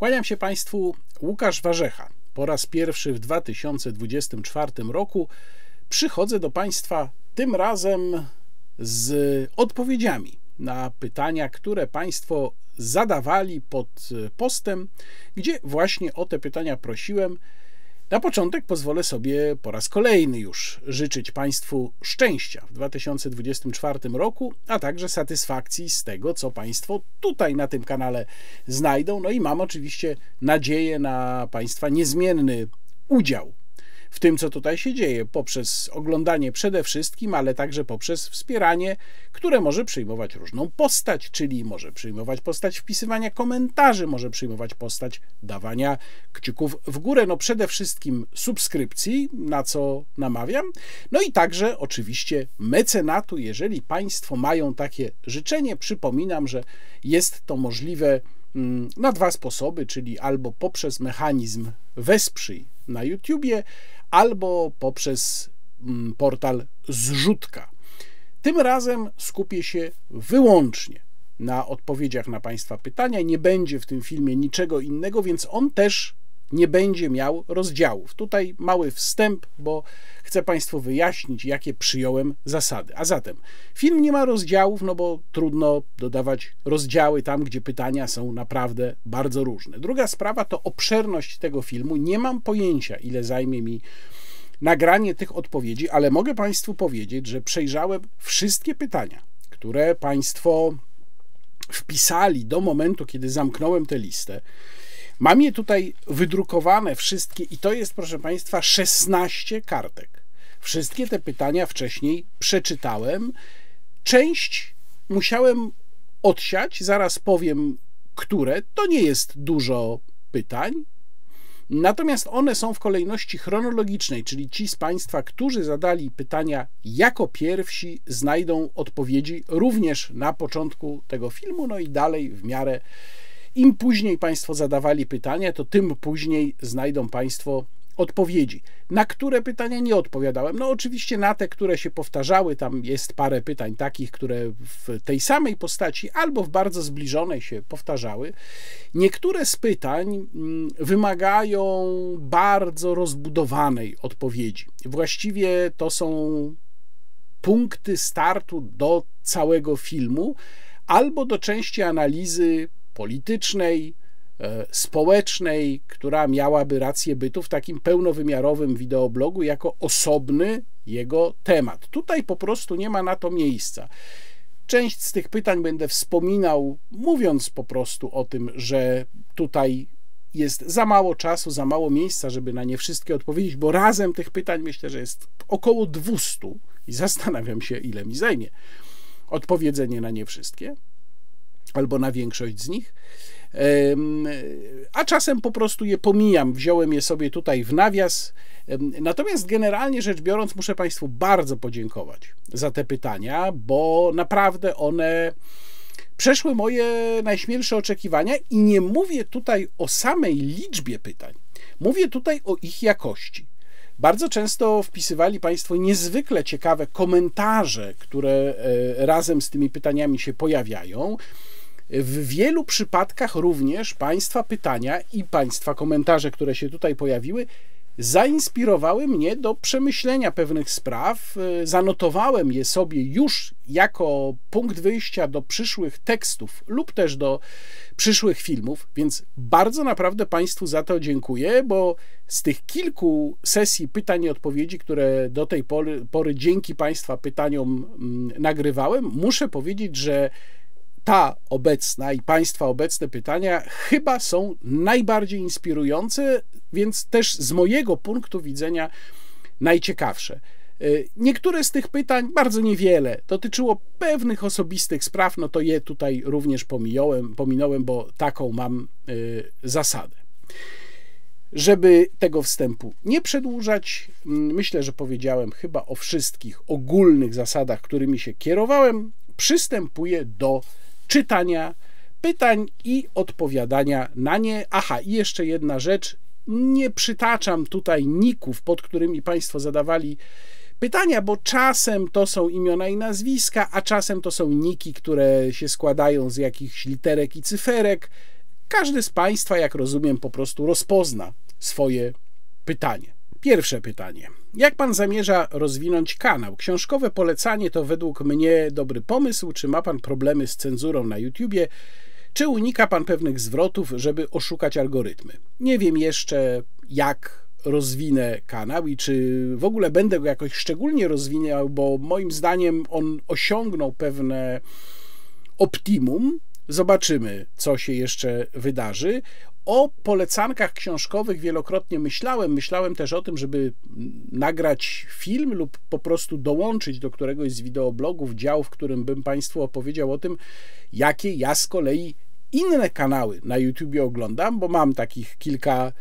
Kłaniam się Państwu, Łukasz Warzecha. Po raz pierwszy w 2024 roku przychodzę do Państwa tym razem z odpowiedziami na pytania, które Państwo zadawali pod postem, gdzie właśnie o te pytania prosiłem. Na początek pozwolę sobie po raz kolejny już życzyć Państwu szczęścia w 2024 roku, a także satysfakcji z tego, co Państwo tutaj na tym kanale znajdą. No i mam oczywiście nadzieję na Państwa niezmienny udział w tym, co tutaj się dzieje, poprzez oglądanie przede wszystkim, ale także poprzez wspieranie, które może przyjmować różną postać, czyli może przyjmować postać wpisywania komentarzy, może przyjmować postać dawania kciuków w górę, no przede wszystkim subskrypcji, na co namawiam, no i także oczywiście mecenatu, jeżeli Państwo mają takie życzenie. Przypominam, że jest to możliwe mm, na dwa sposoby, czyli albo poprzez mechanizm wesprzyj na YouTubie, albo poprzez mm, portal Zrzutka. Tym razem skupię się wyłącznie na odpowiedziach na Państwa pytania. Nie będzie w tym filmie niczego innego, więc on też nie będzie miał rozdziałów. Tutaj mały wstęp, bo chcę Państwu wyjaśnić, jakie przyjąłem zasady. A zatem, film nie ma rozdziałów, no bo trudno dodawać rozdziały tam, gdzie pytania są naprawdę bardzo różne. Druga sprawa to obszerność tego filmu. Nie mam pojęcia, ile zajmie mi nagranie tych odpowiedzi, ale mogę Państwu powiedzieć, że przejrzałem wszystkie pytania, które Państwo wpisali do momentu, kiedy zamknąłem tę listę. Mam je tutaj wydrukowane wszystkie i to jest, proszę Państwa, 16 kartek. Wszystkie te pytania wcześniej przeczytałem. Część musiałem odsiać, zaraz powiem, które. To nie jest dużo pytań. Natomiast one są w kolejności chronologicznej, czyli ci z Państwa, którzy zadali pytania jako pierwsi, znajdą odpowiedzi również na początku tego filmu, no i dalej w miarę im później Państwo zadawali pytania, to tym później znajdą Państwo odpowiedzi. Na które pytania nie odpowiadałem? No, oczywiście na te, które się powtarzały. Tam jest parę pytań takich, które w tej samej postaci albo w bardzo zbliżonej się powtarzały. Niektóre z pytań mm, wymagają bardzo rozbudowanej odpowiedzi. Właściwie to są punkty startu do całego filmu albo do części analizy politycznej, e, społecznej, która miałaby rację bytu w takim pełnowymiarowym wideoblogu jako osobny jego temat. Tutaj po prostu nie ma na to miejsca. Część z tych pytań będę wspominał, mówiąc po prostu o tym, że tutaj jest za mało czasu, za mało miejsca, żeby na nie wszystkie odpowiedzieć, bo razem tych pytań myślę, że jest około 200 i zastanawiam się, ile mi zajmie odpowiedzenie na nie wszystkie albo na większość z nich. A czasem po prostu je pomijam, wziąłem je sobie tutaj w nawias. Natomiast generalnie rzecz biorąc, muszę Państwu bardzo podziękować za te pytania, bo naprawdę one przeszły moje najśmielsze oczekiwania i nie mówię tutaj o samej liczbie pytań, mówię tutaj o ich jakości. Bardzo często wpisywali Państwo niezwykle ciekawe komentarze, które e, razem z tymi pytaniami się pojawiają. W wielu przypadkach również Państwa pytania i Państwa komentarze, które się tutaj pojawiły, zainspirowały mnie do przemyślenia pewnych spraw. Zanotowałem je sobie już jako punkt wyjścia do przyszłych tekstów lub też do przyszłych filmów, więc bardzo naprawdę Państwu za to dziękuję, bo z tych kilku sesji pytań i odpowiedzi, które do tej pory, pory dzięki Państwa pytaniom mm, nagrywałem, muszę powiedzieć, że ta obecna i Państwa obecne pytania chyba są najbardziej inspirujące, więc też z mojego punktu widzenia najciekawsze. Y, niektóre z tych pytań, bardzo niewiele, dotyczyło pewnych osobistych spraw, no to je tutaj również pominąłem, pominąłem bo taką mam y, zasadę. Żeby tego wstępu nie przedłużać, mm, myślę, że powiedziałem chyba o wszystkich ogólnych zasadach, którymi się kierowałem. Przystępuję do czytania pytań i odpowiadania na nie. Aha, i jeszcze jedna rzecz. Nie przytaczam tutaj ników, pod którymi Państwo zadawali pytania, bo czasem to są imiona i nazwiska, a czasem to są niki, które się składają z jakichś literek i cyferek. każdy z Państwa, jak rozumiem, po prostu rozpozna swoje pytanie. Pierwsze pytanie. Jak pan zamierza rozwinąć kanał? Książkowe polecanie to według mnie dobry pomysł. Czy ma pan problemy z cenzurą na YouTubie? Czy unika pan pewnych zwrotów, żeby oszukać algorytmy? Nie wiem jeszcze, jak rozwinę kanał i czy w ogóle będę go jakoś szczególnie rozwinął, bo moim zdaniem on osiągnął pewne optimum. Zobaczymy, co się jeszcze wydarzy. O polecankach książkowych wielokrotnie myślałem. Myślałem też o tym, żeby nagrać film lub po prostu dołączyć do któregoś z wideoblogów dział, w którym bym Państwu opowiedział o tym, jakie ja z kolei inne kanały na YouTube oglądam, bo mam takich kilka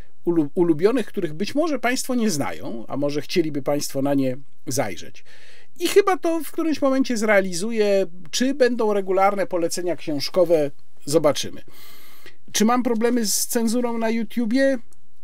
ulubionych, których być może Państwo nie znają, a może chcieliby Państwo na nie zajrzeć. I chyba to w którymś momencie zrealizuję. Czy będą regularne polecenia książkowe? Zobaczymy. Czy mam problemy z cenzurą na YouTubie?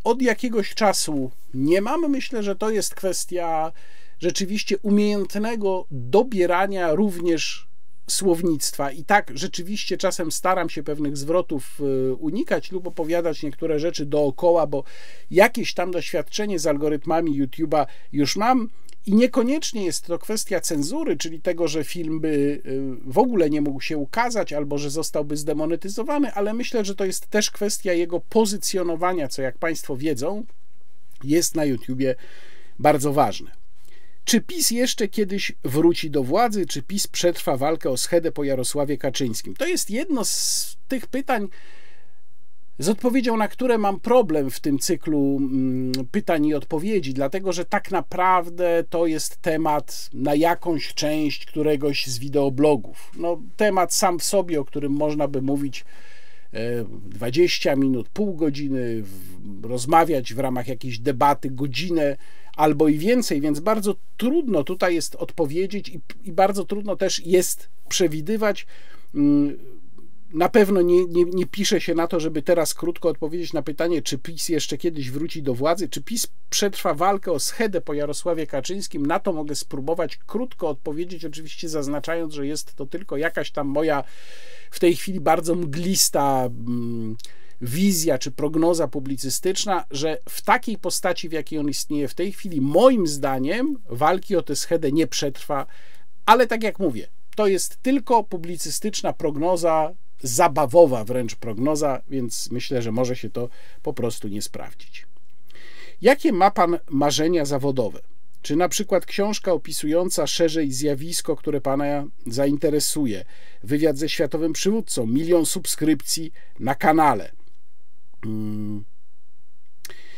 Od jakiegoś czasu nie mam. Myślę, że to jest kwestia rzeczywiście umiejętnego dobierania również słownictwa. I tak rzeczywiście czasem staram się pewnych zwrotów y, unikać lub opowiadać niektóre rzeczy dookoła, bo jakieś tam doświadczenie z algorytmami YouTube'a już mam. I niekoniecznie jest to kwestia cenzury, czyli tego, że film by y, w ogóle nie mógł się ukazać albo że zostałby zdemonetyzowany, ale myślę, że to jest też kwestia jego pozycjonowania, co jak Państwo wiedzą, jest na YouTubie bardzo ważne. Czy PiS jeszcze kiedyś wróci do władzy? Czy PiS przetrwa walkę o schedę po Jarosławie Kaczyńskim? To jest jedno z tych pytań, z odpowiedzią na które mam problem w tym cyklu mm, pytań i odpowiedzi, dlatego że tak naprawdę to jest temat na jakąś część któregoś z wideoblogów. No, temat sam w sobie, o którym można by mówić 20 e, minut, pół godziny, rozmawiać w ramach jakiejś debaty godzinę albo i więcej, więc bardzo trudno tutaj jest odpowiedzieć i, i bardzo trudno też jest przewidywać mm, na pewno nie, nie, nie pisze się na to, żeby teraz krótko odpowiedzieć na pytanie, czy PiS jeszcze kiedyś wróci do władzy, czy PiS przetrwa walkę o schedę po Jarosławie Kaczyńskim. Na to mogę spróbować krótko odpowiedzieć, oczywiście zaznaczając, że jest to tylko jakaś tam moja w tej chwili bardzo mglista. Mm, wizja czy prognoza publicystyczna, że w takiej postaci, w jakiej on istnieje w tej chwili, moim zdaniem walki o tę schedę nie przetrwa, ale tak jak mówię, to jest tylko publicystyczna prognoza zabawowa wręcz prognoza, więc myślę, że może się to po prostu nie sprawdzić. Jakie ma Pan marzenia zawodowe? Czy na przykład książka opisująca szerzej zjawisko, które Pana zainteresuje, wywiad ze światowym przywódcą, milion subskrypcji na kanale? Hmm.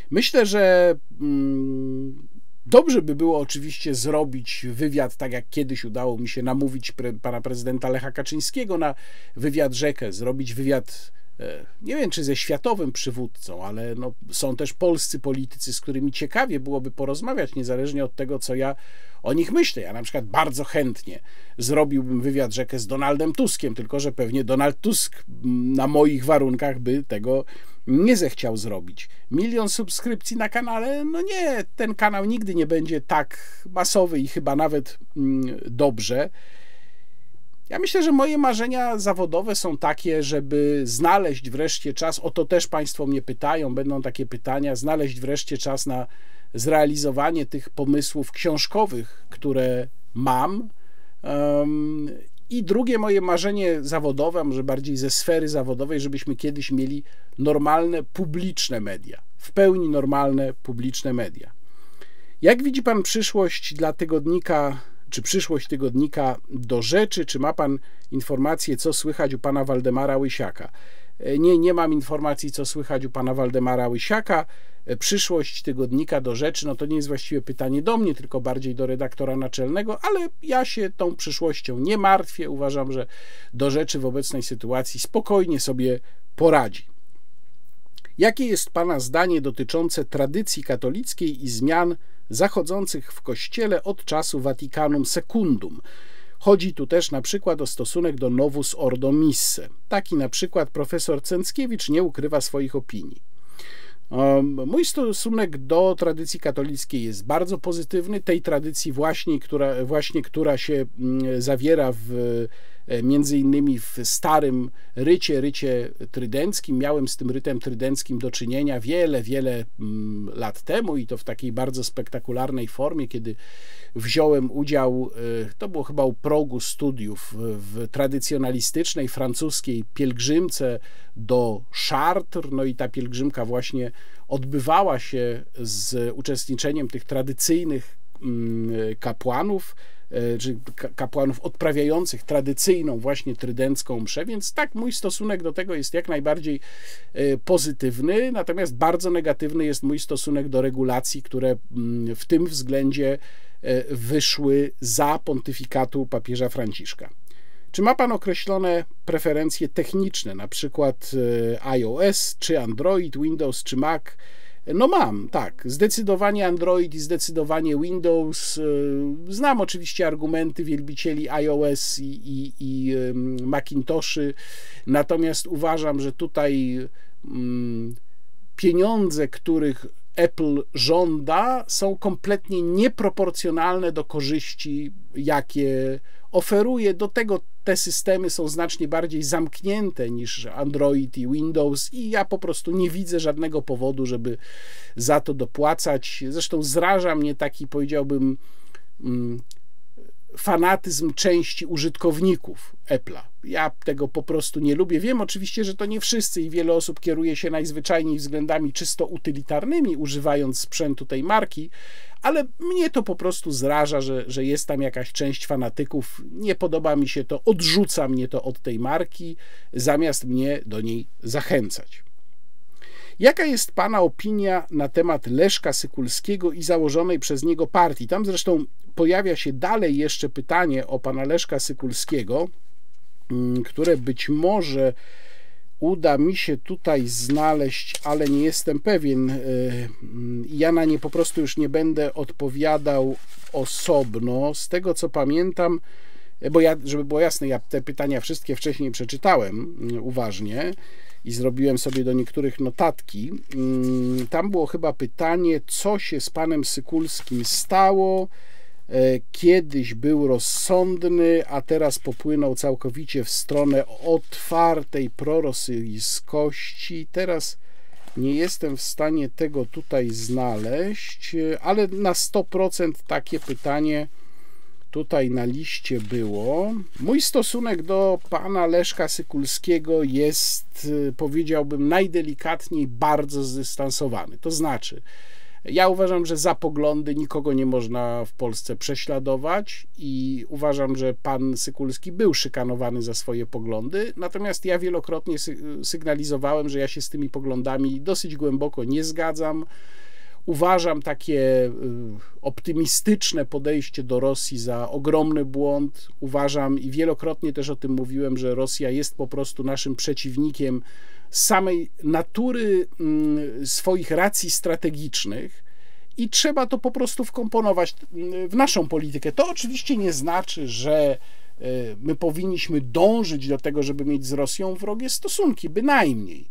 Myślę, że hmm, Dobrze by było oczywiście zrobić wywiad, tak jak kiedyś udało mi się namówić pre, pana prezydenta Lecha Kaczyńskiego na wywiad rzekę, zrobić wywiad, nie wiem czy ze światowym przywódcą, ale no, są też polscy politycy, z którymi ciekawie byłoby porozmawiać, niezależnie od tego, co ja o nich myślę. Ja na przykład bardzo chętnie zrobiłbym wywiad rzekę z Donaldem Tuskiem, tylko że pewnie Donald Tusk na moich warunkach by tego nie zechciał zrobić. Milion subskrypcji na kanale, no nie, ten kanał nigdy nie będzie tak masowy i chyba nawet mm, dobrze. Ja myślę, że moje marzenia zawodowe są takie, żeby znaleźć wreszcie czas, o to też Państwo mnie pytają, będą takie pytania, znaleźć wreszcie czas na zrealizowanie tych pomysłów książkowych, które mam. Um, i drugie moje marzenie zawodowe, może bardziej ze sfery zawodowej, żebyśmy kiedyś mieli normalne, publiczne media. W pełni normalne, publiczne media. Jak widzi Pan przyszłość dla tygodnika, czy przyszłość tygodnika do rzeczy? Czy ma Pan informacje, co słychać u Pana Waldemara Łysiaka? E, nie, nie mam informacji, co słychać u Pana Waldemara Łysiaka. E, przyszłość tygodnika do rzeczy, no to nie jest właściwie pytanie do mnie, tylko bardziej do redaktora naczelnego, ale ja się tą przyszłością nie martwię. Uważam, że do rzeczy w obecnej sytuacji spokojnie sobie poradzi. Jakie jest Pana zdanie dotyczące tradycji katolickiej i zmian zachodzących w Kościele od czasu Vaticanum Secundum? Chodzi tu też na przykład o stosunek do Novus Ordo Misse. Taki na przykład profesor Cęckiewicz nie ukrywa swoich opinii. Mój stosunek do tradycji katolickiej jest bardzo pozytywny. Tej tradycji właśnie, która, właśnie, która się mm, zawiera w między innymi w starym rycie, rycie trydenckim. Miałem z tym rytem trydenckim do czynienia wiele, wiele mm, lat temu i to w takiej bardzo spektakularnej formie, kiedy wziąłem udział, e, to było chyba u progu studiów w tradycjonalistycznej francuskiej pielgrzymce do Chartres, no i ta pielgrzymka właśnie odbywała się z uczestniczeniem tych tradycyjnych mm, kapłanów, e, czy kapłanów odprawiających tradycyjną właśnie trydencką mszę, więc tak mój stosunek do tego jest jak najbardziej e, pozytywny, natomiast bardzo negatywny jest mój stosunek do regulacji, które mm, w tym względzie e, wyszły za pontyfikatu papieża Franciszka. Czy ma Pan określone preferencje techniczne, na przykład e, iOS, czy Android, Windows, czy Mac? No mam, tak. Zdecydowanie Android i zdecydowanie Windows. E, znam oczywiście argumenty wielbicieli iOS i, i, i Macintoshy, natomiast uważam, że tutaj pieniądze, których Apple żąda, są kompletnie nieproporcjonalne do korzyści, jakie oferuje. Do tego te systemy są znacznie bardziej zamknięte niż Android i Windows, i ja po prostu nie widzę żadnego powodu, żeby za to dopłacać. Zresztą zraża mnie taki, powiedziałbym, mm, fanatyzm części użytkowników Apple'a. Ja tego po prostu nie lubię. Wiem oczywiście, że to nie wszyscy i wiele osób kieruje się najzwyczajniej względami czysto utylitarnymi, używając sprzętu tej marki, ale mnie to po prostu zraża, że, że jest tam jakaś część fanatyków. Nie podoba mi się to, odrzuca mnie to od tej marki, zamiast mnie do niej zachęcać. Jaka jest Pana opinia na temat Leszka Sykulskiego i założonej przez niego partii? Tam zresztą pojawia się dalej jeszcze pytanie o Pana Leszka Sykulskiego, mm, które być może uda mi się tutaj znaleźć, ale nie jestem pewien. E, mm, ja na nie po prostu już nie będę odpowiadał osobno. Z tego co pamiętam, e, bo ja, żeby było jasne, ja te pytania wszystkie wcześniej przeczytałem mm, uważnie i zrobiłem sobie do niektórych notatki. Mm, tam było chyba pytanie, co się z panem Sykulskim stało. E, kiedyś był rozsądny, a teraz popłynął całkowicie w stronę otwartej prorosyjskości. Teraz nie jestem w stanie tego tutaj znaleźć, e, ale na 100% takie pytanie tutaj na liście było. Mój stosunek do pana Leszka Sykulskiego jest, y, powiedziałbym, najdelikatniej bardzo zdystansowany. To znaczy, ja uważam, że za poglądy nikogo nie można w Polsce prześladować i uważam, że pan Sykulski był szykanowany za swoje poglądy, natomiast ja wielokrotnie sygnalizowałem, że ja się z tymi poglądami dosyć głęboko nie zgadzam Uważam takie y, optymistyczne podejście do Rosji za ogromny błąd. Uważam i wielokrotnie też o tym mówiłem, że Rosja jest po prostu naszym przeciwnikiem samej natury mm, swoich racji strategicznych i trzeba to po prostu wkomponować y, w naszą politykę. To oczywiście nie znaczy, że y, my powinniśmy dążyć do tego, żeby mieć z Rosją wrogie stosunki, bynajmniej.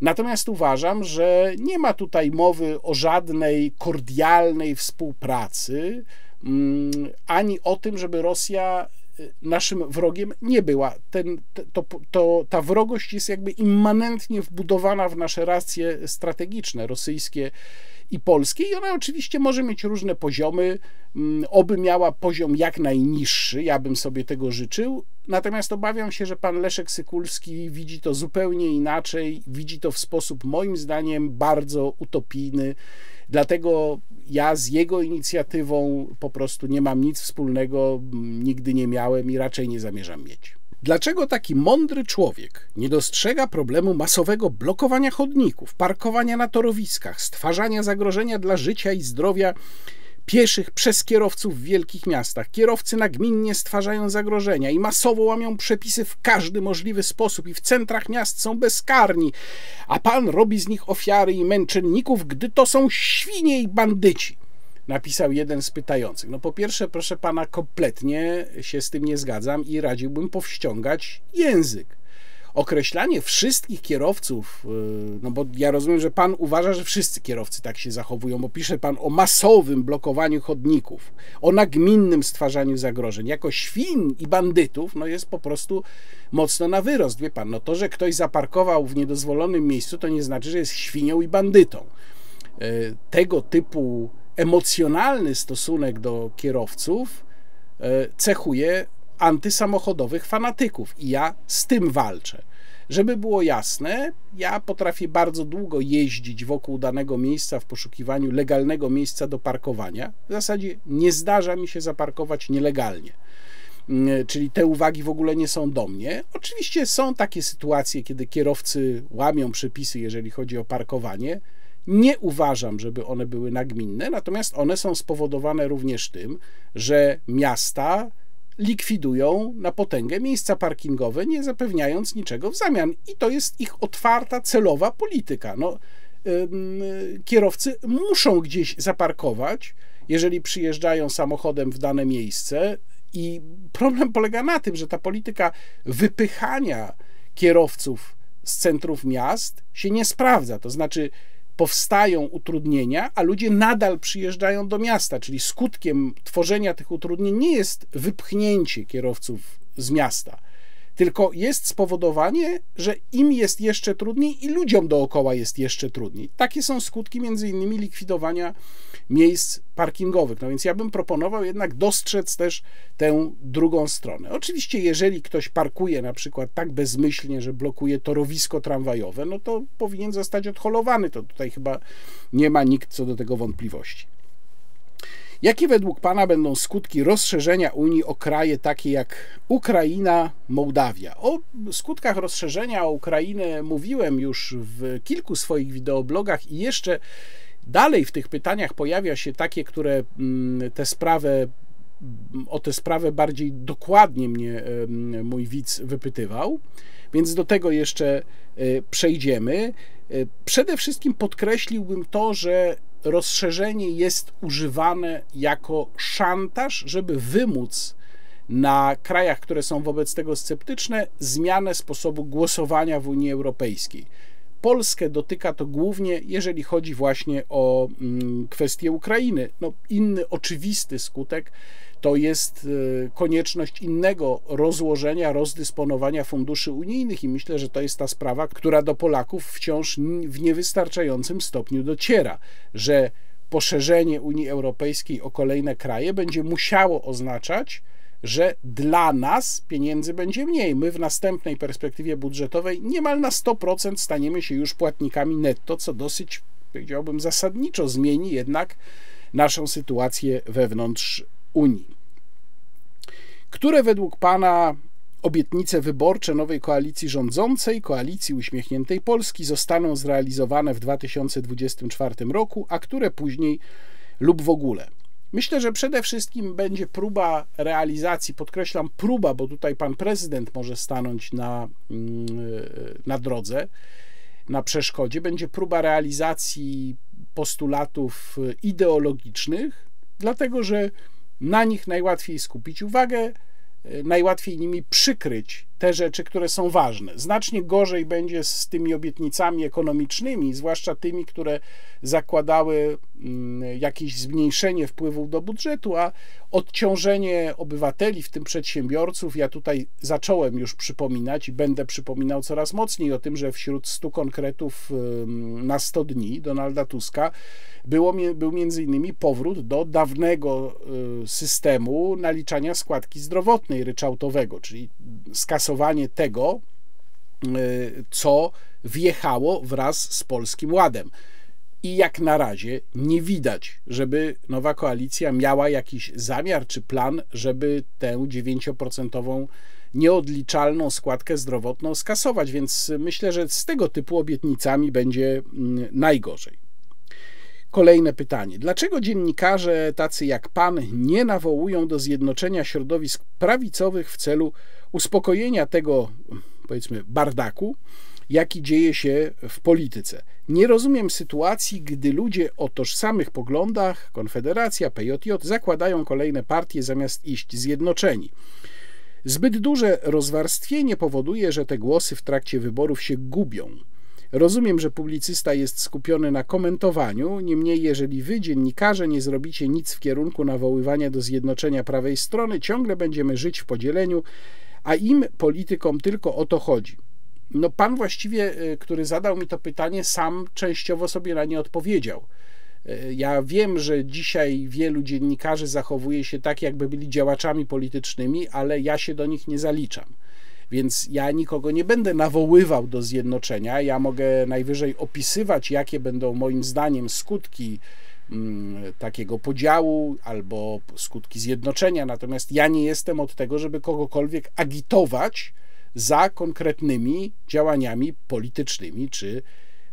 Natomiast uważam, że nie ma tutaj mowy o żadnej kordialnej współpracy, mm, ani o tym, żeby Rosja y, naszym wrogiem nie była. Ten, to, to, ta wrogość jest jakby immanentnie wbudowana w nasze racje strategiczne, rosyjskie i polskie i ona oczywiście może mieć różne poziomy, mm, oby miała poziom jak najniższy, ja bym sobie tego życzył, natomiast obawiam się, że pan Leszek Sykulski widzi to zupełnie inaczej, widzi to w sposób moim zdaniem bardzo utopijny, dlatego ja z jego inicjatywą po prostu nie mam nic wspólnego, nigdy nie miałem i raczej nie zamierzam mieć. Dlaczego taki mądry człowiek nie dostrzega problemu masowego blokowania chodników, parkowania na torowiskach, stwarzania zagrożenia dla życia i zdrowia pieszych przez kierowców w wielkich miastach. Kierowcy nagminnie stwarzają zagrożenia i masowo łamią przepisy w każdy możliwy sposób i w centrach miast są bezkarni, a pan robi z nich ofiary i męczenników, gdy to są świnie i bandyci napisał jeden z pytających. No po pierwsze, proszę pana, kompletnie się z tym nie zgadzam i radziłbym powściągać język. określanie wszystkich kierowców, y, no bo ja rozumiem, że pan uważa, że wszyscy kierowcy tak się zachowują, bo pisze pan o masowym blokowaniu chodników, o nagminnym stwarzaniu zagrożeń. Jako świn i bandytów, no jest po prostu mocno na wyrost. Wie pan, no to, że ktoś zaparkował w niedozwolonym miejscu, to nie znaczy, że jest świnią i bandytą. Y, tego typu emocjonalny stosunek do kierowców y, cechuje antysamochodowych fanatyków i ja z tym walczę. Żeby było jasne, ja potrafię bardzo długo jeździć wokół danego miejsca w poszukiwaniu legalnego miejsca do parkowania. W zasadzie nie zdarza mi się zaparkować nielegalnie. Mm, czyli te uwagi w ogóle nie są do mnie. Oczywiście są takie sytuacje, kiedy kierowcy łamią przepisy, jeżeli chodzi o parkowanie. Nie uważam, żeby one były nagminne, natomiast one są spowodowane również tym, że miasta likwidują na potęgę miejsca parkingowe, nie zapewniając niczego w zamian. I to jest ich otwarta, celowa polityka. No, kierowcy muszą gdzieś zaparkować, jeżeli przyjeżdżają samochodem w dane miejsce. I problem polega na tym, że ta polityka wypychania kierowców z centrów miast się nie sprawdza. To znaczy, powstają utrudnienia, a ludzie nadal przyjeżdżają do miasta, czyli skutkiem tworzenia tych utrudnień nie jest wypchnięcie kierowców z miasta, tylko jest spowodowanie, że im jest jeszcze trudniej i ludziom dookoła jest jeszcze trudniej. Takie są skutki między innymi likwidowania miejsc parkingowych. No więc ja bym proponował jednak dostrzec też tę drugą stronę. Oczywiście, jeżeli ktoś parkuje na przykład tak bezmyślnie, że blokuje torowisko tramwajowe, no to powinien zostać odholowany. To tutaj chyba nie ma nikt co do tego wątpliwości. Jakie według Pana będą skutki rozszerzenia Unii o kraje takie jak Ukraina, Mołdawia? O skutkach rozszerzenia o Ukrainę mówiłem już w kilku swoich wideoblogach i jeszcze dalej w tych pytaniach pojawia się takie, które mm, tę sprawę o tę sprawę bardziej dokładnie mnie mój widz wypytywał, więc do tego jeszcze e, przejdziemy. E, przede wszystkim podkreśliłbym to, że rozszerzenie jest używane jako szantaż, żeby wymóc na krajach, które są wobec tego sceptyczne, zmianę sposobu głosowania w Unii Europejskiej. Polskę dotyka to głównie, jeżeli chodzi właśnie o mm, kwestię Ukrainy. No, inny oczywisty skutek to jest e, konieczność innego rozłożenia, rozdysponowania funduszy unijnych i myślę, że to jest ta sprawa, która do Polaków wciąż w niewystarczającym stopniu dociera, że poszerzenie Unii Europejskiej o kolejne kraje będzie musiało oznaczać, że dla nas pieniędzy będzie mniej. My w następnej perspektywie budżetowej niemal na 100% staniemy się już płatnikami netto, co dosyć, powiedziałbym, zasadniczo zmieni jednak naszą sytuację wewnątrz Unii. Które według Pana obietnice wyborcze nowej koalicji rządzącej, koalicji uśmiechniętej Polski, zostaną zrealizowane w 2024 roku, a które później lub w ogóle? Myślę, że przede wszystkim będzie próba realizacji, podkreślam próba, bo tutaj pan prezydent może stanąć na, mm, na drodze, na przeszkodzie, będzie próba realizacji postulatów ideologicznych, dlatego że na nich najłatwiej skupić uwagę, najłatwiej nimi przykryć te rzeczy, które są ważne. Znacznie gorzej będzie z tymi obietnicami ekonomicznymi, zwłaszcza tymi, które zakładały jakieś zmniejszenie wpływów do budżetu, a odciążenie obywateli, w tym przedsiębiorców. Ja tutaj zacząłem już przypominać i będę przypominał coraz mocniej o tym, że wśród 100 konkretów na 100 dni Donalda Tuska było, był między innymi powrót do dawnego y, systemu naliczania składki zdrowotnej ryczałtowego, czyli skasowanie tego, y, co wjechało wraz z Polskim Ładem. I jak na razie nie widać, żeby nowa koalicja miała jakiś zamiar czy plan, żeby tę 9% nieodliczalną składkę zdrowotną skasować, więc myślę, że z tego typu obietnicami będzie mm, najgorzej. Kolejne pytanie. Dlaczego dziennikarze tacy jak pan nie nawołują do zjednoczenia środowisk prawicowych w celu uspokojenia tego, powiedzmy, bardaku, jaki dzieje się w polityce? Nie rozumiem sytuacji, gdy ludzie o tożsamych poglądach, Konfederacja, PJJ, zakładają kolejne partie zamiast iść zjednoczeni. Zbyt duże rozwarstwienie powoduje, że te głosy w trakcie wyborów się gubią. Rozumiem, że publicysta jest skupiony na komentowaniu, niemniej jeżeli wy, dziennikarze, nie zrobicie nic w kierunku nawoływania do zjednoczenia prawej strony, ciągle będziemy żyć w podzieleniu, a im, politykom, tylko o to chodzi. No, pan właściwie, y, który zadał mi to pytanie, sam częściowo sobie na nie odpowiedział. Y, ja wiem, że dzisiaj wielu dziennikarzy zachowuje się tak, jakby byli działaczami politycznymi, ale ja się do nich nie zaliczam. Więc ja nikogo nie będę nawoływał do zjednoczenia. Ja mogę najwyżej opisywać, jakie będą moim zdaniem skutki mm, takiego podziału albo skutki zjednoczenia. Natomiast ja nie jestem od tego, żeby kogokolwiek agitować za konkretnymi działaniami politycznymi czy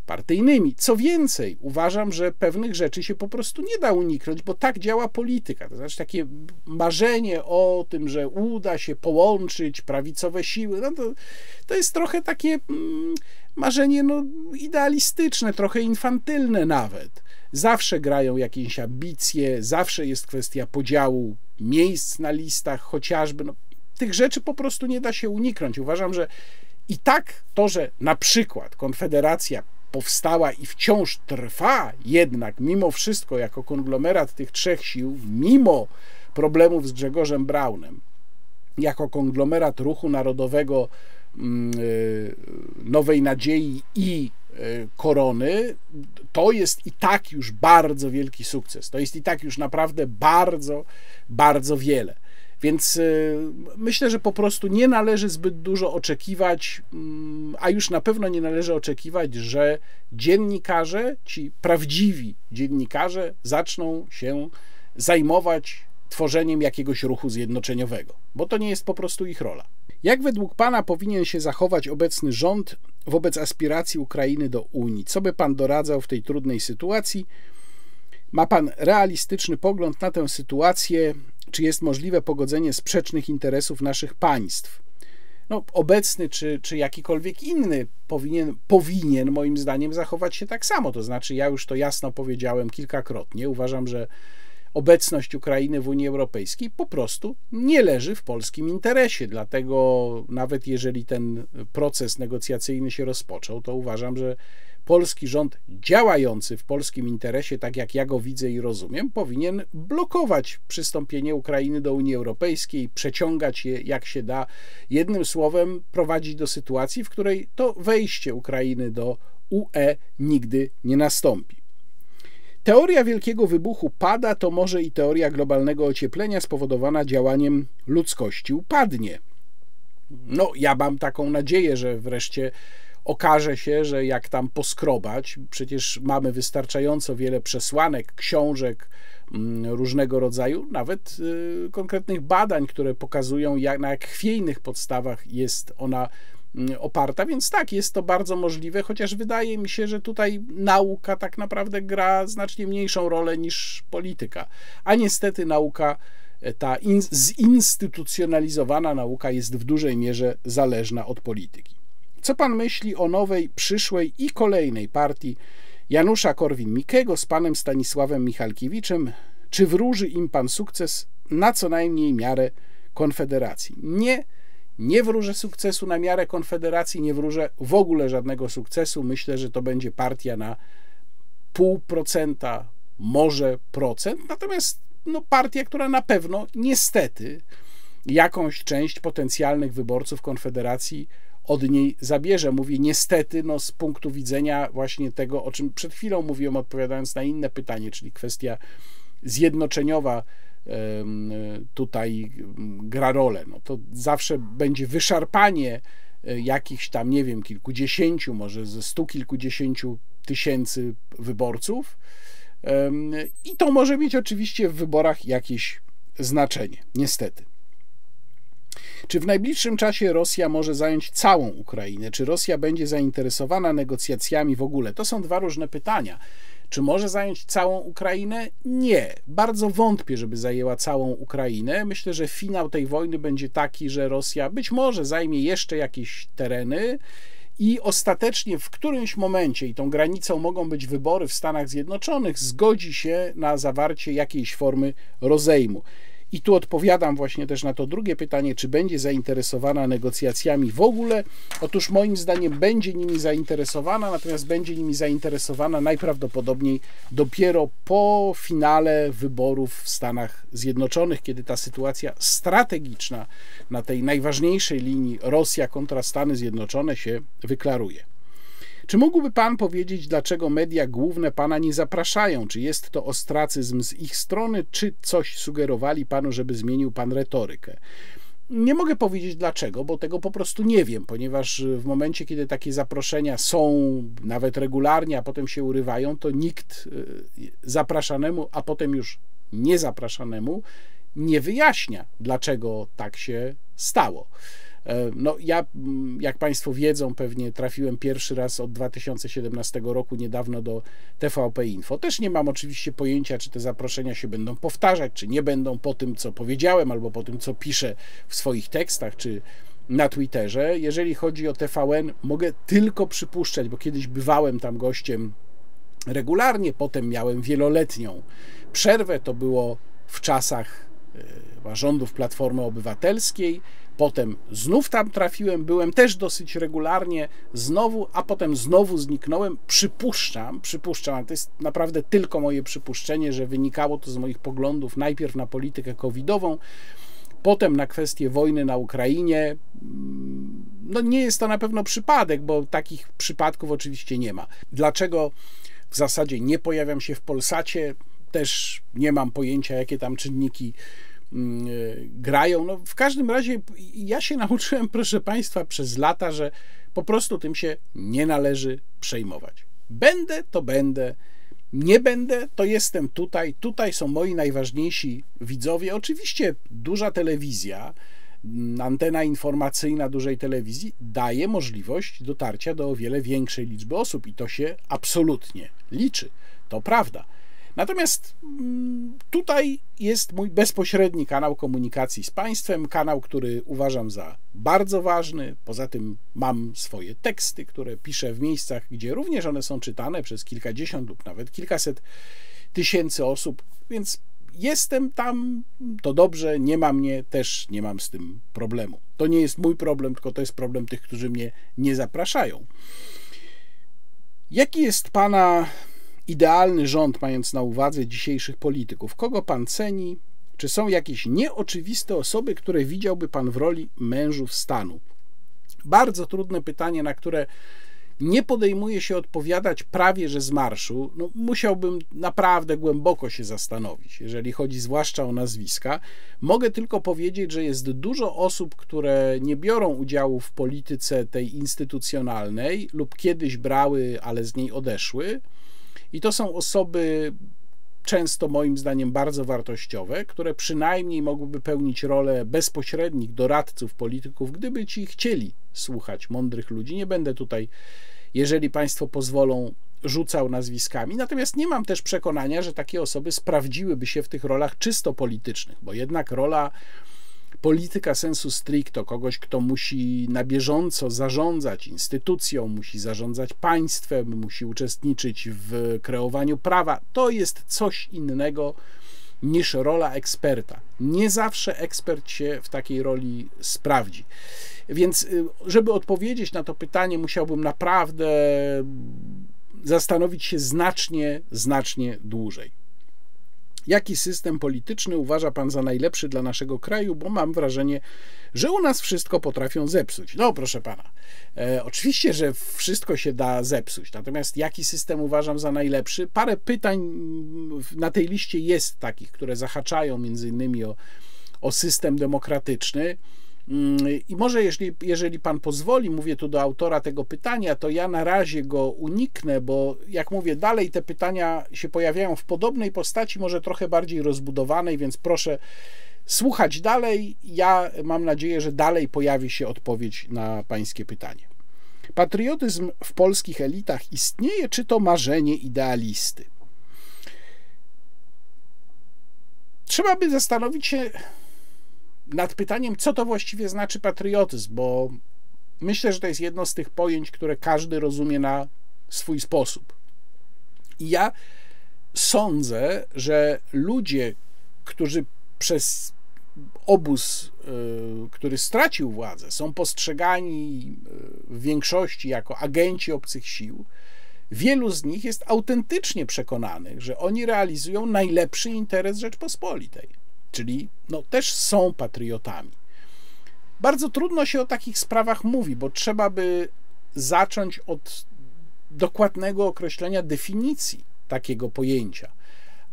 partyjnymi. Co więcej, uważam, że pewnych rzeczy się po prostu nie da uniknąć, bo tak działa polityka. To znaczy takie marzenie o tym, że uda się połączyć prawicowe siły, no to, to jest trochę takie mm, marzenie no, idealistyczne, trochę infantylne nawet. Zawsze grają jakieś ambicje, zawsze jest kwestia podziału miejsc na listach, chociażby. No, tych rzeczy po prostu nie da się uniknąć. Uważam, że i tak to, że na przykład Konfederacja powstała i wciąż trwa jednak mimo wszystko jako konglomerat tych trzech sił, mimo problemów z Grzegorzem Braunem, jako konglomerat ruchu narodowego mm, y, Nowej Nadziei i y, Korony, to jest i tak już bardzo wielki sukces. To jest i tak już naprawdę bardzo, bardzo wiele. Więc y, myślę, że po prostu nie należy zbyt dużo oczekiwać, mm, a już na pewno nie należy oczekiwać, że dziennikarze, ci prawdziwi dziennikarze, zaczną się zajmować tworzeniem jakiegoś ruchu zjednoczeniowego, bo to nie jest po prostu ich rola. Jak według Pana powinien się zachować obecny rząd wobec aspiracji Ukrainy do Unii? Co by Pan doradzał w tej trudnej sytuacji? Ma Pan realistyczny pogląd na tę sytuację? czy jest możliwe pogodzenie sprzecznych interesów naszych państw. No, obecny czy, czy jakikolwiek inny powinien, powinien, moim zdaniem, zachować się tak samo. To znaczy, ja już to jasno powiedziałem kilkakrotnie. Uważam, że obecność Ukrainy w Unii Europejskiej po prostu nie leży w polskim interesie. Dlatego, nawet jeżeli ten proces negocjacyjny się rozpoczął, to uważam, że polski rząd działający w polskim interesie, tak jak ja go widzę i rozumiem, powinien blokować przystąpienie Ukrainy do Unii Europejskiej, przeciągać je jak się da. Jednym słowem, prowadzić do sytuacji, w której to wejście Ukrainy do UE nigdy nie nastąpi. Teoria wielkiego wybuchu pada, to może i teoria globalnego ocieplenia spowodowana działaniem ludzkości upadnie. No, ja mam taką nadzieję, że wreszcie okaże się, że jak tam poskrobać, przecież mamy wystarczająco wiele przesłanek, książek mm, różnego rodzaju, nawet y, konkretnych badań, które pokazują, jak, na jak chwiejnych podstawach jest ona mm, oparta, więc tak, jest to bardzo możliwe, chociaż wydaje mi się, że tutaj nauka tak naprawdę gra znacznie mniejszą rolę niż polityka. A niestety nauka, e, ta in, zinstytucjonalizowana nauka jest w dużej mierze zależna od polityki. Co pan myśli o nowej, przyszłej i kolejnej partii Janusza Korwin-Mikkego z panem Stanisławem Michalkiewiczem? Czy wróży im pan sukces na co najmniej miarę Konfederacji? Nie, nie wróżę sukcesu na miarę Konfederacji, nie wróżę w ogóle żadnego sukcesu. Myślę, że to będzie partia na pół procenta, może procent, natomiast no, partia, która na pewno niestety jakąś część potencjalnych wyborców Konfederacji od niej zabierze. Mówi niestety, no, z punktu widzenia właśnie tego, o czym przed chwilą mówiłem, odpowiadając na inne pytanie, czyli kwestia zjednoczeniowa tutaj gra rolę. No to zawsze będzie wyszarpanie e, jakichś tam, nie wiem, kilkudziesięciu, może ze stu kilkudziesięciu tysięcy wyborców. I to może mieć oczywiście w wyborach jakieś znaczenie, niestety. Czy w najbliższym czasie Rosja może zająć całą Ukrainę? Czy Rosja będzie zainteresowana negocjacjami w ogóle? To są dwa różne pytania. Czy może zająć całą Ukrainę? Nie. Bardzo wątpię, żeby zajęła całą Ukrainę. Myślę, że finał tej wojny będzie taki, że Rosja być może zajmie jeszcze jakieś tereny i ostatecznie w którymś momencie, i tą granicą mogą być wybory w Stanach Zjednoczonych, zgodzi się na zawarcie jakiejś formy rozejmu. I tu odpowiadam właśnie też na to drugie pytanie, czy będzie zainteresowana negocjacjami w ogóle. Otóż moim zdaniem będzie nimi zainteresowana, natomiast będzie nimi zainteresowana najprawdopodobniej dopiero po finale wyborów w Stanach Zjednoczonych, kiedy ta sytuacja strategiczna na tej najważniejszej linii Rosja kontra Stany Zjednoczone się wyklaruje. Czy mógłby Pan powiedzieć, dlaczego media główne Pana nie zapraszają? Czy jest to ostracyzm z ich strony, czy coś sugerowali Panu, żeby zmienił Pan retorykę? Nie mogę powiedzieć dlaczego, bo tego po prostu nie wiem, ponieważ w momencie, kiedy takie zaproszenia są nawet regularnie, a potem się urywają, to nikt y, zapraszanemu, a potem już niezapraszanemu nie wyjaśnia, dlaczego tak się stało. E, no, ja, mm, jak Państwo wiedzą, pewnie trafiłem pierwszy raz od 2017 roku niedawno do TVP Info. Też nie mam oczywiście pojęcia, czy te zaproszenia się będą powtarzać, czy nie będą po tym, co powiedziałem, albo po tym, co piszę w swoich tekstach, czy na Twitterze. Jeżeli chodzi o TVN, mogę tylko przypuszczać, bo kiedyś bywałem tam gościem regularnie, potem miałem wieloletnią przerwę. To było w czasach e, rządów Platformy Obywatelskiej. Potem znów tam trafiłem, byłem też dosyć regularnie, znowu, a potem znowu zniknąłem. Przypuszczam, przypuszczam, ale to jest naprawdę tylko moje przypuszczenie, że wynikało to z moich poglądów najpierw na politykę covidową, potem na kwestię wojny na Ukrainie. No nie jest to na pewno przypadek, bo takich przypadków oczywiście nie ma. Dlaczego w zasadzie nie pojawiam się w Polsacie? Też nie mam pojęcia, jakie tam czynniki grają. No, w każdym razie ja się nauczyłem, proszę Państwa, przez lata, że po prostu tym się nie należy przejmować. Będę, to będę. Nie będę, to jestem tutaj. Tutaj są moi najważniejsi widzowie. Oczywiście duża telewizja, mm, antena informacyjna dużej telewizji daje możliwość dotarcia do o wiele większej liczby osób i to się absolutnie liczy. To prawda. Natomiast mm, tutaj jest mój bezpośredni kanał komunikacji z państwem, kanał, który uważam za bardzo ważny. Poza tym mam swoje teksty, które piszę w miejscach, gdzie również one są czytane przez kilkadziesiąt lub nawet kilkaset tysięcy osób, więc jestem tam, to dobrze, nie ma mnie, też nie mam z tym problemu. To nie jest mój problem, tylko to jest problem tych, którzy mnie nie zapraszają. Jaki jest Pana idealny rząd, mając na uwadze dzisiejszych polityków? Kogo pan ceni? Czy są jakieś nieoczywiste osoby, które widziałby pan w roli mężów stanu? Bardzo trudne pytanie, na które nie podejmuje się odpowiadać prawie że z marszu. No, musiałbym naprawdę głęboko się zastanowić, jeżeli chodzi zwłaszcza o nazwiska. Mogę tylko powiedzieć, że jest dużo osób, które nie biorą udziału w polityce tej instytucjonalnej lub kiedyś brały, ale z niej odeszły i to są osoby często moim zdaniem bardzo wartościowe, które przynajmniej mogłyby pełnić rolę bezpośrednich doradców polityków, gdyby ci chcieli słuchać mądrych ludzi. Nie będę tutaj, jeżeli Państwo pozwolą, rzucał nazwiskami. Natomiast nie mam też przekonania, że takie osoby sprawdziłyby się w tych rolach czysto politycznych, bo jednak rola polityka sensu stricto, kogoś, kto musi na bieżąco zarządzać instytucją, musi zarządzać państwem, musi uczestniczyć w kreowaniu prawa, to jest coś innego niż rola eksperta. Nie zawsze ekspert się w takiej roli sprawdzi. Więc, y, żeby odpowiedzieć na to pytanie, musiałbym naprawdę zastanowić się znacznie, znacznie dłużej. Jaki system polityczny uważa pan za najlepszy dla naszego kraju? Bo mam wrażenie, że u nas wszystko potrafią zepsuć. No, proszę pana, e, oczywiście, że wszystko się da zepsuć. Natomiast jaki system uważam za najlepszy? Parę pytań na tej liście jest takich, które zahaczają między innymi o, o system demokratyczny. I może, jeżeli, jeżeli pan pozwoli, mówię tu do autora tego pytania, to ja na razie go uniknę, bo jak mówię, dalej te pytania się pojawiają w podobnej postaci, może trochę bardziej rozbudowanej, więc proszę słuchać dalej. Ja mam nadzieję, że dalej pojawi się odpowiedź na pańskie pytanie. Patriotyzm w polskich elitach istnieje, czy to marzenie idealisty? Trzeba by zastanowić się nad pytaniem, co to właściwie znaczy patriotyzm, bo myślę, że to jest jedno z tych pojęć, które każdy rozumie na swój sposób. I ja sądzę, że ludzie, którzy przez obóz, który stracił władzę, są postrzegani w większości jako agenci obcych sił, wielu z nich jest autentycznie przekonanych, że oni realizują najlepszy interes Rzeczpospolitej, czyli no, też są patriotami. Bardzo trudno się o takich sprawach mówi, bo trzeba by zacząć od dokładnego określenia definicji takiego pojęcia.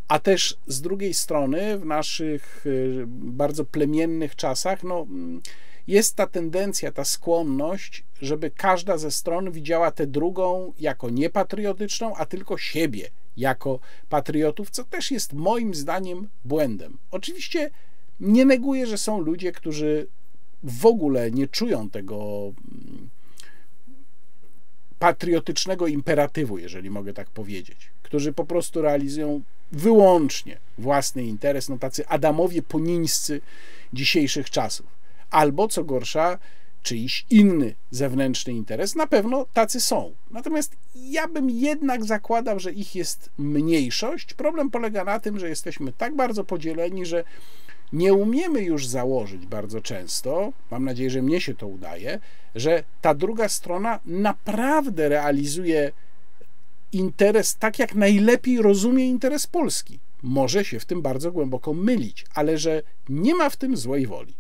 A też z drugiej strony, w naszych y, bardzo plemiennych czasach, no, jest ta tendencja, ta skłonność, żeby każda ze stron widziała tę drugą jako niepatriotyczną, a tylko siebie jako patriotów, co też jest moim zdaniem błędem. Oczywiście nie neguję, że są ludzie, którzy w ogóle nie czują tego mm, patriotycznego imperatywu, jeżeli mogę tak powiedzieć, którzy po prostu realizują wyłącznie własny interes, no tacy Adamowie ponińscy dzisiejszych czasów. Albo, co gorsza, czyjś inny zewnętrzny interes. Na pewno tacy są. Natomiast ja bym jednak zakładał, że ich jest mniejszość. Problem polega na tym, że jesteśmy tak bardzo podzieleni, że nie umiemy już założyć bardzo często, mam nadzieję, że mnie się to udaje, że ta druga strona naprawdę realizuje interes tak, jak najlepiej rozumie interes Polski. Może się w tym bardzo głęboko mylić, ale że nie ma w tym złej woli.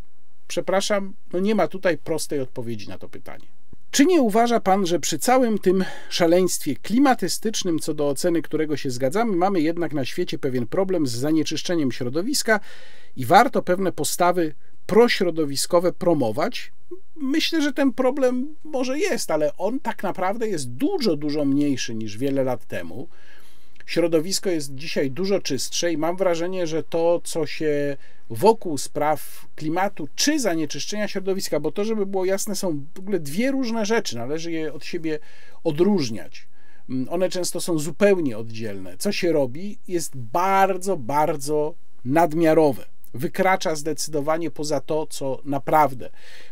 Przepraszam, no nie ma tutaj prostej odpowiedzi na to pytanie. Czy nie uważa pan, że przy całym tym szaleństwie klimatystycznym, co do oceny którego się zgadzamy, mamy jednak na świecie pewien problem z zanieczyszczeniem środowiska i warto pewne postawy prośrodowiskowe promować? Myślę, że ten problem może jest, ale on tak naprawdę jest dużo, dużo mniejszy niż wiele lat temu. Środowisko jest dzisiaj dużo czystsze i mam wrażenie, że to, co się wokół spraw klimatu czy zanieczyszczenia środowiska, bo to, żeby było jasne, są w ogóle dwie różne rzeczy, należy je od siebie odróżniać. Mm, one często są zupełnie oddzielne. Co się robi, jest bardzo, bardzo nadmiarowe. Wykracza zdecydowanie poza to, co naprawdę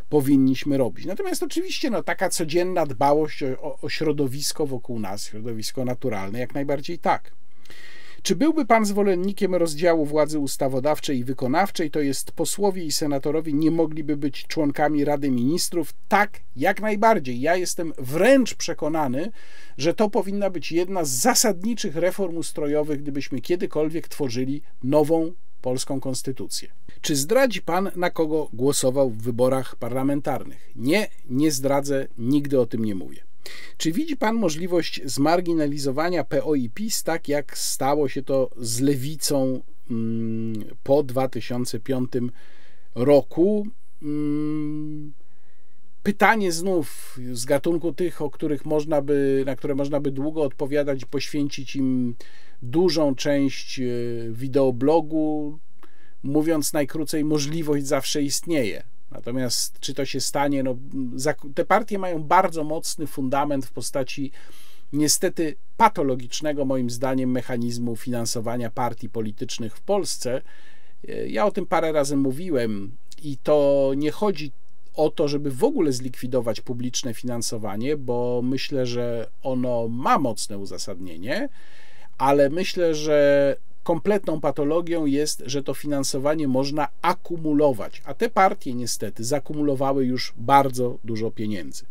powinniśmy robić. Natomiast oczywiście no, taka codzienna dbałość o, o środowisko wokół nas, środowisko naturalne, jak najbardziej tak. Czy byłby pan zwolennikiem rozdziału władzy ustawodawczej i wykonawczej, to jest posłowie i senatorowie nie mogliby być członkami Rady Ministrów? Tak, jak najbardziej. Ja jestem wręcz przekonany, że to powinna być jedna z zasadniczych reform ustrojowych, gdybyśmy kiedykolwiek tworzyli nową polską konstytucję. Czy zdradzi pan, na kogo głosował w wyborach parlamentarnych? Nie, nie zdradzę, nigdy o tym nie mówię. Czy widzi Pan możliwość zmarginalizowania PO i PiS, tak jak stało się to z lewicą mm, po 2005 roku? Pytanie znów z gatunku tych, o których można by, na które można by długo odpowiadać poświęcić im dużą część e, wideoblogu. Mówiąc najkrócej, możliwość zawsze istnieje. Natomiast czy to się stanie? No, te partie mają bardzo mocny fundament w postaci niestety patologicznego, moim zdaniem, mechanizmu finansowania partii politycznych w Polsce. Ja o tym parę razy mówiłem i to nie chodzi o to, żeby w ogóle zlikwidować publiczne finansowanie, bo myślę, że ono ma mocne uzasadnienie, ale myślę, że kompletną patologią jest, że to finansowanie można akumulować, a te partie niestety zakumulowały już bardzo dużo pieniędzy.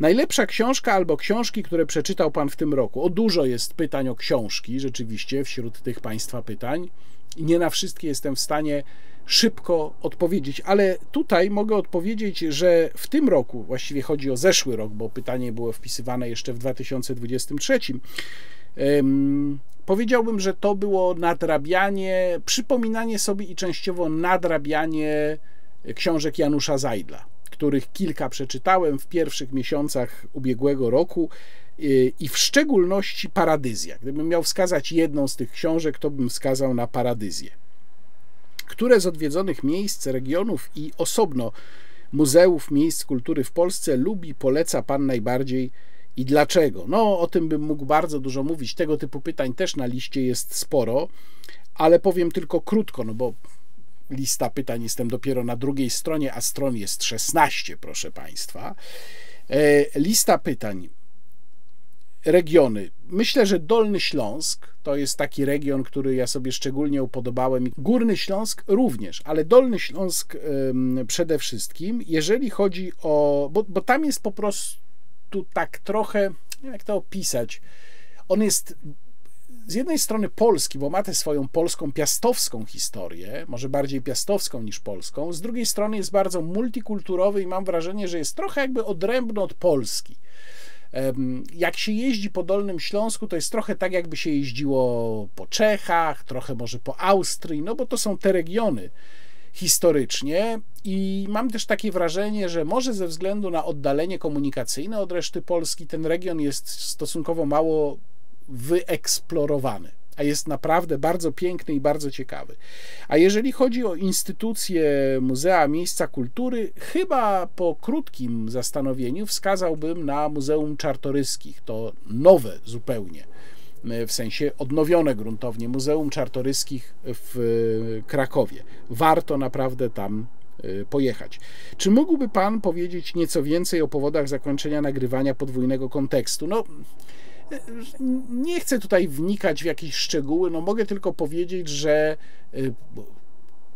Najlepsza książka albo książki, które przeczytał Pan w tym roku. O dużo jest pytań o książki, rzeczywiście, wśród tych Państwa pytań. Nie na wszystkie jestem w stanie szybko odpowiedzieć, ale tutaj mogę odpowiedzieć, że w tym roku, właściwie chodzi o zeszły rok, bo pytanie było wpisywane jeszcze w 2023 Powiedziałbym, że to było nadrabianie, przypominanie sobie i częściowo nadrabianie książek Janusza Zajdla, których kilka przeczytałem w pierwszych miesiącach ubiegłego roku y, i w szczególności Paradyzja. Gdybym miał wskazać jedną z tych książek, to bym wskazał na Paradyzję. Które z odwiedzonych miejsc, regionów i osobno muzeów, miejsc kultury w Polsce lubi, poleca Pan najbardziej i dlaczego? No, o tym bym mógł bardzo dużo mówić. Tego typu pytań też na liście jest sporo, ale powiem tylko krótko, no bo lista pytań jestem dopiero na drugiej stronie, a stron jest 16, proszę Państwa. E, lista pytań. Regiony. Myślę, że Dolny Śląsk to jest taki region, który ja sobie szczególnie upodobałem. Górny Śląsk również, ale Dolny Śląsk przede wszystkim, jeżeli chodzi o. Bo, bo tam jest po prostu tak trochę, jak to opisać, on jest z jednej strony polski, bo ma tę swoją polską, piastowską historię, może bardziej piastowską niż polską, z drugiej strony jest bardzo multikulturowy i mam wrażenie, że jest trochę jakby odrębny od Polski. Jak się jeździ po Dolnym Śląsku, to jest trochę tak, jakby się jeździło po Czechach, trochę może po Austrii, no bo to są te regiony historycznie. I mam też takie wrażenie, że może ze względu na oddalenie komunikacyjne od reszty Polski ten region jest stosunkowo mało wyeksplorowany, a jest naprawdę bardzo piękny i bardzo ciekawy. A jeżeli chodzi o instytucje, muzea, miejsca kultury, chyba po krótkim zastanowieniu wskazałbym na Muzeum Czartoryskich. To nowe zupełnie w sensie odnowione gruntownie Muzeum Czartoryskich w Krakowie. Warto naprawdę tam y, pojechać. Czy mógłby Pan powiedzieć nieco więcej o powodach zakończenia nagrywania podwójnego kontekstu? No, nie chcę tutaj wnikać w jakieś szczegóły, no mogę tylko powiedzieć, że y,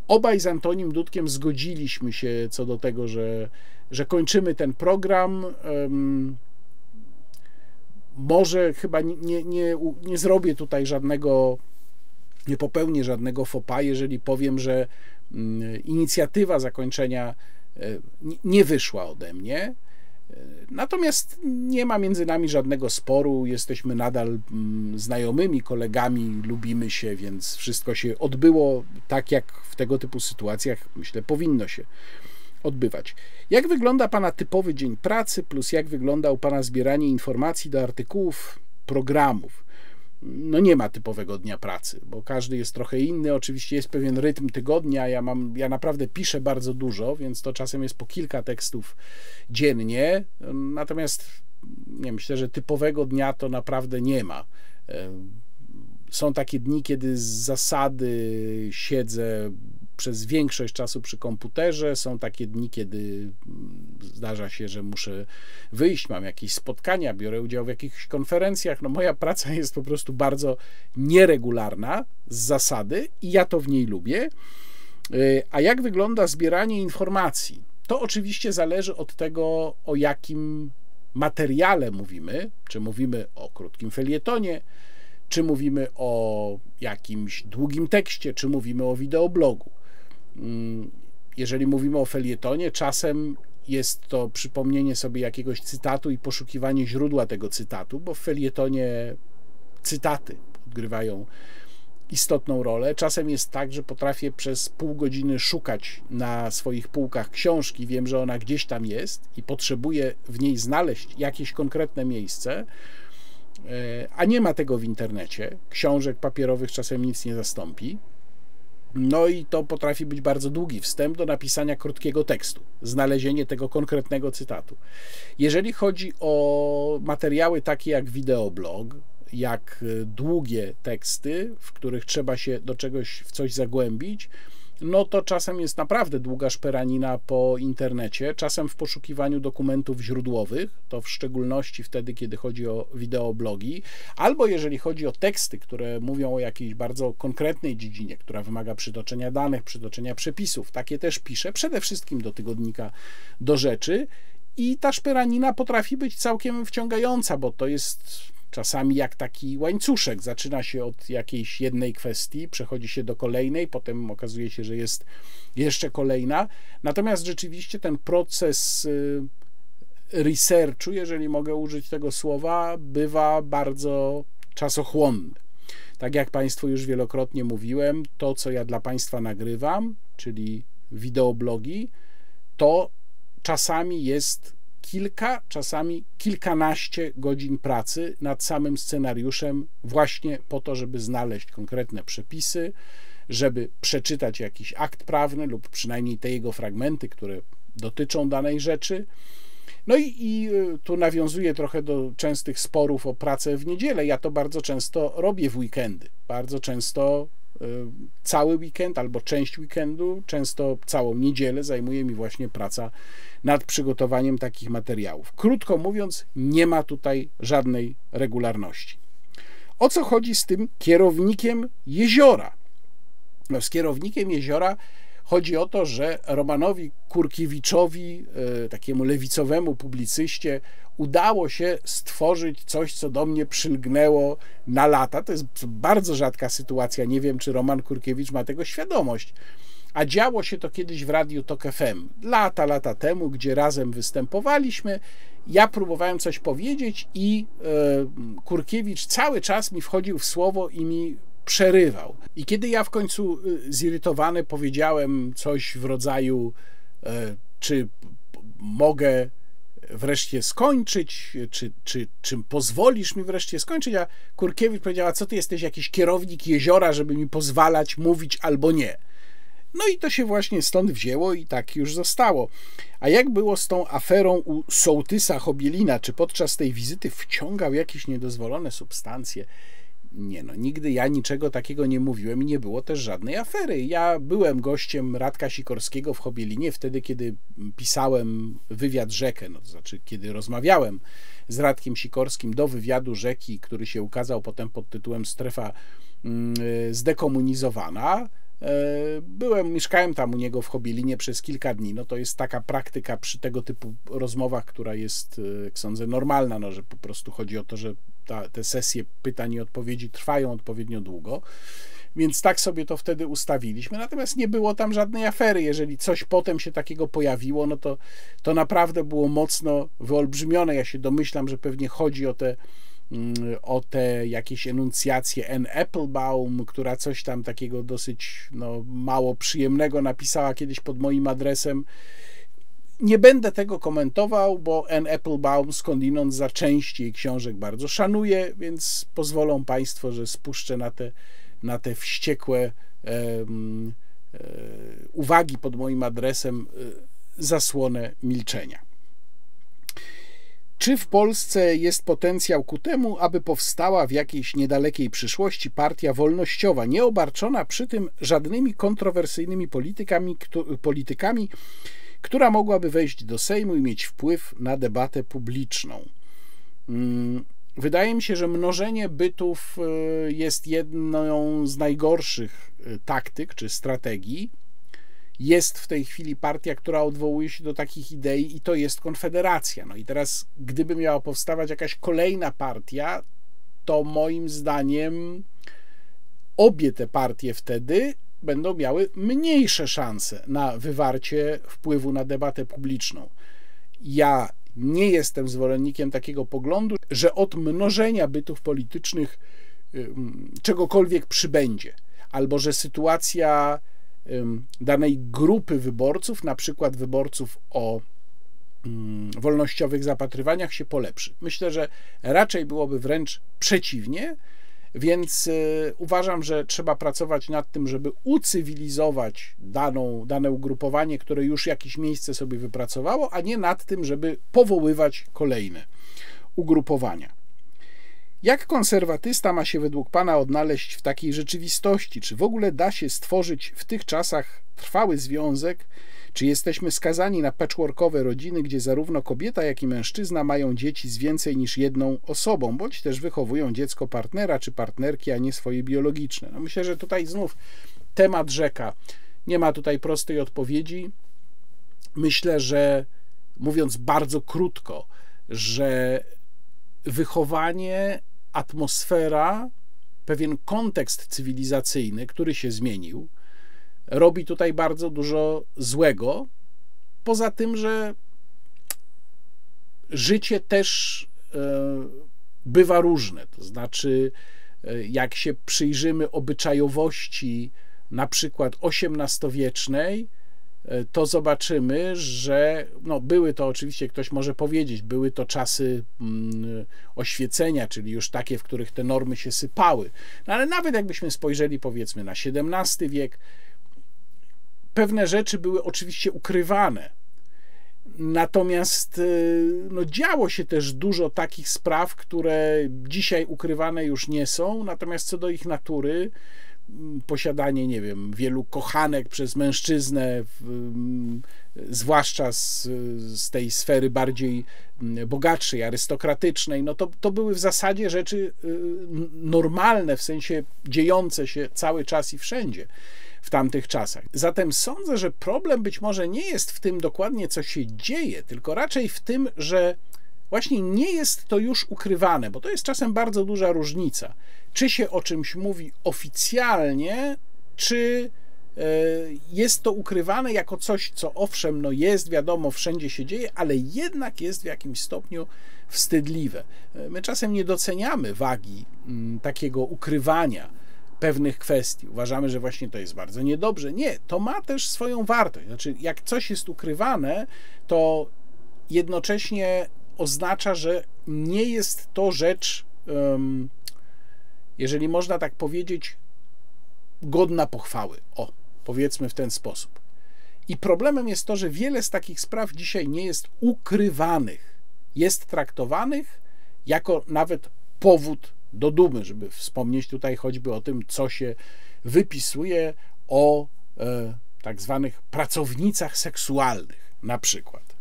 obaj z Antonim Dudkiem zgodziliśmy się co do tego, że, że kończymy ten program. Może chyba nie, nie, nie zrobię tutaj żadnego, nie popełnię żadnego fopa, jeżeli powiem, że mm, inicjatywa zakończenia y, nie wyszła ode mnie. Natomiast nie ma między nami żadnego sporu, jesteśmy nadal mm, znajomymi, kolegami, lubimy się, więc wszystko się odbyło tak, jak w tego typu sytuacjach, myślę, powinno się odbywać. Jak wygląda Pana typowy dzień pracy, plus jak wygląda u Pana zbieranie informacji do artykułów, programów? No nie ma typowego dnia pracy, bo każdy jest trochę inny. Oczywiście jest pewien rytm tygodnia. Ja mam, ja naprawdę piszę bardzo dużo, więc to czasem jest po kilka tekstów dziennie. Natomiast nie myślę, że typowego dnia to naprawdę nie ma. Są takie dni, kiedy z zasady siedzę przez większość czasu przy komputerze. Są takie dni, kiedy zdarza się, że muszę wyjść, mam jakieś spotkania, biorę udział w jakichś konferencjach. No moja praca jest po prostu bardzo nieregularna z zasady i ja to w niej lubię. Y, a jak wygląda zbieranie informacji? To oczywiście zależy od tego, o jakim materiale mówimy, czy mówimy o krótkim felietonie, czy mówimy o jakimś długim tekście, czy mówimy o wideoblogu. Mm, jeżeli mówimy o felietonie, czasem jest to przypomnienie sobie jakiegoś cytatu i poszukiwanie źródła tego cytatu, bo w felietonie cytaty odgrywają istotną rolę. Czasem jest tak, że potrafię przez pół godziny szukać na swoich półkach książki, wiem, że ona gdzieś tam jest i potrzebuję w niej znaleźć jakieś konkretne miejsce, e, a nie ma tego w internecie. Książek papierowych czasem nic nie zastąpi. No i to potrafi być bardzo długi wstęp do napisania krótkiego tekstu, znalezienie tego konkretnego cytatu. Jeżeli chodzi o materiały takie jak wideoblog, jak długie teksty, w których trzeba się do czegoś w coś zagłębić, no to czasem jest naprawdę długa szperanina po internecie, czasem w poszukiwaniu dokumentów źródłowych, to w szczególności wtedy, kiedy chodzi o wideoblogi, albo jeżeli chodzi o teksty, które mówią o jakiejś bardzo konkretnej dziedzinie, która wymaga przytoczenia danych, przytoczenia przepisów. Takie też piszę, przede wszystkim do tygodnika do rzeczy. I ta szperanina potrafi być całkiem wciągająca, bo to jest czasami jak taki łańcuszek. Zaczyna się od jakiejś jednej kwestii, przechodzi się do kolejnej, potem okazuje się, że jest jeszcze kolejna. Natomiast rzeczywiście ten proces y, researchu, jeżeli mogę użyć tego słowa, bywa bardzo czasochłonny. Tak jak Państwu już wielokrotnie mówiłem, to co ja dla Państwa nagrywam, czyli wideoblogi, to czasami jest kilka, czasami kilkanaście godzin pracy nad samym scenariuszem, właśnie po to, żeby znaleźć konkretne przepisy, żeby przeczytać jakiś akt prawny lub przynajmniej te jego fragmenty, które dotyczą danej rzeczy. No i, i y, tu nawiązuję trochę do częstych sporów o pracę w niedzielę. Ja to bardzo często robię w weekendy. Bardzo często cały weekend albo część weekendu, często całą niedzielę zajmuje mi właśnie praca nad przygotowaniem takich materiałów. Krótko mówiąc, nie ma tutaj żadnej regularności. O co chodzi z tym kierownikiem jeziora? No, z kierownikiem jeziora chodzi o to, że Romanowi Kurkiewiczowi, e, takiemu lewicowemu publicyście, udało się stworzyć coś, co do mnie przylgnęło na lata. To jest bardzo rzadka sytuacja. Nie wiem, czy Roman Kurkiewicz ma tego świadomość. A działo się to kiedyś w Radiu Tok FM, lata, lata temu, gdzie razem występowaliśmy. Ja próbowałem coś powiedzieć i e, Kurkiewicz cały czas mi wchodził w słowo i mi przerywał. I kiedy ja w końcu e, zirytowany powiedziałem coś w rodzaju, e, czy mogę wreszcie skończyć, czy, czy, czy pozwolisz mi wreszcie skończyć, a Kurkiewicz powiedziała, co ty jesteś jakiś kierownik jeziora, żeby mi pozwalać mówić albo nie. No i to się właśnie stąd wzięło i tak już zostało. A jak było z tą aferą u sołtysa Chobielina? Czy podczas tej wizyty wciągał jakieś niedozwolone substancje? Nie no, nigdy ja niczego takiego nie mówiłem i nie było też żadnej afery. Ja byłem gościem Radka Sikorskiego w Chobielinie wtedy, kiedy pisałem wywiad Rzekę, no to znaczy kiedy rozmawiałem z Radkiem Sikorskim do wywiadu Rzeki, który się ukazał potem pod tytułem Strefa mm, zdekomunizowana. E, byłem, mieszkałem tam u niego w Chobielinie przez kilka dni. No to jest taka praktyka przy tego typu rozmowach, która jest, e, jak sądzę, normalna, no, że po prostu chodzi o to, że ta, te sesje pytań i odpowiedzi trwają odpowiednio długo. Więc tak sobie to wtedy ustawiliśmy. Natomiast nie było tam żadnej afery. Jeżeli coś potem się takiego pojawiło, no to, to naprawdę było mocno wyolbrzymione. Ja się domyślam, że pewnie chodzi o te mm, o te jakieś enuncjacje N. Applebaum, która coś tam takiego dosyć no, mało przyjemnego napisała kiedyś pod moim adresem nie będę tego komentował, bo N. Applebaum skądinąd za część jej książek bardzo szanuję, więc pozwolą Państwo, że spuszczę na te, na te wściekłe e, uwagi pod moim adresem e, zasłonę milczenia. Czy w Polsce jest potencjał ku temu, aby powstała w jakiejś niedalekiej przyszłości partia wolnościowa, nieobarczona przy tym żadnymi kontrowersyjnymi politykami, politykami która mogłaby wejść do Sejmu i mieć wpływ na debatę publiczną. Mm, wydaje mi się, że mnożenie bytów e, jest jedną z najgorszych e, taktyk czy strategii. Jest w tej chwili partia, która odwołuje się do takich idei, i to jest Konfederacja. No i teraz, gdyby miała powstawać jakaś kolejna partia, to moim zdaniem obie te partie wtedy będą miały mniejsze szanse na wywarcie wpływu na debatę publiczną. Ja nie jestem zwolennikiem takiego poglądu, że od mnożenia bytów politycznych czegokolwiek przybędzie, albo że sytuacja danej grupy wyborców, na przykład wyborców o wolnościowych zapatrywaniach, się polepszy. Myślę, że raczej byłoby wręcz przeciwnie, więc y, uważam, że trzeba pracować nad tym, żeby ucywilizować daną, dane ugrupowanie, które już jakieś miejsce sobie wypracowało, a nie nad tym, żeby powoływać kolejne ugrupowania. Jak konserwatysta ma się według Pana odnaleźć w takiej rzeczywistości? Czy w ogóle da się stworzyć w tych czasach trwały związek czy jesteśmy skazani na patchworkowe rodziny, gdzie zarówno kobieta, jak i mężczyzna mają dzieci z więcej niż jedną osobą, bądź też wychowują dziecko partnera czy partnerki, a nie swoje biologiczne? No myślę, że tutaj znów temat rzeka. Nie ma tutaj prostej odpowiedzi. Myślę, że mówiąc bardzo krótko, że wychowanie, atmosfera, pewien kontekst cywilizacyjny, który się zmienił, robi tutaj bardzo dużo złego. Poza tym, że życie też e, bywa różne. To znaczy, e, jak się przyjrzymy obyczajowości na przykład XVIII-wiecznej, e, to zobaczymy, że no, były to oczywiście, ktoś może powiedzieć, były to czasy mm, oświecenia, czyli już takie, w których te normy się sypały. No, ale nawet jakbyśmy spojrzeli powiedzmy na XVII wiek, Pewne rzeczy były oczywiście ukrywane. Natomiast y, no, działo się też dużo takich spraw, które dzisiaj ukrywane już nie są, natomiast co do ich natury, posiadanie, nie wiem, wielu kochanek przez mężczyznę, zwłaszcza z, z tej sfery bardziej bogatszej, arystokratycznej, no to, to były w zasadzie rzeczy y, normalne, w sensie dziejące się cały czas i wszędzie w tamtych czasach. Zatem sądzę, że problem być może nie jest w tym dokładnie, co się dzieje, tylko raczej w tym, że właśnie nie jest to już ukrywane, bo to jest czasem bardzo duża różnica. Czy się o czymś mówi oficjalnie, czy e, jest to ukrywane jako coś, co owszem, no jest, wiadomo, wszędzie się dzieje, ale jednak jest w jakimś stopniu wstydliwe. E, my czasem nie doceniamy wagi mm, takiego ukrywania pewnych kwestii. Uważamy, że właśnie to jest bardzo niedobrze. Nie, to ma też swoją wartość. Znaczy, jak coś jest ukrywane, to jednocześnie oznacza, że nie jest to rzecz, jeżeli można tak powiedzieć, godna pochwały. O, powiedzmy w ten sposób. I problemem jest to, że wiele z takich spraw dzisiaj nie jest ukrywanych, jest traktowanych jako nawet powód do dumy, żeby wspomnieć tutaj choćby o tym, co się wypisuje o e, tak zwanych pracownicach seksualnych, na przykład.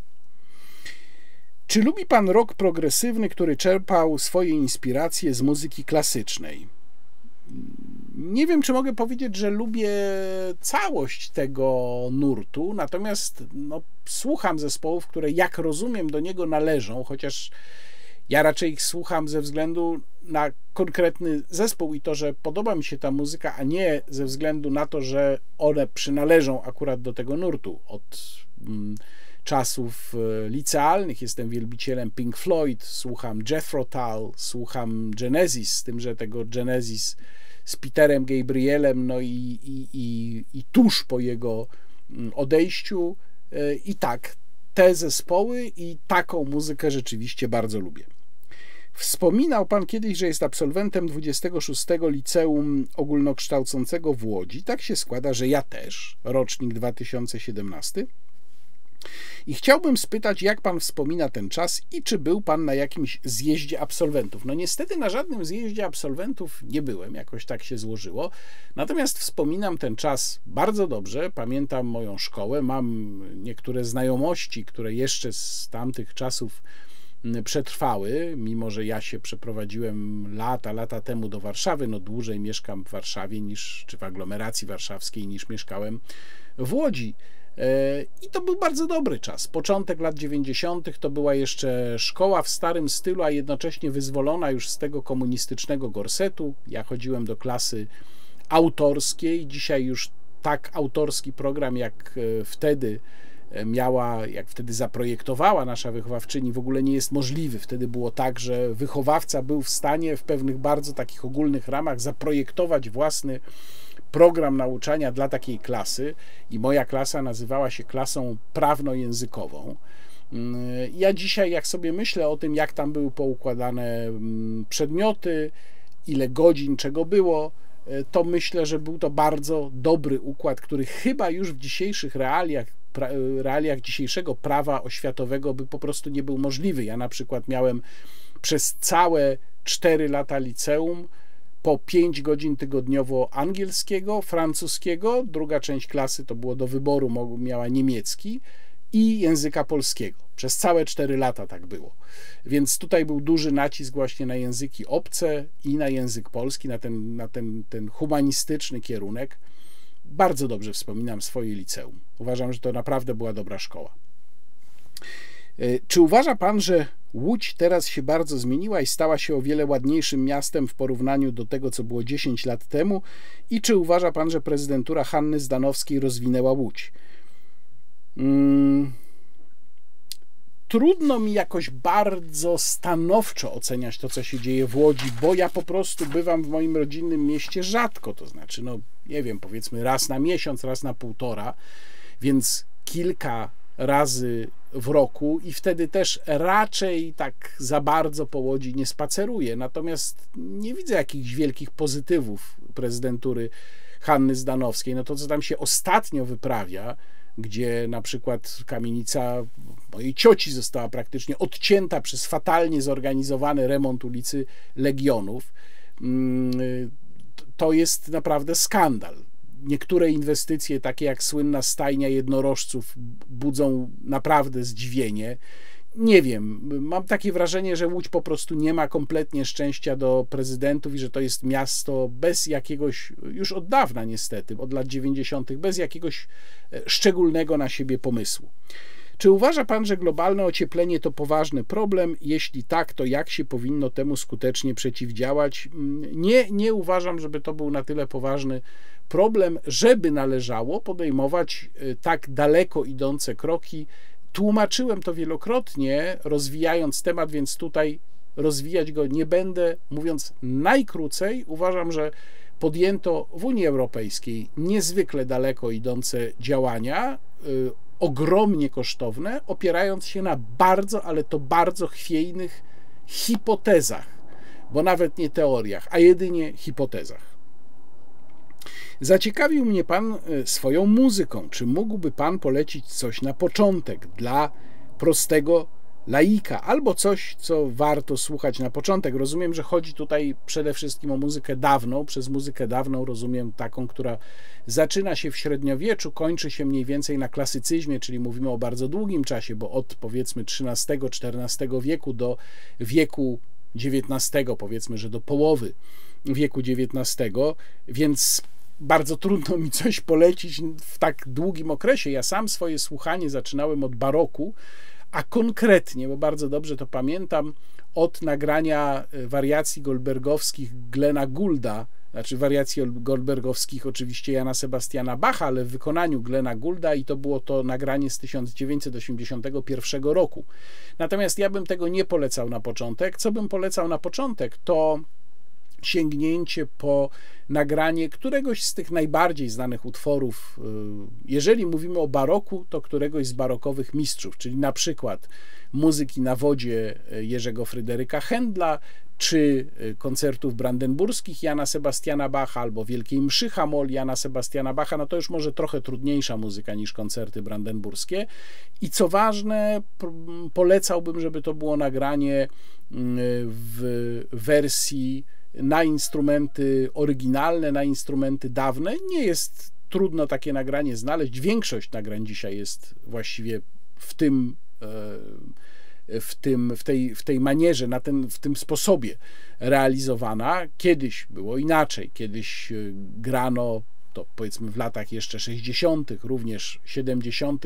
Czy lubi pan rok progresywny, który czerpał swoje inspiracje z muzyki klasycznej? Nie wiem, czy mogę powiedzieć, że lubię całość tego nurtu, natomiast no, słucham zespołów, które jak rozumiem do niego należą, chociaż ja raczej ich słucham ze względu na konkretny zespół i to, że podoba mi się ta muzyka, a nie ze względu na to, że one przynależą akurat do tego nurtu. Od mm, czasów e, licealnych jestem wielbicielem Pink Floyd, słucham Jethro Tull, słucham Genesis, z tym, że tego Genesis z Peterem Gabrielem, no i, i, i, i tuż po jego mm, odejściu. E, I tak, te zespoły i taką muzykę rzeczywiście bardzo lubię. Wspominał Pan kiedyś, że jest absolwentem 26 Liceum Ogólnokształcącego w Łodzi. Tak się składa, że ja też, rocznik 2017. I chciałbym spytać, jak pan wspomina ten czas i czy był pan na jakimś zjeździe absolwentów? No niestety na żadnym zjeździe absolwentów nie byłem, jakoś tak się złożyło. Natomiast wspominam ten czas bardzo dobrze. Pamiętam moją szkołę, mam niektóre znajomości, które jeszcze z tamtych czasów przetrwały, mimo że ja się przeprowadziłem lata, lata temu do Warszawy, no dłużej mieszkam w Warszawie niż, czy w aglomeracji warszawskiej niż mieszkałem w Łodzi. E, I to był bardzo dobry czas. Początek lat 90. to była jeszcze szkoła w starym stylu, a jednocześnie wyzwolona już z tego komunistycznego gorsetu. Ja chodziłem do klasy autorskiej. Dzisiaj już tak autorski program jak e, wtedy miała, jak wtedy zaprojektowała nasza wychowawczyni, w ogóle nie jest możliwy. Wtedy było tak, że wychowawca był w stanie w pewnych bardzo takich ogólnych ramach zaprojektować własny program nauczania dla takiej klasy i moja klasa nazywała się klasą prawnojęzykową. Mm, ja dzisiaj, jak sobie myślę o tym, jak tam były poukładane mm, przedmioty, ile godzin czego było, e, to myślę, że był to bardzo dobry układ, który chyba już w dzisiejszych realiach, realiach dzisiejszego prawa oświatowego by po prostu nie był możliwy. Ja na przykład miałem przez całe 4 lata liceum po 5 godzin tygodniowo angielskiego, francuskiego, druga część klasy to było do wyboru, miała niemiecki i języka polskiego. Przez całe 4 lata tak było. Więc tutaj był duży nacisk właśnie na języki obce i na język polski, na ten, na ten, ten humanistyczny kierunek. Bardzo dobrze wspominam swoje liceum. Uważam, że to naprawdę była dobra szkoła. E, czy uważa pan, że Łódź teraz się bardzo zmieniła i stała się o wiele ładniejszym miastem w porównaniu do tego, co było 10 lat temu? I czy uważa pan, że prezydentura Hanny Zdanowskiej rozwinęła Łódź? Hmm. Trudno mi jakoś bardzo stanowczo oceniać to, co się dzieje w Łodzi, bo ja po prostu bywam w moim rodzinnym mieście rzadko, to znaczy, no nie wiem, powiedzmy raz na miesiąc, raz na półtora, więc kilka razy w roku i wtedy też raczej tak za bardzo po Łodzi nie spaceruję. Natomiast nie widzę jakichś wielkich pozytywów prezydentury Hanny Zdanowskiej. No to, co tam się ostatnio wyprawia, gdzie na przykład kamienica mojej cioci została praktycznie odcięta przez fatalnie zorganizowany remont ulicy Legionów. Mm, to jest naprawdę skandal. Niektóre inwestycje, takie jak słynna stajnia jednorożców, budzą naprawdę zdziwienie nie wiem, mam takie wrażenie, że Łódź po prostu nie ma kompletnie szczęścia do prezydentów i że to jest miasto bez jakiegoś, już od dawna niestety, od lat 90., bez jakiegoś e, szczególnego na siebie pomysłu. Czy uważa Pan, że globalne ocieplenie to poważny problem? Jeśli tak, to jak się powinno temu skutecznie przeciwdziałać? Mm, nie, nie uważam, żeby to był na tyle poważny problem, żeby należało podejmować e, tak daleko idące kroki, Tłumaczyłem to wielokrotnie, rozwijając temat, więc tutaj rozwijać go nie będę. Mówiąc najkrócej, uważam, że podjęto w Unii Europejskiej niezwykle daleko idące działania, y, ogromnie kosztowne, opierając się na bardzo, ale to bardzo chwiejnych hipotezach, bo nawet nie teoriach, a jedynie hipotezach. Zaciekawił mnie Pan e, swoją muzyką. Czy mógłby Pan polecić coś na początek dla prostego laika, albo coś, co warto słuchać na początek. Rozumiem, że chodzi tutaj przede wszystkim o muzykę dawną. Przez muzykę dawną rozumiem taką, która zaczyna się w średniowieczu, kończy się mniej więcej na klasycyzmie, czyli mówimy o bardzo długim czasie, bo od powiedzmy XIII-XIV wieku do wieku XIX, powiedzmy, że do połowy wieku XIX, więc bardzo trudno mi coś polecić w tak długim okresie. Ja sam swoje słuchanie zaczynałem od baroku, a konkretnie, bo bardzo dobrze to pamiętam, od nagrania e, wariacji goldbergowskich Glena Goulda, znaczy wariacji goldbergowskich oczywiście Jana Sebastiana Bacha, ale w wykonaniu Glena Goulda i to było to nagranie z 1981 roku. Natomiast ja bym tego nie polecał na początek. Co bym polecał na początek, to sięgnięcie po nagranie któregoś z tych najbardziej znanych utworów. Y, jeżeli mówimy o baroku, to któregoś z barokowych mistrzów, czyli na przykład muzyki na wodzie y, Jerzego Fryderyka Händla, czy y, koncertów brandenburskich Jana Sebastiana Bacha, albo Wielkiej Mszy Hamol Jana Sebastiana Bacha, no to już może trochę trudniejsza muzyka niż koncerty brandenburskie. I co ważne, polecałbym, żeby to było nagranie w wersji na instrumenty oryginalne, na instrumenty dawne. Nie jest trudno takie nagranie znaleźć. Większość nagrań dzisiaj jest właściwie w tym e, w, tym, w, tej, w tej manierze, na ten, w tym sposobie realizowana. Kiedyś było inaczej. Kiedyś e, grano to powiedzmy w latach jeszcze 60., również 70.,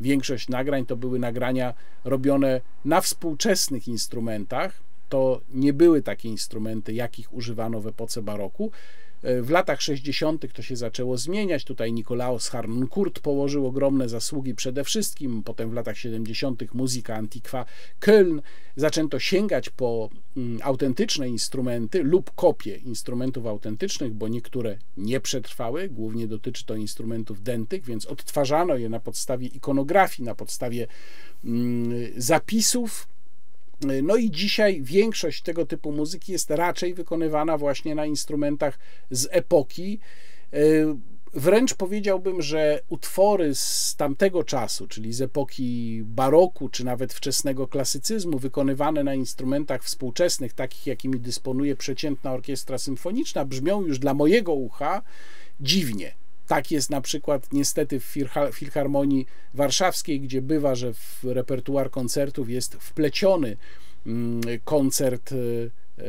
większość nagrań to były nagrania robione na współczesnych instrumentach, to nie były takie instrumenty, jakich używano w epoce baroku. E, w latach 60. to się zaczęło zmieniać. Tutaj Nikolaus Harnoncourt położył ogromne zasługi przede wszystkim. Potem w latach 70. muzyka Antiqua Köln. Zaczęto sięgać po mm, autentyczne instrumenty lub kopie instrumentów autentycznych, bo niektóre nie przetrwały. Głównie dotyczy to instrumentów dętych, więc odtwarzano je na podstawie ikonografii, na podstawie mm, zapisów no i dzisiaj większość tego typu muzyki jest raczej wykonywana właśnie na instrumentach z epoki. E, wręcz powiedziałbym, że utwory z tamtego czasu, czyli z epoki baroku, czy nawet wczesnego klasycyzmu, wykonywane na instrumentach współczesnych, takich jakimi dysponuje przeciętna orkiestra symfoniczna, brzmią już dla mojego ucha dziwnie. Tak jest na przykład niestety w Filharmonii Warszawskiej, gdzie bywa, że w repertuar koncertów jest wpleciony mm, koncert e, e,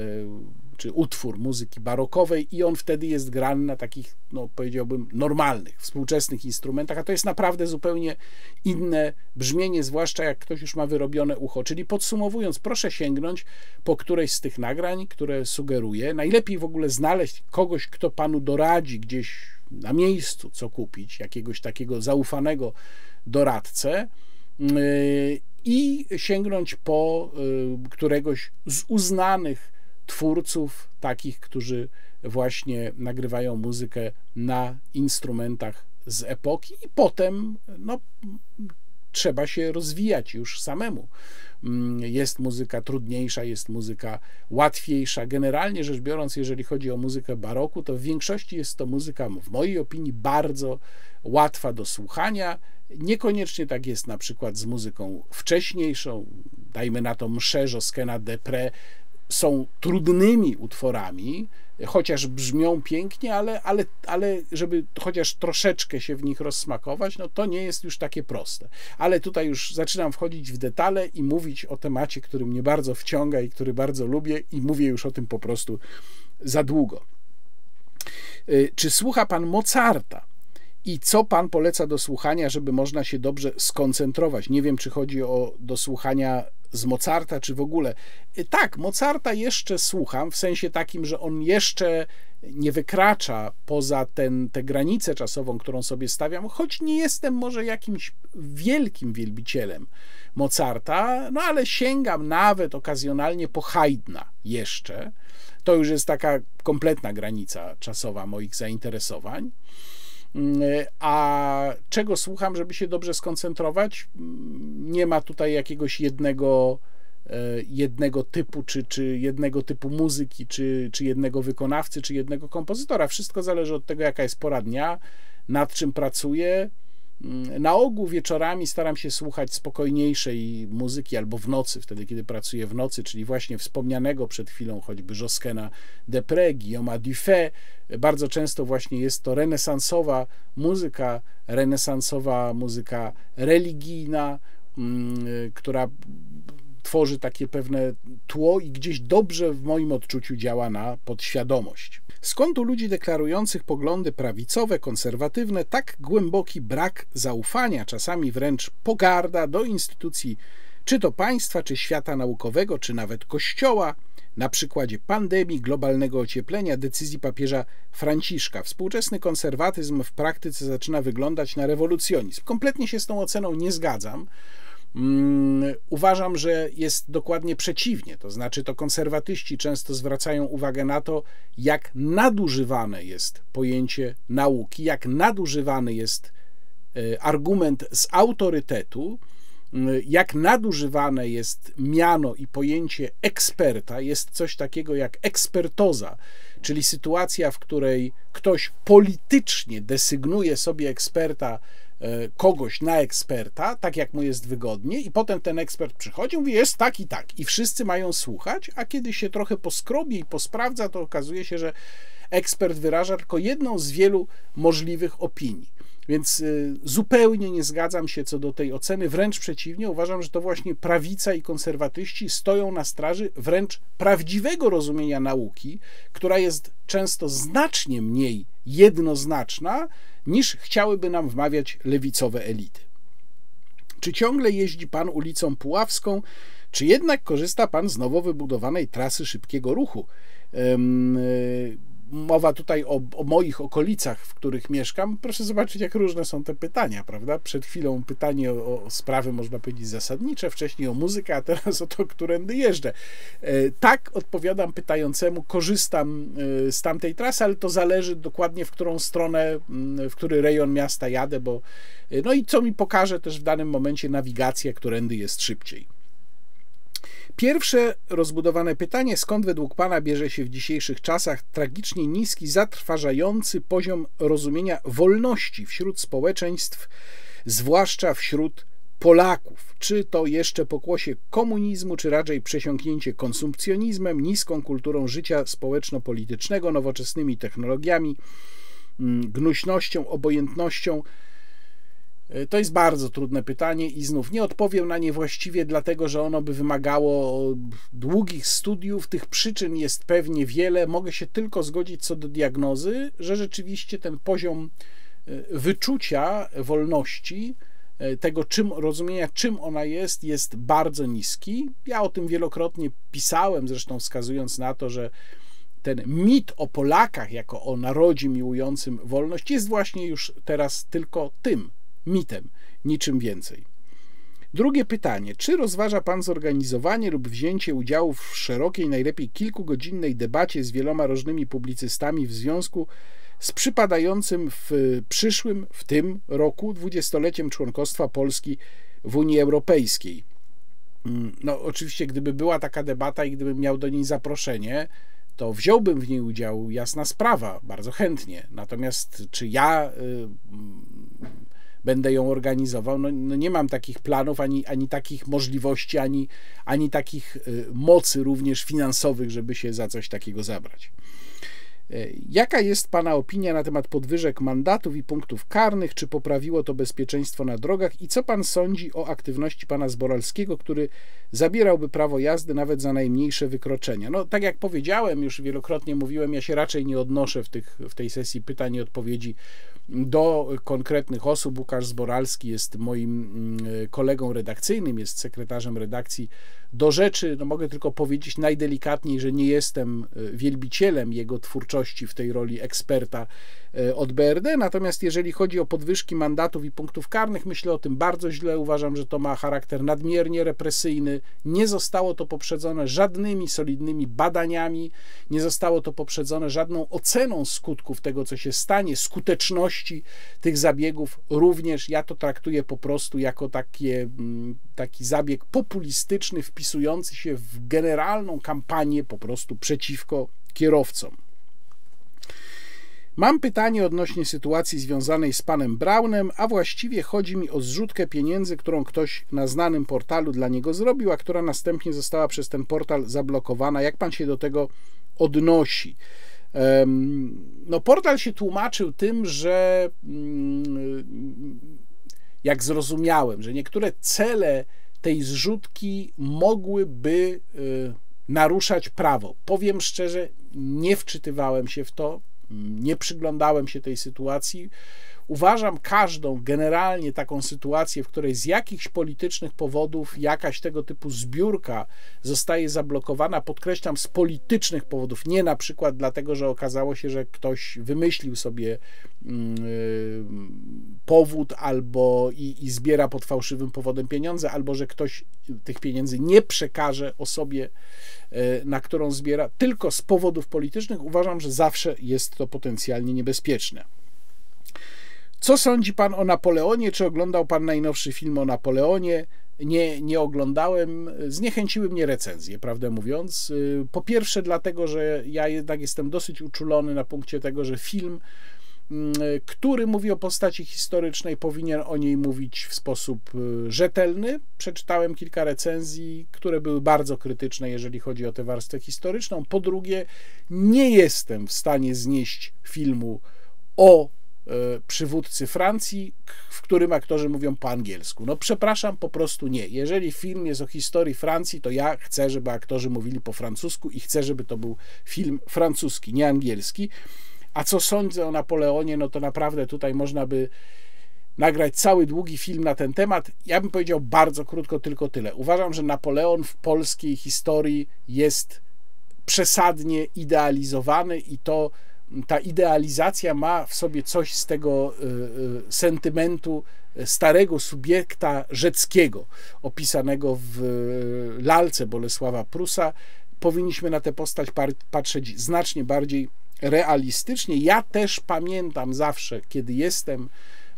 czy utwór muzyki barokowej i on wtedy jest grany na takich, no powiedziałbym, normalnych, współczesnych instrumentach, a to jest naprawdę zupełnie inne brzmienie, zwłaszcza jak ktoś już ma wyrobione ucho. Czyli podsumowując, proszę sięgnąć po któreś z tych nagrań, które sugeruję. Najlepiej w ogóle znaleźć kogoś, kto panu doradzi gdzieś na miejscu, co kupić, jakiegoś takiego zaufanego doradcę y, i sięgnąć po y, któregoś z uznanych twórców, takich, którzy właśnie nagrywają muzykę na instrumentach z epoki, i potem no, trzeba się rozwijać już samemu. Mm, jest muzyka trudniejsza, jest muzyka łatwiejsza. Generalnie rzecz biorąc, jeżeli chodzi o muzykę baroku, to w większości jest to muzyka, w mojej opinii, bardzo łatwa do słuchania. Niekoniecznie tak jest na przykład z muzyką wcześniejszą, dajmy na to mszę Skena Depre, są trudnymi utworami, chociaż brzmią pięknie, ale, ale, ale żeby chociaż troszeczkę się w nich rozsmakować, no to nie jest już takie proste. Ale tutaj już zaczynam wchodzić w detale i mówić o temacie, który mnie bardzo wciąga i który bardzo lubię, i mówię już o tym po prostu za długo. Y, czy słucha pan Mozarta? I co pan poleca do słuchania, żeby można się dobrze skoncentrować? Nie wiem, czy chodzi o do słuchania z Mozarta, czy w ogóle. Y, tak, Mozarta jeszcze słucham, w sensie takim, że on jeszcze nie wykracza poza ten, tę granicę czasową, którą sobie stawiam, choć nie jestem może jakimś wielkim wielbicielem Mozarta, no ale sięgam nawet okazjonalnie po Haydna jeszcze. To już jest taka kompletna granica czasowa moich zainteresowań. Mm, a czego słucham, żeby się dobrze skoncentrować? Mm, nie ma tutaj jakiegoś jednego, e, jednego typu, czy, czy jednego typu muzyki, czy, czy jednego wykonawcy, czy jednego kompozytora. Wszystko zależy od tego, jaka jest pora dnia, nad czym pracuję, na ogół wieczorami staram się słuchać spokojniejszej muzyki albo w nocy, wtedy kiedy pracuję w nocy, czyli właśnie wspomnianego przed chwilą choćby Joskena Depré, Guillaume Dufay. Bardzo często właśnie jest to renesansowa muzyka, renesansowa muzyka religijna, mm, która tworzy takie pewne tło i gdzieś dobrze w moim odczuciu działa na podświadomość. Skąd u ludzi deklarujących poglądy prawicowe, konserwatywne tak głęboki brak zaufania, czasami wręcz pogarda do instytucji czy to państwa, czy świata naukowego, czy nawet kościoła, na przykładzie pandemii, globalnego ocieplenia, decyzji papieża Franciszka. Współczesny konserwatyzm w praktyce zaczyna wyglądać na rewolucjonizm. Kompletnie się z tą oceną nie zgadzam. Mm, uważam, że jest dokładnie przeciwnie. To znaczy, to konserwatyści często zwracają uwagę na to, jak nadużywane jest pojęcie nauki, jak nadużywany jest e, argument z autorytetu, mm, jak nadużywane jest miano i pojęcie eksperta. Jest coś takiego jak ekspertoza, czyli sytuacja, w której ktoś politycznie desygnuje sobie eksperta kogoś na eksperta, tak jak mu jest wygodnie, i potem ten ekspert przychodzi, mówi, jest tak i tak, i wszyscy mają słuchać, a kiedy się trochę poskrobie i posprawdza, to okazuje się, że ekspert wyraża tylko jedną z wielu możliwych opinii. Więc y, zupełnie nie zgadzam się co do tej oceny, wręcz przeciwnie, uważam, że to właśnie prawica i konserwatyści stoją na straży wręcz prawdziwego rozumienia nauki, która jest często znacznie mniej jednoznaczna niż chciałyby nam wmawiać lewicowe elity. Czy ciągle jeździ pan ulicą Puławską, czy jednak korzysta pan z nowo wybudowanej trasy szybkiego ruchu? Mowa tutaj o, o, moich okolicach, w których mieszkam, proszę zobaczyć, jak różne są te pytania, prawda? Przed chwilą pytanie o, o sprawy, można powiedzieć, zasadnicze, wcześniej o muzykę, a teraz o to, którędy jeżdżę. E, tak, odpowiadam pytającemu, korzystam e, z tamtej trasy, ale to zależy dokładnie, w którą stronę, w który rejon miasta jadę, bo e, no i co mi pokaże też w danym momencie nawigacja, którędy jest szybciej. Pierwsze rozbudowane pytanie, skąd według Pana bierze się w dzisiejszych czasach tragicznie niski, zatrważający poziom rozumienia wolności wśród społeczeństw, zwłaszcza wśród Polaków? Czy to jeszcze pokłosie komunizmu, czy raczej przesiąknięcie konsumpcjonizmem, niską kulturą życia społeczno-politycznego, nowoczesnymi technologiami, mm, gnuśnością, obojętnością? E, to jest bardzo trudne pytanie i znów nie odpowiem na nie właściwie, dlatego że ono by wymagało długich studiów. Tych przyczyn jest pewnie wiele. Mogę się tylko zgodzić co do diagnozy, że rzeczywiście ten poziom e, wyczucia wolności, e, tego czym rozumienia, czym ona jest, jest bardzo niski. Ja o tym wielokrotnie pisałem, zresztą wskazując na to, że ten mit o Polakach jako o narodzie miłującym wolność jest właśnie już teraz tylko tym mitem, niczym więcej. Drugie pytanie. Czy rozważa Pan zorganizowanie lub wzięcie udziału w szerokiej, najlepiej kilkugodzinnej debacie z wieloma różnymi publicystami w związku z przypadającym w przyszłym, w tym roku, dwudziestoleciem członkostwa Polski w Unii Europejskiej? Mm, no, oczywiście, gdyby była taka debata i gdybym miał do niej zaproszenie, to wziąłbym w niej udział, jasna sprawa, bardzo chętnie. Natomiast czy ja y, będę ją organizował. No, no, nie mam takich planów, ani, ani takich możliwości, ani, ani takich y, mocy również finansowych, żeby się za coś takiego zabrać. E, jaka jest Pana opinia na temat podwyżek mandatów i punktów karnych? Czy poprawiło to bezpieczeństwo na drogach? I co Pan sądzi o aktywności Pana Zboralskiego, który zabierałby prawo jazdy nawet za najmniejsze wykroczenia? No, tak jak powiedziałem, już wielokrotnie mówiłem, ja się raczej nie odnoszę w, tych, w tej sesji pytań i odpowiedzi do konkretnych osób. Łukasz Zboralski jest moim mm, kolegą redakcyjnym, jest sekretarzem redakcji do rzeczy. No, mogę tylko powiedzieć najdelikatniej, że nie jestem e, wielbicielem jego twórczości w tej roli eksperta e, od BRD. Natomiast jeżeli chodzi o podwyżki mandatów i punktów karnych, myślę o tym bardzo źle. Uważam, że to ma charakter nadmiernie represyjny. Nie zostało to poprzedzone żadnymi solidnymi badaniami, nie zostało to poprzedzone żadną oceną skutków tego, co się stanie, skuteczności tych zabiegów również ja to traktuję po prostu jako takie, mm, taki zabieg populistyczny, wpisujący się w generalną kampanię po prostu przeciwko kierowcom. Mam pytanie odnośnie sytuacji związanej z panem Brownem, a właściwie chodzi mi o zrzutkę pieniędzy, którą ktoś na znanym portalu dla niego zrobił, a która następnie została przez ten portal zablokowana. Jak pan się do tego odnosi? No, portal się tłumaczył tym, że mm, jak zrozumiałem, że niektóre cele tej zrzutki mogłyby y, naruszać prawo. Powiem szczerze, nie wczytywałem się w to, nie przyglądałem się tej sytuacji. Uważam każdą generalnie taką sytuację, w której z jakichś politycznych powodów jakaś tego typu zbiórka zostaje zablokowana, podkreślam z politycznych powodów, nie na przykład dlatego, że okazało się, że ktoś wymyślił sobie mm, y, powód albo i, i zbiera pod fałszywym powodem pieniądze, albo że ktoś tych pieniędzy nie przekaże osobie, y, na którą zbiera, tylko z powodów politycznych, uważam, że zawsze jest to potencjalnie niebezpieczne. Co sądzi pan o Napoleonie? Czy oglądał pan najnowszy film o Napoleonie? Nie, nie oglądałem. Zniechęciły mnie recenzje, prawdę mówiąc. Po pierwsze, dlatego, że ja jednak jestem dosyć uczulony na punkcie tego, że film, mm, który mówi o postaci historycznej, powinien o niej mówić w sposób y, rzetelny. Przeczytałem kilka recenzji, które były bardzo krytyczne, jeżeli chodzi o tę warstwę historyczną. Po drugie, nie jestem w stanie znieść filmu o przywódcy Francji, w którym aktorzy mówią po angielsku. No przepraszam, po prostu nie. Jeżeli film jest o historii Francji, to ja chcę, żeby aktorzy mówili po francusku i chcę, żeby to był film francuski, nie angielski. A co sądzę o Napoleonie, no to naprawdę tutaj można by nagrać cały długi film na ten temat. Ja bym powiedział bardzo krótko tylko tyle. Uważam, że Napoleon w polskiej historii jest przesadnie idealizowany i to ta idealizacja ma w sobie coś z tego y, y, sentymentu starego subiekta rzeckiego, opisanego w lalce Bolesława Prusa. Powinniśmy na tę postać patrzeć znacznie bardziej realistycznie. Ja też pamiętam zawsze, kiedy jestem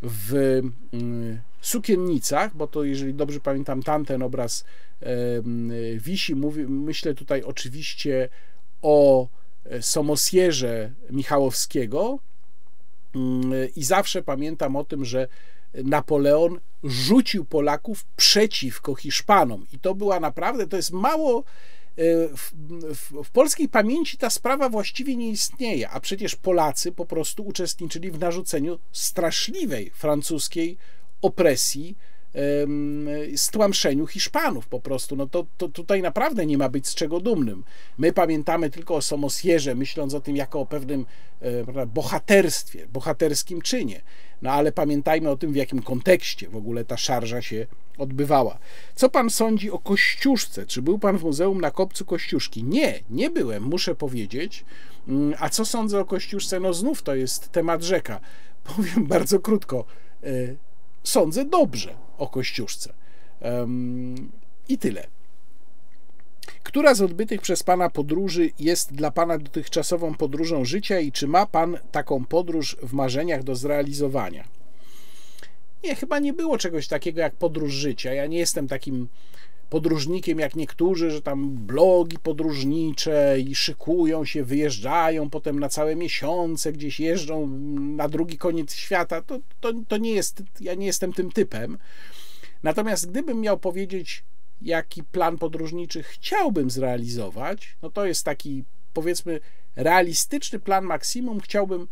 w y, sukiennicach, bo to jeżeli dobrze pamiętam, tamten obraz wisi. Mówi, myślę tutaj oczywiście o Somosierze Michałowskiego mm, i zawsze pamiętam o tym, że Napoleon rzucił Polaków przeciwko Hiszpanom. I to była naprawdę, to jest mało. E, w, w, w, polskiej pamięci ta sprawa właściwie nie istnieje, a przecież Polacy po prostu uczestniczyli w narzuceniu straszliwej francuskiej opresji stłamszeniu Hiszpanów po prostu. No to, to tutaj naprawdę nie ma być z czego dumnym. My pamiętamy tylko o Somosierze, myśląc o tym jako o pewnym e, bohaterstwie, bohaterskim czynie. No ale pamiętajmy o tym, w jakim kontekście w ogóle ta szarża się odbywała. Co pan sądzi o Kościuszce? Czy był pan w muzeum na kopcu Kościuszki? Nie, nie byłem, muszę powiedzieć. Mm, a co sądzę o Kościuszce? No znów to jest temat rzeka. Powiem bardzo krótko e, sądzę dobrze o Kościuszce. I tyle. Która z odbytych przez Pana podróży jest dla Pana dotychczasową podróżą życia i czy ma Pan taką podróż w marzeniach do zrealizowania? Nie, chyba nie było czegoś takiego jak podróż życia. Ja nie jestem takim podróżnikiem jak niektórzy, że tam blogi podróżnicze i szykują się, wyjeżdżają potem na całe miesiące, gdzieś jeżdżą na drugi koniec świata. To, to, to nie jest, ja nie jestem tym typem. Natomiast gdybym miał powiedzieć, jaki plan podróżniczy chciałbym zrealizować, no to jest taki powiedzmy realistyczny plan maksimum. Chciałbym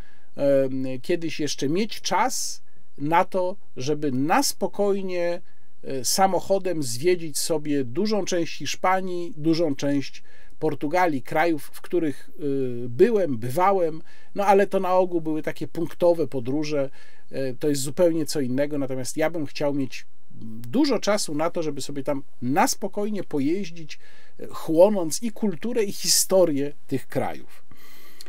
kiedyś jeszcze mieć czas na to, żeby na spokojnie e, samochodem zwiedzić sobie dużą część Hiszpanii, dużą część Portugalii, krajów, w których e, byłem, bywałem, no ale to na ogół były takie punktowe podróże, e, to jest zupełnie co innego, natomiast ja bym chciał mieć dużo czasu na to, żeby sobie tam na spokojnie pojeździć, chłonąc i kulturę, i historię tych krajów.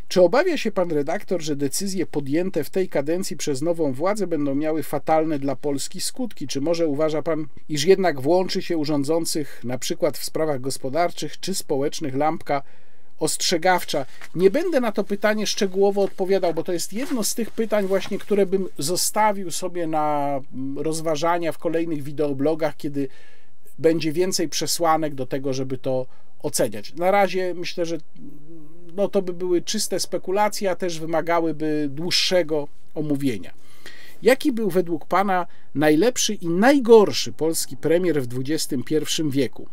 Czy obawia się pan redaktor, że decyzje podjęte w tej kadencji przez nową władzę będą miały fatalne dla Polski skutki? Czy może uważa pan, iż jednak włączy się urządzących, na przykład w sprawach gospodarczych czy społecznych, lampka ostrzegawcza? Nie będę na to pytanie szczegółowo odpowiadał, bo to jest jedno z tych pytań właśnie, które bym zostawił sobie na rozważania w kolejnych wideoblogach, kiedy będzie więcej przesłanek do tego, żeby to oceniać. Na razie myślę, że no to by były czyste spekulacje, a też wymagałyby dłuższego omówienia. Jaki był według Pana najlepszy i najgorszy polski premier w XXI wieku?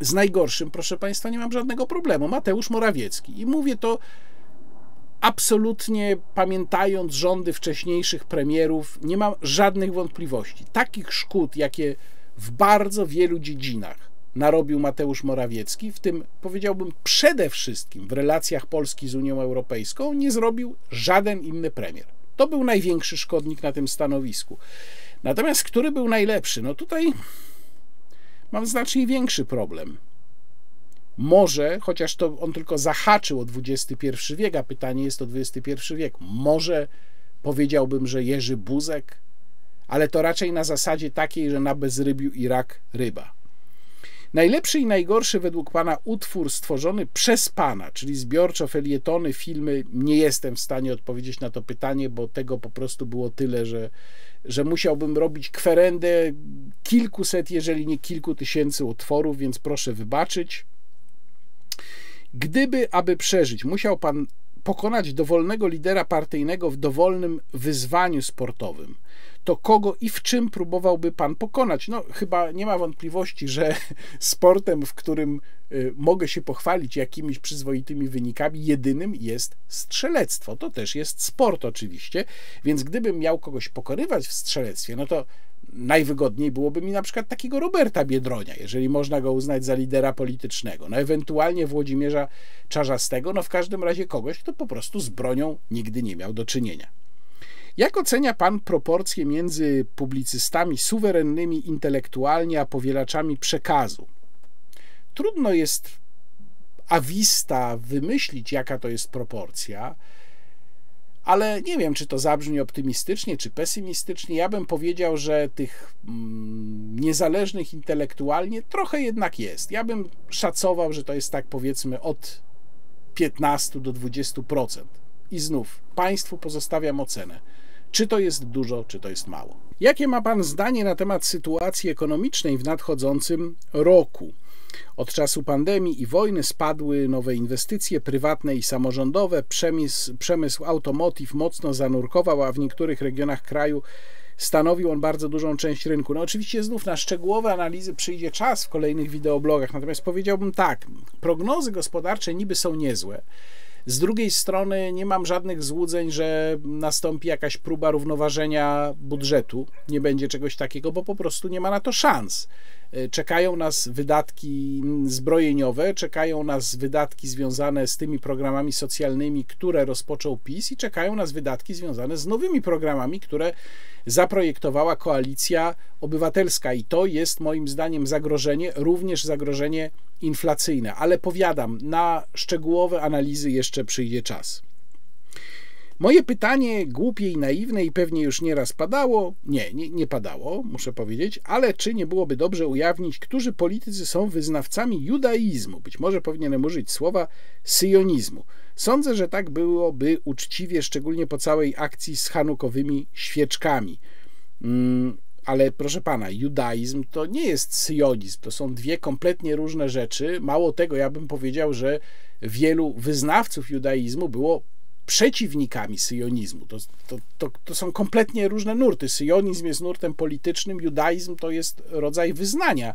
Z najgorszym, proszę Państwa, nie mam żadnego problemu. Mateusz Morawiecki. I mówię to absolutnie pamiętając rządy wcześniejszych premierów, nie mam żadnych wątpliwości. Takich szkód, jakie w bardzo wielu dziedzinach narobił Mateusz Morawiecki, w tym powiedziałbym przede wszystkim w relacjach Polski z Unią Europejską, nie zrobił żaden inny premier. To był największy szkodnik na tym stanowisku. Natomiast który był najlepszy? No tutaj mam znacznie większy problem. Może, chociaż to on tylko zahaczył o XXI wiek, a pytanie jest o XXI wiek, może powiedziałbym, że Jerzy Buzek, ale to raczej na zasadzie takiej, że na bezrybiu i rak ryba. Najlepszy i najgorszy według Pana utwór stworzony przez Pana, czyli zbiorczo felietony, filmy, nie jestem w stanie odpowiedzieć na to pytanie, bo tego po prostu było tyle, że, że musiałbym robić kwerendę kilkuset, jeżeli nie kilku tysięcy utworów, więc proszę wybaczyć. Gdyby, aby przeżyć, musiał Pan pokonać dowolnego lidera partyjnego w dowolnym wyzwaniu sportowym, to kogo i w czym próbowałby pan pokonać? No, chyba nie ma wątpliwości, że sportem, w którym y, mogę się pochwalić jakimiś przyzwoitymi wynikami, jedynym jest strzelectwo. To też jest sport, oczywiście, więc gdybym miał kogoś pokonywać w strzelectwie, no to najwygodniej byłoby mi na przykład takiego Roberta Biedronia, jeżeli można go uznać za lidera politycznego, no ewentualnie Włodzimierza Czarzastego, no w każdym razie kogoś, kto po prostu z bronią nigdy nie miał do czynienia. Jak ocenia Pan proporcje między publicystami suwerennymi intelektualnie, a powielaczami przekazu? Trudno jest awista wymyślić, jaka to jest proporcja, ale nie wiem, czy to zabrzmi optymistycznie, czy pesymistycznie. Ja bym powiedział, że tych mm, niezależnych intelektualnie trochę jednak jest. Ja bym szacował, że to jest tak powiedzmy od 15 do 20%. I znów państwu pozostawiam ocenę. Czy to jest dużo, czy to jest mało? Jakie ma Pan zdanie na temat sytuacji ekonomicznej w nadchodzącym roku? Od czasu pandemii i wojny spadły nowe inwestycje prywatne i samorządowe, przemysł, przemysł automotive mocno zanurkował, a w niektórych regionach kraju stanowił on bardzo dużą część rynku. No oczywiście znów na szczegółowe analizy przyjdzie czas w kolejnych wideoblogach, natomiast powiedziałbym tak, prognozy gospodarcze niby są niezłe, z drugiej strony nie mam żadnych złudzeń, że nastąpi jakaś próba równoważenia budżetu. Nie będzie czegoś takiego, bo po prostu nie ma na to szans. E, czekają nas wydatki zbrojeniowe, czekają nas wydatki związane z tymi programami socjalnymi, które rozpoczął PiS, i czekają nas wydatki związane z nowymi programami, które zaprojektowała koalicja obywatelska. I to jest moim zdaniem zagrożenie, również zagrożenie inflacyjne. Ale powiadam, na szczegółowe analizy jeszcze przyjdzie czas. Moje pytanie, głupie i naiwne i pewnie już nieraz padało, nie, nie, nie padało, muszę powiedzieć, ale czy nie byłoby dobrze ujawnić, którzy politycy są wyznawcami judaizmu? Być może powinienem użyć słowa syjonizmu. Sądzę, że tak byłoby uczciwie, szczególnie po całej akcji z hanukowymi świeczkami. Mm, Ale proszę pana, judaizm to nie jest syjonizm, to są dwie kompletnie różne rzeczy. Mało tego, ja bym powiedział, że wielu wyznawców judaizmu było przeciwnikami syjonizmu. To, to, to, to, są kompletnie różne nurty. Syjonizm jest nurtem politycznym, judaizm to jest rodzaj wyznania.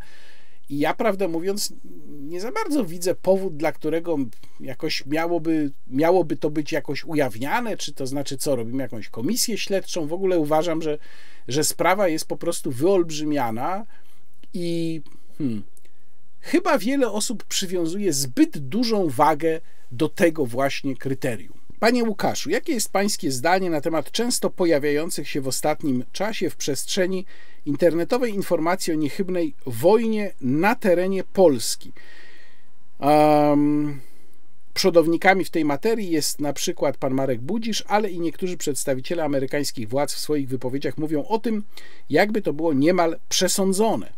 I ja, prawdę mówiąc, nie za bardzo widzę powód, dla którego jakoś miałoby, miałoby to być jakoś ujawniane, czy to znaczy co, robimy jakąś komisję śledczą. W ogóle uważam, że, że sprawa jest po prostu wyolbrzymiana i hmm, chyba wiele osób przywiązuje zbyt dużą wagę do tego właśnie kryterium. Panie Łukaszu, jakie jest Pańskie zdanie na temat często pojawiających się w ostatnim czasie w przestrzeni internetowej informacji o niechybnej wojnie na terenie Polski? Um, przodownikami w tej materii jest na przykład pan Marek Budzisz, ale i niektórzy przedstawiciele amerykańskich władz w swoich wypowiedziach mówią o tym, jakby to było niemal przesądzone.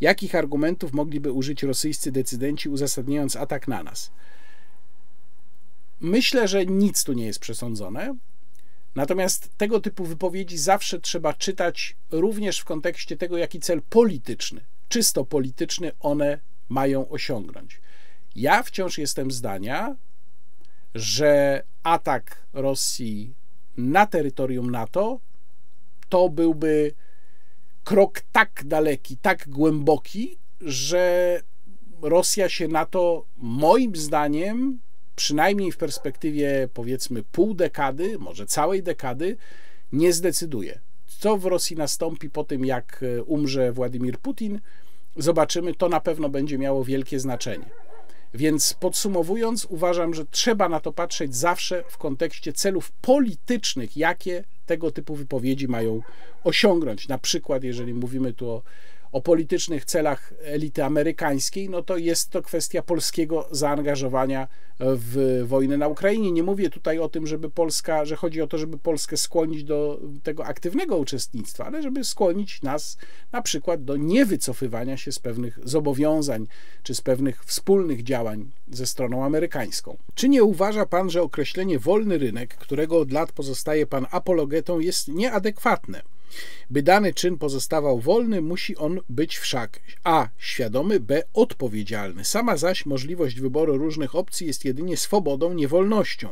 Jakich argumentów mogliby użyć rosyjscy decydenci, uzasadniając atak na nas? Myślę, że nic tu nie jest przesądzone. Natomiast tego typu wypowiedzi zawsze trzeba czytać również w kontekście tego, jaki cel polityczny, czysto polityczny one mają osiągnąć. Ja wciąż jestem zdania, że atak Rosji na terytorium NATO to byłby krok tak daleki, tak głęboki, że Rosja się na to moim zdaniem przynajmniej w perspektywie powiedzmy pół dekady, może całej dekady, nie zdecyduje. Co w Rosji nastąpi po tym, jak e, umrze Władimir Putin, zobaczymy, to na pewno będzie miało wielkie znaczenie. Więc podsumowując, uważam, że trzeba na to patrzeć zawsze w kontekście celów politycznych, jakie tego typu wypowiedzi mają osiągnąć. Na przykład, jeżeli mówimy tu o o politycznych celach elity amerykańskiej, no to jest to kwestia polskiego zaangażowania w wojnę na Ukrainie. Nie mówię tutaj o tym, żeby Polska, że chodzi o to, żeby Polskę skłonić do tego aktywnego uczestnictwa, ale żeby skłonić nas na przykład do niewycofywania się z pewnych zobowiązań czy z pewnych wspólnych działań ze stroną amerykańską. Czy nie uważa pan, że określenie wolny rynek, którego od lat pozostaje pan apologetą, jest nieadekwatne? By dany czyn pozostawał wolny, musi on być wszak a. świadomy, b. odpowiedzialny. Sama zaś możliwość wyboru różnych opcji jest jedynie swobodą, nie wolnością.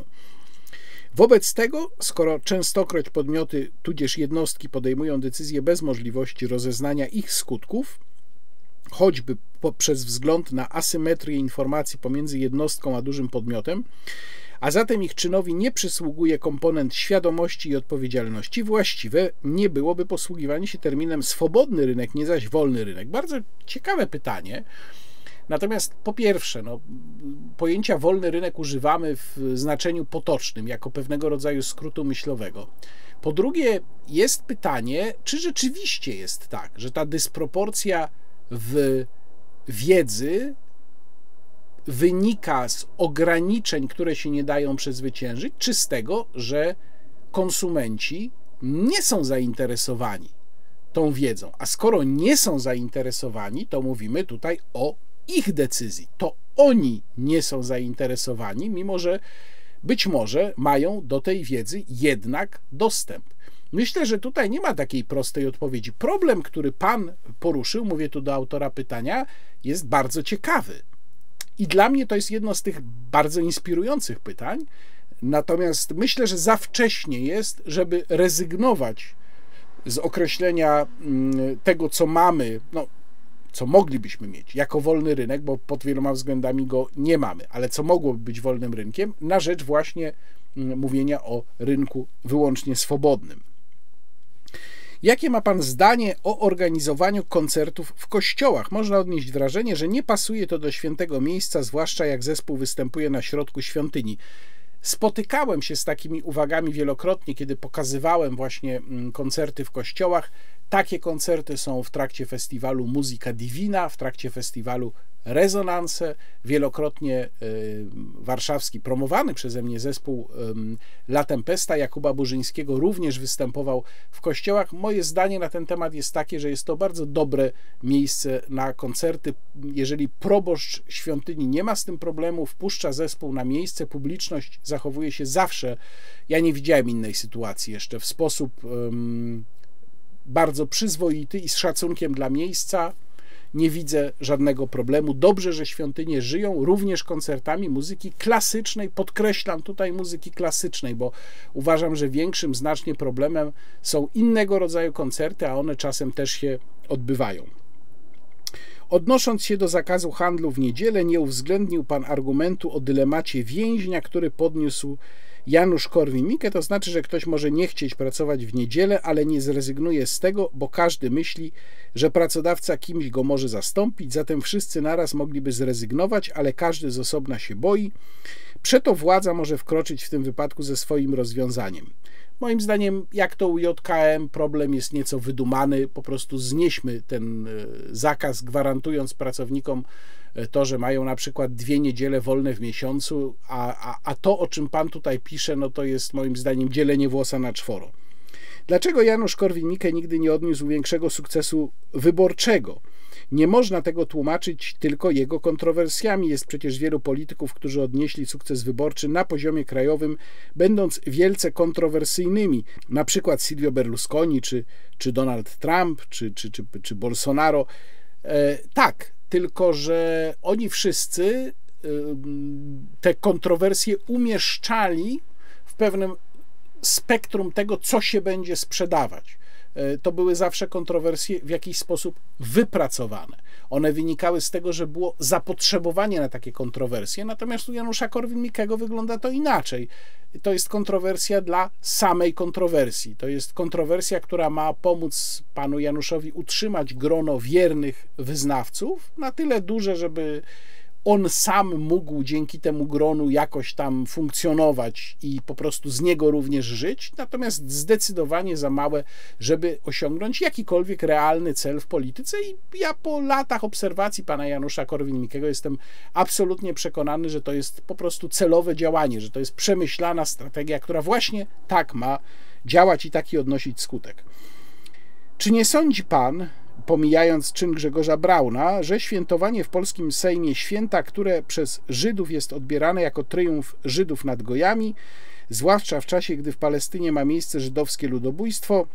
Wobec tego, skoro częstokroć podmioty tudzież jednostki podejmują decyzje bez możliwości rozeznania ich skutków, choćby poprzez wzgląd na asymetrię informacji pomiędzy jednostką a dużym podmiotem, a zatem ich czynowi nie przysługuje komponent świadomości i odpowiedzialności, właściwe nie byłoby posługiwanie się terminem swobodny rynek, nie zaś wolny rynek. Bardzo ciekawe pytanie. Natomiast po pierwsze, no, pojęcia wolny rynek używamy w znaczeniu potocznym, jako pewnego rodzaju skrótu myślowego. Po drugie, jest pytanie, czy rzeczywiście jest tak, że ta dysproporcja w wiedzy wynika z ograniczeń, które się nie dają przezwyciężyć, czy z tego, że konsumenci nie są zainteresowani tą wiedzą. A skoro nie są zainteresowani, to mówimy tutaj o ich decyzji. To oni nie są zainteresowani, mimo że być może mają do tej wiedzy jednak dostęp. Myślę, że tutaj nie ma takiej prostej odpowiedzi. Problem, który pan poruszył, mówię tu do autora pytania, jest bardzo ciekawy. I dla mnie to jest jedno z tych bardzo inspirujących pytań. Natomiast myślę, że za wcześnie jest, żeby rezygnować z określenia mm, tego, co mamy, no, co moglibyśmy mieć jako wolny rynek, bo pod wieloma względami go nie mamy, ale co mogłoby być wolnym rynkiem, na rzecz właśnie mm, mówienia o rynku wyłącznie swobodnym. Jakie ma Pan zdanie o organizowaniu koncertów w kościołach? Można odnieść wrażenie, że nie pasuje to do świętego miejsca, zwłaszcza jak zespół występuje na środku świątyni. Spotykałem się z takimi uwagami wielokrotnie, kiedy pokazywałem właśnie mm, koncerty w kościołach. Takie koncerty są w trakcie festiwalu Muzyka Divina, w trakcie festiwalu rezonanse. Wielokrotnie y, warszawski, promowany przeze mnie zespół La Tempesta Jakuba Burzyńskiego również występował w kościołach. Moje zdanie na ten temat jest takie, że jest to bardzo dobre miejsce na koncerty. Jeżeli proboszcz świątyni nie ma z tym problemu, wpuszcza zespół na miejsce, publiczność zachowuje się zawsze, ja nie widziałem innej sytuacji jeszcze, w sposób bardzo przyzwoity i z szacunkiem dla miejsca. Nie widzę żadnego problemu. Dobrze, że świątynie żyją również koncertami muzyki klasycznej. Podkreślam tutaj muzyki klasycznej, bo uważam, że większym znacznie problemem są innego rodzaju koncerty, a one czasem też się odbywają. Odnosząc się do zakazu handlu w niedzielę, nie uwzględnił pan argumentu o dylemacie więźnia, który podniósł Janusz Korwin-Mikke, to znaczy, że ktoś może nie chcieć pracować w niedzielę, ale nie zrezygnuje z tego, bo każdy myśli, że pracodawca kimś go może zastąpić, zatem wszyscy naraz mogliby zrezygnować, ale każdy z osobna się boi. Przeto władza może wkroczyć w tym wypadku ze swoim rozwiązaniem. Moim zdaniem, jak to u JKM, problem jest nieco wydumany. Po prostu znieśmy ten e, zakaz, gwarantując pracownikom to, że mają na przykład dwie niedziele wolne w miesiącu, a, a, a to, o czym pan tutaj pisze, no to jest moim zdaniem dzielenie włosa na czworo. Dlaczego Janusz Korwin-Mikke nigdy nie odniósł większego sukcesu wyborczego? Nie można tego tłumaczyć tylko jego kontrowersjami. Jest przecież wielu polityków, którzy odnieśli sukces wyborczy na poziomie krajowym, będąc wielce kontrowersyjnymi, na przykład Silvio Berlusconi, czy, czy Donald Trump, czy, czy, czy, czy Bolsonaro. E, tak, tylko że oni wszyscy e, te kontrowersje umieszczali w pewnym spektrum tego, co się będzie sprzedawać. E, to były zawsze kontrowersje w jakiś sposób wypracowane. One wynikały z tego, że było zapotrzebowanie na takie kontrowersje, natomiast u Janusza Korwin-Mikkego wygląda to inaczej. To jest kontrowersja dla samej kontrowersji. To jest kontrowersja, która ma pomóc panu Januszowi utrzymać grono wiernych wyznawców na tyle duże, żeby on sam mógł dzięki temu gronu jakoś tam funkcjonować i po prostu z niego również żyć, natomiast zdecydowanie za małe, żeby osiągnąć jakikolwiek realny cel w polityce. I ja po latach obserwacji pana Janusza Korwin-Mikkego jestem absolutnie przekonany, że to jest po prostu celowe działanie, że to jest przemyślana strategia, która właśnie tak ma działać i taki odnosić skutek. Czy nie sądzi pan, pomijając czyn Grzegorza Brauna, że świętowanie w polskim Sejmie święta, które przez Żydów jest odbierane jako triumf Żydów nad Gojami, zwłaszcza w czasie, gdy w Palestynie ma miejsce żydowskie ludobójstwo,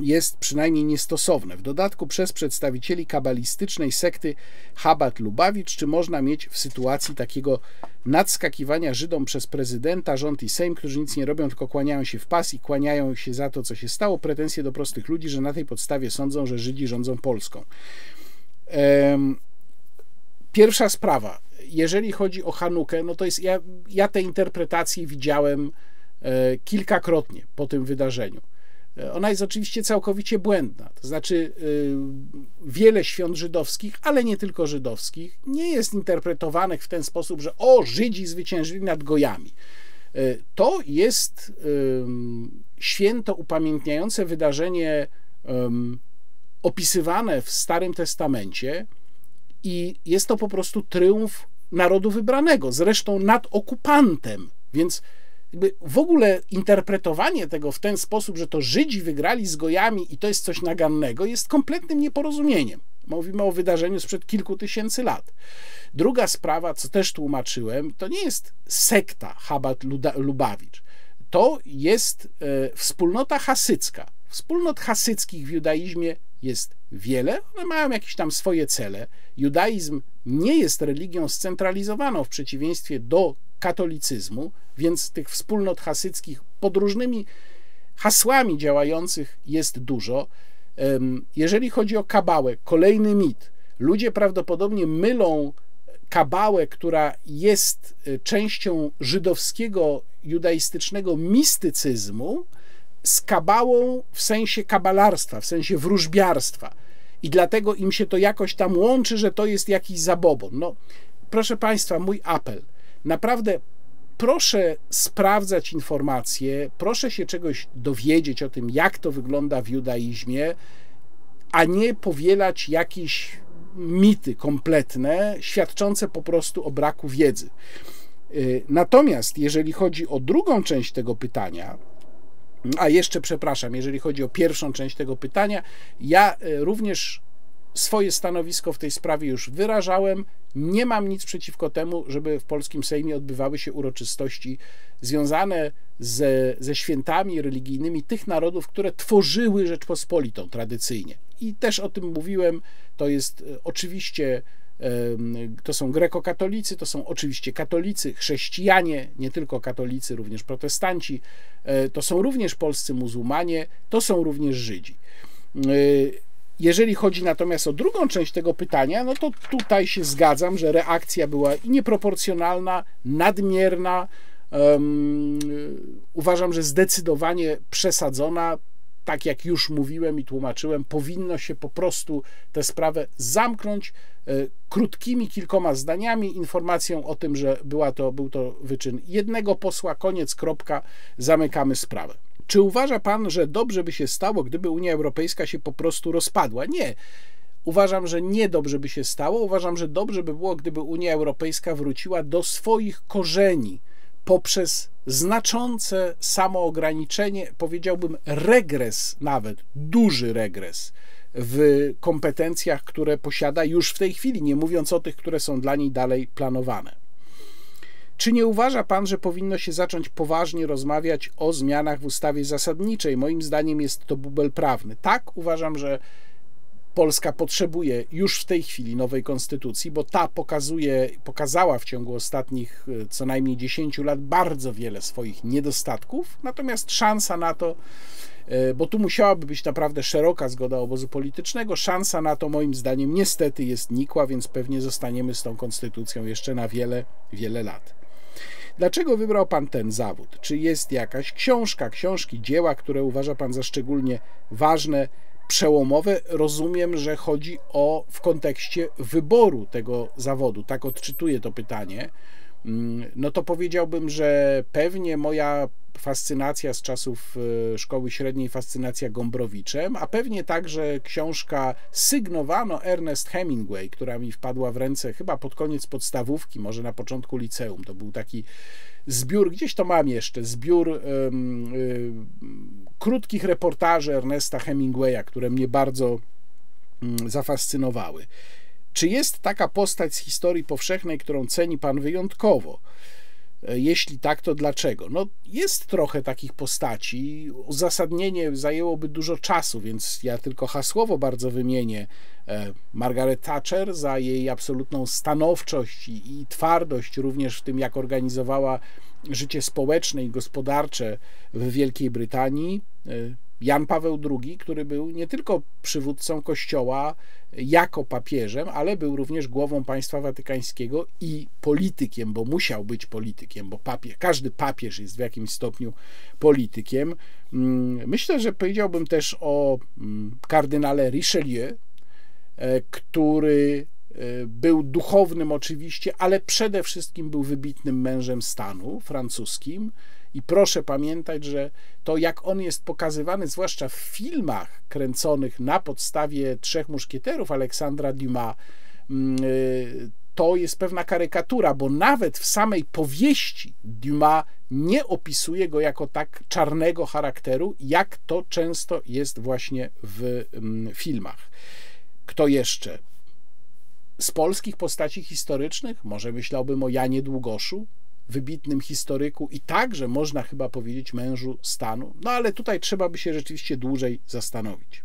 jest przynajmniej niestosowne. W dodatku przez przedstawicieli kabalistycznej sekty Chabad Lubawicz, czy można mieć w sytuacji takiego nadskakiwania Żydom przez prezydenta, rząd i Sejm, którzy nic nie robią, tylko kłaniają się w pas i kłaniają się za to, co się stało, pretensje do prostych ludzi, że na tej podstawie sądzą, że Żydzi rządzą Polską. Pierwsza sprawa. Jeżeli chodzi o Hanukę, no to jest, ja, ja te interpretacje widziałem e, kilkakrotnie po tym wydarzeniu ona jest oczywiście całkowicie błędna. To znaczy, y, wiele świąt żydowskich, ale nie tylko żydowskich, nie jest interpretowanych w ten sposób, że o, Żydzi zwyciężyli nad Gojami. Y, to jest święto upamiętniające wydarzenie opisywane w Starym Testamencie i jest to po prostu triumf narodu wybranego, zresztą nad okupantem. Więc jakby w ogóle interpretowanie tego w ten sposób, że to Żydzi wygrali z Gojami i to jest coś nagannego, jest kompletnym nieporozumieniem. Mówimy o wydarzeniu sprzed kilku tysięcy lat. Druga sprawa, co też tłumaczyłem, to nie jest sekta Chabad Lubawicz. To jest e, wspólnota hasycka. Wspólnot hasyckich w judaizmie jest wiele, one mają jakieś tam swoje cele. Judaizm nie jest religią scentralizowaną w przeciwieństwie do katolicyzmu, więc tych wspólnot hasyckich pod różnymi hasłami działających jest dużo. Jeżeli chodzi o kabałę, kolejny mit. Ludzie prawdopodobnie mylą kabałę, która jest e, częścią żydowskiego, judaistycznego mistycyzmu, z kabałą w sensie kabalarstwa, w sensie wróżbiarstwa. I dlatego im się to jakoś tam łączy, że to jest jakiś zabobon. No, proszę Państwa, mój apel – naprawdę proszę sprawdzać informacje, proszę się czegoś dowiedzieć o tym, jak to wygląda w judaizmie, a nie powielać jakieś mity kompletne, świadczące po prostu o braku wiedzy. Y, natomiast jeżeli chodzi o drugą część tego pytania, a jeszcze przepraszam, jeżeli chodzi o pierwszą część tego pytania, ja y, również swoje stanowisko w tej sprawie już wyrażałem. Nie mam nic przeciwko temu, żeby w polskim Sejmie odbywały się uroczystości związane ze, ze świętami religijnymi tych narodów, które tworzyły Rzeczpospolitą tradycyjnie. I też o tym mówiłem, to jest e, oczywiście to są grekokatolicy, to są oczywiście katolicy, chrześcijanie, nie tylko katolicy, również protestanci, e, to są również polscy muzułmanie, to są również Żydzi. E, jeżeli chodzi natomiast o drugą część tego pytania, no to tutaj się zgadzam, że reakcja była nieproporcjonalna, nadmierna. Um, uważam, że zdecydowanie przesadzona tak jak już mówiłem i tłumaczyłem, powinno się po prostu tę sprawę zamknąć e, krótkimi kilkoma zdaniami, informacją o tym, że była to, był to wyczyn jednego posła, koniec, kropka, zamykamy sprawę. Czy uważa pan, że dobrze by się stało, gdyby Unia Europejska się po prostu rozpadła? Nie. Uważam, że nie dobrze by się stało. Uważam, że dobrze by było, gdyby Unia Europejska wróciła do swoich korzeni poprzez znaczące samoograniczenie, powiedziałbym regres nawet, duży regres w kompetencjach, które posiada już w tej chwili, nie mówiąc o tych, które są dla niej dalej planowane. Czy nie uważa pan, że powinno się zacząć poważnie rozmawiać o zmianach w ustawie zasadniczej? Moim zdaniem jest to bubel prawny. Tak, uważam, że Polska potrzebuje już w tej chwili nowej konstytucji, bo ta pokazuje, pokazała w ciągu ostatnich e, co najmniej 10 lat bardzo wiele swoich niedostatków, natomiast szansa na to, e, bo tu musiałaby być naprawdę szeroka zgoda obozu politycznego, szansa na to moim zdaniem niestety jest nikła, więc pewnie zostaniemy z tą konstytucją jeszcze na wiele, wiele lat. Dlaczego wybrał Pan ten zawód? Czy jest jakaś książka, książki, dzieła, które uważa Pan za szczególnie ważne, przełomowe? Rozumiem, że chodzi o w kontekście wyboru tego zawodu. Tak odczytuję to pytanie. Mm, no to powiedziałbym, że pewnie moja fascynacja z czasów e, szkoły średniej, fascynacja Gombrowiczem, a pewnie także książka sygnowano Ernest Hemingway, która mi wpadła w ręce chyba pod koniec podstawówki, może na początku liceum. To był taki zbiór, gdzieś to mam jeszcze, zbiór y, krótkich reportaży Ernesta Hemingwaya, które mnie bardzo um, zafascynowały. Czy jest taka postać z historii powszechnej, którą ceni Pan wyjątkowo? E, jeśli tak, to dlaczego? No, jest trochę takich postaci. Uzasadnienie zajęłoby dużo czasu, więc ja tylko hasłowo bardzo wymienię e, Margaret Thatcher za jej absolutną stanowczość i, i twardość, również w tym, jak organizowała życie społeczne i gospodarcze w Wielkiej Brytanii. Jan Paweł II, który był nie tylko przywódcą Kościoła jako papieżem, ale był również głową państwa watykańskiego i politykiem, bo musiał być politykiem, bo każdy papież jest w jakimś stopniu politykiem. Mm, myślę, że powiedziałbym też o mm, kardynale Richelieu, e, który e, był duchownym oczywiście, ale przede wszystkim był wybitnym mężem stanu francuskim i proszę pamiętać, że to jak on jest pokazywany, zwłaszcza w filmach kręconych na podstawie Trzech Muszkieterów Aleksandra Dumas, mm, y, to jest pewna karykatura, bo nawet w samej powieści Dumas nie opisuje go jako tak czarnego charakteru, jak to często jest właśnie w mm, filmach. Kto jeszcze? Z polskich postaci historycznych, może myślałbym o Janie Długoszu, wybitnym historyku i także można chyba powiedzieć mężu stanu, no ale tutaj trzeba by się rzeczywiście dłużej zastanowić.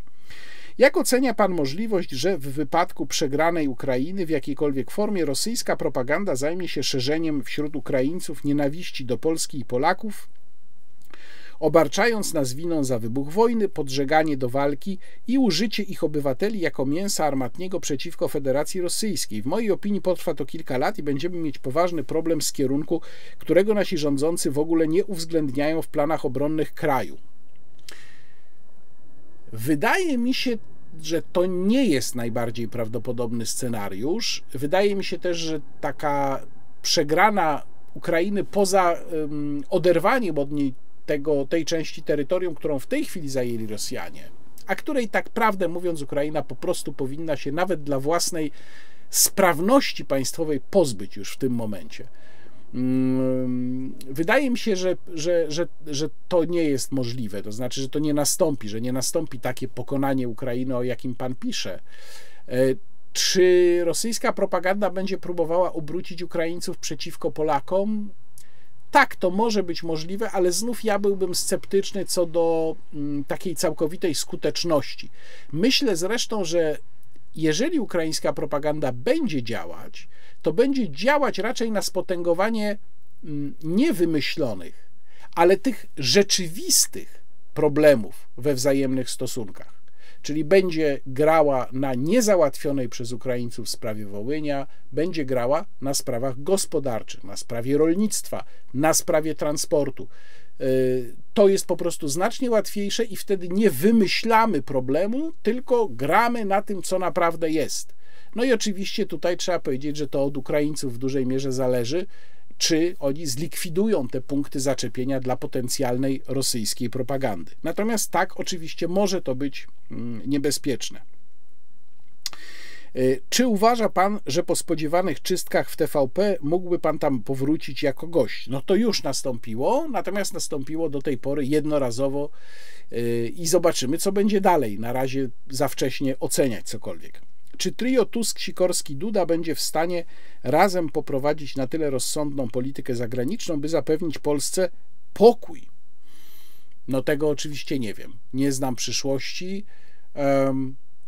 Jak ocenia Pan możliwość, że w wypadku przegranej Ukrainy w jakiejkolwiek formie rosyjska propaganda zajmie się szerzeniem wśród Ukraińców nienawiści do Polski i Polaków, obarczając nas winą za wybuch wojny, podżeganie do walki i użycie ich obywateli jako mięsa armatniego przeciwko Federacji Rosyjskiej. W mojej opinii potrwa to kilka lat i będziemy mieć poważny problem z kierunku, którego nasi rządzący w ogóle nie uwzględniają w planach obronnych kraju. Wydaje mi się, że to nie jest najbardziej prawdopodobny scenariusz. Wydaje mi się też, że taka przegrana Ukrainy poza um, oderwaniem od niej tego, tej części terytorium, którą w tej chwili zajęli Rosjanie, a której tak prawdę mówiąc Ukraina po prostu powinna się nawet dla własnej sprawności państwowej pozbyć już w tym momencie. Mm, wydaje mi się, że, że, że, że to nie jest możliwe, to znaczy, że to nie nastąpi, że nie nastąpi takie pokonanie Ukrainy, o jakim pan pisze. E, czy rosyjska propaganda będzie próbowała obrócić Ukraińców przeciwko Polakom? Tak, to może być możliwe, ale znów ja byłbym sceptyczny co do mm, takiej całkowitej skuteczności. Myślę zresztą, że jeżeli ukraińska propaganda będzie działać, to będzie działać raczej na spotęgowanie mm, niewymyślonych, ale tych rzeczywistych problemów we wzajemnych stosunkach. Czyli będzie grała na niezałatwionej przez Ukraińców sprawie Wołynia, będzie grała na sprawach gospodarczych, na sprawie rolnictwa, na sprawie transportu. Y, to jest po prostu znacznie łatwiejsze i wtedy nie wymyślamy problemu, tylko gramy na tym, co naprawdę jest. No i oczywiście tutaj trzeba powiedzieć, że to od Ukraińców w dużej mierze zależy, czy oni zlikwidują te punkty zaczepienia dla potencjalnej rosyjskiej propagandy. Natomiast tak, oczywiście może to być mm, niebezpieczne. Y, czy uważa pan, że po spodziewanych czystkach w TVP mógłby pan tam powrócić jako gość? No to już nastąpiło, natomiast nastąpiło do tej pory jednorazowo y, i zobaczymy, co będzie dalej. Na razie za wcześnie oceniać cokolwiek. Czy trio Tusk, Sikorski, Duda będzie w stanie razem poprowadzić na tyle rozsądną politykę zagraniczną, by zapewnić Polsce pokój? No tego oczywiście nie wiem. Nie znam przyszłości.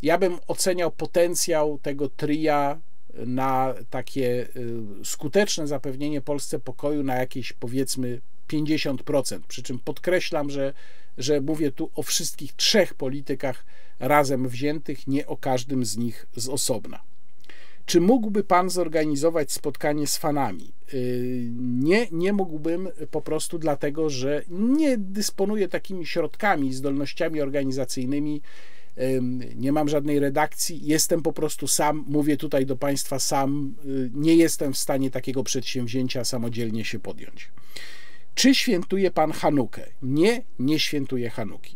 Ja bym oceniał potencjał tego tria na takie y, skuteczne zapewnienie Polsce pokoju na jakieś powiedzmy 50%. Przy czym podkreślam, że, że mówię tu o wszystkich trzech politykach razem wziętych, nie o każdym z nich z osobna. Czy mógłby Pan zorganizować spotkanie z fanami? Y, nie, nie mógłbym po prostu dlatego, że nie dysponuję takimi środkami, zdolnościami organizacyjnymi, nie mam żadnej redakcji, jestem po prostu sam, mówię tutaj do Państwa sam, y, nie jestem w stanie takiego przedsięwzięcia samodzielnie się podjąć. Czy świętuje Pan Hanukę? Nie, nie świętuje Hanuki.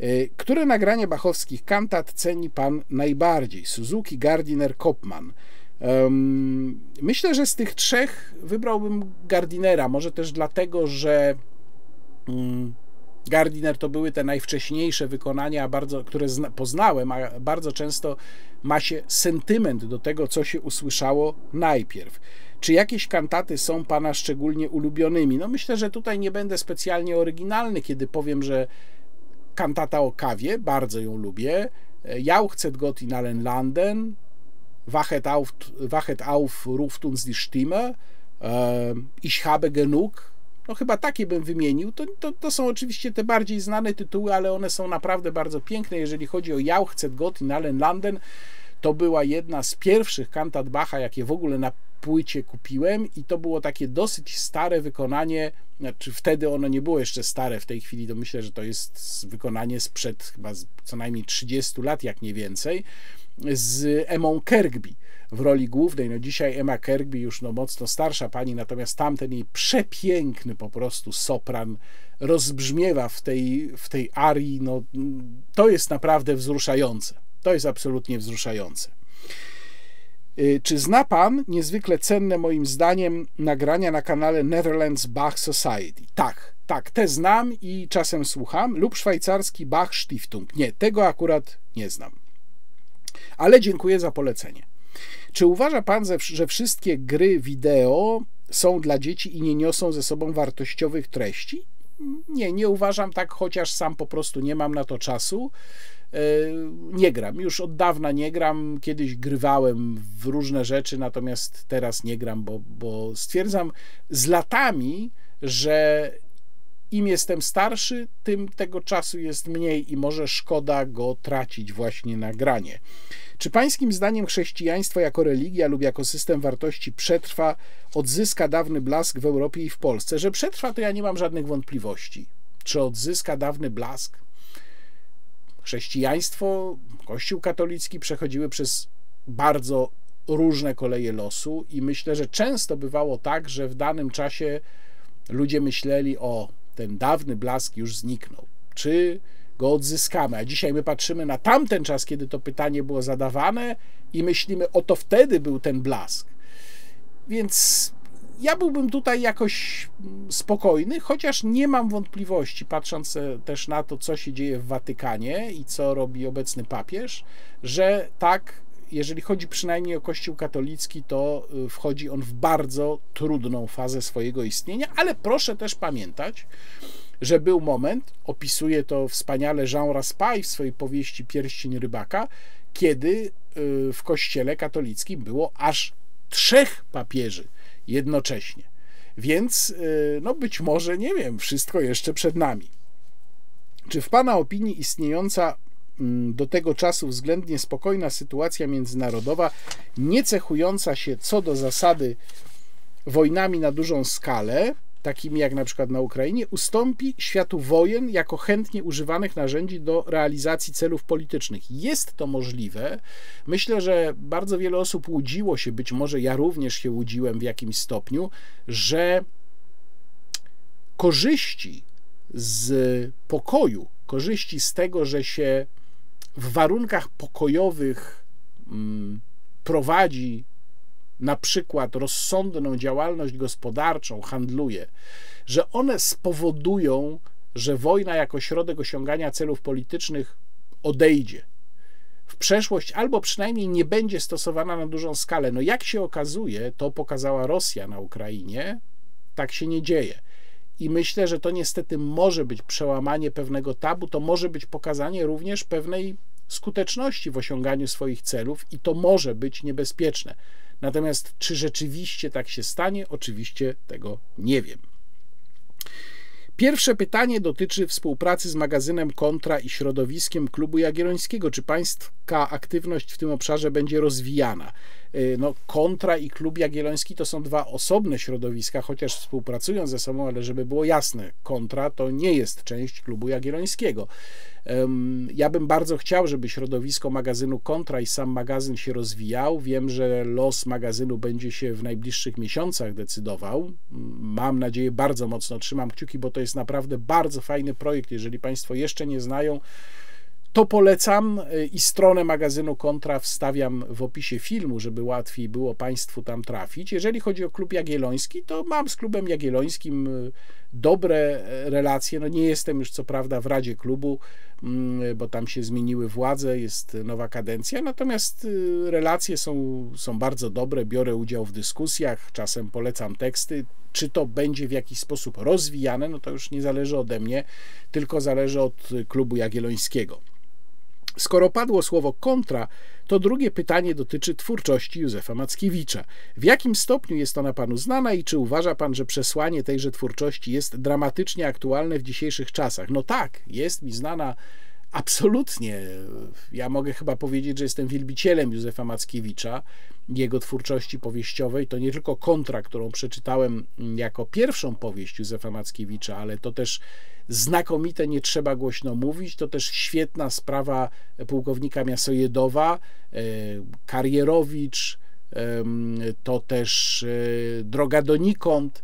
Y, które nagranie bachowskich kantat ceni Pan najbardziej? Suzuki, Gardiner, Kopman. Myślę, że z tych trzech wybrałbym Gardinera. Może też dlatego, że mm, Gardiner to były te najwcześniejsze wykonania, bardzo, które poznałem, a bardzo często ma się sentyment do tego, co się usłyszało najpierw. Czy jakieś kantaty są Pana szczególnie ulubionymi? No myślę, że tutaj nie będę specjalnie oryginalny, kiedy powiem, że kantata o kawie, bardzo ją lubię. Jauchzet Gott in allen Landen, Wachet auf, Wachet auf ruft uns die Stimme, Ich habe genug, no chyba takie bym wymienił. To, to, to są oczywiście te bardziej znane tytuły, ale one są naprawdę bardzo piękne. Jeżeli chodzi o Jauchzet Gott in allen Landen, to była jedna z pierwszych kantat Bacha, jakie w ogóle na płycie kupiłem i to było takie dosyć stare wykonanie, znaczy wtedy ono nie było jeszcze stare, w tej chwili to myślę, że to jest wykonanie sprzed chyba co najmniej 30 lat, jak nie więcej, z Emą Kergby w roli głównej. No dzisiaj Emma Kergby już no mocno starsza pani, natomiast tamten jej przepiękny po prostu sopran rozbrzmiewa w tej, w tej arii. No, to jest naprawdę wzruszające. To jest absolutnie wzruszające. Y, czy zna Pan niezwykle cenne moim zdaniem nagrania na kanale Netherlands Bach Society? Tak, tak, te znam i czasem słucham, lub szwajcarski Bach Stiftung. Nie, tego akurat nie znam. Ale dziękuję za polecenie. Czy uważa Pan, że wszystkie gry wideo są dla dzieci i nie niosą ze sobą wartościowych treści? Nie, nie uważam tak, chociaż sam po prostu nie mam na to czasu. E, nie gram, już od dawna nie gram. Kiedyś grywałem w różne rzeczy, natomiast teraz nie gram, bo, bo stwierdzam z latami, że im jestem starszy, tym tego czasu jest mniej i może szkoda go tracić właśnie na granie. Czy pańskim zdaniem chrześcijaństwo jako religia lub jako system wartości przetrwa, odzyska dawny blask w Europie i w Polsce? Że przetrwa, to ja nie mam żadnych wątpliwości. Czy odzyska dawny blask? Chrześcijaństwo, Kościół katolicki przechodziły przez bardzo różne koleje losu i myślę, że często bywało tak, że w danym czasie ludzie myśleli o ten dawny blask już zniknął. Czy go odzyskamy? A dzisiaj my patrzymy na tamten czas, kiedy to pytanie było zadawane i myślimy, o to wtedy był ten blask. Więc ja byłbym tutaj jakoś spokojny, chociaż nie mam wątpliwości, patrząc też na to, co się dzieje w Watykanie i co robi obecny papież, że tak jeżeli chodzi przynajmniej o Kościół katolicki, to y, wchodzi on w bardzo trudną fazę swojego istnienia, ale proszę też pamiętać, że był moment, opisuje to wspaniale Jean Raspail w swojej powieści Pierścień Rybaka, kiedy y, w Kościele katolickim było aż trzech papieży jednocześnie. Więc, y, no być może, nie wiem, wszystko jeszcze przed nami. Czy w Pana opinii istniejąca mm, do tego czasu względnie spokojna sytuacja międzynarodowa, nie cechująca się co do zasady wojnami na dużą skalę, takimi jak na przykład na Ukrainie, ustąpi światu wojen jako chętnie używanych narzędzi do realizacji celów politycznych. Jest to możliwe. Myślę, że bardzo wiele osób łudziło się, być może ja również się łudziłem w jakimś stopniu, że korzyści z pokoju, korzyści z tego, że się w warunkach pokojowych mm, prowadzi na przykład rozsądną działalność gospodarczą, handluje, że one spowodują, że wojna jako środek osiągania celów politycznych odejdzie w przeszłość, albo przynajmniej nie będzie stosowana na dużą skalę. No jak się okazuje, to pokazała Rosja na Ukrainie, tak się nie dzieje. I myślę, że to niestety może być przełamanie pewnego tabu, to może być pokazanie również pewnej skuteczności w osiąganiu swoich celów, i to może być niebezpieczne. Natomiast czy rzeczywiście tak się stanie, oczywiście tego nie wiem. Pierwsze pytanie dotyczy współpracy z magazynem Kontra i środowiskiem Klubu Jagiellońskiego. Czy pańska aktywność w tym obszarze będzie rozwijana? Y, no, Kontra i Klub Jagielloński to są dwa osobne środowiska, chociaż współpracują ze sobą, ale żeby było jasne, Kontra to nie jest część Klubu Jagiellońskiego. Ja bym bardzo chciał, żeby środowisko magazynu Kontra i sam magazyn się rozwijał. Wiem, że los magazynu będzie się w najbliższych miesiącach decydował. Mam nadzieję, bardzo mocno trzymam kciuki, bo to jest naprawdę bardzo fajny projekt. Jeżeli Państwo jeszcze nie znają, to polecam y, i stronę magazynu Kontra wstawiam w opisie filmu, żeby łatwiej było Państwu tam trafić. Jeżeli chodzi o klub jagielloński, to mam z klubem jagiellońskim y, dobre e, relacje. No nie jestem już co prawda w Radzie Klubu, mm, bo tam się zmieniły władze, jest nowa kadencja, natomiast y, relacje są, są bardzo dobre. Biorę udział w dyskusjach, czasem polecam teksty. Czy to będzie w jakiś sposób rozwijane, no to już nie zależy ode mnie, tylko zależy od klubu jagiellońskiego. Skoro padło słowo kontra, to drugie pytanie dotyczy twórczości Józefa Mackiewicza. W jakim stopniu jest ona panu znana i czy uważa pan, że przesłanie tejże twórczości jest dramatycznie aktualne w dzisiejszych czasach? No tak, jest mi znana absolutnie. Ja mogę chyba powiedzieć, że jestem wielbicielem Józefa Mackiewicza, jego twórczości powieściowej. To nie tylko kontra, którą przeczytałem jako pierwszą powieść Józefa Mackiewicza, ale to też znakomite, nie trzeba głośno mówić. To też świetna sprawa pułkownika Miasojedowa, e, Karierowicz, to też e, Droga donikąd.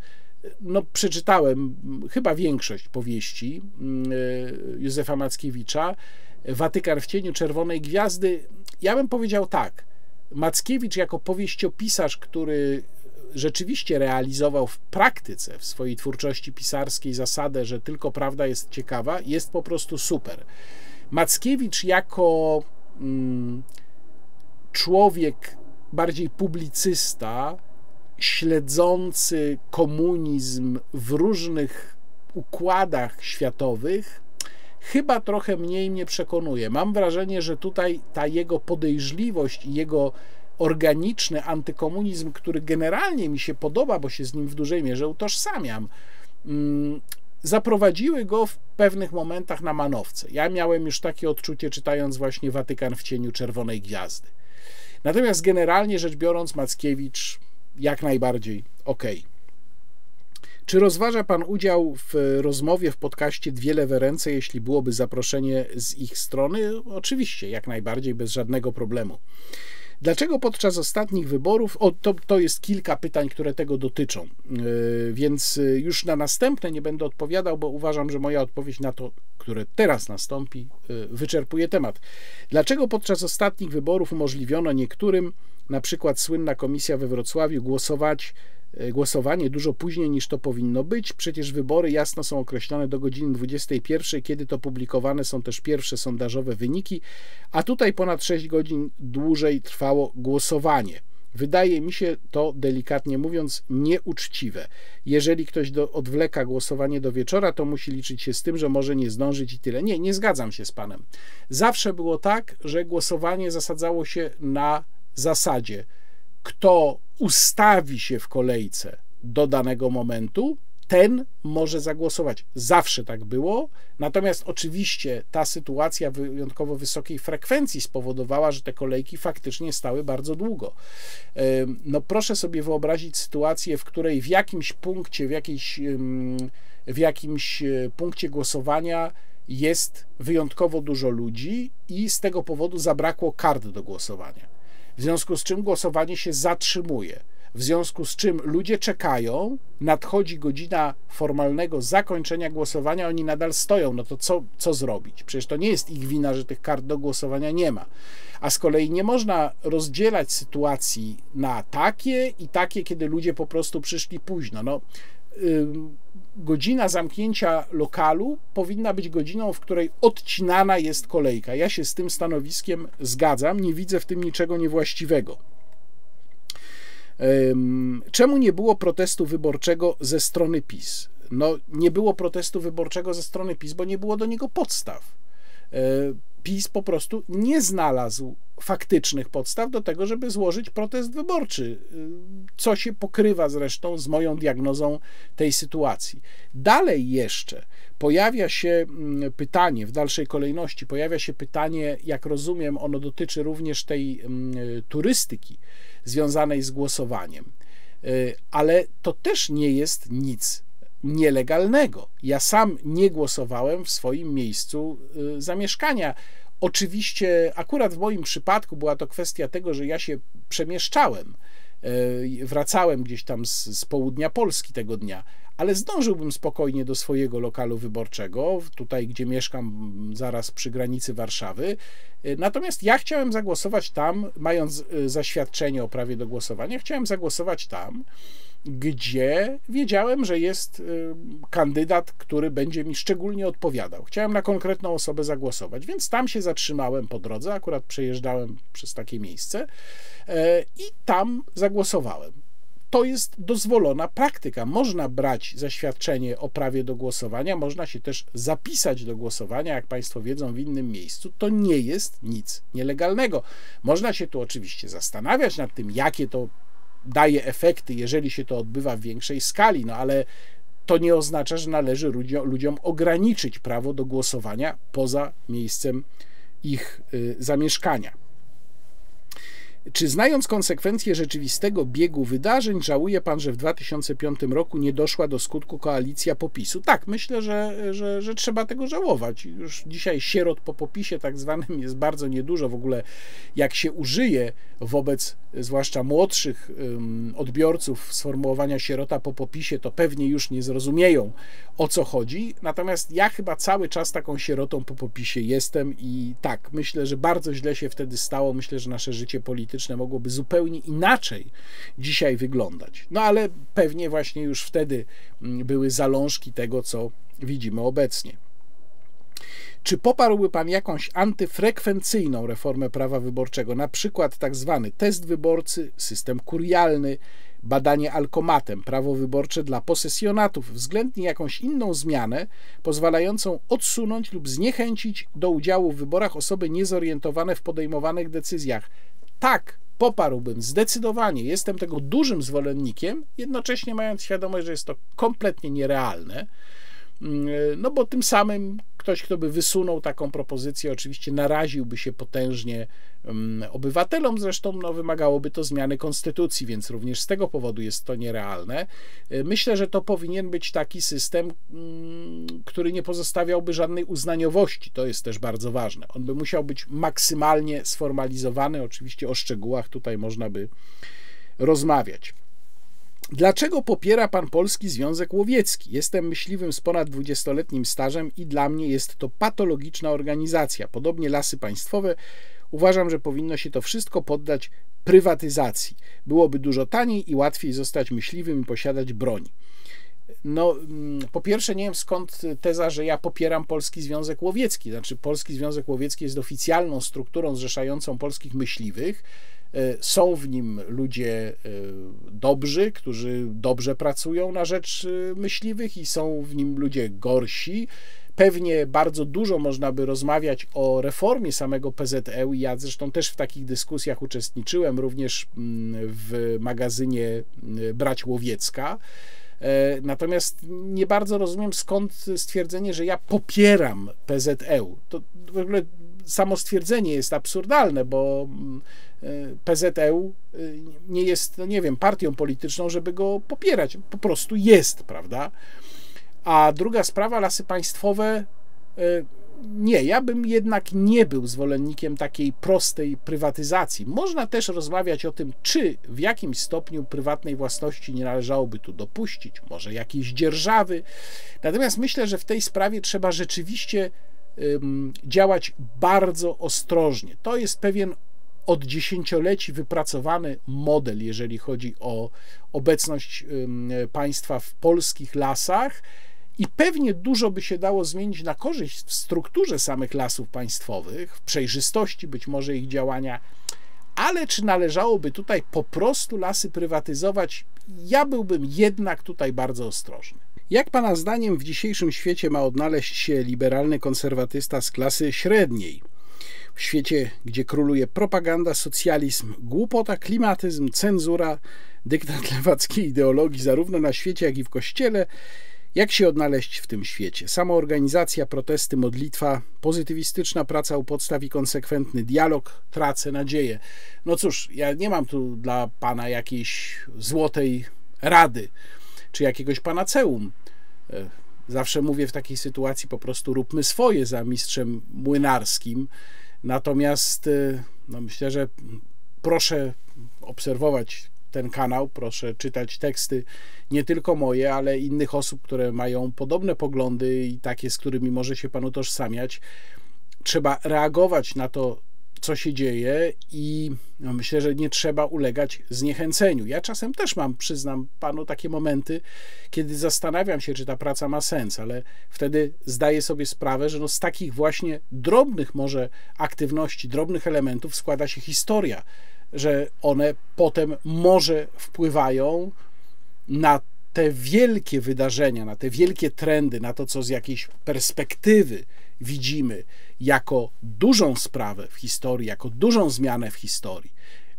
No, przeczytałem chyba większość powieści mm, e, Józefa Mackiewicza. Watykan w cieniu czerwonej gwiazdy. Ja bym powiedział tak. Mackiewicz jako powieściopisarz, który rzeczywiście realizował w praktyce, w swojej twórczości pisarskiej zasadę, że tylko prawda jest ciekawa, jest po prostu super. Mackiewicz jako mm, człowiek bardziej publicysta, śledzący komunizm w różnych układach światowych, chyba trochę mniej mnie przekonuje. Mam wrażenie, że tutaj ta jego podejrzliwość i jego organiczny antykomunizm, który generalnie mi się podoba, bo się z nim w dużej mierze utożsamiam, mm, zaprowadziły go w pewnych momentach na manowce. Ja miałem już takie odczucie, czytając właśnie Watykan w cieniu czerwonej gwiazdy. Natomiast generalnie rzecz biorąc, Mackiewicz jak najbardziej ok. Czy rozważa Pan udział w rozmowie w podcaście Dwie lewe ręce, jeśli byłoby zaproszenie z ich strony? Oczywiście, jak najbardziej, bez żadnego problemu. Dlaczego podczas ostatnich wyborów, o, to, to jest kilka pytań, które tego dotyczą, yy, więc yy, już na następne nie będę odpowiadał, bo uważam, że moja odpowiedź na to, które teraz nastąpi, wyczerpuje temat. Dlaczego podczas ostatnich wyborów umożliwiono niektórym, na przykład słynna komisja we Wrocławiu, głosować e, głosowanie dużo później niż to powinno być. Przecież wybory jasno są określone do godziny 21, kiedy to publikowane są też pierwsze sondażowe wyniki, a tutaj ponad 6 godzin dłużej trwało głosowanie. Wydaje mi się to, delikatnie mówiąc, nieuczciwe. Jeżeli ktoś do, odwleka głosowanie do wieczora, to musi liczyć się z tym, że może nie zdążyć i tyle. Nie, nie zgadzam się z panem. Zawsze było tak, że głosowanie zasadzało się na zasadzie, kto ustawi się w kolejce do danego momentu, ten może zagłosować. Zawsze tak było. Natomiast oczywiście ta sytuacja wyjątkowo wysokiej frekwencji spowodowała, że te kolejki faktycznie stały bardzo długo. No proszę sobie wyobrazić sytuację, w której w jakimś punkcie, w, jakiejś, w jakimś e, punkcie głosowania jest wyjątkowo dużo ludzi i z tego powodu zabrakło kart do głosowania. W związku z czym głosowanie się zatrzymuje w związku z czym ludzie czekają, nadchodzi godzina formalnego zakończenia głosowania, oni nadal stoją. No to co, co zrobić? Przecież to nie jest ich wina, że tych kart do głosowania nie ma. A z kolei nie można rozdzielać sytuacji na takie i takie, kiedy ludzie po prostu przyszli późno. No, godzina zamknięcia lokalu powinna być godziną, w której odcinana jest kolejka. Ja się z tym stanowiskiem zgadzam, nie widzę w tym niczego niewłaściwego. Czemu nie było protestu wyborczego ze strony PiS? No, nie było protestu wyborczego ze strony PiS, bo nie było do niego podstaw. E, PiS po prostu nie znalazł faktycznych podstaw do tego, żeby złożyć protest wyborczy, e, co się pokrywa zresztą z moją diagnozą tej sytuacji. Dalej jeszcze pojawia się mm, pytanie, w dalszej kolejności pojawia się pytanie, jak rozumiem, ono dotyczy również tej mm, turystyki związanej z głosowaniem. E, ale to też nie jest nic nielegalnego. Ja sam nie głosowałem w swoim miejscu e, zamieszkania. Oczywiście, akurat w moim przypadku była to kwestia tego, że ja się przemieszczałem. E, wracałem gdzieś tam z, z południa Polski tego dnia, ale zdążyłbym spokojnie do swojego lokalu wyborczego, tutaj gdzie mieszkam, zaraz przy granicy Warszawy. E, natomiast ja chciałem zagłosować tam, mając zaświadczenie o prawie do głosowania, chciałem zagłosować tam, gdzie wiedziałem, że jest y, kandydat, który będzie mi szczególnie odpowiadał. Chciałem na konkretną osobę zagłosować, więc tam się zatrzymałem po drodze, akurat przejeżdżałem przez takie miejsce e, i tam zagłosowałem. To jest dozwolona praktyka. Można brać zaświadczenie o prawie do głosowania, można się też zapisać do głosowania, jak Państwo wiedzą, w innym miejscu. To nie jest nic nielegalnego. Można się tu oczywiście zastanawiać nad tym, jakie to daje efekty, jeżeli się to odbywa w większej skali, no ale to nie oznacza, że należy ludziom, ograniczyć prawo do głosowania poza miejscem ich y, zamieszkania. Czy znając konsekwencje rzeczywistego biegu wydarzeń, żałuje pan, że w 2005 roku nie doszła do skutku koalicja popisu? Tak, myślę, że, że, że trzeba tego żałować. Już dzisiaj sierot po popisie tak zwanym jest bardzo niedużo. W ogóle jak się użyje wobec zwłaszcza młodszych odbiorców sformułowania sierota po popisie, to pewnie już nie zrozumieją o co chodzi. Natomiast ja chyba cały czas taką sierotą po popisie jestem i tak, myślę, że bardzo źle się wtedy stało. Myślę, że nasze życie polityczne mogłoby zupełnie inaczej dzisiaj wyglądać. No ale pewnie właśnie już wtedy mm, były zalążki tego, co widzimy obecnie. Czy poparłby Pan jakąś antyfrekwencyjną reformę prawa wyborczego, na przykład tak zwany test wyborcy, system kurialny, badanie alkomatem, prawo wyborcze dla posesjonatów, względnie jakąś inną zmianę pozwalającą odsunąć lub zniechęcić do udziału w wyborach osoby niezorientowane w podejmowanych decyzjach? Tak, poparłbym zdecydowanie, jestem tego dużym zwolennikiem, jednocześnie mając świadomość, że jest to kompletnie nierealne Mm, no bo tym samym ktoś, kto by wysunął taką propozycję, oczywiście naraziłby się potężnie mm, obywatelom, zresztą no, wymagałoby to zmiany konstytucji, więc również z tego powodu jest to nierealne. Y, myślę, że to powinien być taki system, mm, który nie pozostawiałby żadnej uznaniowości, to jest też bardzo ważne. On by musiał być maksymalnie sformalizowany, oczywiście o szczegółach tutaj można by rozmawiać. Dlaczego popiera pan Polski Związek Łowiecki? Jestem myśliwym z ponad 20-letnim stażem i dla mnie jest to patologiczna organizacja. Podobnie lasy państwowe. Uważam, że powinno się to wszystko poddać prywatyzacji. Byłoby dużo taniej i łatwiej zostać myśliwym i posiadać broń. No, mm, po pierwsze, nie wiem skąd teza, że ja popieram Polski Związek Łowiecki. Znaczy, Polski Związek Łowiecki jest oficjalną strukturą zrzeszającą polskich myśliwych. E, są w nim ludzie e, dobrzy, którzy dobrze pracują na rzecz e, myśliwych, i są w nim ludzie gorsi. Pewnie bardzo dużo można by rozmawiać o reformie samego PZE. Ja zresztą też w takich dyskusjach uczestniczyłem, również mm, w magazynie Brać Łowiecka. Natomiast nie bardzo rozumiem skąd stwierdzenie, że ja popieram PZE. To w ogóle samo stwierdzenie jest absurdalne, bo mm, PZE nie jest, no nie wiem, partią polityczną, żeby go popierać. Po prostu jest, prawda? A druga sprawa, lasy państwowe. E, nie, ja bym jednak nie był zwolennikiem takiej prostej prywatyzacji. Można też rozmawiać o tym, czy w jakimś stopniu prywatnej własności nie należałoby tu dopuścić, może jakieś dzierżawy. Natomiast myślę, że w tej sprawie trzeba rzeczywiście działać bardzo ostrożnie. To jest pewien od dziesięcioleci wypracowany model, jeżeli chodzi o obecność państwa w polskich lasach. I pewnie dużo by się dało zmienić na korzyść w strukturze samych lasów państwowych, w przejrzystości być może ich działania, ale czy należałoby tutaj po prostu lasy prywatyzować? Ja byłbym jednak tutaj bardzo ostrożny. Jak Pana zdaniem w dzisiejszym świecie ma odnaleźć się liberalny konserwatysta z klasy średniej? W świecie, gdzie króluje propaganda, socjalizm, głupota, klimatyzm, cenzura, dyktat lewackiej ideologii, zarówno na świecie, jak i w kościele, jak się odnaleźć w tym świecie? Samoorganizacja, protesty, modlitwa, pozytywistyczna praca u podstaw i konsekwentny dialog, tracę nadzieję. No cóż, ja nie mam tu dla pana jakiejś złotej rady czy jakiegoś panaceum. E, zawsze mówię w takiej sytuacji po prostu róbmy swoje za mistrzem młynarskim. Natomiast e, no myślę, że proszę obserwować ten kanał, proszę czytać teksty nie tylko moje, ale innych osób, które mają podobne poglądy i takie, z którymi może się pan utożsamiać. Trzeba reagować na to, co się dzieje, i no, myślę, że nie trzeba ulegać zniechęceniu. Ja czasem też mam, przyznam panu, takie momenty, kiedy zastanawiam się, czy ta praca ma sens, ale wtedy zdaję sobie sprawę, że no z takich właśnie drobnych może aktywności, drobnych elementów składa się historia że one potem może wpływają na te wielkie wydarzenia, na te wielkie trendy, na to, co z jakiejś perspektywy widzimy jako dużą sprawę w historii, jako dużą zmianę w historii.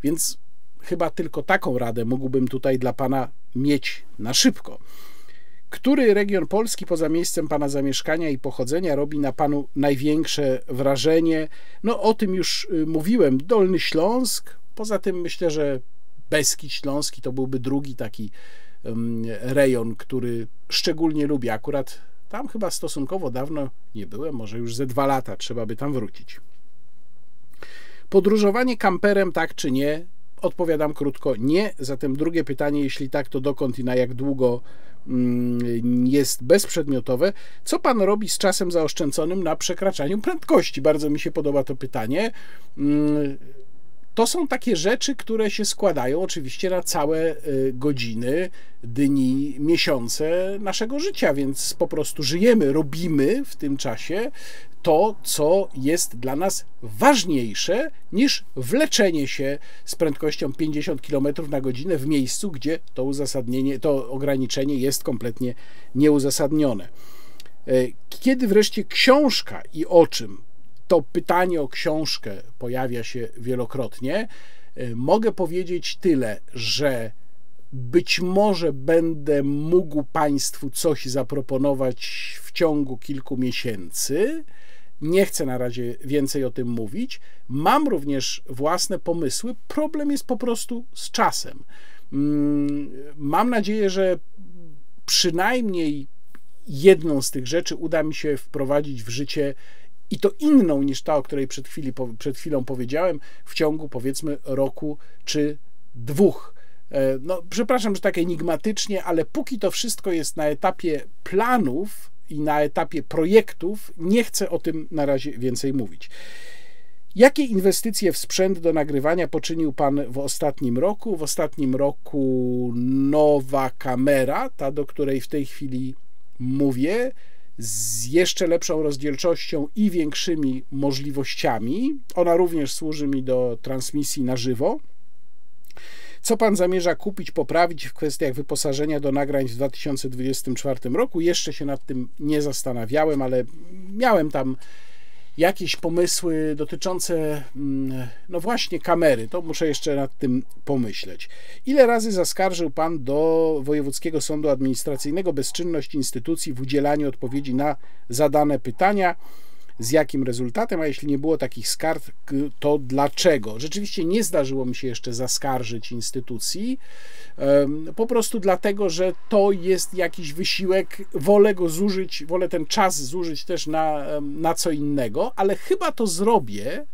Więc chyba tylko taką radę mógłbym tutaj dla Pana mieć na szybko. Który region Polski poza miejscem Pana zamieszkania i pochodzenia robi na Panu największe wrażenie? No o tym już y, mówiłem. Dolny Śląsk, Poza tym myślę, że Beskid Śląski to byłby drugi taki rejon, który szczególnie lubię. Akurat tam chyba stosunkowo dawno nie byłem, może już ze dwa lata, trzeba by tam wrócić. Podróżowanie kamperem, tak czy nie? Odpowiadam krótko, nie. Zatem drugie pytanie, jeśli tak, to dokąd i na jak długo mm, jest bezprzedmiotowe. Co pan robi z czasem zaoszczędzonym na przekraczaniu prędkości? Bardzo mi się podoba to pytanie. To są takie rzeczy, które się składają oczywiście na całe y, godziny, dni, miesiące naszego życia, więc po prostu żyjemy, robimy w tym czasie to, co jest dla nas ważniejsze niż wleczenie się z prędkością 50 km na godzinę w miejscu, gdzie to uzasadnienie, to ograniczenie jest kompletnie nieuzasadnione. E, kiedy wreszcie książka i o czym to pytanie o książkę pojawia się wielokrotnie. E, mogę powiedzieć tyle, że być może będę mógł Państwu coś zaproponować w ciągu kilku miesięcy. Nie chcę na razie więcej o tym mówić. Mam również własne pomysły. Problem jest po prostu z czasem. Mm, mam nadzieję, że przynajmniej jedną z tych rzeczy uda mi się wprowadzić w życie i to inną niż ta, o której przed, chwili, przed chwilą powiedziałem, w ciągu powiedzmy roku czy dwóch. E, no, przepraszam, że tak enigmatycznie, ale póki to wszystko jest na etapie planów i na etapie projektów, nie chcę o tym na razie więcej mówić. Jakie inwestycje w sprzęt do nagrywania poczynił Pan w ostatnim roku? W ostatnim roku nowa kamera, ta do której w tej chwili mówię, z jeszcze lepszą rozdzielczością i większymi możliwościami. Ona również służy mi do transmisji na żywo. Co pan zamierza kupić, poprawić w kwestiach wyposażenia do nagrań w 2024 roku? Jeszcze się nad tym nie zastanawiałem, ale miałem tam jakieś pomysły dotyczące, mm, no właśnie, kamery. To muszę jeszcze nad tym pomyśleć. Ile razy zaskarżył Pan do Wojewódzkiego Sądu Administracyjnego bezczynność instytucji w udzielaniu odpowiedzi na zadane pytania? Z jakim rezultatem, a jeśli nie było takich skarg, to dlaczego? Rzeczywiście nie zdarzyło mi się jeszcze zaskarżyć instytucji, po prostu dlatego, że to jest jakiś wysiłek, wolę go zużyć, wolę ten czas zużyć też na, na co innego, ale chyba to zrobię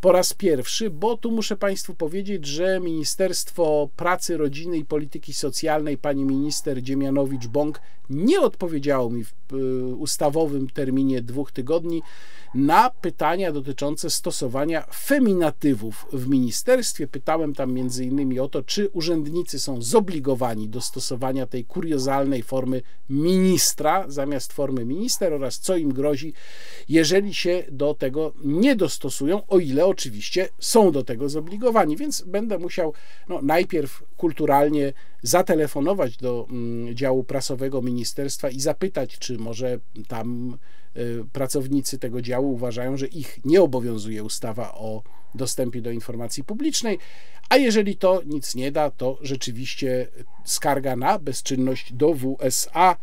po raz pierwszy, bo tu muszę Państwu powiedzieć, że Ministerstwo Pracy, Rodziny i Polityki Socjalnej, pani minister Dziemianowicz-Bąk nie odpowiedziało mi w y, ustawowym terminie dwóch tygodni na pytania dotyczące stosowania feminatywów w ministerstwie. Pytałem tam między innymi o to, czy urzędnicy są zobligowani do stosowania tej kuriozalnej formy ministra zamiast formy minister oraz co im grozi, jeżeli się do tego nie dostosują, o ile oczywiście są do tego zobligowani. Więc będę musiał no, najpierw kulturalnie zatelefonować do mm, działu prasowego ministerstwa i zapytać, czy może tam y, pracownicy tego działu uważają, że ich nie obowiązuje ustawa o dostępie do informacji publicznej, a jeżeli to nic nie da, to rzeczywiście skarga na bezczynność do WSA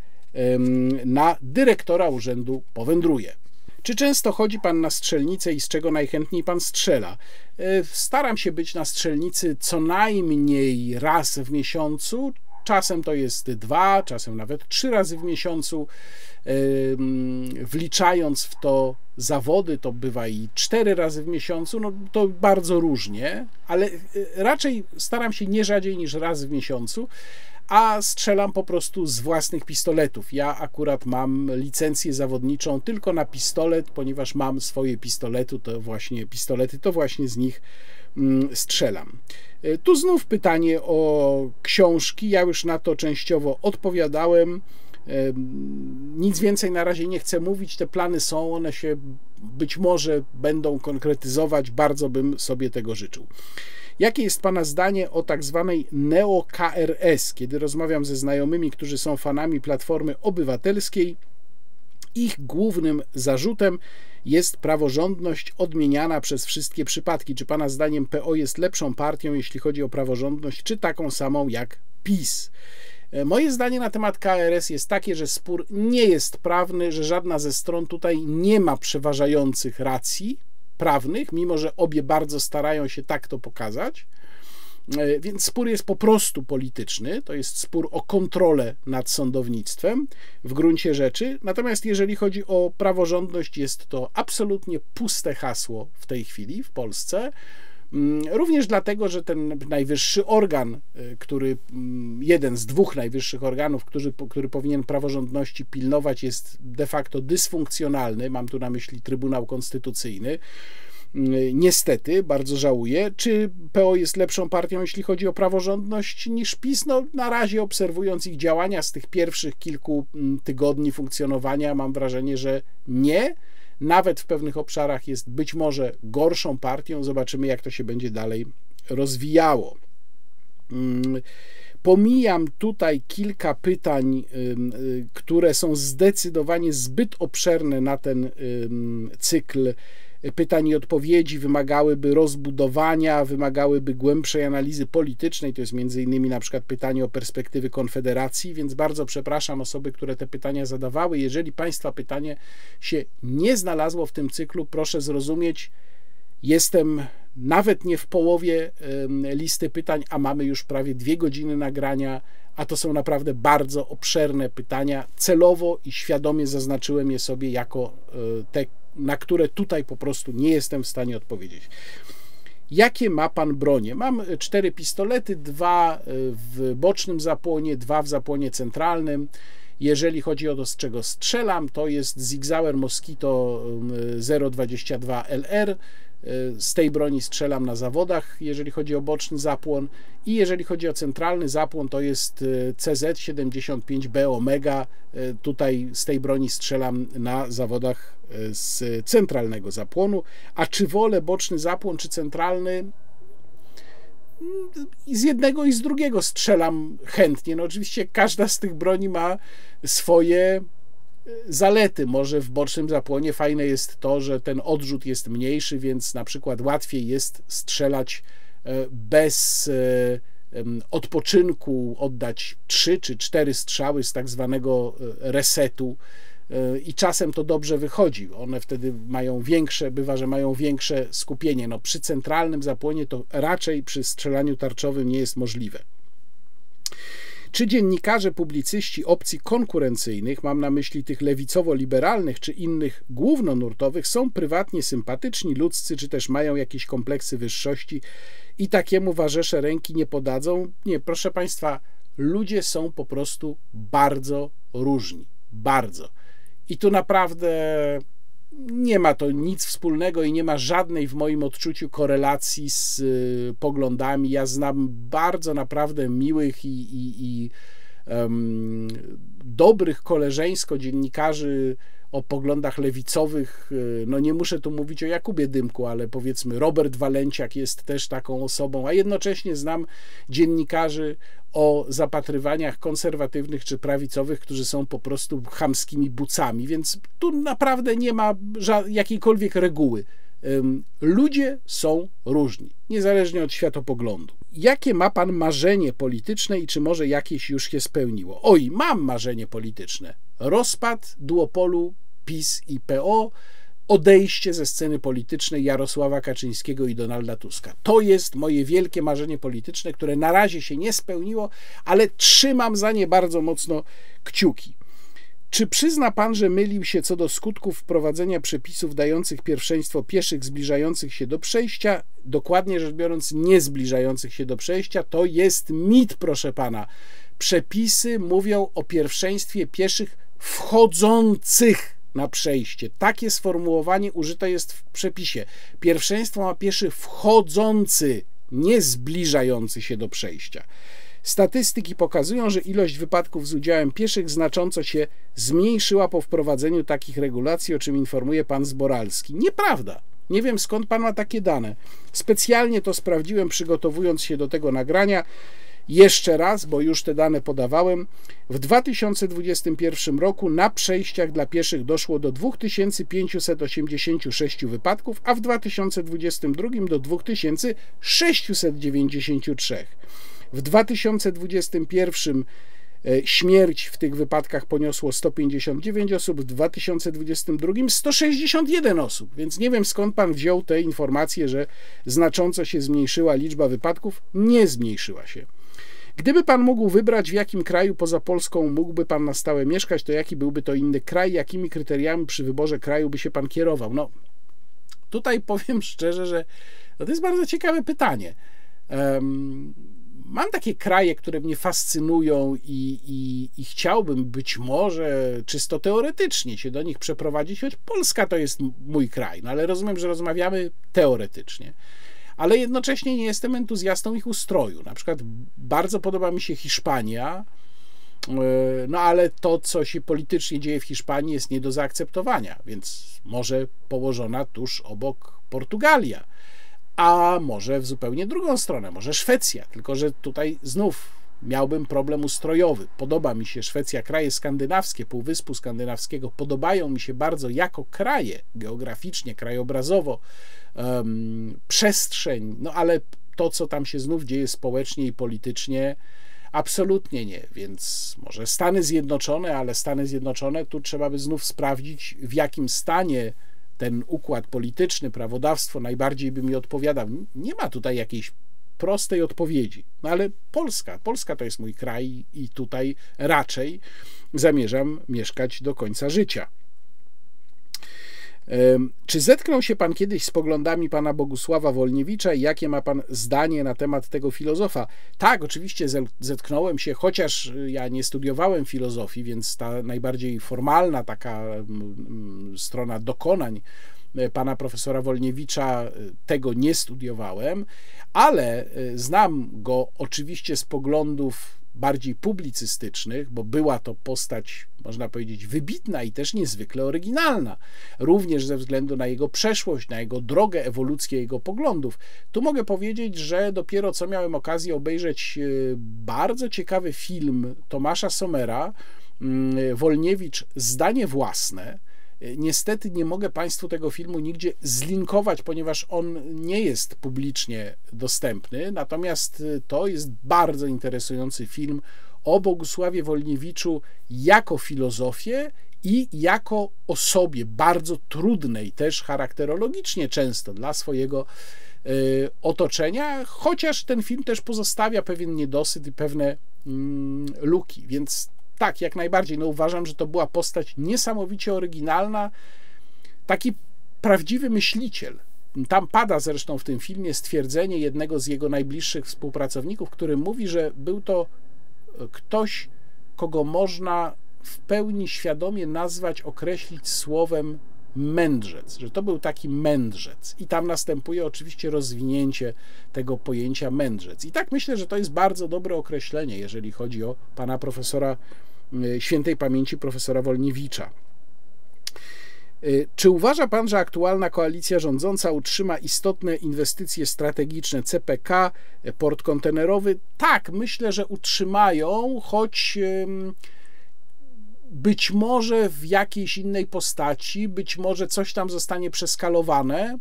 na dyrektora urzędu powędruje. Czy często chodzi pan na strzelnicę i z czego najchętniej pan strzela? E, staram się być na strzelnicy co najmniej raz w miesiącu. Czasem to jest dwa, czasem nawet trzy razy w miesiącu. Wliczając w to zawody, to bywa i cztery razy w miesiącu. No to bardzo różnie, ale e, raczej staram się nie rzadziej niż raz w miesiącu a strzelam po prostu z własnych pistoletów. Ja akurat mam licencję zawodniczą tylko na pistolet, ponieważ mam swoje pistolety, to właśnie pistolety, to właśnie z nich mm, strzelam. E, tu znów pytanie o książki. Ja już na to częściowo odpowiadałem. Nic więcej na razie nie chcę mówić. Te plany są, one się być może będą konkretyzować. Bardzo bym sobie tego życzył. Jakie jest Pana zdanie o tak zwanej neo-KRS? Kiedy rozmawiam ze znajomymi, którzy są fanami Platformy Obywatelskiej, ich głównym zarzutem jest praworządność odmieniana przez wszystkie przypadki. Czy Pana zdaniem PO jest lepszą partią, jeśli chodzi o praworządność, czy taką samą jak PiS? E, moje zdanie na temat KRS jest takie, że spór nie jest prawny, że żadna ze stron tutaj nie ma przeważających racji prawnych, mimo że obie bardzo starają się tak to pokazać. E, więc spór jest po prostu polityczny, to jest spór o kontrolę nad sądownictwem w gruncie rzeczy. Natomiast jeżeli chodzi o praworządność, jest to absolutnie puste hasło w tej chwili w Polsce. Mm, również dlatego, że ten najwyższy organ, y, który, mm, jeden z dwóch najwyższych organów, który, który powinien praworządności pilnować, jest de facto dysfunkcjonalny. Mam tu na myśli Trybunał Konstytucyjny. Mm, niestety, bardzo żałuję. Czy PO jest lepszą partią, jeśli chodzi o praworządność, niż PiS? No, na razie obserwując ich działania z tych pierwszych kilku tygodni funkcjonowania, mam wrażenie, że nie nawet w pewnych obszarach jest być może gorszą partią. Zobaczymy, jak to się będzie dalej rozwijało. Mm, pomijam tutaj kilka pytań, y, które są zdecydowanie zbyt obszerne na ten cykl pytań i odpowiedzi wymagałyby rozbudowania, wymagałyby głębszej analizy politycznej, to jest między innymi na przykład pytanie o perspektywy Konfederacji, więc bardzo przepraszam osoby, które te pytania zadawały. Jeżeli Państwa pytanie się nie znalazło w tym cyklu, proszę zrozumieć, jestem nawet nie w połowie listy pytań, a mamy już prawie dwie godziny nagrania, a to są naprawdę bardzo obszerne pytania. Celowo i świadomie zaznaczyłem je sobie jako e, te na które tutaj po prostu nie jestem w stanie odpowiedzieć. Jakie ma pan bronie? Mam cztery pistolety, dwa e, w bocznym zapłonie, dwa w zapłonie centralnym. Jeżeli chodzi o to, z czego strzelam, to jest Zigzauer Mosquito 022 LR z tej broni strzelam na zawodach, jeżeli chodzi o boczny zapłon i jeżeli chodzi o centralny zapłon, to jest CZ75B Omega. Tutaj z tej broni strzelam na zawodach z centralnego zapłonu. A czy wolę boczny zapłon czy centralny? z jednego i z drugiego strzelam chętnie. No oczywiście każda z tych broni ma swoje zalety. Może w bocznym zapłonie fajne jest to, że ten odrzut jest mniejszy, więc na przykład łatwiej jest strzelać e, bez e, odpoczynku, oddać trzy czy cztery strzały z tak zwanego resetu i czasem to dobrze wychodzi. One wtedy mają większe, bywa, że mają większe skupienie. No, przy centralnym zapłonie to raczej przy strzelaniu tarczowym nie jest możliwe. Czy dziennikarze, publicyści opcji konkurencyjnych, mam na myśli tych lewicowo-liberalnych czy innych głównonurtowych, są prywatnie sympatyczni, ludzcy, czy też mają jakieś kompleksy wyższości i takiemu warzesze ręki nie podadzą? Nie, proszę Państwa, ludzie są po prostu bardzo różni. Bardzo. I tu naprawdę nie ma to nic wspólnego i nie ma żadnej w moim odczuciu korelacji z y, poglądami. Ja znam bardzo naprawdę miłych i, i, i um, dobrych koleżeńsko dziennikarzy o poglądach lewicowych. Y, no nie muszę tu mówić o Jakubie Dymku, ale powiedzmy Robert Walenciak jest też taką osobą, a jednocześnie znam dziennikarzy o zapatrywaniach konserwatywnych czy prawicowych, którzy są po prostu chamskimi bucami, więc tu naprawdę nie ma jakiejkolwiek reguły. Ludzie są różni, niezależnie od światopoglądu. Jakie ma pan marzenie polityczne i czy może jakieś już się spełniło? Oj, mam marzenie polityczne. Rozpad duopolu PiS i PO, odejście ze sceny politycznej Jarosława Kaczyńskiego i Donalda Tuska. To jest moje wielkie marzenie polityczne, które na razie się nie spełniło, ale trzymam za nie bardzo mocno kciuki. Czy przyzna pan, że mylił się co do skutków wprowadzenia przepisów dających pierwszeństwo pieszych zbliżających się do przejścia, dokładnie rzecz biorąc, nie zbliżających się do przejścia? To jest mit, proszę pana. Przepisy mówią o pierwszeństwie pieszych wchodzących na przejście. Takie sformułowanie użyte jest w przepisie. Pierwszeństwo ma pieszy wchodzący, nie zbliżający się do przejścia. Statystyki pokazują, że ilość wypadków z udziałem pieszych znacząco się zmniejszyła po wprowadzeniu takich regulacji, o czym informuje pan Zboralski. Nieprawda. Nie wiem skąd pan ma takie dane. Specjalnie to sprawdziłem, przygotowując się do tego nagrania. Jeszcze raz, bo już te dane podawałem, w 2021 roku na przejściach dla pieszych doszło do 2586 wypadków, a w 2022 do 2693. W 2021 e, śmierć w tych wypadkach poniosło 159 osób, w 2022 161 osób. Więc nie wiem skąd pan wziął te informacje, że znacząco się zmniejszyła liczba wypadków. Nie zmniejszyła się. Gdyby pan mógł wybrać, w jakim kraju poza Polską mógłby pan na stałe mieszkać, to jaki byłby to inny kraj, jakimi kryteriami przy wyborze kraju by się pan kierował? No, tutaj powiem szczerze, że no to jest bardzo ciekawe pytanie. Um, mam takie kraje, które mnie fascynują i, i, i, chciałbym być może czysto teoretycznie się do nich przeprowadzić, choć Polska to jest mój kraj, no ale rozumiem, że rozmawiamy teoretycznie ale jednocześnie nie jestem entuzjastą ich ustroju. Na przykład bardzo podoba mi się Hiszpania, e, no ale to, co się politycznie dzieje w Hiszpanii, jest nie do zaakceptowania, więc może położona tuż obok Portugalia, a może w zupełnie drugą stronę, może Szwecja, tylko że tutaj znów miałbym problem ustrojowy. Podoba mi się Szwecja, kraje skandynawskie, Półwyspu Skandynawskiego podobają mi się bardzo jako kraje geograficznie, krajobrazowo, um, przestrzeń, no ale to, co tam się znów dzieje społecznie i politycznie, absolutnie nie. Więc może Stany Zjednoczone, ale Stany Zjednoczone, tu trzeba by znów sprawdzić, w jakim stanie ten układ polityczny, prawodawstwo najbardziej by mi odpowiadał. Nie ma tutaj jakiejś prostej odpowiedzi. No ale Polska, Polska to jest mój kraj i tutaj raczej zamierzam mieszkać do końca życia. Czy zetknął się pan kiedyś z poglądami pana Bogusława Wolniewicza i jakie ma pan zdanie na temat tego filozofa? Tak, oczywiście zetknąłem się, chociaż ja nie studiowałem filozofii, więc ta najbardziej formalna taka strona dokonań pana profesora Wolniewicza tego nie studiowałem, ale znam go oczywiście z poglądów bardziej publicystycznych, bo była to postać, można powiedzieć, wybitna i też niezwykle oryginalna, również ze względu na jego przeszłość, na jego drogę, ewolucję jego poglądów. Tu mogę powiedzieć, że dopiero co miałem okazję obejrzeć e, bardzo ciekawy film Tomasza Somera, mm, Wolniewicz Zdanie Własne, Niestety nie mogę Państwu tego filmu nigdzie zlinkować, ponieważ on nie jest publicznie dostępny. Natomiast y, to jest bardzo interesujący film o Bogusławie Wolniewiczu jako filozofię i jako osobie bardzo trudnej, też charakterologicznie często dla swojego y, otoczenia, chociaż ten film też pozostawia pewien niedosyt i pewne mm, luki. Więc tak, jak najbardziej. No uważam, że to była postać niesamowicie oryginalna, taki prawdziwy myśliciel. Tam pada zresztą w tym filmie stwierdzenie jednego z jego najbliższych współpracowników, który mówi, że był to ktoś, kogo można w pełni świadomie nazwać, określić słowem mędrzec, że to był taki mędrzec. I tam następuje oczywiście rozwinięcie tego pojęcia mędrzec. I tak myślę, że to jest bardzo dobre określenie, jeżeli chodzi o pana profesora e, świętej pamięci profesora Wolniewicza. E, czy uważa pan, że aktualna koalicja rządząca utrzyma istotne inwestycje strategiczne CPK, e, port kontenerowy? Tak, myślę, że utrzymają, choć być może w jakiejś innej postaci, być może coś tam zostanie przeskalowane,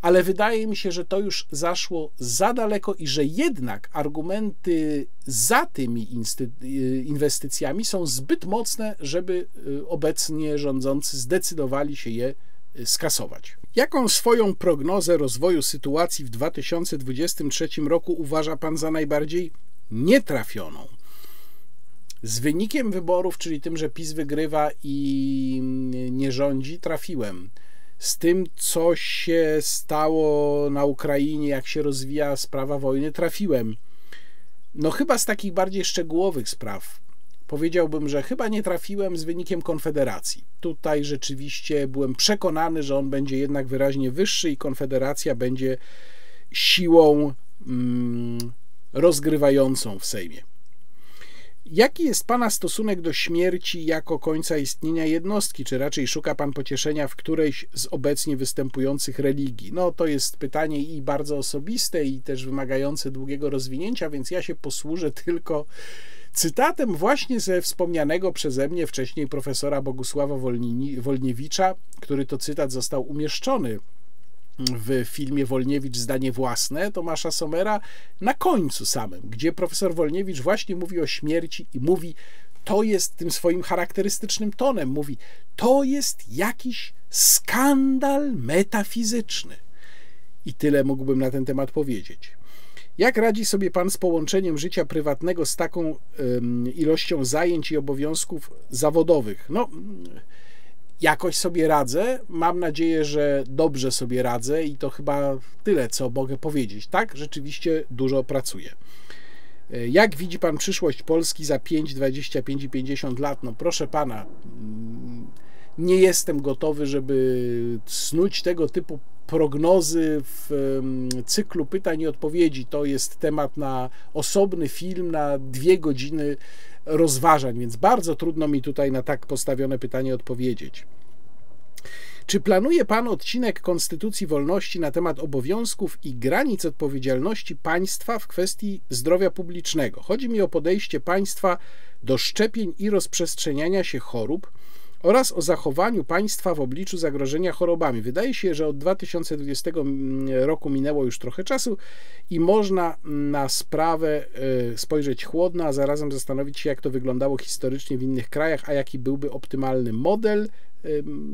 ale wydaje mi się, że to już zaszło za daleko i że jednak argumenty za tymi inwestycjami są zbyt mocne, żeby y, obecnie rządzący zdecydowali się je y, skasować. Jaką swoją prognozę rozwoju sytuacji w 2023 roku uważa pan za najbardziej nietrafioną? Z wynikiem wyborów, czyli tym, że PiS wygrywa i nie rządzi, trafiłem. Z tym, co się stało na Ukrainie, jak się rozwija sprawa wojny, trafiłem. No, chyba z takich bardziej szczegółowych spraw. Powiedziałbym, że chyba nie trafiłem z wynikiem Konfederacji. Tutaj rzeczywiście byłem przekonany, że on będzie jednak wyraźnie wyższy i Konfederacja będzie siłą mm, rozgrywającą w Sejmie. Jaki jest Pana stosunek do śmierci jako końca istnienia jednostki? Czy raczej szuka Pan pocieszenia w którejś z obecnie występujących religii? No, to jest pytanie i bardzo osobiste, i też wymagające długiego rozwinięcia, więc ja się posłużę tylko cytatem właśnie ze wspomnianego przeze mnie wcześniej profesora Bogusława Wolniewicza, który to cytat został umieszczony w filmie Wolniewicz zdanie własne Tomasza Somera na końcu samym, gdzie profesor Wolniewicz właśnie mówi o śmierci i mówi, to jest tym swoim charakterystycznym tonem, mówi, to jest jakiś skandal metafizyczny. I tyle mógłbym na ten temat powiedzieć. Jak radzi sobie Pan z połączeniem życia prywatnego z taką ilością zajęć i obowiązków zawodowych? No, jakoś sobie radzę. Mam nadzieję, że dobrze sobie radzę i to chyba tyle, co mogę powiedzieć. Tak, rzeczywiście dużo pracuję. E, jak widzi Pan przyszłość Polski za 5, 25 i 50 lat? No proszę Pana, mm, nie jestem gotowy, żeby snuć tego typu prognozy w cyklu pytań i odpowiedzi. To jest temat na osobny film, na dwie godziny rozważań, więc bardzo trudno mi tutaj na tak postawione pytanie odpowiedzieć. Czy planuje Pan odcinek Konstytucji Wolności na temat obowiązków i granic odpowiedzialności państwa w kwestii zdrowia publicznego? Chodzi mi o podejście państwa do szczepień i rozprzestrzeniania się chorób oraz o zachowaniu państwa w obliczu zagrożenia chorobami. Wydaje się, że od 2020 roku minęło już trochę czasu i można na sprawę e, spojrzeć chłodno, a zarazem zastanowić się, jak to wyglądało historycznie w innych krajach, a jaki byłby optymalny model.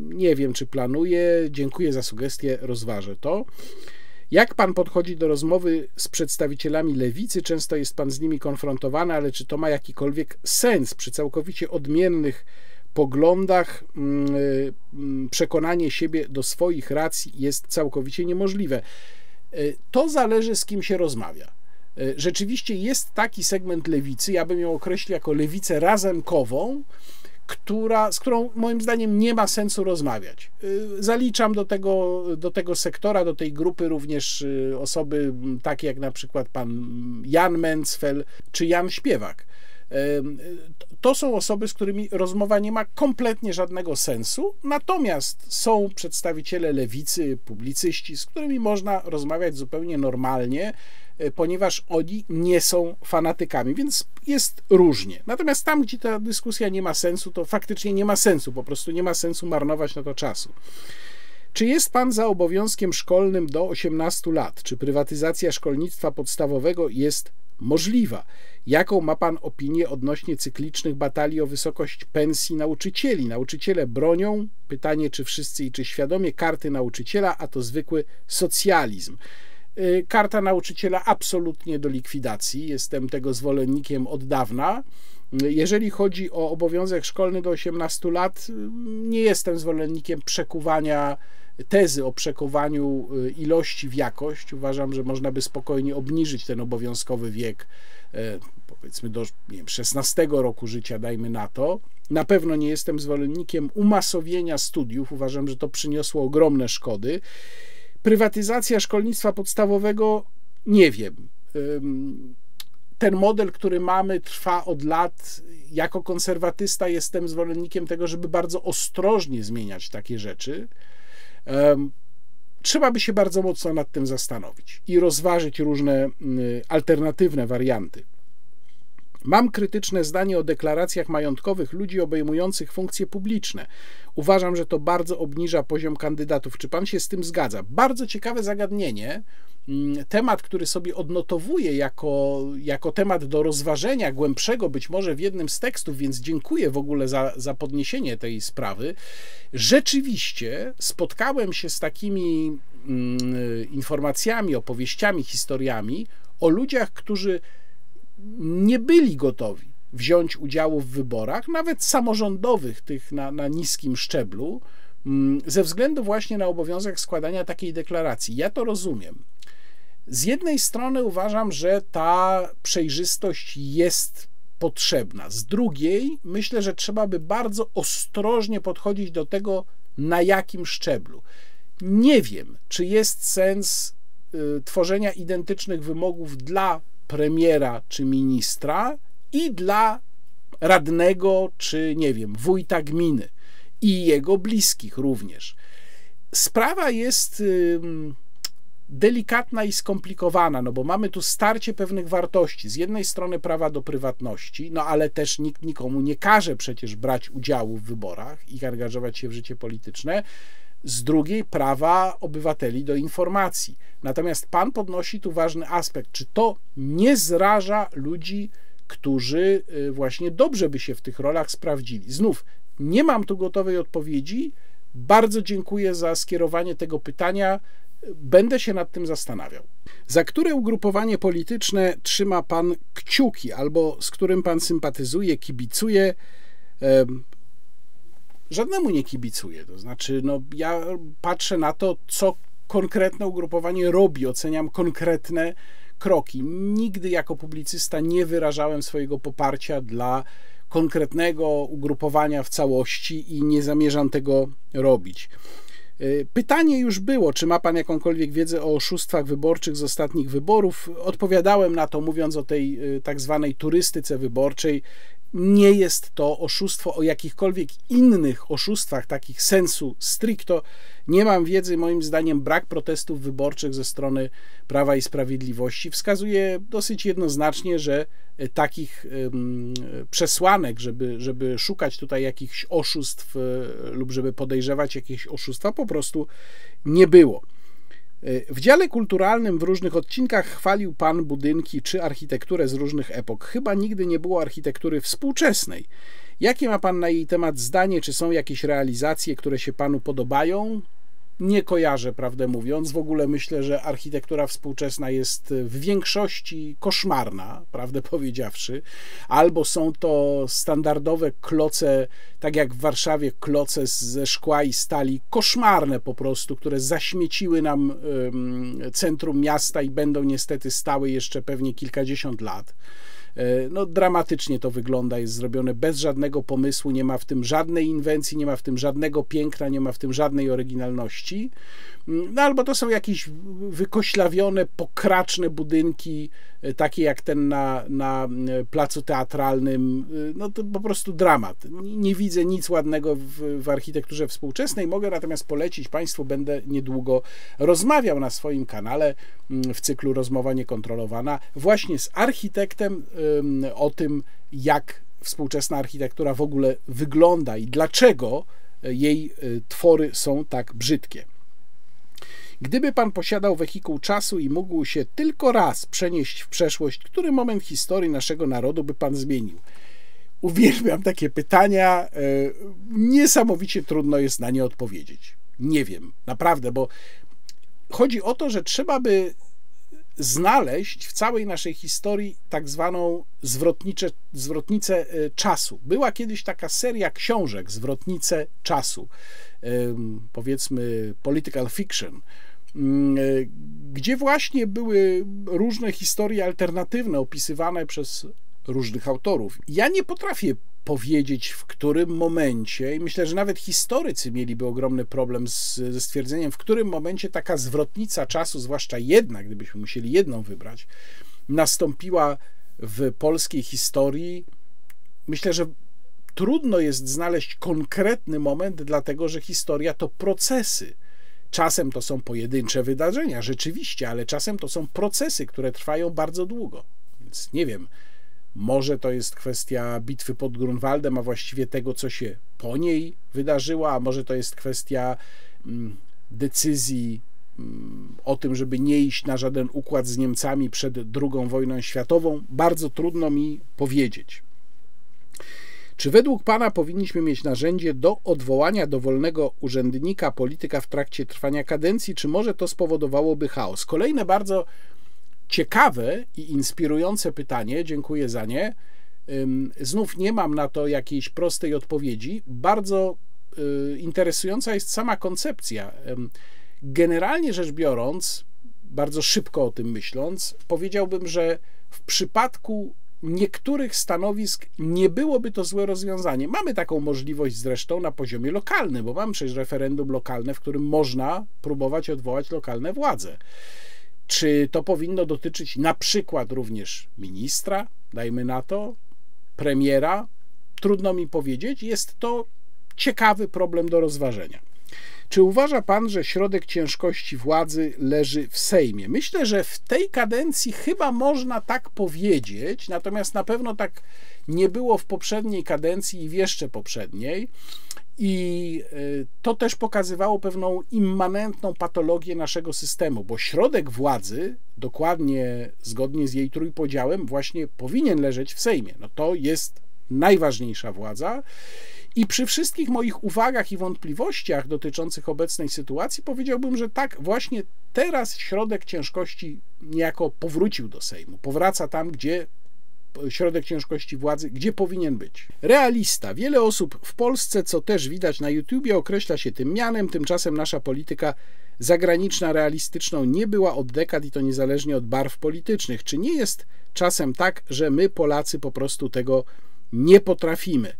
Nie wiem, czy planuję. Dziękuję za sugestie, rozważę to. Jak pan podchodzi do rozmowy z przedstawicielami lewicy? Często jest pan z nimi konfrontowany, ale czy to ma jakikolwiek sens przy całkowicie odmiennych poglądach mm, mm, przekonanie siebie do swoich racji jest całkowicie niemożliwe. Y, to zależy z kim się rozmawia. Y, rzeczywiście jest taki segment lewicy, ja bym ją określił jako lewicę razemkową, która, z którą moim zdaniem nie ma sensu rozmawiać. Y, zaliczam do tego, do tego sektora, do tej grupy również osoby takie jak na przykład pan Jan Mencfel czy Jan Śpiewak. To są osoby, z którymi rozmowa nie ma kompletnie żadnego sensu, natomiast są przedstawiciele lewicy, publicyści, z którymi można rozmawiać zupełnie normalnie, e, ponieważ oni nie są fanatykami, więc jest różnie. Natomiast tam, gdzie ta dyskusja nie ma sensu, to faktycznie nie ma sensu, po prostu nie ma sensu marnować na to czasu. Czy jest pan za obowiązkiem szkolnym do 18 lat? Czy prywatyzacja szkolnictwa podstawowego jest możliwa? Jaką ma Pan opinię odnośnie cyklicznych batalii o wysokość pensji nauczycieli? Nauczyciele bronią, pytanie czy wszyscy i czy świadomie, karty nauczyciela, a to zwykły socjalizm. Y, karta nauczyciela absolutnie do likwidacji. Jestem tego zwolennikiem od dawna. Jeżeli chodzi o obowiązek szkolny do 18 lat, nie jestem zwolennikiem przekuwania tezy o przekuwaniu y, ilości w jakość. Uważam, że można by spokojnie obniżyć ten obowiązkowy wiek E, powiedzmy do nie wiem, 16 roku życia, dajmy na to. Na pewno nie jestem zwolennikiem umasowienia studiów. Uważam, że to przyniosło ogromne szkody. Prywatyzacja szkolnictwa podstawowego nie wiem. Ten model, który mamy, trwa od lat. Jako konserwatysta jestem zwolennikiem tego, żeby bardzo ostrożnie zmieniać takie rzeczy trzeba by się bardzo mocno nad tym zastanowić i rozważyć różne alternatywne warianty. Mam krytyczne zdanie o deklaracjach majątkowych ludzi obejmujących funkcje publiczne. Uważam, że to bardzo obniża poziom kandydatów. Czy pan się z tym zgadza? Bardzo ciekawe zagadnienie. Temat, który sobie odnotowuję jako, jako temat do rozważenia głębszego, być może w jednym z tekstów, więc dziękuję w ogóle za, za podniesienie tej sprawy. Rzeczywiście spotkałem się z takimi mm, informacjami, opowieściami, historiami o ludziach, którzy nie byli gotowi wziąć udziału w wyborach, nawet samorządowych, tych na, na niskim szczeblu, mm, ze względu właśnie na obowiązek składania takiej deklaracji. Ja to rozumiem. Z jednej strony uważam, że ta przejrzystość jest potrzebna. Z drugiej myślę, że trzeba by bardzo ostrożnie podchodzić do tego, na jakim szczeblu. Nie wiem, czy jest sens y, tworzenia identycznych wymogów dla premiera czy ministra i dla radnego czy nie wiem, wójta gminy i jego bliskich również. Sprawa jest delikatna i skomplikowana, no bo mamy tu starcie pewnych wartości. Z jednej strony prawa do prywatności, no ale też nikt nikomu nie każe przecież brać udziału w wyborach i angażować się w życie polityczne z drugiej prawa obywateli do informacji. Natomiast pan podnosi tu ważny aspekt, czy to nie zraża ludzi, którzy y, właśnie dobrze by się w tych rolach sprawdzili. Znów nie mam tu gotowej odpowiedzi. Bardzo dziękuję za skierowanie tego pytania. Będę się nad tym zastanawiał. Za które ugrupowanie polityczne trzyma pan kciuki, albo z którym pan sympatyzuje, kibicuje? żadnemu nie kibicuję. To znaczy, no, ja patrzę na to, co konkretne ugrupowanie robi, oceniam konkretne kroki. Nigdy jako publicysta nie wyrażałem swojego poparcia dla konkretnego ugrupowania w całości i nie zamierzam tego robić. Y, pytanie już było, czy ma Pan jakąkolwiek wiedzę o oszustwach wyborczych z ostatnich wyborów. Odpowiadałem na to, mówiąc o tej y, tak zwanej turystyce wyborczej nie jest to oszustwo o jakichkolwiek innych oszustwach, takich sensu stricto. Nie mam wiedzy, moim zdaniem brak protestów wyborczych ze strony Prawa i Sprawiedliwości wskazuje dosyć jednoznacznie, że e, takich przesłanek, żeby, żeby szukać tutaj jakichś oszustw e, lub żeby podejrzewać jakieś oszustwa, po prostu nie było. W dziale kulturalnym w różnych odcinkach chwalił Pan budynki czy architekturę z różnych epok. Chyba nigdy nie było architektury współczesnej. Jakie ma Pan na jej temat zdanie? Czy są jakieś realizacje, które się Panu podobają? Nie kojarzę, prawdę mówiąc. W ogóle myślę, że architektura współczesna jest w większości koszmarna, prawdę powiedziawszy. Albo są to standardowe kloce, tak jak w Warszawie, kloce ze szkła i stali, koszmarne po prostu, które zaśmieciły nam centrum miasta i będą niestety stały jeszcze pewnie kilkadziesiąt lat. No, dramatycznie to wygląda, jest zrobione bez żadnego pomysłu, nie ma w tym żadnej inwencji, nie ma w tym żadnego piękna, nie ma w tym żadnej oryginalności. No albo to są jakieś wykoślawione, pokraczne budynki, e, takie jak ten na, na e, placu teatralnym. E, no to po prostu dramat. Nie widzę nic ładnego w, w architekturze współczesnej. Mogę natomiast polecić Państwu, będę niedługo rozmawiał na swoim kanale w cyklu Rozmowa Niekontrolowana właśnie z architektem o tym, jak współczesna architektura w ogóle wygląda i dlaczego jej twory są tak brzydkie. Gdyby pan posiadał wehikuł czasu i mógł się tylko raz przenieść w przeszłość, który moment historii naszego narodu by pan zmienił? Uwielbiam takie pytania. E, niesamowicie trudno jest na nie odpowiedzieć. Nie wiem, naprawdę, bo chodzi o to, że trzeba by znaleźć w całej naszej historii tak zwaną zwrotnicę e, czasu. Była kiedyś taka seria książek, Zwrotnice czasu, powiedzmy political fiction, gdzie właśnie były różne historie alternatywne opisywane przez różnych autorów. Ja nie potrafię powiedzieć, w którym momencie, i myślę, że nawet historycy mieliby ogromny problem z, ze stwierdzeniem, w którym momencie taka zwrotnica czasu, zwłaszcza jedna, gdybyśmy musieli jedną wybrać, nastąpiła w polskiej historii. Myślę, że trudno jest znaleźć konkretny moment, dlatego że historia to procesy. Czasem to są pojedyncze wydarzenia, rzeczywiście, ale czasem to są procesy, które trwają bardzo długo. Więc nie wiem, może to jest kwestia bitwy pod Grunwaldem, a właściwie tego, co się po niej wydarzyło, a może to jest kwestia mm, decyzji mm, o tym, żeby nie iść na żaden układ z Niemcami przed II wojną światową. Bardzo trudno mi powiedzieć. Czy według Pana powinniśmy mieć narzędzie do odwołania dowolnego urzędnika, polityka w trakcie trwania kadencji, czy może to spowodowałoby chaos? Kolejne bardzo ciekawe i inspirujące pytanie, dziękuję za nie. Znów nie mam na to jakiejś prostej odpowiedzi. Bardzo y, interesująca jest sama koncepcja. Generalnie rzecz biorąc, bardzo szybko o tym myśląc, powiedziałbym, że w przypadku niektórych stanowisk nie byłoby to złe rozwiązanie. Mamy taką możliwość zresztą na poziomie lokalnym, bo mamy przecież referendum lokalne, w którym można próbować odwołać lokalne władze. Czy to powinno dotyczyć na przykład również ministra, dajmy na to, premiera? Trudno mi powiedzieć. Jest to ciekawy problem do rozważenia. Czy uważa pan, że środek ciężkości władzy leży w Sejmie? Myślę, że w tej kadencji chyba można tak powiedzieć, natomiast na pewno tak nie było w poprzedniej kadencji i w jeszcze poprzedniej. I y, to też pokazywało pewną immanentną patologię naszego systemu, bo środek władzy, dokładnie zgodnie z jej trójpodziałem, właśnie powinien leżeć w Sejmie. No to jest najważniejsza władza. I przy wszystkich moich uwagach i wątpliwościach dotyczących obecnej sytuacji, powiedziałbym, że tak, właśnie teraz środek ciężkości niejako powrócił do Sejmu. Powraca tam, gdzie środek ciężkości władzy, gdzie powinien być. Realista. Wiele osób w Polsce, co też widać na YouTubie, określa się tym mianem, tymczasem nasza polityka zagraniczna realistyczną nie była od dekad i to niezależnie od barw politycznych. Czy nie jest czasem tak, że my Polacy po prostu tego nie potrafimy?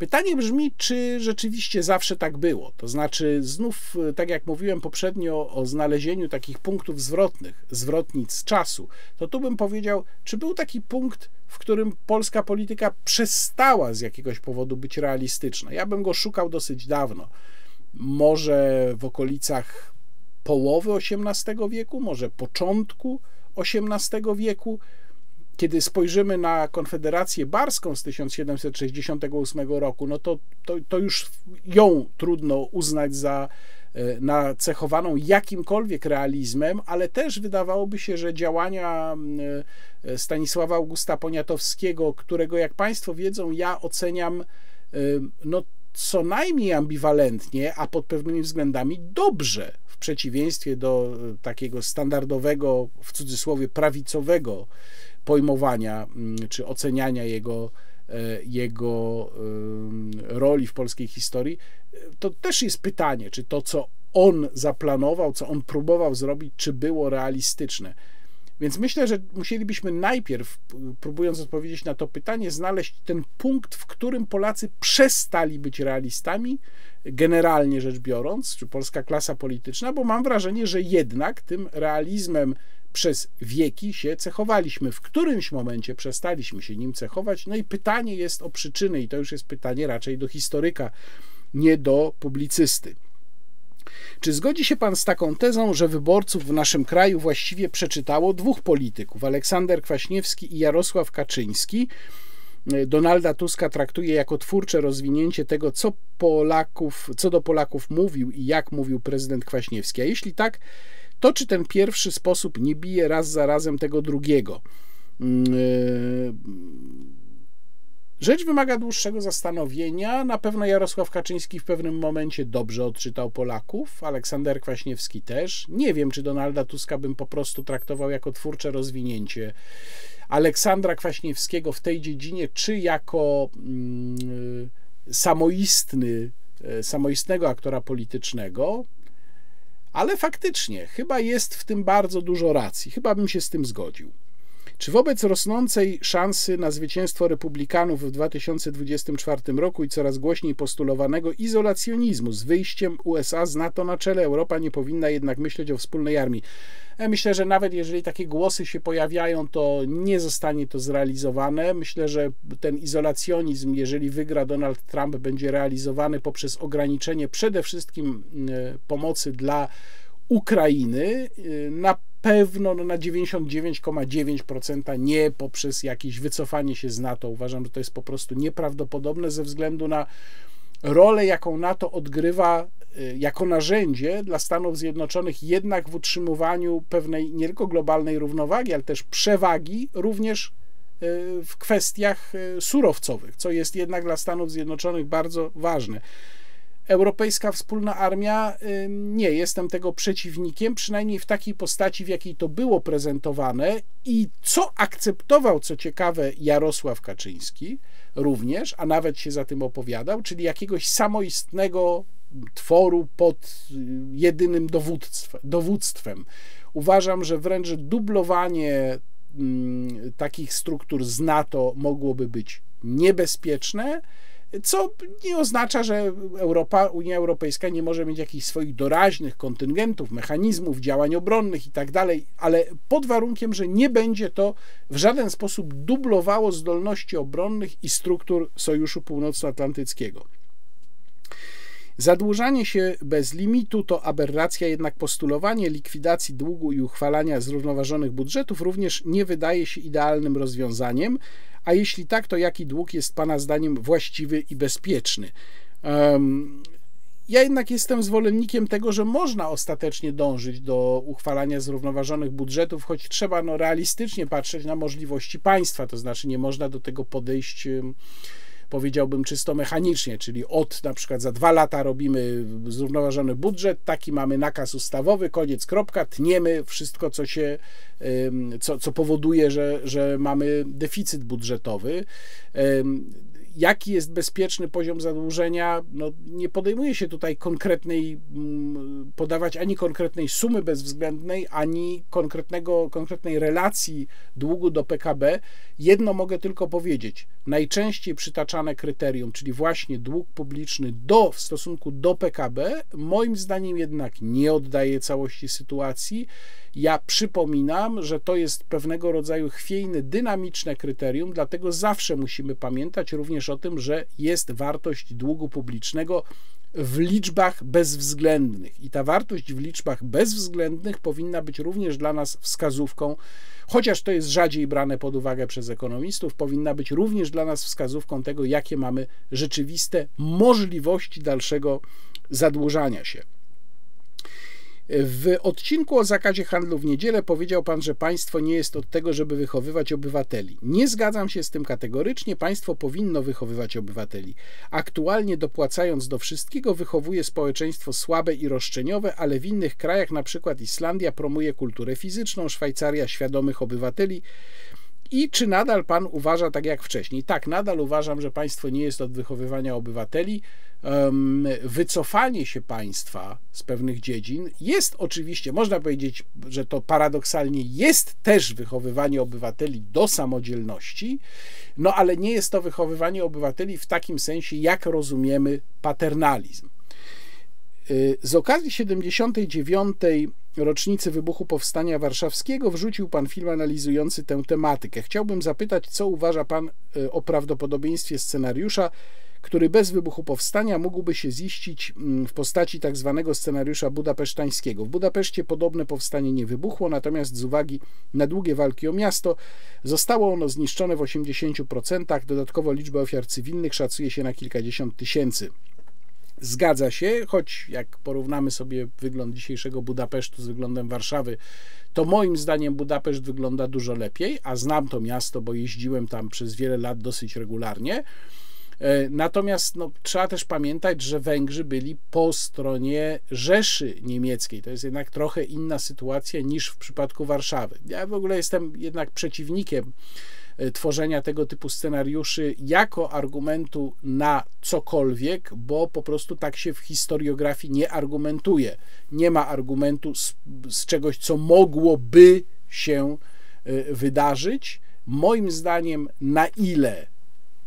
Pytanie brzmi, czy rzeczywiście zawsze tak było. To znaczy, znów, e, tak jak mówiłem poprzednio o znalezieniu takich punktów zwrotnych, zwrotnic czasu, to tu bym powiedział, czy był taki punkt, w którym polska polityka przestała z jakiegoś powodu być realistyczna. Ja bym go szukał dosyć dawno. Może w okolicach połowy XVIII wieku, może początku XVIII wieku kiedy spojrzymy na Konfederację Barską z 1768 roku, no to, to, to już ją trudno uznać za e, nacechowaną jakimkolwiek realizmem, ale też wydawałoby się, że działania e, Stanisława Augusta Poniatowskiego, którego jak Państwo wiedzą, ja oceniam e, no, co najmniej ambiwalentnie, a pod pewnymi względami dobrze, w przeciwieństwie do takiego standardowego, w cudzysłowie prawicowego pojmowania mm, czy oceniania jego, e, jego roli w polskiej historii, to też jest pytanie, czy to, co on zaplanował, co on próbował zrobić, czy było realistyczne. Więc myślę, że musielibyśmy najpierw, próbując odpowiedzieć na to pytanie, znaleźć ten punkt, w którym Polacy przestali być realistami, generalnie rzecz biorąc, czy polska klasa polityczna, bo mam wrażenie, że jednak tym realizmem przez wieki się cechowaliśmy. W którymś momencie przestaliśmy się nim cechować. No i pytanie jest o przyczyny, i to już jest pytanie raczej do historyka, nie do publicysty. Czy zgodzi się pan z taką tezą, że wyborców w naszym kraju właściwie przeczytało dwóch polityków, Aleksander Kwaśniewski i Jarosław Kaczyński? Donalda Tuska traktuje jako twórcze rozwinięcie tego, co, Polaków, co do Polaków mówił i jak mówił prezydent Kwaśniewski. A jeśli tak, to czy ten pierwszy sposób nie bije raz za razem tego drugiego? Mm, e, Rzecz wymaga dłuższego zastanowienia. Na pewno Jarosław Kaczyński w pewnym momencie dobrze odczytał Polaków, Aleksander Kwaśniewski też. Nie wiem, czy Donalda Tuska bym po prostu traktował jako twórcze rozwinięcie Aleksandra Kwaśniewskiego w tej dziedzinie, czy jako mm, samoistny, e, samoistnego aktora politycznego. Ale faktycznie, chyba jest w tym bardzo dużo racji. Chyba bym się z tym zgodził. Czy wobec rosnącej szansy na zwycięstwo republikanów w 2024 roku i coraz głośniej postulowanego izolacjonizmu z wyjściem USA z NATO na czele, Europa nie powinna jednak myśleć o wspólnej armii? Ja myślę, że nawet jeżeli takie głosy się pojawiają, to nie zostanie to zrealizowane. Myślę, że ten izolacjonizm, jeżeli wygra Donald Trump, będzie realizowany poprzez ograniczenie przede wszystkim e, pomocy dla Ukrainy e, na pewno no, na 99,9% nie poprzez jakieś wycofanie się z NATO. Uważam, że to jest po prostu nieprawdopodobne ze względu na rolę, jaką NATO odgrywa y, jako narzędzie dla Stanów Zjednoczonych, jednak w utrzymywaniu pewnej nie tylko globalnej równowagi, ale też przewagi, również y, w kwestiach y, surowcowych, co jest jednak dla Stanów Zjednoczonych bardzo ważne. Europejska Wspólna Armia, nie jestem tego przeciwnikiem, przynajmniej w takiej postaci, w jakiej to było prezentowane i co akceptował, co ciekawe, Jarosław Kaczyński również, a nawet się za tym opowiadał, czyli jakiegoś samoistnego tworu pod jedynym dowództwem. dowództwem. Uważam, że wręcz dublowanie takich struktur z NATO mogłoby być niebezpieczne co nie oznacza, że Europa, Unia Europejska nie może mieć jakichś swoich doraźnych kontyngentów, mechanizmów, działań obronnych i tak dalej, ale pod warunkiem, że nie będzie to w żaden sposób dublowało zdolności obronnych i struktur Sojuszu Północnoatlantyckiego. Zadłużanie się bez limitu to aberracja, jednak postulowanie likwidacji długu i uchwalania zrównoważonych budżetów również nie wydaje się idealnym rozwiązaniem, a jeśli tak, to jaki dług jest Pana zdaniem właściwy i bezpieczny? Um, ja jednak jestem zwolennikiem tego, że można ostatecznie dążyć do uchwalania zrównoważonych budżetów, choć trzeba no, realistycznie patrzeć na możliwości państwa, to znaczy nie można do tego podejść powiedziałbym czysto mechanicznie, czyli od na przykład za dwa lata robimy zrównoważony budżet, taki mamy nakaz ustawowy, koniec, kropka, tniemy wszystko, co się, co, co powoduje, że, że mamy deficyt budżetowy jaki jest bezpieczny poziom zadłużenia, no, nie podejmuje się tutaj konkretnej, mm, podawać ani konkretnej sumy bezwzględnej, ani konkretnego, konkretnej relacji długu do PKB. Jedno mogę tylko powiedzieć. Najczęściej przytaczane kryterium, czyli właśnie dług publiczny do, w stosunku do PKB, moim zdaniem jednak nie oddaje całości sytuacji. Ja przypominam, że to jest pewnego rodzaju chwiejne, dynamiczne kryterium, dlatego zawsze musimy pamiętać również o tym, że jest wartość długu publicznego w liczbach bezwzględnych. I ta wartość w liczbach bezwzględnych powinna być również dla nas wskazówką, chociaż to jest rzadziej brane pod uwagę przez ekonomistów, powinna być również dla nas wskazówką tego, jakie mamy rzeczywiste możliwości dalszego zadłużania się. W odcinku o zakazie handlu w niedzielę powiedział pan, że państwo nie jest od tego, żeby wychowywać obywateli. Nie zgadzam się z tym kategorycznie. Państwo powinno wychowywać obywateli. Aktualnie dopłacając do wszystkiego, wychowuje społeczeństwo słabe i roszczeniowe, ale w innych krajach, na przykład Islandia, promuje kulturę fizyczną, Szwajcaria świadomych obywateli I czy nadal pan uważa tak jak wcześniej? Tak, nadal uważam, że państwo nie jest od wychowywania obywateli. Wycofanie się państwa z pewnych dziedzin jest oczywiście, można powiedzieć, że to paradoksalnie jest też wychowywanie obywateli do samodzielności, no ale nie jest to wychowywanie obywateli w takim sensie, jak rozumiemy paternalizm. Y, z okazji 79. rocznicy wybuchu Powstania Warszawskiego wrzucił pan film analizujący tę tematykę. Chciałbym zapytać, co uważa pan y, o prawdopodobieństwie scenariusza, który bez wybuchu powstania mógłby się ziścić mm, w postaci tak zwanego scenariusza budapesztańskiego. W Budapeszcie podobne powstanie nie wybuchło, natomiast z uwagi na długie walki o miasto zostało ono zniszczone w 80%. Dodatkowo liczbę ofiar cywilnych szacuje się na kilkadziesiąt tysięcy. Zgadza się, choć jak porównamy sobie wygląd dzisiejszego Budapesztu z wyglądem Warszawy, to moim zdaniem Budapeszt wygląda dużo lepiej, a znam to miasto, bo jeździłem tam przez wiele lat dosyć regularnie. E, natomiast no, trzeba też pamiętać, że Węgrzy byli po stronie Rzeszy Niemieckiej. To jest jednak trochę inna sytuacja niż w przypadku Warszawy. Ja w ogóle jestem jednak przeciwnikiem tworzenia tego typu scenariuszy jako argumentu na cokolwiek, bo po prostu tak się w historiografii nie argumentuje. Nie ma argumentu z, z czegoś, co mogłoby się e, wydarzyć. Moim zdaniem, na ile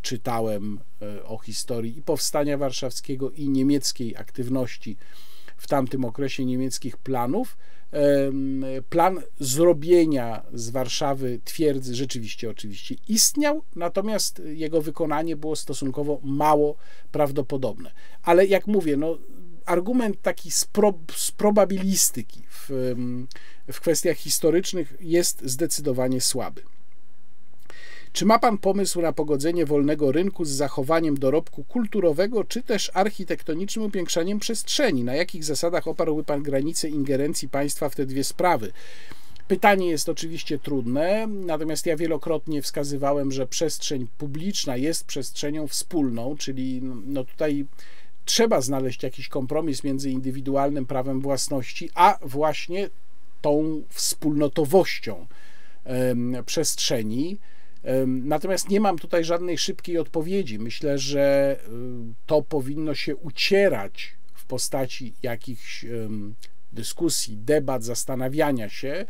czytałem e, o historii i powstania warszawskiego, i niemieckiej aktywności w tamtym okresie niemieckich planów, plan zrobienia z Warszawy twierdzy rzeczywiście oczywiście istniał, natomiast jego wykonanie było stosunkowo mało prawdopodobne. Ale jak mówię, no, argument taki z, z probabilistyki w, w kwestiach historycznych jest zdecydowanie słaby. Czy ma Pan pomysł na pogodzenie wolnego rynku z zachowaniem dorobku kulturowego, czy też architektonicznym upiększaniem przestrzeni? Na jakich zasadach oparłby Pan granice ingerencji państwa w te dwie sprawy? Pytanie jest oczywiście trudne, natomiast ja wielokrotnie wskazywałem, że przestrzeń publiczna jest przestrzenią wspólną, czyli no tutaj trzeba znaleźć jakiś kompromis między indywidualnym prawem własności, a właśnie tą wspólnotowością przestrzeni. Natomiast nie mam tutaj żadnej szybkiej odpowiedzi. Myślę, że to powinno się ucierać w postaci jakichś dyskusji, debat, zastanawiania się.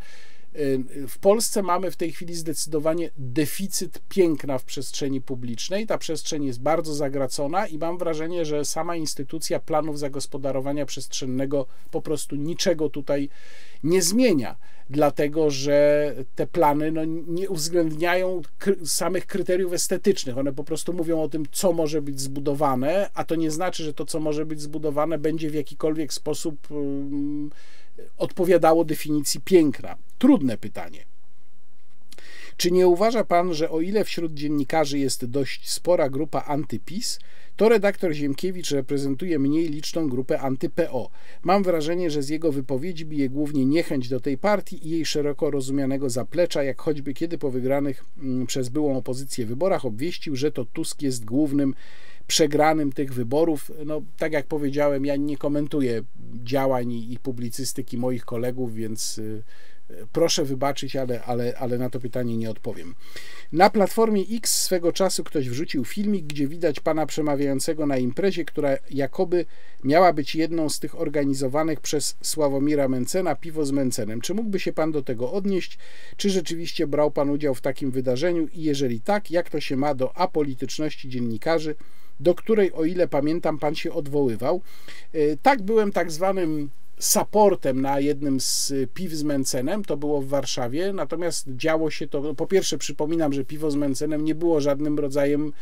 W Polsce mamy w tej chwili zdecydowanie deficyt piękna w przestrzeni publicznej. Ta przestrzeń jest bardzo zagracona i mam wrażenie, że sama instytucja planów zagospodarowania przestrzennego po prostu niczego tutaj nie zmienia dlatego że te plany no, nie uwzględniają samych kryteriów estetycznych. One po prostu mówią o tym, co może być zbudowane, a to nie znaczy, że to, co może być zbudowane, będzie w jakikolwiek sposób um, odpowiadało definicji piękna. Trudne pytanie. Czy nie uważa pan, że o ile wśród dziennikarzy jest dość spora grupa antypis, to redaktor Ziemkiewicz reprezentuje mniej liczną grupę anty-PO. Mam wrażenie, że z jego wypowiedzi bije głównie niechęć do tej partii i jej szeroko rozumianego zaplecza, jak choćby kiedy po wygranych mm, przez byłą opozycję wyborach obwieścił, że to Tusk jest głównym przegranym tych wyborów. No, tak jak powiedziałem, ja nie komentuję działań i publicystyki moich kolegów, więc y, Proszę wybaczyć, ale, ale, ale na to pytanie nie odpowiem. Na platformie X swego czasu ktoś wrzucił filmik, gdzie widać pana przemawiającego na imprezie, która jakoby miała być jedną z tych organizowanych przez Sławomira Mencena, piwo z Mencenem. Czy mógłby się pan do tego odnieść? Czy rzeczywiście brał pan udział w takim wydarzeniu i jeżeli tak, jak to się ma do apolityczności dziennikarzy? Do której, o ile pamiętam, pan się odwoływał. E, tak, byłem tak zwanym supportem na jednym z piw z Mencenem, to było w Warszawie, natomiast działo się to, no, po pierwsze przypominam, że piwo z Mencenem nie było żadnym rodzajem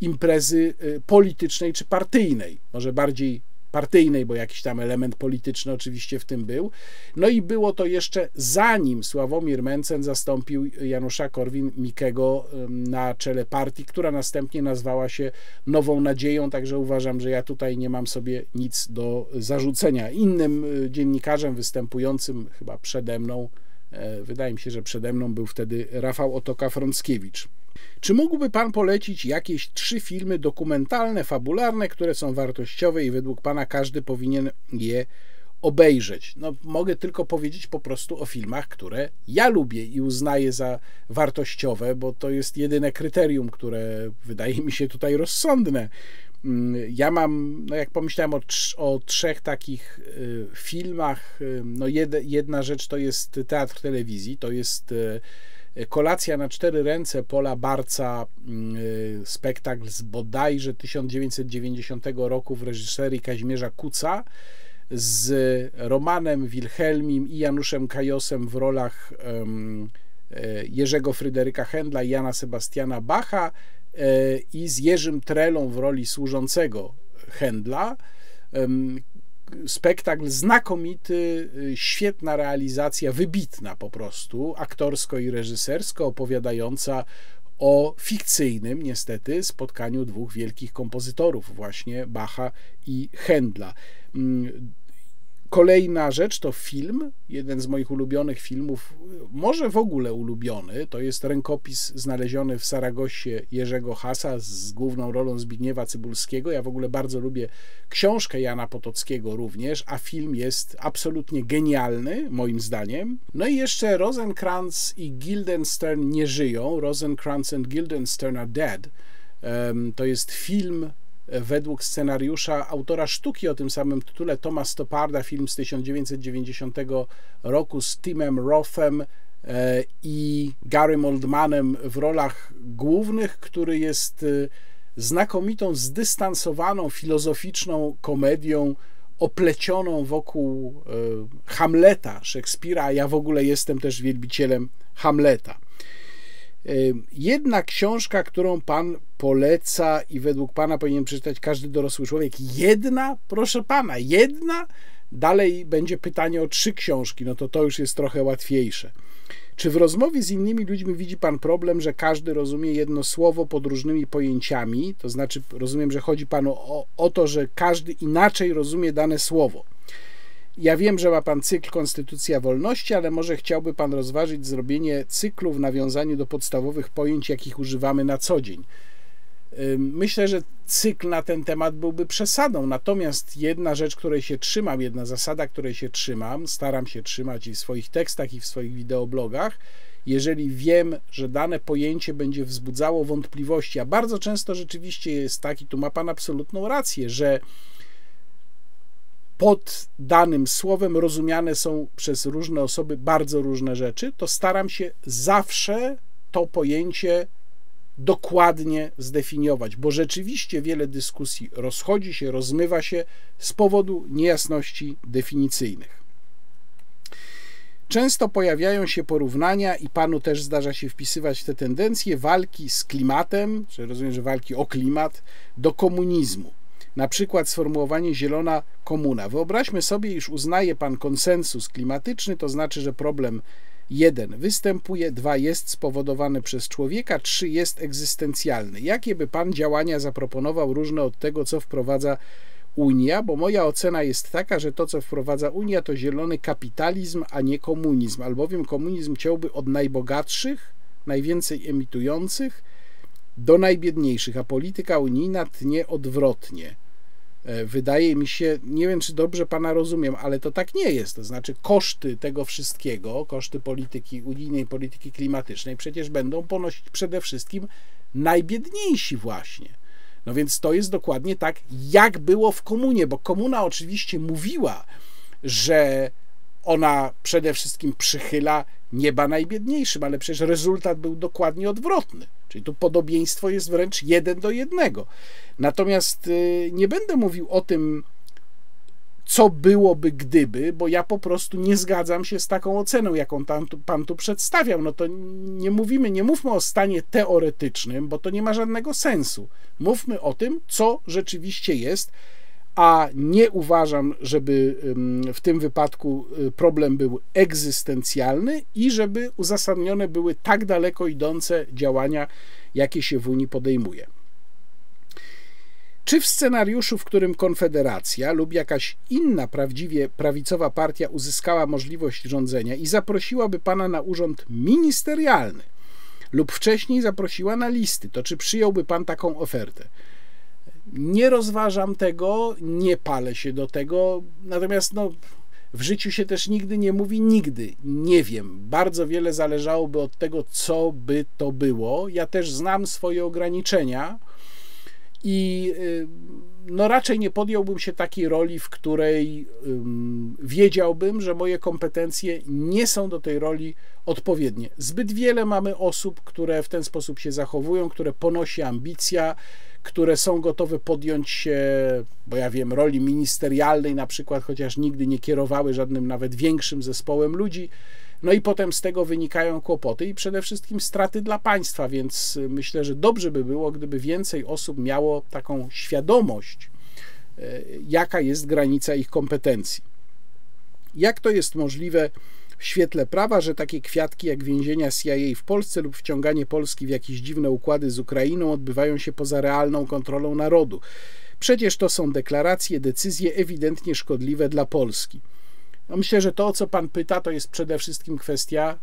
imprezy y, politycznej czy partyjnej, może bardziej partyjnej, bo jakiś tam element polityczny oczywiście w tym był. No i było to jeszcze zanim Sławomir Mencen zastąpił Janusza Korwin-Mikkego na czele partii, która następnie nazwała się Nową Nadzieją, także uważam, że ja tutaj nie mam sobie nic do zarzucenia. Innym y, dziennikarzem występującym chyba przede mną, e, wydaje mi się, że przede mną był wtedy Rafał Otoka-Frąckiewicz. Czy mógłby Pan polecić jakieś trzy filmy dokumentalne, fabularne, które są wartościowe i według Pana każdy powinien je obejrzeć. No, mogę tylko powiedzieć po prostu o filmach, które ja lubię i uznaję za wartościowe, bo to jest jedyne kryterium, które wydaje mi się tutaj rozsądne. Mm, ja mam, no jak pomyślałem o, o trzech takich y, filmach, y, no jedna rzecz to jest teatr telewizji, to jest y, Kolacja na cztery ręce Pola Barca, spektakl z bodajże 1990 roku w reżyserii Kazimierza Kuca z Romanem Wilhelmim i Januszem Kajosem w rolach Jerzego Fryderyka Händla i Jana Sebastiana Bacha E, i z Jerzym Trelą w roli służącego Händla. Spektakl znakomity, y, świetna realizacja, wybitna po prostu, aktorsko i reżysersko, opowiadająca o fikcyjnym, niestety, spotkaniu dwóch wielkich kompozytorów, właśnie Bacha i Händla. Kolejna rzecz to film, jeden z moich ulubionych filmów, może w ogóle ulubiony, to jest rękopis znaleziony w Saragosie Jerzego Hasa z główną rolą Zbigniewa Cybulskiego. Ja w ogóle bardzo lubię książkę Jana Potockiego również, a film jest absolutnie genialny, moim zdaniem. No i jeszcze Rosenkrantz i Guildenstern nie żyją. Rosenkrantz and Guildenstern are dead. To jest film według scenariusza autora sztuki o tym samym tytule, Toma Stopparda, film z 1990 roku z Timem Rothem e, i Garym Oldmanem w rolach głównych, który jest e, znakomitą, zdystansowaną, filozoficzną komedią oplecioną wokół e, Hamleta Szekspira, a ja w ogóle jestem też wielbicielem Hamleta. Jedna książka, którą Pan poleca i według Pana powinien przeczytać każdy dorosły człowiek. Jedna, proszę Pana, jedna. Dalej będzie pytanie o trzy książki, no to to już jest trochę łatwiejsze. Czy w rozmowie z innymi ludźmi widzi Pan problem, że każdy rozumie jedno słowo pod różnymi pojęciami? To znaczy, rozumiem, że chodzi Panu o, o to, że każdy inaczej rozumie dane słowo. Ja wiem, że ma Pan cykl Konstytucja Wolności, ale może chciałby Pan rozważyć zrobienie cyklu w nawiązaniu do podstawowych pojęć, jakich używamy na co dzień. Myślę, że cykl na ten temat byłby przesadą, natomiast jedna rzecz, której się trzymam, jedna zasada, której się trzymam, staram się trzymać i w swoich tekstach, i w swoich wideoblogach, jeżeli wiem, że dane pojęcie będzie wzbudzało wątpliwości, a bardzo często rzeczywiście jest tak, i tu ma Pan absolutną rację, że pod danym słowem rozumiane są przez różne osoby bardzo różne rzeczy, to staram się zawsze to pojęcie dokładnie zdefiniować, bo rzeczywiście wiele dyskusji rozchodzi się, rozmywa się z powodu niejasności definicyjnych. Często pojawiają się porównania, i panu też zdarza się wpisywać te tendencje, walki z klimatem, czy rozumiem, że walki o klimat, do komunizmu. Na przykład sformułowanie zielona komuna. Wyobraźmy sobie, iż uznaje pan konsensus klimatyczny, to znaczy, że problem 1 występuje, 2 jest spowodowany przez człowieka, 3 jest egzystencjalny. Jakie by pan działania zaproponował różne od tego, co wprowadza Unia, bo moja ocena jest taka, że to, co wprowadza Unia, to zielony kapitalizm, a nie komunizm, albowiem komunizm chciałby od najbogatszych, najwięcej emitujących, do najbiedniejszych, a polityka unijna tnie odwrotnie. E, wydaje mi się, nie wiem czy dobrze pana rozumiem, ale to tak nie jest. To znaczy, koszty tego wszystkiego, koszty polityki unijnej, polityki klimatycznej, przecież będą ponosić przede wszystkim najbiedniejsi, właśnie. No więc to jest dokładnie tak, jak było w komunie, bo komuna oczywiście mówiła, że ona przede wszystkim przychyla nieba najbiedniejszym, ale przecież rezultat był dokładnie odwrotny. Czyli tu podobieństwo jest wręcz jeden do jednego. Natomiast y, nie będę mówił o tym, co byłoby gdyby, bo ja po prostu nie zgadzam się z taką oceną, jaką pan tu przedstawiał. No to nie mówimy, nie mówmy o stanie teoretycznym, bo to nie ma żadnego sensu. Mówmy o tym, co rzeczywiście jest, a nie uważam, żeby w tym wypadku y, problem był egzystencjalny i żeby uzasadnione były tak daleko idące działania, jakie się w Unii podejmuje. Czy w scenariuszu, w którym Konfederacja lub jakaś inna prawdziwie prawicowa partia uzyskała możliwość rządzenia i zaprosiłaby pana na urząd ministerialny lub wcześniej zaprosiła na listy, to czy przyjąłby pan taką ofertę? Nie rozważam tego, nie palę się do tego, natomiast no, W życiu się też nigdy nie mówi nigdy. Nie wiem. Bardzo wiele zależałoby od tego, co by to było. Ja też znam swoje ograniczenia i y, no raczej nie podjąłbym się takiej roli, w której um, wiedziałbym, że moje kompetencje nie są do tej roli odpowiednie. Zbyt wiele mamy osób, które w ten sposób się zachowują, które ponosi ambicja, które są gotowe podjąć się, bo ja wiem, roli ministerialnej na przykład, chociaż nigdy nie kierowały żadnym nawet większym zespołem ludzi. No i potem z tego wynikają kłopoty i przede wszystkim straty dla państwa, więc myślę, że dobrze by było, gdyby więcej osób miało taką świadomość, e, jaka jest granica ich kompetencji. Jak to jest możliwe w świetle prawa, że takie kwiatki jak więzienia CIA w Polsce lub wciąganie Polski w jakieś dziwne układy z Ukrainą odbywają się poza realną kontrolą narodu? Przecież to są deklaracje, decyzje ewidentnie szkodliwe dla Polski. No myślę, że to, o co pan pyta, to jest przede wszystkim kwestia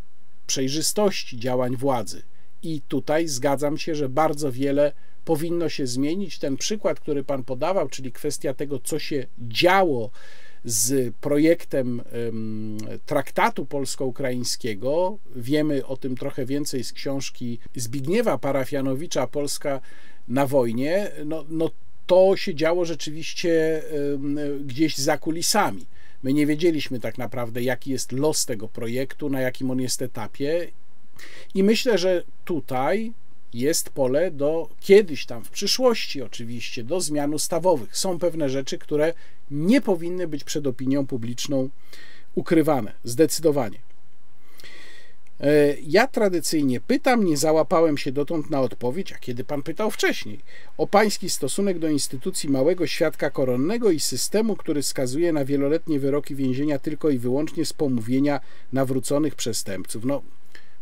przejrzystości działań władzy. I tutaj zgadzam się, że bardzo wiele powinno się zmienić. Ten przykład, który pan podawał, czyli kwestia tego, co się działo z projektem traktatu polsko-ukraińskiego. Wiemy o tym trochę więcej z książki Zbigniewa Parafianowicza Polska na wojnie. No, no to się działo rzeczywiście gdzieś za kulisami. My nie wiedzieliśmy tak naprawdę, jaki jest los tego projektu, na jakim on jest etapie. I myślę, że tutaj jest pole do kiedyś tam w przyszłości, oczywiście, do zmian ustawowych. Są pewne rzeczy, które nie powinny być przed opinią publiczną ukrywane, zdecydowanie. E, ja tradycyjnie pytam, nie załapałem się dotąd na odpowiedź, a kiedy pan pytał wcześniej, o pański stosunek do instytucji małego świadka koronnego i systemu, który skazuje na wieloletnie wyroki więzienia tylko i wyłącznie z pomówienia nawróconych przestępców. No,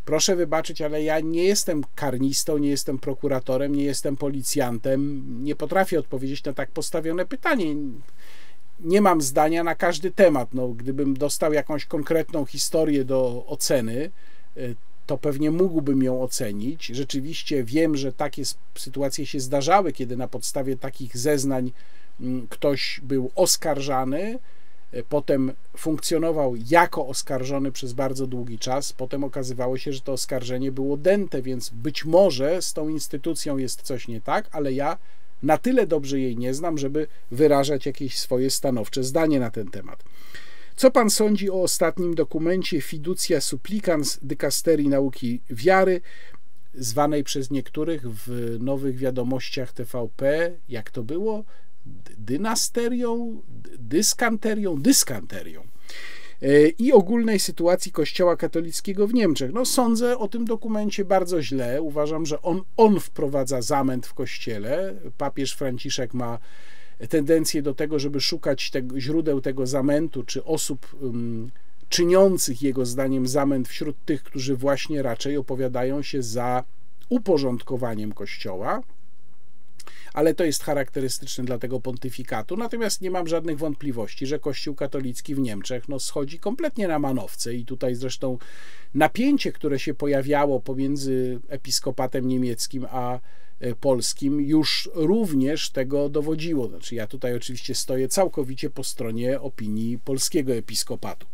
proszę wybaczyć, ale ja nie jestem karnistą, nie jestem prokuratorem, nie jestem policjantem, nie potrafię odpowiedzieć na tak postawione pytanie. Nie mam zdania na każdy temat. No, gdybym dostał jakąś konkretną historię do oceny, to pewnie mógłbym ją ocenić. Rzeczywiście wiem, że takie sytuacje się zdarzały, kiedy na podstawie takich zeznań mm, ktoś był oskarżany, potem funkcjonował jako oskarżony przez bardzo długi czas, potem okazywało się, że to oskarżenie było dęte, więc być może z tą instytucją jest coś nie tak, ale ja na tyle dobrze jej nie znam, żeby wyrażać jakieś swoje stanowcze zdanie na ten temat. Co pan sądzi o ostatnim dokumencie Fiducia Supplicans Dykasterii Nauki Wiary, zwanej przez niektórych w nowych wiadomościach TVP, jak to było? Dynasterią, dyskanterią, dyskanterią e, i ogólnej sytuacji Kościoła katolickiego w Niemczech. No, sądzę o tym dokumencie bardzo źle. Uważam, że on, on wprowadza zamęt w kościele. Papież Franciszek ma tendencję do tego, żeby szukać tego, źródeł tego zamętu, czy osób um, czyniących jego zdaniem zamęt wśród tych, którzy właśnie raczej opowiadają się za uporządkowaniem Kościoła, ale to jest charakterystyczne dla tego pontyfikatu. Natomiast nie mam żadnych wątpliwości, że Kościół katolicki w Niemczech no, schodzi kompletnie na manowce i tutaj zresztą napięcie, które się pojawiało pomiędzy episkopatem niemieckim a E, polskim już również tego dowodziło. Znaczy, ja tutaj oczywiście stoję całkowicie po stronie opinii polskiego episkopatu.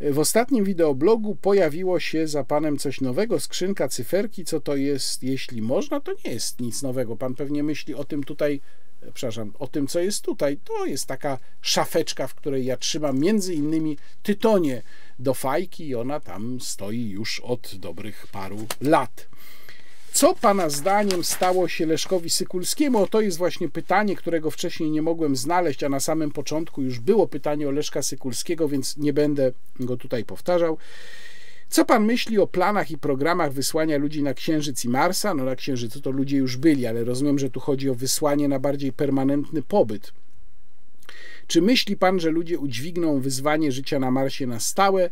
W ostatnim wideoblogu pojawiło się za panem coś nowego, skrzynka cyferki. Co to jest, jeśli można? To nie jest nic nowego. Pan pewnie myśli o tym tutaj, e, przepraszam, o tym, co jest tutaj. To jest taka szafeczka, w której ja trzymam między innymi tytonie do fajki i ona tam stoi już od dobrych paru lat. Co Pana zdaniem stało się Leszkowi Sykulskiemu? O to jest właśnie pytanie, którego wcześniej nie mogłem znaleźć, a na samym początku już było pytanie o Leszka Sykulskiego, więc nie będę go tutaj powtarzał. Co Pan myśli o planach i programach wysłania ludzi na Księżyc i Marsa? No na Księżycu to ludzie już byli, ale rozumiem, że tu chodzi o wysłanie na bardziej permanentny pobyt. Czy myśli Pan, że ludzie udźwigną wyzwanie życia na Marsie na stałe?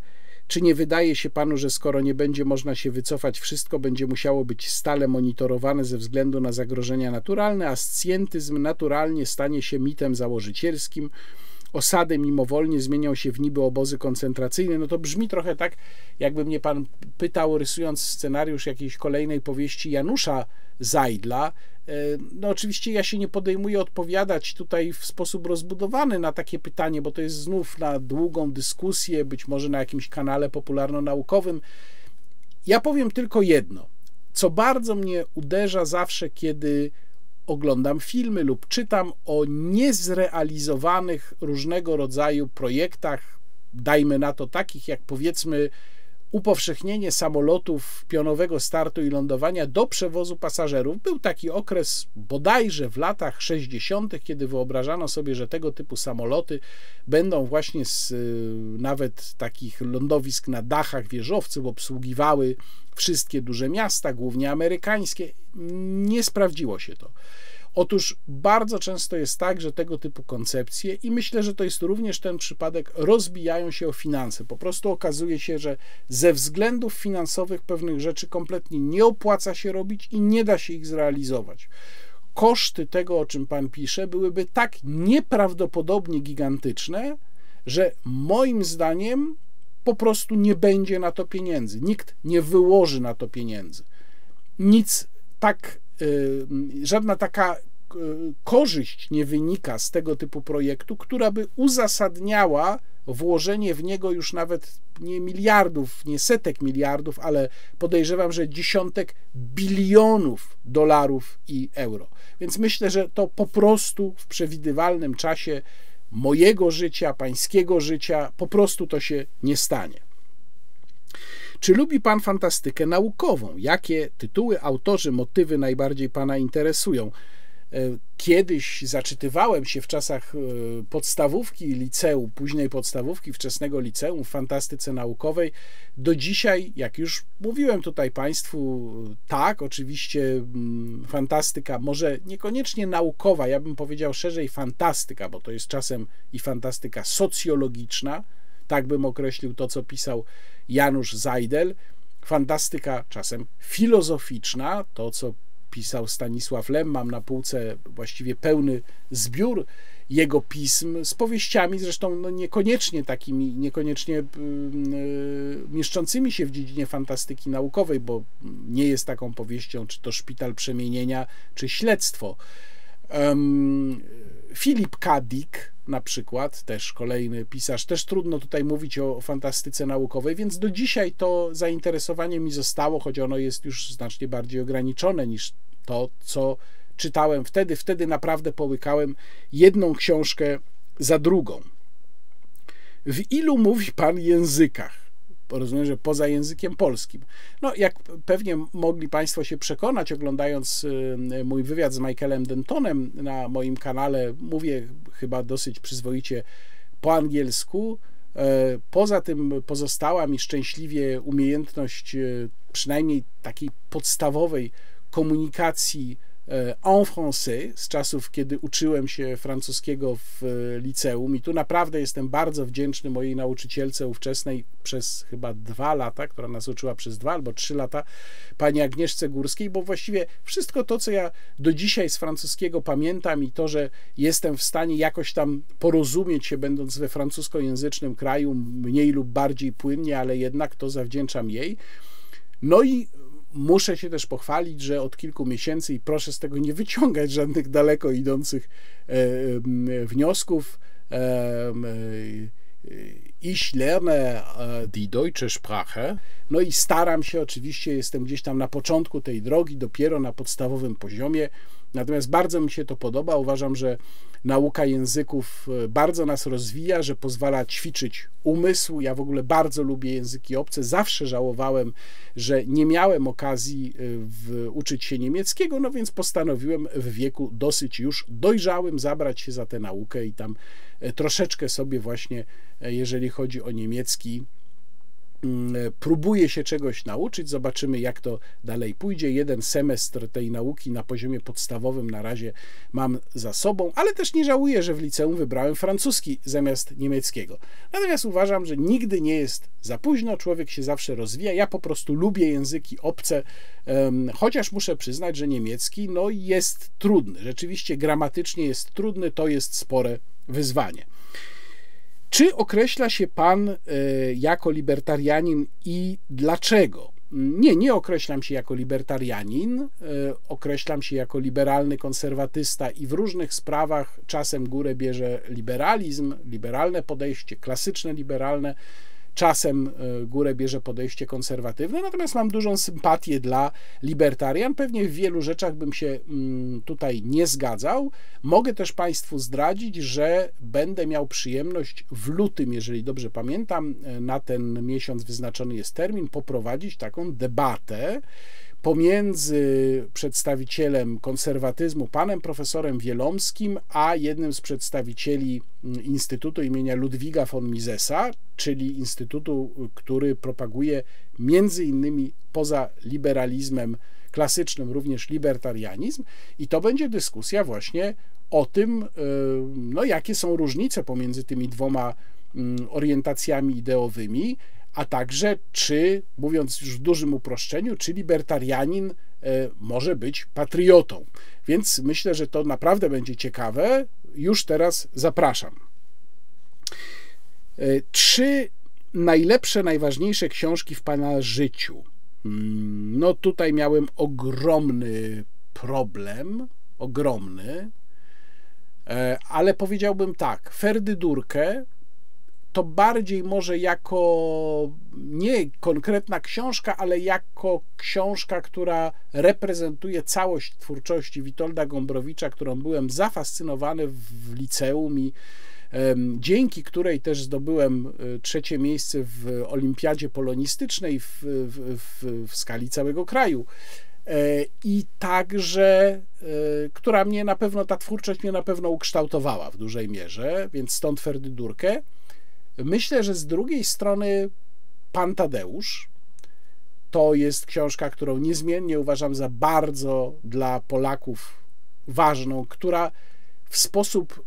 Czy nie wydaje się panu, że skoro nie będzie można się wycofać, wszystko będzie musiało być stale monitorowane ze względu na zagrożenia naturalne, a scjentyzm naturalnie stanie się mitem założycielskim? osady mimowolnie zmienią się w niby obozy koncentracyjne, no to brzmi trochę tak, jakby mnie pan pytał, rysując scenariusz jakiejś kolejnej powieści Janusza Zajdla, no oczywiście ja się nie podejmuję odpowiadać tutaj w sposób rozbudowany na takie pytanie, bo to jest znów na długą dyskusję, być może na jakimś kanale popularno-naukowym. Ja powiem tylko jedno, co bardzo mnie uderza zawsze, kiedy oglądam filmy lub czytam o niezrealizowanych różnego rodzaju projektach, dajmy na to takich jak powiedzmy upowszechnienie samolotów pionowego startu i lądowania do przewozu pasażerów. Był taki okres bodajże w latach 60., kiedy wyobrażano sobie, że tego typu samoloty będą właśnie z y, nawet takich lądowisk na dachach wieżowców obsługiwały wszystkie duże miasta, głównie amerykańskie. Nie sprawdziło się to. Otóż bardzo często jest tak, że tego typu koncepcje, i myślę, że to jest również ten przypadek, rozbijają się o finanse. Po prostu okazuje się, że ze względów finansowych pewnych rzeczy kompletnie nie opłaca się robić i nie da się ich zrealizować. Koszty tego, o czym pan pisze, byłyby tak nieprawdopodobnie gigantyczne, że moim zdaniem po prostu nie będzie na to pieniędzy. Nikt nie wyłoży na to pieniędzy. Nic tak żadna taka y, korzyść nie wynika z tego typu projektu, która by uzasadniała włożenie w niego już nawet nie miliardów, nie setek miliardów, ale podejrzewam, że dziesiątek bilionów dolarów i euro. Więc myślę, że to po prostu w przewidywalnym czasie mojego życia, pańskiego życia, po prostu to się nie stanie. Czy lubi Pan fantastykę naukową? Jakie tytuły, autorzy, motywy najbardziej Pana interesują? E, kiedyś zaczytywałem się w czasach e, podstawówki liceum, późnej podstawówki, wczesnego liceum w fantastyce naukowej. Do dzisiaj, jak już mówiłem tutaj Państwu, tak, oczywiście mm, fantastyka, może niekoniecznie naukowa, ja bym powiedział szerzej fantastyka, bo to jest czasem i fantastyka socjologiczna, tak bym określił to, co pisał Janusz Zajdel. Fantastyka czasem filozoficzna, to co pisał Stanisław Lem. Mam na półce właściwie pełny zbiór jego pism z powieściami, zresztą no niekoniecznie takimi, niekoniecznie yy, mieszczącymi się w dziedzinie fantastyki naukowej, bo nie jest taką powieścią, czy to Szpital Przemienienia, czy Śledztwo. Filip K. Dick, na przykład, też kolejny pisarz, też trudno tutaj mówić o fantastyce naukowej, więc do dzisiaj to zainteresowanie mi zostało, choć ono jest już znacznie bardziej ograniczone niż to, co czytałem wtedy. Wtedy naprawdę połykałem jedną książkę za drugą. W ilu mówi pan językach? Rozumiem, że poza językiem polskim. No, jak pewnie mogli Państwo się przekonać, oglądając y, mój wywiad z Michaelem Dentonem na moim kanale, mówię chyba dosyć przyzwoicie po angielsku. E, poza tym pozostała mi szczęśliwie umiejętność y, przynajmniej takiej podstawowej komunikacji en français z czasów, kiedy uczyłem się francuskiego w e, liceum i tu naprawdę jestem bardzo wdzięczny mojej nauczycielce ówczesnej przez chyba dwa lata, która nas uczyła przez dwa albo trzy lata, pani Agnieszce Górskiej, bo właściwie wszystko to, co ja do dzisiaj z francuskiego pamiętam i to, że jestem w stanie jakoś tam porozumieć się, będąc we francuskojęzycznym kraju, mniej lub bardziej płynnie, ale jednak to zawdzięczam jej. No i Muszę się też pochwalić, że od kilku miesięcy, i proszę z tego nie wyciągać żadnych daleko idących e, wniosków, e, ich lerne die deutsche Sprache. No i staram się, oczywiście jestem gdzieś tam na początku tej drogi, dopiero na podstawowym poziomie. Natomiast bardzo mi się to podoba. Uważam, że nauka języków e, bardzo nas rozwija, że pozwala ćwiczyć umysł. Ja w ogóle bardzo lubię języki obce. Zawsze żałowałem, że nie miałem okazji e, w, uczyć się niemieckiego, no więc postanowiłem w wieku dosyć już dojrzałym zabrać się za tę naukę i tam e, troszeczkę sobie właśnie, jeżeli chodzi o niemiecki, Mm, próbuję się czegoś nauczyć, zobaczymy jak to dalej pójdzie. Jeden semestr tej nauki na poziomie podstawowym na razie mam za sobą, ale też nie żałuję, że w liceum wybrałem francuski zamiast niemieckiego. Natomiast uważam, że nigdy nie jest za późno, człowiek się zawsze rozwija. Ja po prostu lubię języki obce, chociaż muszę przyznać, że niemiecki no, jest trudny. Rzeczywiście gramatycznie jest trudny, to jest spore wyzwanie. Czy określa się pan e, jako libertarianin i dlaczego? nie, nie określam się jako libertarianin, e, określam się jako liberalny konserwatysta i w różnych sprawach czasem górę bierze liberalizm, liberalne podejście, klasyczne liberalne czasem e, górę bierze podejście konserwatywne, natomiast mam dużą sympatię dla libertarian. Pewnie w wielu rzeczach bym się mm, tutaj nie zgadzał. Mogę też Państwu zdradzić, że będę miał przyjemność w lutym, jeżeli dobrze pamiętam, e, na ten miesiąc wyznaczony jest termin, poprowadzić taką debatę pomiędzy przedstawicielem konserwatyzmu, panem profesorem Wielomskim, a jednym z przedstawicieli mm, Instytutu imienia Ludwiga von Misesa, czyli instytutu, który propaguje między innymi poza liberalizmem klasycznym również libertarianizm. I to będzie dyskusja właśnie o tym, y, no, jakie są różnice pomiędzy tymi dwoma mm, orientacjami ideowymi, a także czy, mówiąc już w dużym uproszczeniu, czy libertarianin e, może być patriotą. Więc myślę, że to naprawdę będzie ciekawe. Już teraz zapraszam. E, trzy najlepsze, najważniejsze książki w Pana życiu. Mm, no tutaj miałem ogromny problem, ogromny, e, ale powiedziałbym tak, Ferdydurkę to bardziej może jako nie konkretna książka, ale jako książka, która reprezentuje całość twórczości Witolda Gombrowicza, którą byłem zafascynowany w liceum i dzięki której też zdobyłem e, trzecie miejsce w olimpiadzie polonistycznej w, w, w, w skali całego kraju. E, I także, e, która mnie na pewno, ta twórczość mnie na pewno ukształtowała w dużej mierze, więc stąd Ferdydurkę. Myślę, że z drugiej strony Pan Tadeusz to jest książka, którą niezmiennie uważam za bardzo dla Polaków ważną, która w sposób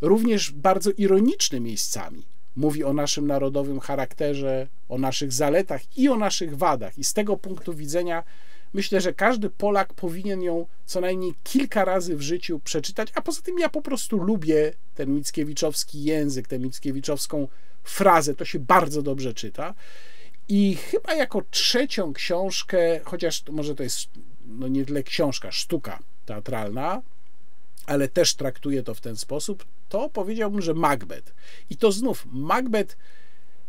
również bardzo ironiczny miejscami mówi o naszym narodowym charakterze, o naszych zaletach i o naszych wadach. I z tego punktu widzenia Myślę, że każdy Polak powinien ją co najmniej kilka razy w życiu przeczytać, a poza tym ja po prostu lubię ten mickiewiczowski język, tę mickiewiczowską frazę, to się bardzo dobrze czyta. I chyba jako trzecią książkę, chociaż może to jest no nie tyle książka, sztuka teatralna, ale też traktuje to w ten sposób, to powiedziałbym, że Macbeth. I to znów Macbeth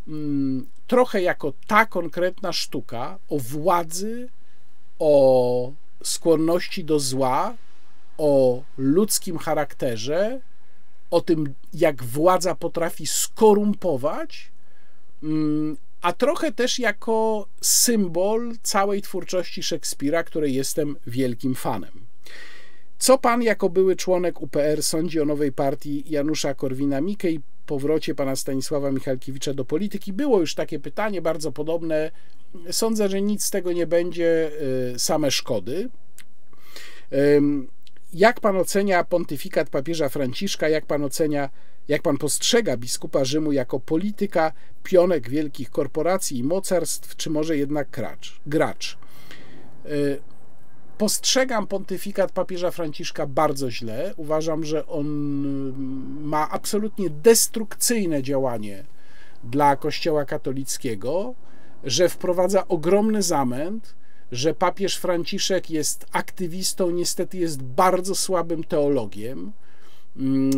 mm, trochę jako ta konkretna sztuka o władzy, o skłonności do zła, o ludzkim charakterze, o tym, jak władza potrafi skorumpować, mm, a trochę też jako symbol całej twórczości Szekspira, której jestem wielkim fanem. Co pan jako były członek UPR sądzi o nowej partii Janusza Korwina-Mikke i powrocie pana Stanisława Michalkiewicza do polityki? Było już takie pytanie, bardzo podobne Sądzę, że nic z tego nie będzie, y, same szkody. Jak pan ocenia pontyfikat papieża Franciszka? Jak pan ocenia, jak pan postrzega biskupa Rzymu jako polityka, pionek wielkich korporacji i mocarstw, czy może jednak gracz? gracz? Y, postrzegam pontyfikat papieża Franciszka bardzo źle. Uważam, że on ma absolutnie destrukcyjne działanie dla Kościoła katolickiego że wprowadza ogromny zamęt, że papież Franciszek jest aktywistą, niestety jest bardzo słabym teologiem. Mm,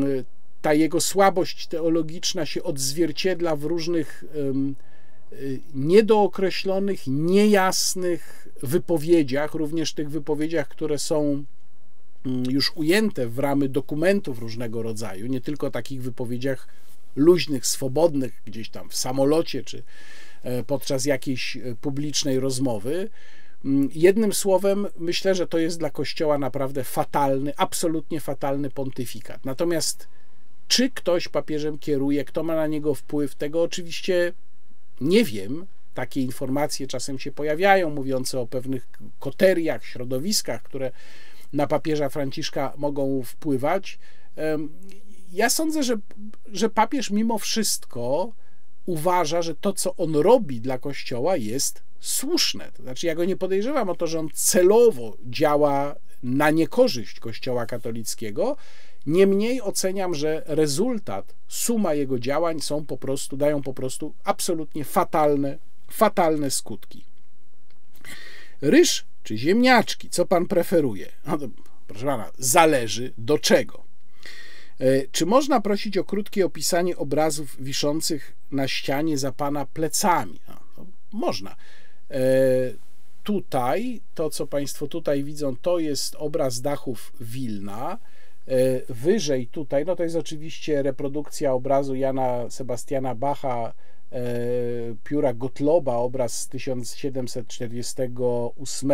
ta jego słabość teologiczna się odzwierciedla w różnych y, niedookreślonych, niejasnych wypowiedziach, również tych wypowiedziach, które są mm, już ujęte w ramy dokumentów różnego rodzaju, nie tylko takich wypowiedziach luźnych, swobodnych, gdzieś tam w samolocie czy E, podczas jakiejś e, publicznej rozmowy. Mm, jednym słowem, myślę, że to jest dla Kościoła naprawdę fatalny, absolutnie fatalny pontyfikat. Natomiast czy ktoś papieżem kieruje, kto ma na niego wpływ, tego oczywiście nie wiem. Takie informacje czasem się pojawiają, mówiące o pewnych koteriach, środowiskach, które na papieża Franciszka mogą wpływać. Ja sądzę, że, że papież mimo wszystko uważa, że to, co on robi dla Kościoła, jest słuszne. To znaczy, ja go nie podejrzewam o to, że on celowo działa na niekorzyść Kościoła katolickiego. Niemniej oceniam, że rezultat, suma jego działań są po prostu, dają po prostu absolutnie fatalne, fatalne skutki. Ryż czy ziemniaczki? Co pan preferuje? No to, proszę pana, zależy do czego. E, czy można prosić o krótkie opisanie obrazów wiszących na ścianie za pana plecami? No, można. E, tutaj, to co Państwo tutaj widzą, to jest obraz dachów Wilna. E, wyżej tutaj, no to jest oczywiście reprodukcja obrazu Jana Sebastiana Bacha, pióra Gottloba, obraz z 1748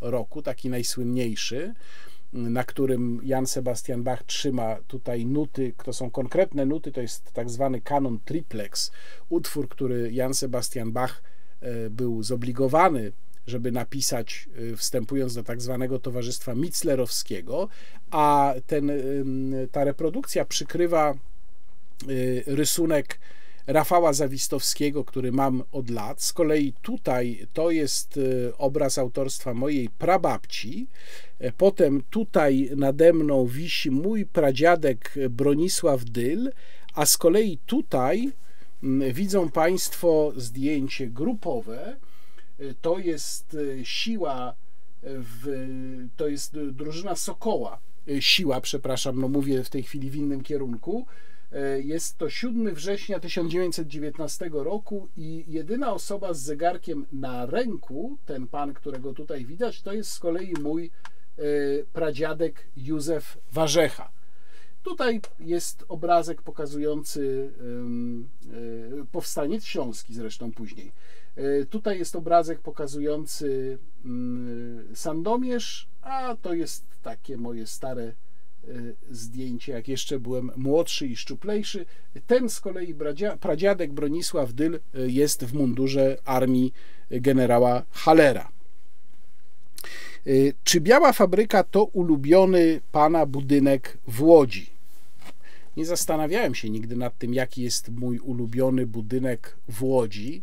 roku, taki najsłynniejszy na którym Jan Sebastian Bach trzyma tutaj nuty, to są konkretne nuty, to jest tak zwany kanon triplex, utwór, który Jan Sebastian Bach e, był zobligowany żeby napisać, e, wstępując do tak zwanego Towarzystwa Mitzlerowskiego, a ten, ta reprodukcja przykrywa e, rysunek Rafała Zawistowskiego, który mam od lat. Z kolei tutaj to jest e, obraz autorstwa mojej prababci. E, potem tutaj nade mną wisi mój pradziadek Bronisław Dyl, a z kolei tutaj widzą Państwo zdjęcie grupowe. E, to jest siła, w, to jest drużyna Sokoła. Siła, przepraszam, no mówię w tej chwili w innym kierunku E, jest to 7 września 1919 roku i jedyna osoba z zegarkiem na ręku, ten pan, którego tutaj widać, to jest z kolei mój e, pradziadek Józef Warzecha. Tutaj jest obrazek pokazujący e, powstanie Śląski zresztą później. Tutaj jest obrazek pokazujący mm, Sandomierz, a to jest takie moje stare Y, zdjęcie, jak jeszcze byłem młodszy i szczuplejszy. Ten z kolei pradziadek Bronisław Dyl y, jest w mundurze armii generała Halera. Czy Biała Fabryka to ulubiony pana budynek w Łodzi? Nie zastanawiałem się nigdy nad tym, jaki jest mój ulubiony budynek w Łodzi.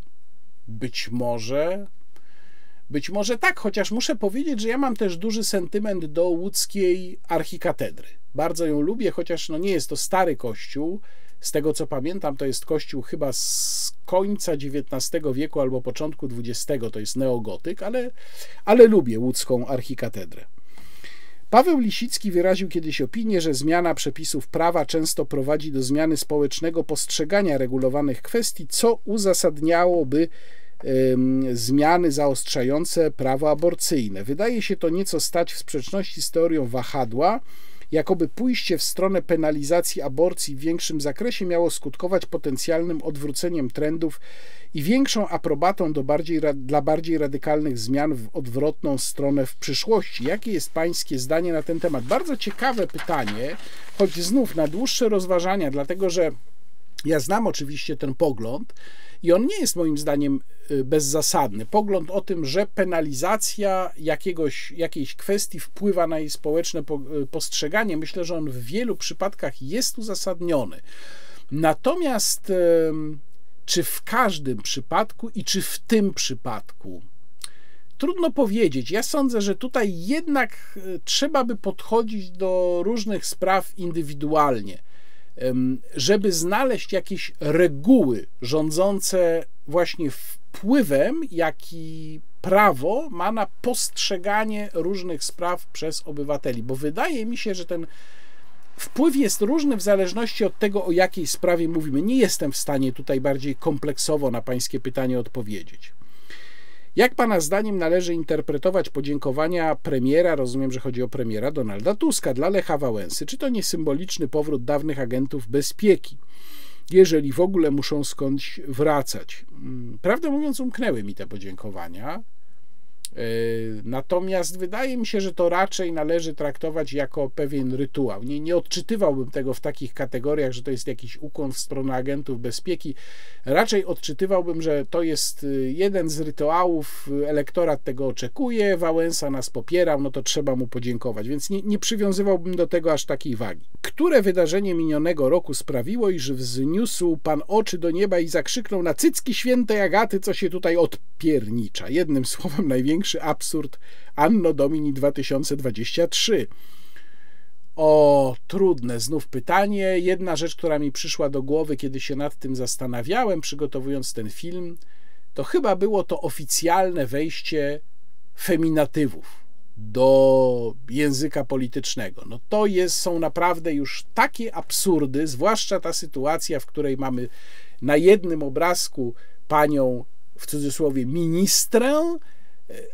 Być może być może tak, chociaż muszę powiedzieć, że ja mam też duży sentyment do łódzkiej archikatedry. Bardzo ją lubię, chociaż no nie jest to stary kościół. Z tego co pamiętam, to jest kościół chyba z końca XIX wieku albo początku XX, to jest neogotyk, ale, ale lubię łódzką archikatedrę. Paweł Lisicki wyraził kiedyś opinię, że zmiana przepisów prawa często prowadzi do zmiany społecznego postrzegania regulowanych kwestii, co uzasadniałoby zmiany zaostrzające prawo aborcyjne. Wydaje się to nieco stać w sprzeczności z teorią wahadła, jakoby pójście w stronę penalizacji aborcji w większym zakresie miało skutkować potencjalnym odwróceniem trendów i większą aprobatą bardziej, dla bardziej radykalnych zmian w odwrotną stronę w przyszłości. Jakie jest Pańskie zdanie na ten temat? Bardzo ciekawe pytanie, choć znów na dłuższe rozważania, dlatego że ja znam oczywiście ten pogląd i on nie jest moim zdaniem y, bezzasadny. Pogląd o tym, że penalizacja jakiegoś, jakiejś kwestii wpływa na jej społeczne y, postrzeganie, myślę, że on w wielu przypadkach jest uzasadniony. Natomiast czy w każdym przypadku i czy w tym przypadku? Trudno powiedzieć. Ja sądzę, że tutaj jednak y, trzeba by podchodzić do różnych spraw indywidualnie żeby znaleźć jakieś reguły rządzące właśnie wpływem, jaki prawo ma na postrzeganie różnych spraw przez obywateli, bo wydaje mi się, że ten wpływ jest różny w zależności od tego, o jakiej sprawie mówimy. Nie jestem w stanie tutaj bardziej kompleksowo na Pańskie pytanie odpowiedzieć. Jak Pana zdaniem należy interpretować podziękowania premiera, rozumiem, że chodzi o premiera Donalda Tuska dla Lecha Wałęsy? Czy to nie symboliczny powrót dawnych agentów bezpieki? Jeżeli w ogóle muszą skądś wracać. Mm, prawdę mówiąc, umknęły mi te podziękowania. E, natomiast wydaje mi się, że to raczej należy traktować jako pewien rytuał. Nie, nie odczytywałbym tego w takich kategoriach, że to jest jakiś ukłon w stronę agentów bezpieki. Raczej odczytywałbym, że to jest y, jeden z rytuałów, elektorat tego oczekuje, Wałęsa nas popierał, no to trzeba mu podziękować. Więc nie, nie przywiązywałbym do tego aż takiej wagi. Które wydarzenie minionego roku sprawiło, iż wzniósł pan oczy do nieba i zakrzyknął na cycki świętej Agaty, co się tutaj odpiernicza? Jednym słowem, największy największy absurd Anno Domini 2023. O, trudne znów pytanie. Jedna rzecz, która mi przyszła do głowy, kiedy się nad tym zastanawiałem, przygotowując ten film, to chyba było to oficjalne wejście feminatywów do języka politycznego. No to jest, są naprawdę już takie absurdy, zwłaszcza ta sytuacja, w której mamy na jednym obrazku panią w cudzysłowie ministrę,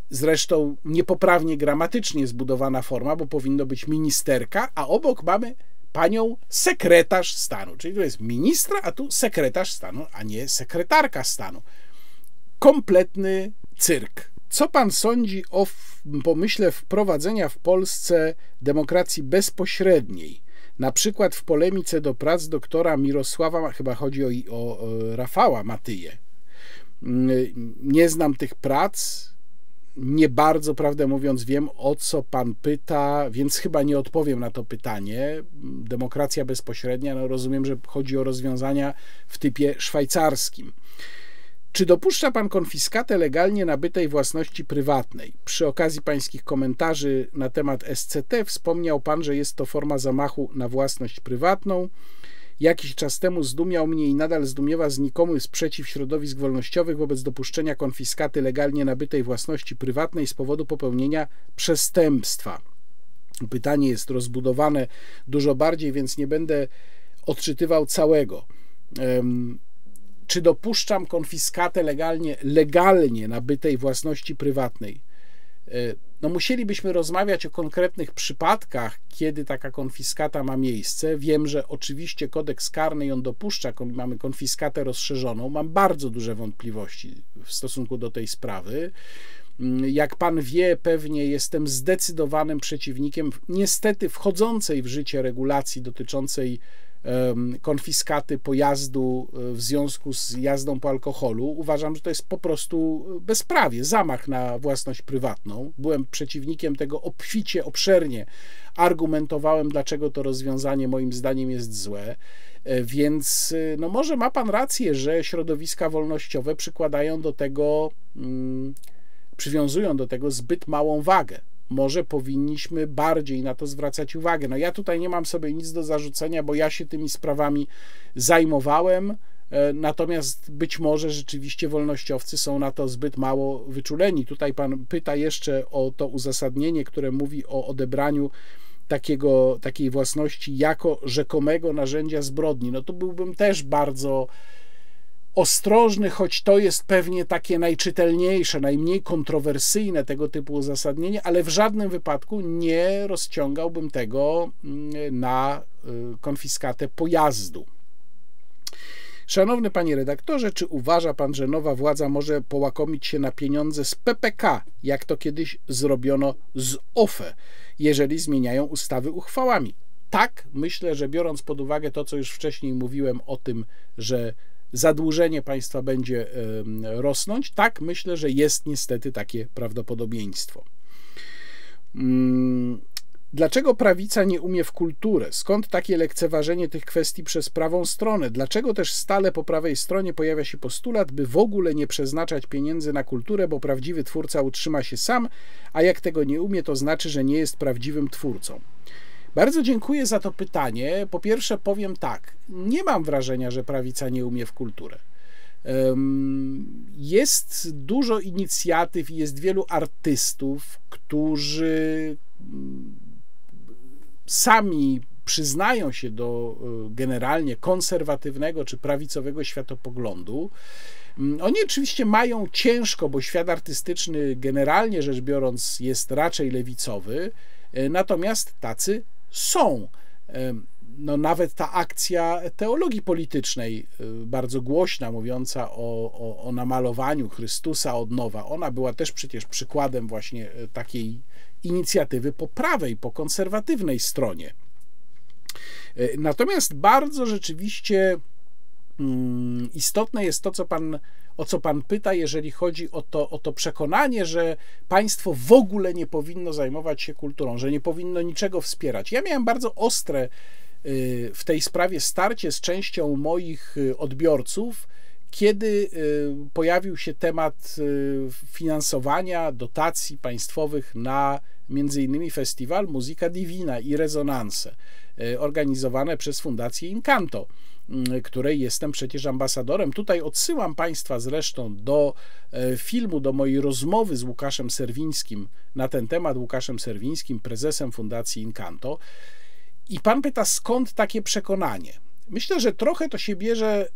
zresztą niepoprawnie gramatycznie zbudowana forma, bo powinno być ministerka, a obok mamy panią sekretarz stanu, czyli to jest ministra, a tu sekretarz stanu, a nie sekretarka stanu. Kompletny cyrk. Co pan sądzi o pomyśle wprowadzenia w Polsce demokracji bezpośredniej? Na przykład w polemice do prac doktora Mirosława, chyba chodzi o, o, o Rafała Matyję. Mm, nie znam tych prac, nie bardzo, prawdę mówiąc, wiem o co pan pyta, więc chyba nie odpowiem na to pytanie. Demokracja bezpośrednia, no rozumiem, że chodzi o rozwiązania w typie szwajcarskim. Czy dopuszcza pan konfiskatę legalnie nabytej własności prywatnej? Przy okazji pańskich komentarzy na temat SCT wspomniał pan, że jest to forma zamachu na własność prywatną. Jakiś czas temu zdumiał mnie i nadal zdumiewa znikomy sprzeciw środowisk wolnościowych wobec dopuszczenia konfiskaty legalnie nabytej własności prywatnej z powodu popełnienia przestępstwa. Pytanie jest rozbudowane dużo bardziej, więc nie będę odczytywał całego. Czy dopuszczam konfiskatę legalnie, legalnie nabytej własności prywatnej? E, no musielibyśmy rozmawiać o konkretnych przypadkach, kiedy taka konfiskata ma miejsce. Wiem, że oczywiście kodeks karny ją dopuszcza, mamy konfiskatę rozszerzoną. Mam bardzo duże wątpliwości w stosunku do tej sprawy. Mm, jak pan wie, pewnie jestem zdecydowanym przeciwnikiem niestety wchodzącej w życie regulacji dotyczącej konfiskaty pojazdu e, w związku z jazdą po alkoholu. Uważam, że to jest po prostu bezprawie, zamach na własność prywatną. Byłem przeciwnikiem tego obficie, obszernie. Argumentowałem, dlaczego to rozwiązanie moim zdaniem jest złe. E, więc e, no może ma pan rację, że środowiska wolnościowe przykładają do tego, mm, przywiązują do tego zbyt małą wagę może powinniśmy bardziej na to zwracać uwagę. No ja tutaj nie mam sobie nic do zarzucenia, bo ja się tymi sprawami zajmowałem. E, natomiast być może rzeczywiście wolnościowcy są na to zbyt mało wyczuleni. Tutaj pan pyta jeszcze o to uzasadnienie, które mówi o odebraniu takiego, takiej własności jako rzekomego narzędzia zbrodni. No to byłbym też bardzo ostrożny, choć to jest pewnie takie najczytelniejsze, najmniej kontrowersyjne tego typu uzasadnienie, ale w żadnym wypadku nie rozciągałbym tego mm, na y, konfiskatę pojazdu. Szanowny panie redaktorze, czy uważa pan, że nowa władza może połakomić się na pieniądze z PPK, jak to kiedyś zrobiono z OFE, jeżeli zmieniają ustawy uchwałami? Tak, myślę, że biorąc pod uwagę to, co już wcześniej mówiłem o tym, że zadłużenie państwa będzie rosnąć, tak myślę, że jest niestety takie prawdopodobieństwo. Mm, dlaczego prawica nie umie w kulturę? Skąd takie lekceważenie tych kwestii przez prawą stronę? Dlaczego też stale po prawej stronie pojawia się postulat, by w ogóle nie przeznaczać pieniędzy na kulturę, bo prawdziwy twórca utrzyma się sam, a jak tego nie umie, to znaczy, że nie jest prawdziwym twórcą? Bardzo dziękuję za to pytanie. Po pierwsze, powiem tak: nie mam wrażenia, że prawica nie umie w kulturę. Jest dużo inicjatyw i jest wielu artystów, którzy mm, sami przyznają się do e, generalnie konserwatywnego czy prawicowego światopoglądu. Mm, oni oczywiście mają ciężko, bo świat artystyczny, generalnie rzecz biorąc, jest raczej lewicowy, e, natomiast tacy są. No, nawet ta akcja teologii politycznej, y, bardzo głośna, mówiąca o, o, o namalowaniu Chrystusa od nowa, ona była też przecież przykładem właśnie y, takiej inicjatywy po prawej, po konserwatywnej stronie. Y, natomiast bardzo rzeczywiście mm, istotne jest to, co pan o co Pan pyta, jeżeli chodzi o to, o to przekonanie, że państwo w ogóle nie powinno zajmować się kulturą, że nie powinno niczego wspierać. Ja miałem bardzo ostre y, w tej sprawie starcie z częścią moich y, odbiorców, kiedy y, pojawił się temat finansowania dotacji państwowych na między innymi festiwal Muzyka Divina i Rezonanse, organizowane przez Fundację Incanto której jestem przecież ambasadorem. Tutaj odsyłam Państwa zresztą do filmu, do mojej rozmowy z Łukaszem Serwińskim na ten temat, Łukaszem Serwińskim, prezesem Fundacji Incanto. I pan pyta, skąd takie przekonanie? Myślę, że trochę to się bierze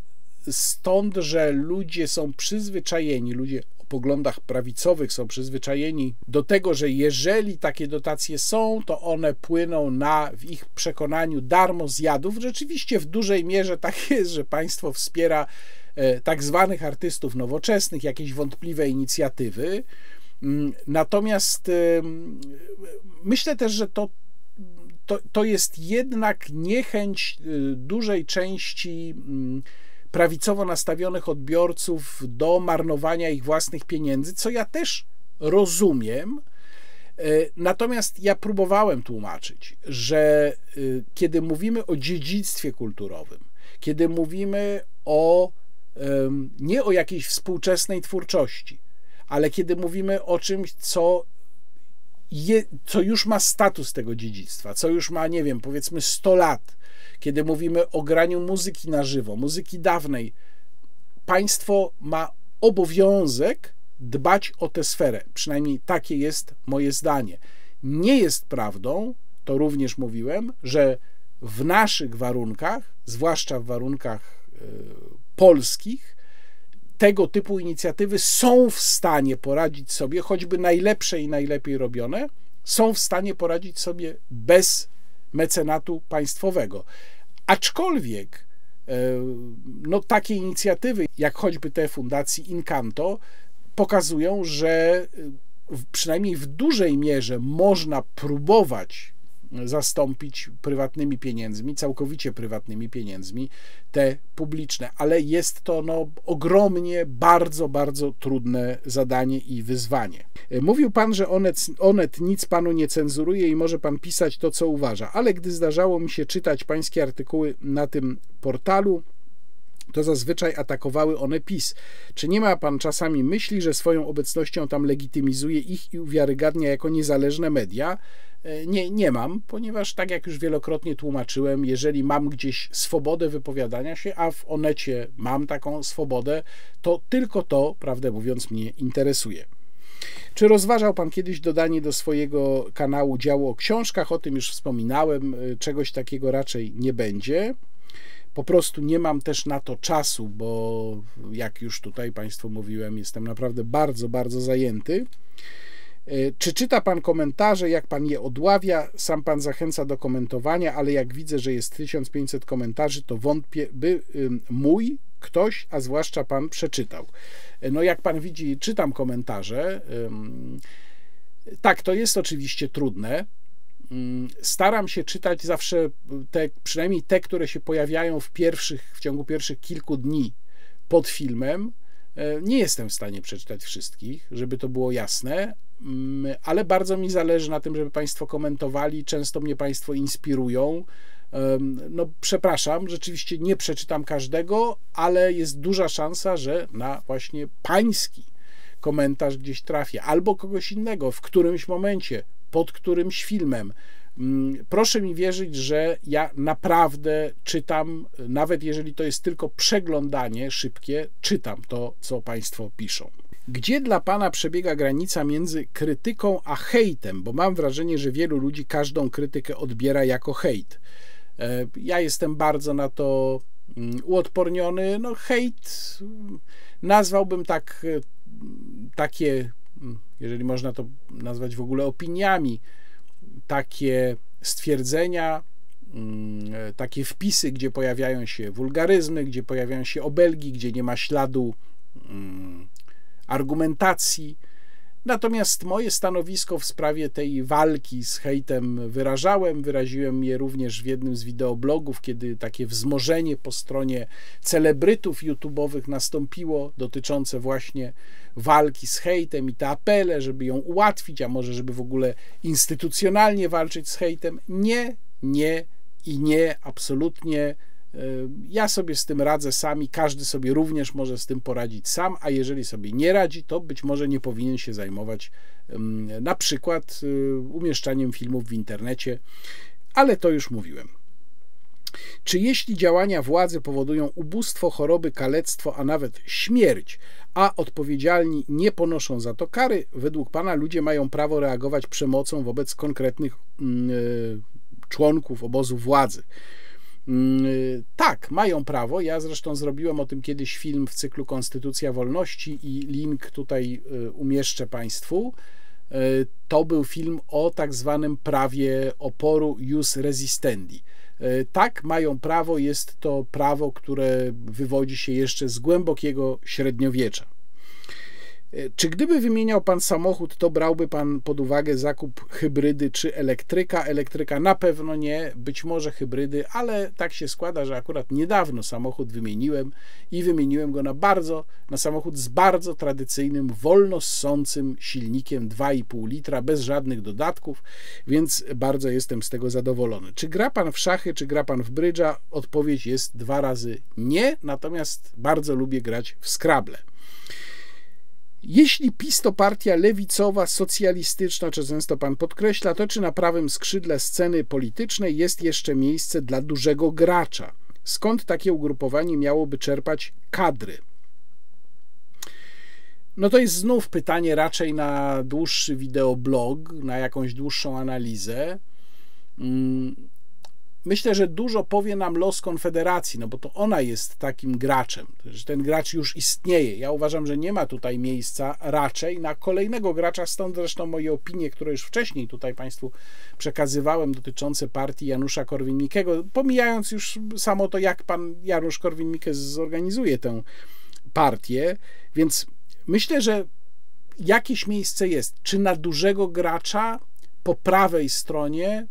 stąd, że ludzie są przyzwyczajeni, ludzie poglądach prawicowych są przyzwyczajeni do tego, że jeżeli takie dotacje są, to one płyną na, w ich przekonaniu, darmo zjadów. Rzeczywiście w dużej mierze tak jest, że państwo wspiera e, tak zwanych artystów nowoczesnych, jakieś wątpliwe inicjatywy. Mm, natomiast myślę też, że to to, to jest jednak niechęć y, dużej części mm, prawicowo nastawionych odbiorców do marnowania ich własnych pieniędzy, co ja też rozumiem. Y, natomiast ja próbowałem tłumaczyć, że y, kiedy mówimy o dziedzictwie kulturowym, kiedy mówimy o nie o jakiejś współczesnej twórczości, ale kiedy mówimy o czymś, co je, co już ma status tego dziedzictwa, co już ma, nie wiem, powiedzmy 100 lat, kiedy mówimy o graniu muzyki na żywo, muzyki dawnej, państwo ma obowiązek dbać o tę sferę. Przynajmniej takie jest moje zdanie. Nie jest prawdą, to również mówiłem, że w naszych warunkach, zwłaszcza w warunkach y, polskich, tego typu inicjatywy są w stanie poradzić sobie, choćby najlepsze i najlepiej robione, są w stanie poradzić sobie bez mecenatu państwowego. Aczkolwiek e, no, takie inicjatywy, jak choćby te fundacji Incanto, pokazują, że przynajmniej w dużej mierze można próbować zastąpić prywatnymi pieniędzmi, całkowicie prywatnymi pieniędzmi te publiczne, ale jest to no, ogromnie, bardzo, bardzo trudne zadanie i wyzwanie. Mówił pan, że Onet, Onet nic panu nie cenzuruje i może pan pisać to, co uważa, ale gdy zdarzało mi się czytać pańskie artykuły na tym portalu, to zazwyczaj atakowały one PiS. Czy nie ma pan czasami myśli, że swoją obecnością tam legitymizuje ich i uwiarygadnia jako niezależne media? E, nie, nie mam, ponieważ tak jak już wielokrotnie tłumaczyłem, jeżeli mam gdzieś swobodę wypowiadania się, a w Onecie mam taką swobodę, to tylko to, prawdę mówiąc, mnie interesuje. Czy rozważał Pan kiedyś dodanie do swojego kanału działu o książkach? O tym już wspominałem, e, czegoś takiego raczej nie będzie. Po prostu nie mam też na to czasu, bo jak już tutaj Państwu mówiłem, jestem naprawdę bardzo, bardzo zajęty. E, czy czyta Pan komentarze, jak Pan je odławia? Sam Pan zachęca do komentowania, ale jak widzę, że jest 1500 komentarzy, to wątpię, by mój ktoś, a zwłaszcza Pan przeczytał. E, no jak Pan widzi, czytam komentarze. Tak, to jest oczywiście trudne. Staram się czytać zawsze te, przynajmniej te, które się pojawiają w pierwszych, w ciągu pierwszych kilku dni pod filmem. E, nie jestem w stanie przeczytać wszystkich, żeby to było jasne, Mm, ale bardzo mi zależy na tym, żeby Państwo komentowali. Często mnie Państwo inspirują. No, przepraszam, rzeczywiście nie przeczytam każdego, ale jest duża szansa, że na właśnie Pański komentarz gdzieś trafię, albo kogoś innego w którymś momencie, pod którymś filmem. Mm, proszę mi wierzyć, że ja naprawdę czytam, nawet jeżeli to jest tylko przeglądanie szybkie, czytam to, co Państwo piszą. Gdzie dla Pana przebiega granica między krytyką a hejtem? Bo mam wrażenie, że wielu ludzi każdą krytykę odbiera jako hejt. E, ja jestem bardzo na to mm, uodporniony. No, hejt mm, nazwałbym tak, e, takie, jeżeli można to nazwać w ogóle opiniami, takie stwierdzenia, e, takie wpisy, gdzie pojawiają się wulgaryzmy, gdzie pojawiają się obelgi, gdzie nie ma śladu argumentacji. Natomiast moje stanowisko w sprawie tej walki z hejtem wyrażałem, wyraziłem je również w jednym z wideoblogów, kiedy takie wzmożenie po stronie celebrytów YouTube'owych nastąpiło, dotyczące właśnie walki z hejtem i te apele, żeby ją ułatwić, a może żeby w ogóle instytucjonalnie walczyć z hejtem. Nie, nie i nie, absolutnie Ja sobie z tym radzę sami, każdy sobie również może z tym poradzić sam, a jeżeli sobie nie radzi, to być może nie powinien się zajmować na przykład umieszczaniem filmów w internecie, ale to już mówiłem. Czy jeśli działania władzy powodują ubóstwo, choroby, kalectwo, a nawet śmierć, a odpowiedzialni nie ponoszą za to kary, według Pana ludzie mają prawo reagować przemocą wobec konkretnych e, członków obozu władzy? Mm, e, tak, mają prawo. Ja zresztą zrobiłem o tym kiedyś film w cyklu Konstytucja Wolności i link tutaj e, umieszczę Państwu. To był film o tak zwanym prawie oporu jus resistendi. E, tak, mają prawo, jest to prawo, które wywodzi się jeszcze z głębokiego średniowiecza. E, czy gdyby wymieniał pan samochód, to brałby pan pod uwagę zakup hybrydy czy elektryka? Elektryka na pewno nie, być może hybrydy, ale tak się składa, że akurat niedawno samochód wymieniłem i wymieniłem go na bardzo, na samochód z bardzo tradycyjnym, wolno ssącym silnikiem 2,5 litra, bez żadnych dodatków, więc bardzo jestem z tego zadowolony. Czy gra pan w szachy, czy gra pan w brydża? Odpowiedź jest dwa razy nie, natomiast bardzo lubię grać w Scrabble. Jeśli PiS to partia lewicowa, socjalistyczna, czy często pan podkreśla, to czy na prawym skrzydle sceny politycznej jest jeszcze miejsce dla dużego gracza? Skąd takie ugrupowanie miałoby czerpać kadry? No to jest znów pytanie raczej na dłuższy wideoblog, na jakąś dłuższą analizę. Myślę, że dużo powie nam los Konfederacji, no bo to ona jest takim graczem, że ten gracz już istnieje. Ja uważam, że nie ma tutaj miejsca raczej na kolejnego gracza, stąd zresztą moje opinie, które już wcześniej tutaj Państwu przekazywałem dotyczące partii Janusza Korwin-Mikkego, pomijając już samo to, jak pan Janusz Korwin-Mikke zorganizuje tę partię, więc myślę, że jakieś miejsce jest. Czy na dużego gracza po prawej stronie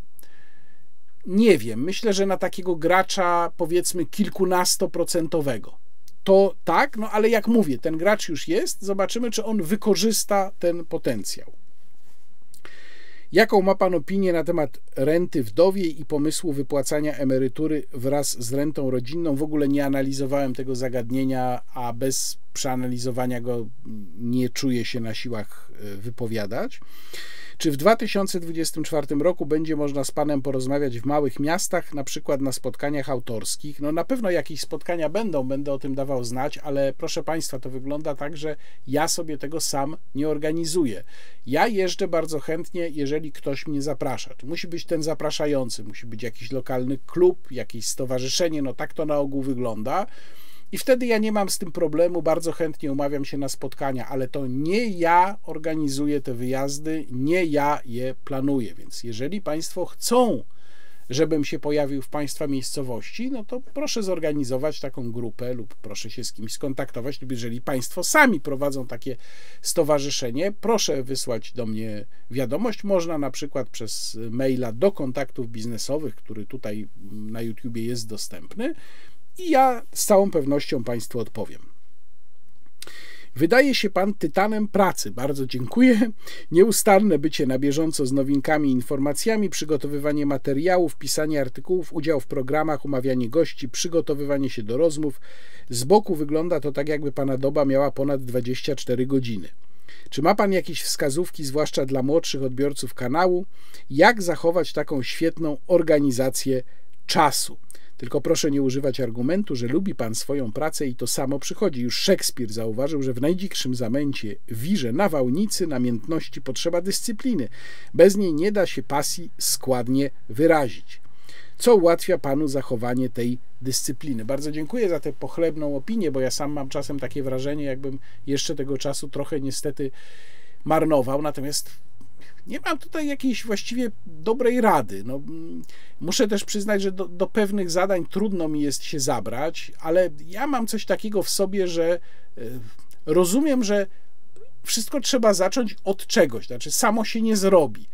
nie wiem. Myślę, że na takiego gracza powiedzmy kilkunastoprocentowego. To tak, no ale jak mówię, ten gracz już jest. Zobaczymy, czy on wykorzysta ten potencjał. Jaką ma Pan opinię na temat renty wdowiej i pomysłu wypłacania emerytury wraz z rentą rodzinną? W ogóle nie analizowałem tego zagadnienia, a bez przeanalizowania go nie czuję się na siłach e, wypowiadać. Czy w 2024 roku będzie można z Panem porozmawiać w małych miastach, na przykład na spotkaniach autorskich? No na pewno jakieś spotkania będą, będę o tym dawał znać, ale proszę Państwa, to wygląda tak, że ja sobie tego sam nie organizuję. Ja jeżdżę bardzo chętnie, jeżeli ktoś mnie zaprasza. To musi być ten zapraszający, musi być jakiś lokalny klub, jakieś stowarzyszenie, no tak to na ogół wygląda. I wtedy ja nie mam z tym problemu, bardzo chętnie umawiam się na spotkania, ale to nie ja organizuję te wyjazdy, nie ja je planuję. Więc jeżeli Państwo chcą, żebym się pojawił w Państwa miejscowości, no to proszę zorganizować taką grupę lub proszę się z kimś skontaktować, lub jeżeli Państwo sami prowadzą takie stowarzyszenie, proszę wysłać do mnie wiadomość. Można na przykład przez maila do kontaktów biznesowych, który tutaj na YouTubie jest dostępny i ja z całą pewnością Państwu odpowiem. Wydaje się Pan tytanem pracy. Bardzo dziękuję. Nieustanne bycie na bieżąco z nowinkami, informacjami, przygotowywanie materiałów, pisanie artykułów, udział w programach, umawianie gości, przygotowywanie się do rozmów. Z boku wygląda to tak, jakby Pana doba miała ponad 24 godziny. Czy ma Pan jakieś wskazówki, zwłaszcza dla młodszych odbiorców kanału, jak zachować taką świetną organizację czasu? Tylko proszę nie używać argumentu, że lubi pan swoją pracę i to samo przychodzi. Już Szekspir zauważył, że w najdzikszym zamęcie, wirze, nawałnicy, namiętności potrzeba dyscypliny. Bez niej nie da się pasji składnie wyrazić. Co ułatwia panu zachowanie tej dyscypliny? Bardzo dziękuję za tę pochlebną opinię, bo ja sam mam czasem takie wrażenie, jakbym jeszcze tego czasu trochę niestety marnował. Natomiast nie mam tutaj jakiejś właściwie dobrej rady. No, muszę też przyznać, że do, do, pewnych zadań trudno mi jest się zabrać, ale ja mam coś takiego w sobie, że e, rozumiem, że wszystko trzeba zacząć od czegoś, znaczy samo się nie zrobi.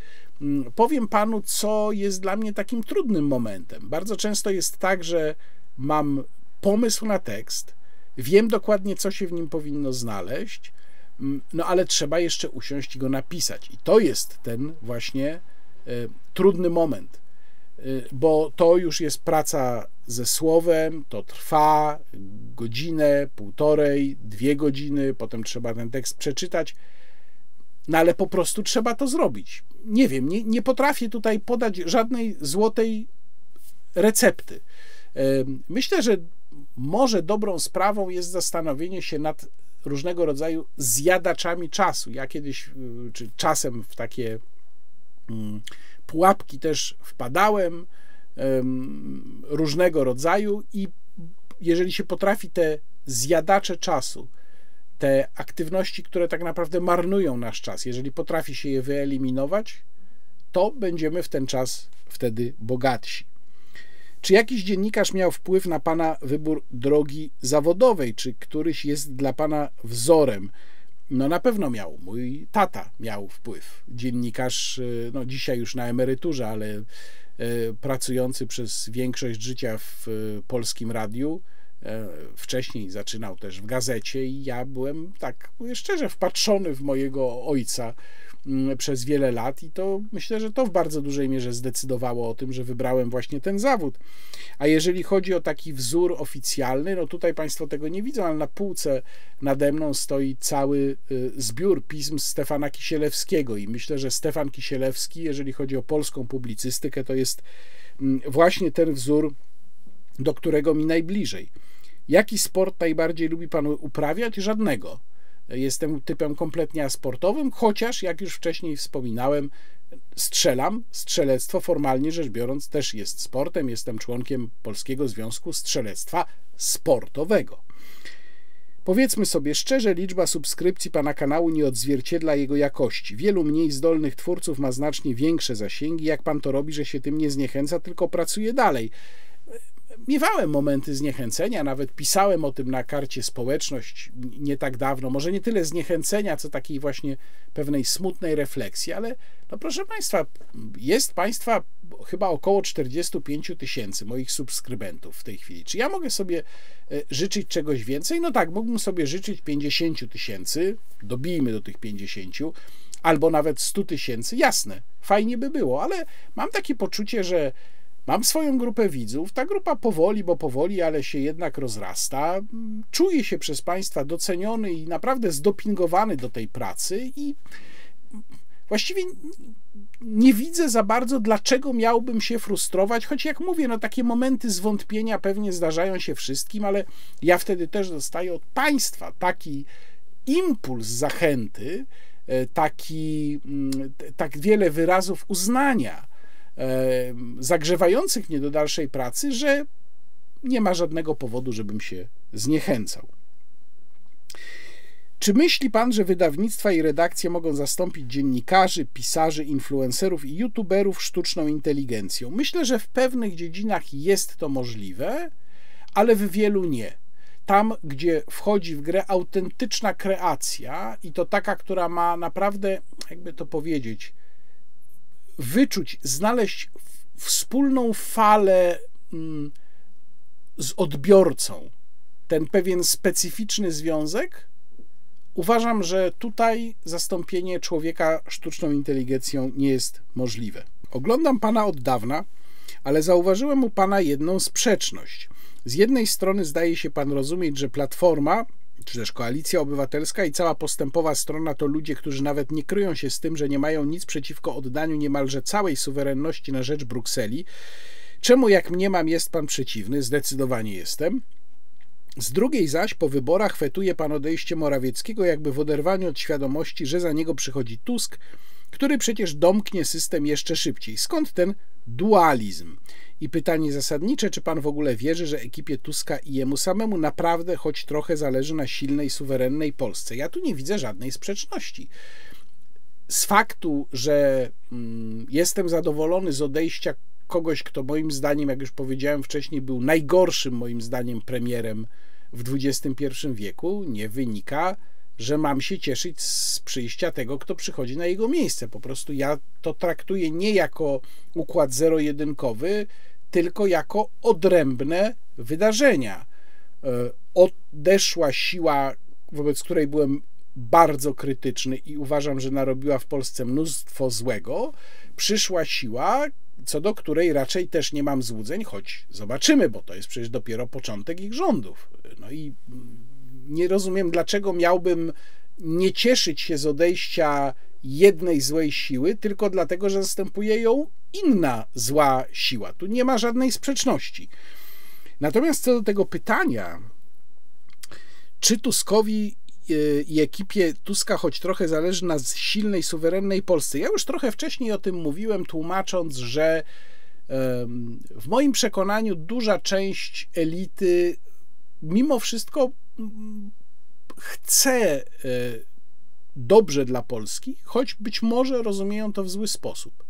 Powiem panu, co jest dla mnie takim trudnym momentem. Bardzo często jest tak, że mam pomysł na tekst, wiem dokładnie, co się w nim powinno znaleźć, no ale trzeba jeszcze usiąść i go napisać. I to jest ten właśnie e, trudny moment. E, bo to już jest praca ze słowem, to trwa godzinę, półtorej, dwie godziny, potem trzeba ten tekst przeczytać. No ale po prostu trzeba to zrobić. Nie wiem, nie, nie potrafię tutaj podać żadnej złotej recepty. Myślę, że może dobrą sprawą jest zastanowienie się nad różnego rodzaju zjadaczami czasu. Ja kiedyś, y, czy czasem w takie mm, pułapki też wpadałem różnego rodzaju i jeżeli się potrafi te zjadacze czasu, te aktywności, które tak naprawdę marnują nasz czas, jeżeli potrafi się je wyeliminować, to będziemy w ten czas wtedy bogatsi. Czy jakiś dziennikarz miał wpływ na Pana wybór drogi zawodowej? Czy któryś jest dla Pana wzorem? No na pewno miał. Mój tata miał wpływ. Dziennikarz, y, no dzisiaj już na emeryturze, ale y, pracujący przez większość życia w y, polskim radiu. Wcześniej zaczynał też w gazecie i ja byłem tak, szczerze, wpatrzony w mojego ojca przez wiele lat i to myślę, że to w bardzo dużej mierze zdecydowało o tym, że wybrałem właśnie ten zawód. A jeżeli chodzi o taki wzór oficjalny, no tutaj Państwo tego nie widzą, ale na półce nade mną stoi cały y, zbiór pism Stefana Kisielewskiego i myślę, że Stefan Kisielewski, jeżeli chodzi o polską publicystykę, to jest mm, właśnie ten wzór, do którego mi najbliżej. Jaki sport najbardziej lubi Pan uprawiać? Żadnego Jestem typem kompletnie asportowym, chociaż, jak już wcześniej wspominałem, strzelam. Strzelectwo formalnie rzecz biorąc też jest sportem. Jestem członkiem Polskiego Związku Strzelectwa Sportowego. Powiedzmy sobie szczerze, liczba subskrypcji pana kanału nie odzwierciedla jego jakości. Wielu mniej zdolnych twórców ma znacznie większe zasięgi. Jak pan to robi, że się tym nie zniechęca, tylko pracuje dalej? Miewałem momenty zniechęcenia, nawet pisałem o tym na karcie społeczność nie tak dawno. Może nie tyle zniechęcenia, co takiej właśnie pewnej smutnej refleksji, ale no proszę Państwa, jest Państwa chyba około 45 tysięcy moich subskrybentów w tej chwili. Czy ja mogę sobie e, życzyć czegoś więcej? No tak, mógłbym sobie życzyć 50 tysięcy, dobijmy do tych 50, albo nawet 100 tysięcy, jasne, fajnie by było, ale mam takie poczucie, że Mam swoją grupę widzów. Ta grupa powoli, bo powoli, ale się jednak rozrasta. Czuję się przez Państwa doceniony i naprawdę zdopingowany do tej pracy i właściwie nie widzę za bardzo, dlaczego miałbym się frustrować, choć jak mówię, no takie momenty zwątpienia pewnie zdarzają się wszystkim, ale ja wtedy też dostaję od Państwa taki impuls zachęty, e, taki, mm, tak wiele wyrazów uznania zagrzewających mnie do dalszej pracy, że nie ma żadnego powodu, żebym się zniechęcał. Czy myśli pan, że wydawnictwa i redakcje mogą zastąpić dziennikarzy, pisarzy, influencerów i youtuberów sztuczną inteligencją? Myślę, że w pewnych dziedzinach jest to możliwe, ale w wielu nie. Tam, gdzie wchodzi w grę autentyczna kreacja i to taka, która ma naprawdę, jakby to powiedzieć, wyczuć, znaleźć wspólną falę mm, z odbiorcą, ten pewien specyficzny związek, uważam, że tutaj zastąpienie człowieka sztuczną inteligencją nie jest możliwe. Oglądam pana od dawna, ale zauważyłem u pana jedną sprzeczność. Z jednej strony zdaje się pan rozumieć, że platforma czy też Koalicja Obywatelska i cała postępowa strona to ludzie, którzy nawet nie kryją się z tym, że nie mają nic przeciwko oddaniu niemalże całej suwerenności na rzecz Brukseli. Czemu, jak mniemam, jest pan przeciwny? Zdecydowanie jestem. Z drugiej zaś po wyborach fetuje pan odejście Morawieckiego jakby w oderwaniu od świadomości, że za niego przychodzi Tusk, który przecież domknie system jeszcze szybciej. Skąd ten dualizm? I pytanie zasadnicze, czy pan w ogóle wierzy, że ekipie Tuska i jemu samemu naprawdę choć trochę zależy na silnej, suwerennej Polsce? Ja tu nie widzę żadnej sprzeczności. Z faktu, że mm, jestem zadowolony z odejścia kogoś, kto moim zdaniem, jak już powiedziałem wcześniej, był najgorszym moim zdaniem premierem w XXI wieku, nie wynika że mam się cieszyć z przyjścia tego, kto przychodzi na jego miejsce. Po prostu ja to traktuję nie jako układ zero-jedynkowy, tylko jako odrębne wydarzenia. E, odeszła siła, wobec której byłem bardzo krytyczny i uważam, że narobiła w Polsce mnóstwo złego. Przyszła siła, co do której raczej też nie mam złudzeń, choć zobaczymy, bo to jest przecież dopiero początek ich rządów. No i nie rozumiem, dlaczego miałbym nie cieszyć się z odejścia jednej złej siły, tylko dlatego, że zastępuje ją inna zła siła. Tu nie ma żadnej sprzeczności. Natomiast co do tego pytania, czy Tuskowi y, i ekipie Tuska choć trochę zależy na silnej, suwerennej Polsce. Ja już trochę wcześniej o tym mówiłem, tłumacząc, że w moim przekonaniu duża część elity mimo wszystko chce e, dobrze dla Polski, choć być może rozumieją to w zły sposób.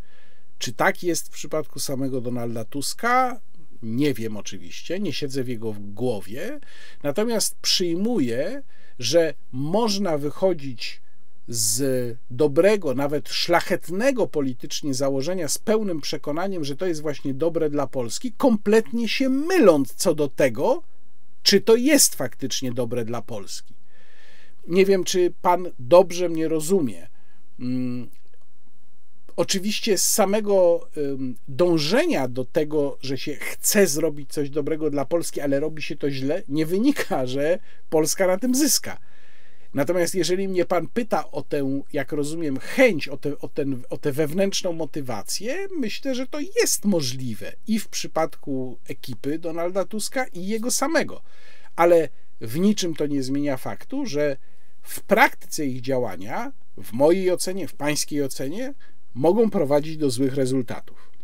Czy tak jest w przypadku samego Donalda Tuska? Nie wiem oczywiście, nie siedzę w jego głowie, natomiast przyjmuję, że można wychodzić z dobrego, nawet szlachetnego politycznie założenia, z pełnym przekonaniem, że to jest właśnie dobre dla Polski, kompletnie się myląc co do tego, czy to jest faktycznie dobre dla Polski. Nie wiem, czy pan dobrze mnie rozumie. Mm, oczywiście z samego dążenia do tego, że się chce zrobić coś dobrego dla Polski, ale robi się to źle, nie wynika, że Polska na tym zyska. Natomiast jeżeli mnie pan pyta o tę, jak rozumiem, chęć, o, te, o, ten, o tę wewnętrzną motywację, myślę, że to jest możliwe i w przypadku ekipy Donalda Tuska i jego samego. Ale w niczym to nie zmienia faktu, że w praktyce ich działania, w mojej ocenie, w pańskiej ocenie, mogą prowadzić do złych rezultatów.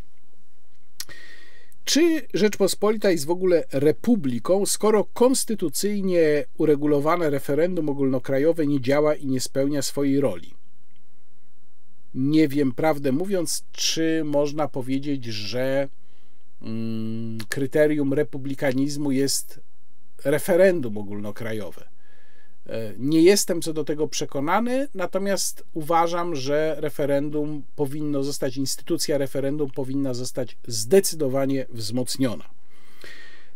Czy Rzeczpospolita jest w ogóle republiką, skoro konstytucyjnie uregulowane referendum ogólnokrajowe nie działa i nie spełnia swojej roli? Nie wiem, prawdę mówiąc, czy można powiedzieć, że mm, kryterium republikanizmu jest referendum ogólnokrajowe. E, nie jestem co do tego przekonany, natomiast uważam, że referendum powinno zostać, instytucja referendum powinna zostać zdecydowanie wzmocniona.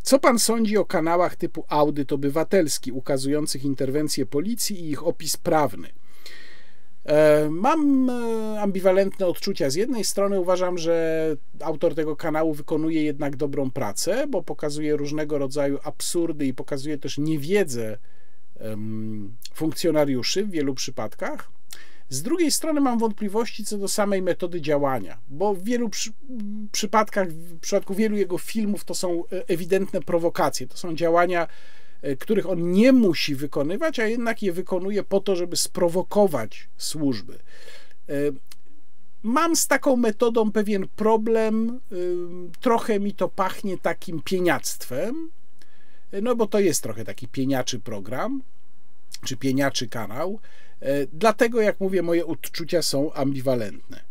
Co pan sądzi o kanałach typu audyt obywatelski ukazujących interwencje policji i ich opis prawny? E, mam e, ambiwalentne odczucia. Z jednej strony uważam, że autor tego kanału wykonuje jednak dobrą pracę, bo pokazuje różnego rodzaju absurdy i pokazuje też niewiedzę funkcjonariuszy w wielu przypadkach. Z drugiej strony mam wątpliwości co do samej metody działania, bo w wielu przy, przypadkach, w przypadku wielu jego filmów, to są e, ewidentne prowokacje, to są działania, e, których on nie musi wykonywać, a jednak je wykonuje po to, żeby sprowokować służby. E, mam z taką metodą pewien problem, trochę mi to pachnie takim pieniactwem, no bo to jest trochę taki pieniaczy program, czy pieniaczy kanał. E, dlatego, jak mówię, moje odczucia są ambiwalentne.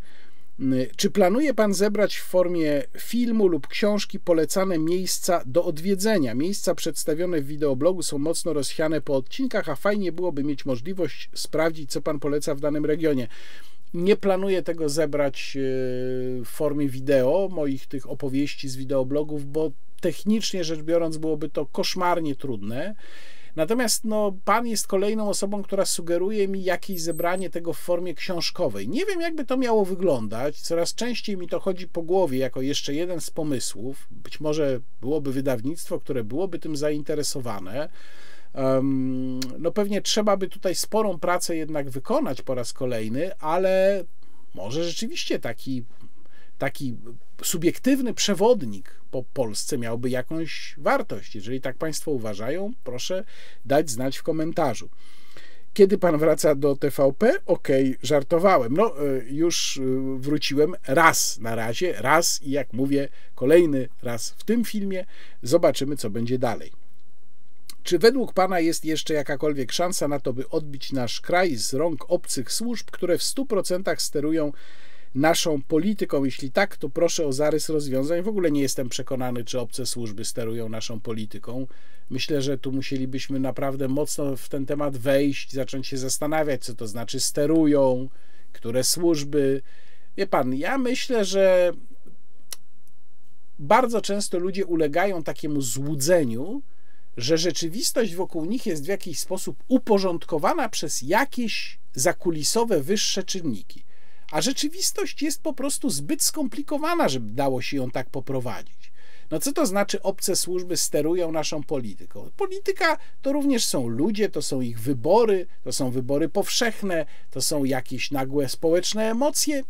Czy planuje Pan zebrać w formie filmu lub książki polecane miejsca do odwiedzenia? Miejsca przedstawione w wideoblogu są mocno rozsiane po odcinkach, a fajnie byłoby mieć możliwość sprawdzić, co Pan poleca w danym regionie. Nie planuję tego zebrać e, w formie wideo, moich tych opowieści z wideoblogów, bo technicznie rzecz biorąc byłoby to koszmarnie trudne. Natomiast no, pan jest kolejną osobą, która sugeruje mi jakieś zebranie tego w formie książkowej. Nie wiem, jakby to miało wyglądać. Coraz częściej mi to chodzi po głowie jako jeszcze jeden z pomysłów. Być może byłoby wydawnictwo, które byłoby tym zainteresowane. No pewnie trzeba by tutaj sporą pracę jednak wykonać po raz kolejny, ale może rzeczywiście taki taki subiektywny przewodnik po Polsce miałby jakąś wartość. Jeżeli tak Państwo uważają, proszę dać znać w komentarzu. Kiedy pan wraca do TVP? Okej, okay, żartowałem. No, e, już e, wróciłem raz na razie, raz i jak mówię, kolejny raz w tym filmie. Zobaczymy, co będzie dalej. Czy według pana jest jeszcze jakakolwiek szansa na to, by odbić nasz kraj z rąk obcych służb, które w 100% sterują naszą polityką? Jeśli tak, to proszę o zarys rozwiązań. W ogóle nie jestem przekonany, czy obce służby sterują naszą polityką. Myślę, że tu musielibyśmy naprawdę mocno w ten temat wejść, zacząć się zastanawiać, co to znaczy sterują, które służby. Wie pan, ja myślę, że bardzo często ludzie ulegają takiemu złudzeniu, że rzeczywistość wokół nich jest w jakiś sposób uporządkowana przez jakieś zakulisowe wyższe czynniki. a rzeczywistość jest po prostu zbyt skomplikowana, żeby dało się ją tak poprowadzić. No co to znaczy obce służby sterują naszą polityką? Polityka to również są ludzie, to są ich wybory, to są wybory powszechne, to są jakieś nagłe społeczne emocje.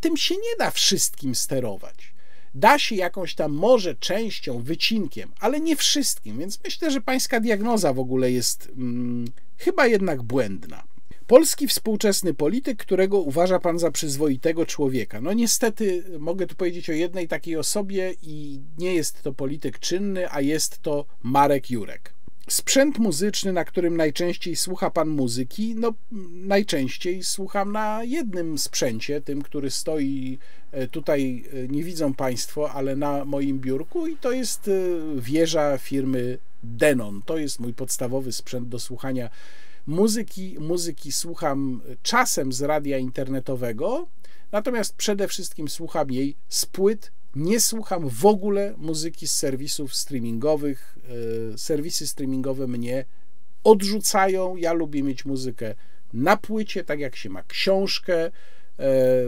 Tym się nie da wszystkim sterować. Da się jakąś tam może częścią, wycinkiem, ale nie wszystkim, więc myślę, że pańska diagnoza w ogóle jest hmm, chyba jednak błędna. Polski współczesny polityk, którego uważa pan za przyzwoitego człowieka. No niestety mogę tu powiedzieć o jednej takiej osobie i nie jest to polityk czynny, a jest to Marek Jurek. Sprzęt muzyczny, na którym najczęściej słucha pan muzyki, no najczęściej słucham na jednym sprzęcie, tym, który stoi e, tutaj, e, nie widzą państwo, ale na moim biurku i to jest e, wieża firmy Denon. To jest mój podstawowy sprzęt do słuchania Muzyki, muzyki słucham czasem z radia internetowego, natomiast przede wszystkim słucham jej z płyt. Nie słucham w ogóle muzyki z serwisów streamingowych. E, serwisy streamingowe mnie odrzucają. Ja lubię mieć muzykę na płycie, tak jak się ma książkę. E,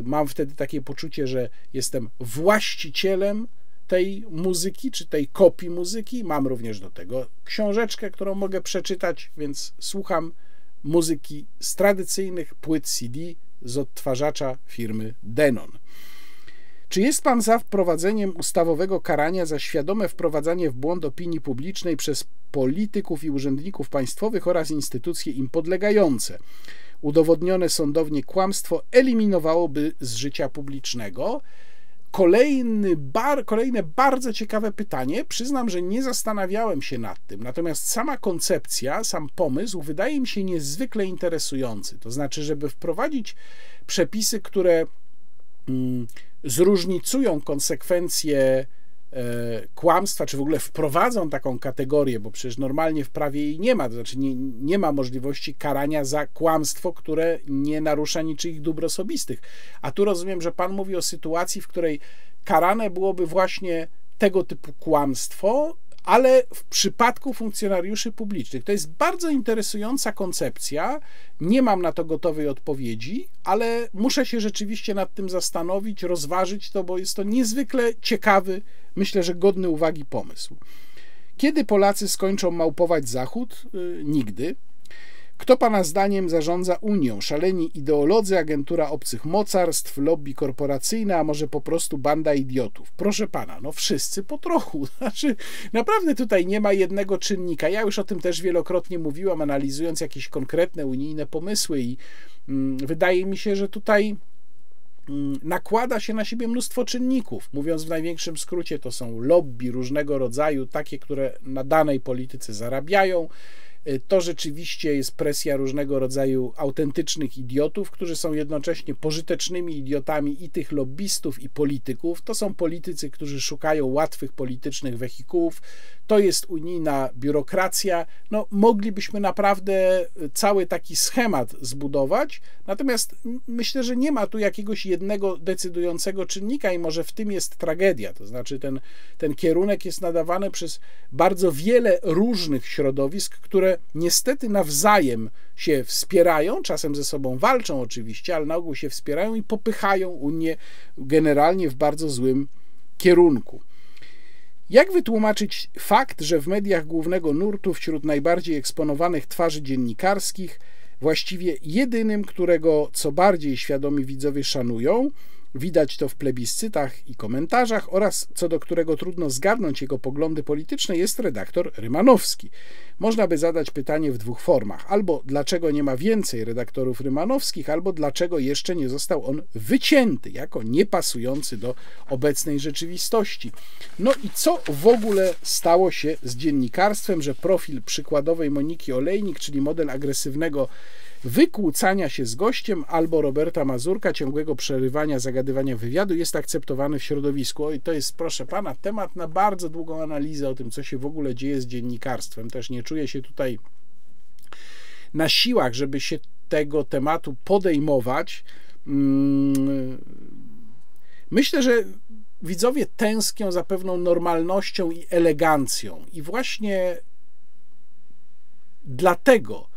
mam wtedy takie poczucie, że jestem właścicielem tej muzyki, czy tej kopii muzyki. Mam również do tego książeczkę, którą mogę przeczytać, więc słucham muzyki z tradycyjnych płyt CD z odtwarzacza firmy Denon. Czy jest pan za wprowadzeniem ustawowego karania za świadome wprowadzanie w błąd opinii publicznej przez polityków i urzędników państwowych oraz instytucje im podlegające? Udowodnione sądownie kłamstwo eliminowałoby z życia publicznego. Kolejny bar, kolejne bardzo ciekawe pytanie. Przyznam, że nie zastanawiałem się nad tym, natomiast sama koncepcja, sam pomysł wydaje mi się niezwykle interesujący. To znaczy, żeby wprowadzić przepisy, które zróżnicują konsekwencje E, kłamstwa, czy w ogóle wprowadzą taką kategorię, bo przecież normalnie w prawie jej nie ma, to znaczy nie, nie ma możliwości karania za kłamstwo, które nie narusza niczyich dóbr osobistych. A tu rozumiem, że Pan mówi o sytuacji, w której karane byłoby właśnie tego typu kłamstwo, ale w przypadku funkcjonariuszy publicznych. To jest bardzo interesująca koncepcja. Nie mam na to gotowej odpowiedzi, ale muszę się rzeczywiście nad tym zastanowić, rozważyć to, bo jest to niezwykle ciekawy, myślę, że godny uwagi pomysł. Kiedy Polacy skończą małpować Zachód? Y, nigdy. Kto Pana zdaniem zarządza Unią? Szaleni ideolodzy, agentura obcych mocarstw, lobby korporacyjne, a może po prostu banda idiotów? Proszę Pana, no wszyscy po trochu. Znaczy, naprawdę tutaj nie ma jednego czynnika. Ja już o tym też wielokrotnie mówiłam, analizując jakieś konkretne unijne pomysły i mm, wydaje mi się, że tutaj mm, nakłada się na siebie mnóstwo czynników. Mówiąc w największym skrócie, to są lobby różnego rodzaju, takie, które na danej polityce zarabiają, to rzeczywiście jest presja różnego rodzaju autentycznych idiotów, którzy są jednocześnie pożytecznymi idiotami i tych lobbystów, i polityków. To są politycy, którzy szukają łatwych politycznych wehikułów. To jest unijna biurokracja. No, moglibyśmy naprawdę cały taki schemat zbudować, natomiast myślę, że nie ma tu jakiegoś jednego decydującego czynnika i może w tym jest tragedia. To znaczy, ten, ten kierunek jest nadawany przez bardzo wiele różnych środowisk, które niestety nawzajem się wspierają, czasem ze sobą walczą oczywiście, ale na ogół się wspierają i popychają Unię generalnie w bardzo złym kierunku. Jak wytłumaczyć fakt, że w mediach głównego nurtu wśród najbardziej eksponowanych twarzy dziennikarskich, właściwie jedynym, którego co bardziej świadomi widzowie szanują, Widać to w plebiscytach i komentarzach oraz co do którego trudno zgadnąć jego poglądy polityczne jest redaktor Rymanowski. Można by zadać pytanie w dwóch formach: albo dlaczego nie ma więcej redaktorów rymanowskich, albo dlaczego jeszcze nie został on wycięty jako niepasujący do obecnej rzeczywistości. No i co w ogóle stało się z dziennikarstwem, że profil przykładowej Moniki Olejnik, czyli model agresywnego wykłócania się z gościem albo Roberta Mazurka, ciągłego przerywania, zagadywania wywiadu jest akceptowany w środowisku. I to jest, proszę pana, temat na bardzo długą analizę o tym, co się w ogóle dzieje z dziennikarstwem. Też nie czuję się tutaj na siłach, żeby się tego tematu podejmować. Mm, myślę, że widzowie tęsknią za pewną normalnością i elegancją, i właśnie dlatego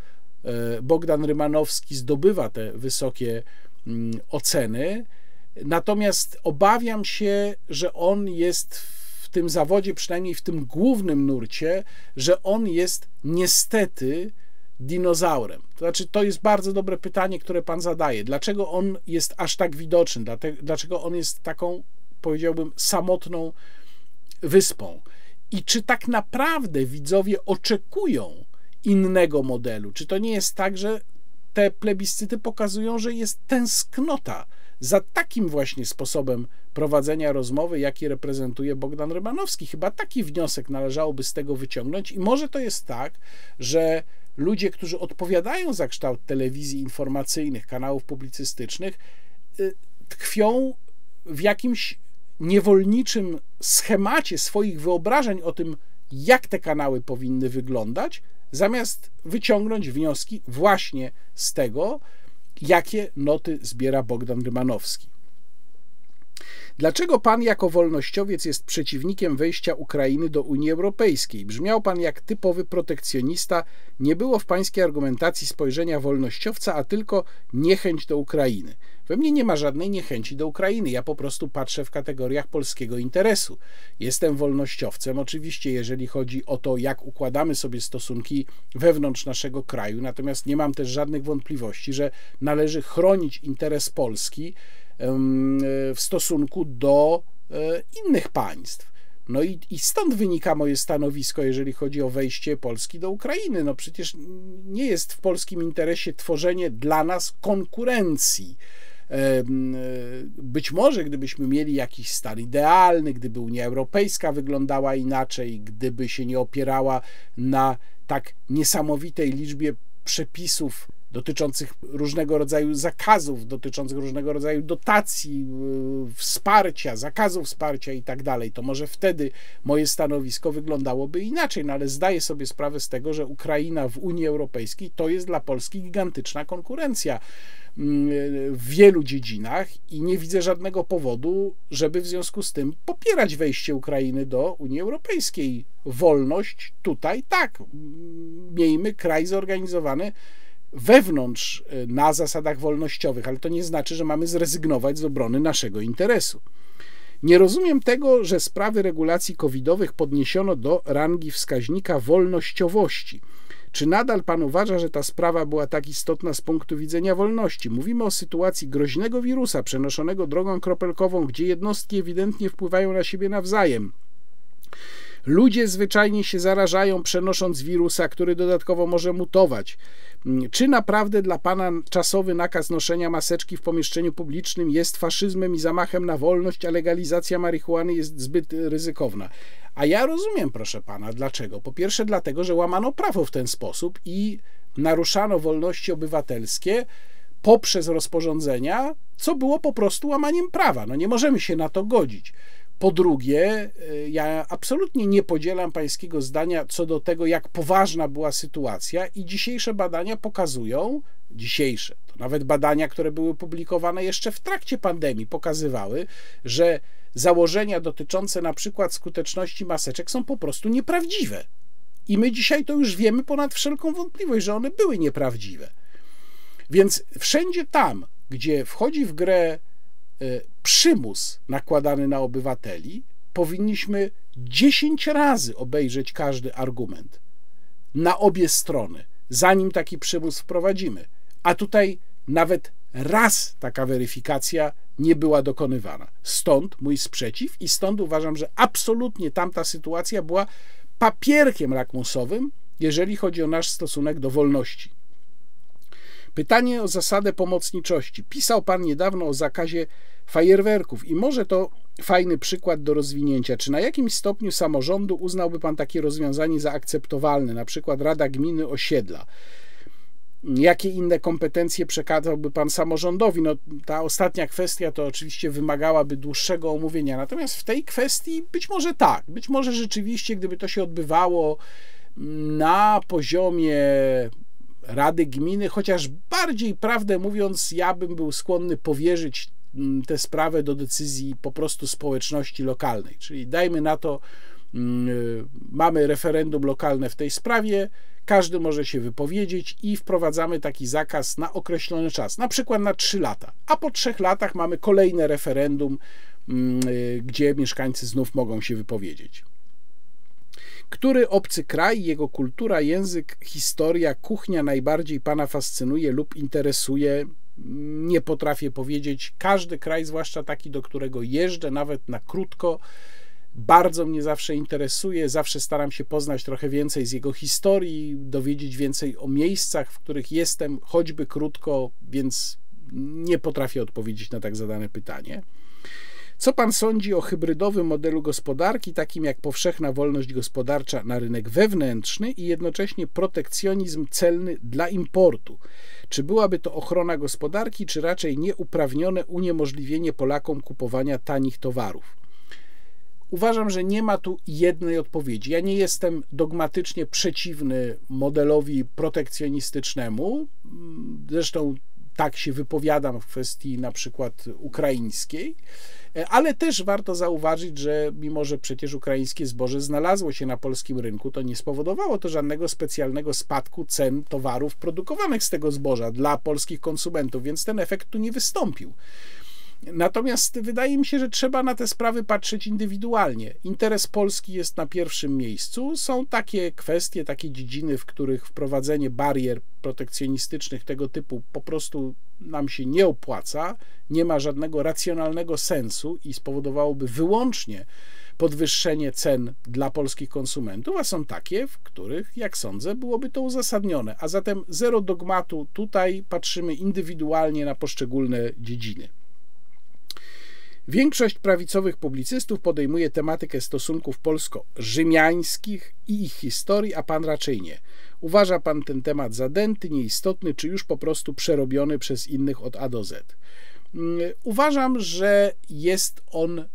Bogdan Rymanowski zdobywa te wysokie mm, oceny. Natomiast obawiam się, że on jest w tym zawodzie, przynajmniej w tym głównym nurcie, że on jest niestety dinozaurem. To znaczy, to jest bardzo dobre pytanie, które pan zadaje. Dlaczego on jest aż tak widoczny? Dlaczego on jest taką, powiedziałbym, samotną wyspą? I czy tak naprawdę widzowie oczekują innego modelu? Czy to nie jest tak, że te plebiscyty pokazują, że jest tęsknota za takim właśnie sposobem prowadzenia rozmowy, jaki reprezentuje Bogdan Rymanowski. Chyba taki wniosek należałoby z tego wyciągnąć, i może to jest tak, że ludzie, którzy odpowiadają za kształt telewizji informacyjnych, kanałów publicystycznych, y, tkwią w jakimś niewolniczym schemacie swoich wyobrażeń o tym, jak te kanały powinny wyglądać, zamiast wyciągnąć wnioski właśnie z tego, jakie noty zbiera Bogdan Rymanowski. Dlaczego pan jako wolnościowiec jest przeciwnikiem wejścia Ukrainy do Unii Europejskiej? Brzmiał pan jak typowy protekcjonista. Nie było w pańskiej argumentacji spojrzenia wolnościowca, a tylko niechęć do Ukrainy. We mnie nie ma żadnej niechęci do Ukrainy. Ja po prostu patrzę w kategoriach polskiego interesu. Jestem wolnościowcem, oczywiście, jeżeli chodzi o to, jak układamy sobie stosunki wewnątrz naszego kraju, natomiast nie mam też żadnych wątpliwości, że należy chronić interes Polski w stosunku do e, innych państw. No i, i stąd wynika moje stanowisko, jeżeli chodzi o wejście Polski do Ukrainy. No przecież nie jest w polskim interesie tworzenie dla nas konkurencji. E, być może gdybyśmy mieli jakiś stan idealny, gdyby Unia Europejska wyglądała inaczej, gdyby się nie opierała na tak niesamowitej liczbie przepisów dotyczących różnego rodzaju zakazów, dotyczących różnego rodzaju dotacji, yy, wsparcia, zakazów wsparcia i tak dalej, to może wtedy moje stanowisko wyglądałoby inaczej, no ale zdaję sobie sprawę z tego, że Ukraina w Unii Europejskiej to jest dla Polski gigantyczna konkurencja mm, w wielu dziedzinach i nie widzę żadnego powodu, żeby w związku z tym popierać wejście Ukrainy do Unii Europejskiej. Wolność tutaj tak. Miejmy kraj zorganizowany wewnątrz e, na zasadach wolnościowych, ale to nie znaczy, że mamy zrezygnować z obrony naszego interesu. Nie rozumiem tego, że sprawy regulacji covidowych podniesiono do rangi wskaźnika wolnościowości. Czy nadal pan uważa, że ta sprawa była tak istotna z punktu widzenia wolności? Mówimy o sytuacji groźnego wirusa przenoszonego drogą kropelkową, gdzie jednostki ewidentnie wpływają na siebie nawzajem. Ludzie zwyczajnie się zarażają, przenosząc wirusa, który dodatkowo może mutować. Czy naprawdę dla pana czasowy nakaz noszenia maseczki w pomieszczeniu publicznym jest faszyzmem i zamachem na wolność, a legalizacja marihuany jest zbyt ryzykowna? A ja rozumiem, proszę pana, dlaczego. Po pierwsze, dlatego, że łamano prawo w ten sposób i naruszano wolności obywatelskie poprzez rozporządzenia, co było po prostu łamaniem prawa. No nie możemy się na to godzić. Po drugie, y, ja absolutnie nie podzielam pańskiego zdania co do tego, jak poważna była sytuacja, i dzisiejsze badania pokazują, dzisiejsze, to nawet badania, które były publikowane jeszcze w trakcie pandemii, pokazywały, że założenia dotyczące na przykład skuteczności maseczek są po prostu nieprawdziwe. I my dzisiaj to już wiemy ponad wszelką wątpliwość, że one były nieprawdziwe. Więc wszędzie tam, gdzie wchodzi w grę E, przymus nakładany na obywateli, powinniśmy 10 razy obejrzeć każdy argument na obie strony, zanim taki przymus wprowadzimy. A tutaj nawet raz taka weryfikacja nie była dokonywana. Stąd mój sprzeciw i stąd uważam, że absolutnie tamta sytuacja była papierkiem lakmusowym, jeżeli chodzi o nasz stosunek do wolności. Pytanie o zasadę pomocniczości. Pisał Pan niedawno o zakazie fajerwerków i może to fajny przykład do rozwinięcia. Czy na jakimś stopniu samorządu uznałby Pan takie rozwiązanie za akceptowalne, na przykład Rada Gminy Osiedla? Jakie inne kompetencje przekazałby Pan samorządowi? No, ta ostatnia kwestia to oczywiście wymagałaby dłuższego omówienia. Natomiast w tej kwestii być może tak. Być może rzeczywiście, gdyby to się odbywało na poziomie Rady Gminy, chociaż bardziej, prawdę mówiąc, ja bym był skłonny powierzyć mm, tę sprawę do decyzji po prostu społeczności lokalnej. Czyli dajmy na to, mm, mamy referendum lokalne w tej sprawie, każdy może się wypowiedzieć i wprowadzamy taki zakaz na określony czas, na przykład na 3 lata, a po 3 latach mamy kolejne referendum, mm, gdzie mieszkańcy znów mogą się wypowiedzieć. Który obcy kraj, jego kultura, język, historia, kuchnia najbardziej Pana fascynuje lub interesuje? Nie potrafię powiedzieć. Każdy kraj, zwłaszcza taki, do którego jeżdżę, nawet na krótko, bardzo mnie zawsze interesuje. Zawsze staram się poznać trochę więcej z jego historii, dowiedzieć więcej o miejscach, w których jestem, choćby krótko, więc nie potrafię odpowiedzieć na tak zadane pytanie. Co pan sądzi o hybrydowym modelu gospodarki, takim jak powszechna wolność gospodarcza na rynek wewnętrzny i jednocześnie protekcjonizm celny dla importu? Czy byłaby to ochrona gospodarki, czy raczej nieuprawnione uniemożliwienie Polakom kupowania tanich towarów? Uważam, że nie ma tu jednej odpowiedzi. Ja nie jestem dogmatycznie przeciwny modelowi protekcjonistycznemu. Zresztą tak się wypowiadam w kwestii na przykład ukraińskiej, ale też warto zauważyć, że mimo, że przecież ukraińskie zboże znalazło się na polskim rynku, to nie spowodowało to żadnego specjalnego spadku cen towarów produkowanych z tego zboża dla polskich konsumentów, więc ten efekt tu nie wystąpił. Natomiast wydaje mi się, że trzeba na te sprawy patrzeć indywidualnie. Interes Polski jest na pierwszym miejscu. Są takie kwestie, takie dziedziny, w których wprowadzenie barier protekcjonistycznych tego typu po prostu nam się nie opłaca, nie ma żadnego racjonalnego sensu i spowodowałoby wyłącznie podwyższenie cen dla polskich konsumentów, a są takie, w których, jak sądzę, byłoby to uzasadnione. A zatem zero dogmatu, tutaj patrzymy indywidualnie na poszczególne dziedziny. Większość prawicowych publicystów podejmuje tematykę stosunków polsko-rzymiańskich i ich historii, a pan raczej nie. Uważa pan ten temat za dęty, nieistotny, czy już po prostu przerobiony przez innych od A do Z? Mm, uważam, że jest on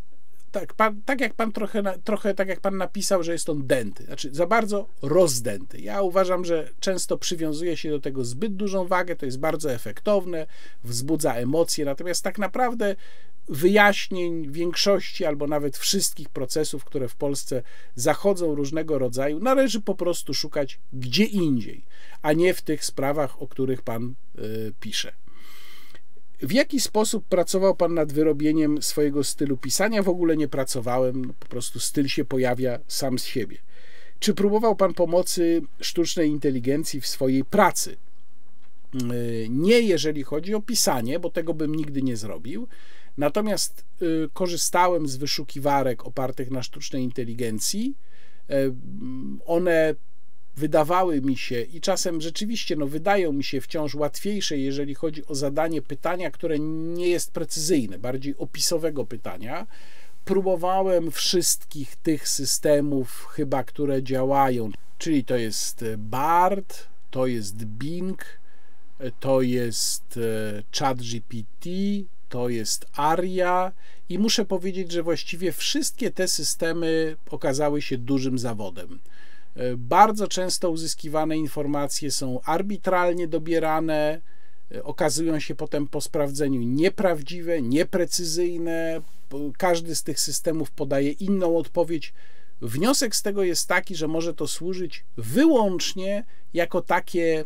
tak, pan, tak jak pan trochę, trochę tak jak pan napisał, że jest on dęty, znaczy za bardzo rozdęty. Ja uważam, że często przywiązuje się do tego zbyt dużą wagę, to jest bardzo efektowne, wzbudza emocje, natomiast tak naprawdę wyjaśnień większości albo nawet wszystkich procesów, które w Polsce zachodzą różnego rodzaju, należy po prostu szukać gdzie indziej, a nie w tych sprawach, o których pan y, pisze. W jaki sposób pracował Pan nad wyrobieniem swojego stylu pisania? W ogóle nie pracowałem, no, po prostu styl się pojawia sam z siebie. Czy próbował Pan pomocy sztucznej inteligencji w swojej pracy? Y, nie jeżeli chodzi o pisanie, bo tego bym nigdy nie zrobił. Natomiast y, korzystałem z wyszukiwarek opartych na sztucznej inteligencji. Y, one wydawały mi się i czasem rzeczywiście no, wydają mi się wciąż łatwiejsze, jeżeli chodzi o zadanie pytania, które nie jest precyzyjne, bardziej opisowego pytania. Próbowałem wszystkich tych systemów, chyba które działają, czyli to jest BART, to jest Bing, to jest e, ChatGPT, to jest ARIA i muszę powiedzieć, że właściwie wszystkie te systemy okazały się dużym zawodem. E, bardzo często uzyskiwane informacje są arbitralnie dobierane, e, okazują się potem po sprawdzeniu nieprawdziwe, nieprecyzyjne. Każdy z tych systemów podaje inną odpowiedź. Wniosek z tego jest taki, że może to służyć wyłącznie jako takie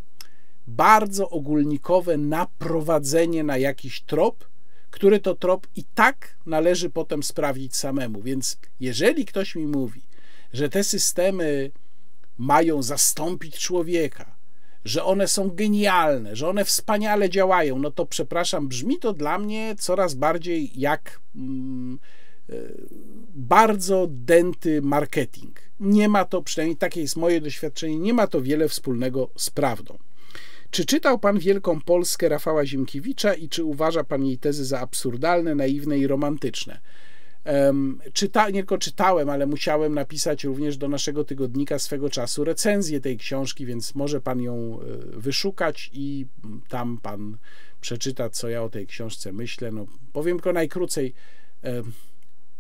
bardzo ogólnikowe naprowadzenie na jakiś trop, który to trop i tak należy potem sprawdzić samemu. Więc jeżeli ktoś mi mówi, że te systemy mają zastąpić człowieka, że one są genialne, że one wspaniale działają, no to przepraszam, brzmi to dla mnie coraz bardziej jak mm, e, bardzo denty marketing. Nie ma to, przynajmniej takie jest moje doświadczenie, nie ma to wiele wspólnego z prawdą. Czy czytał pan Wielką Polskę Rafała Ziemkiewicza i czy uważa pan jej tezy za absurdalne, naiwne i romantyczne? Czyta, nie tylko czytałem, ale musiałem napisać również do naszego tygodnika swego czasu recenzję tej książki, więc może pan ją e, wyszukać i tam pan przeczyta, co ja o tej książce myślę. No, powiem tylko najkrócej.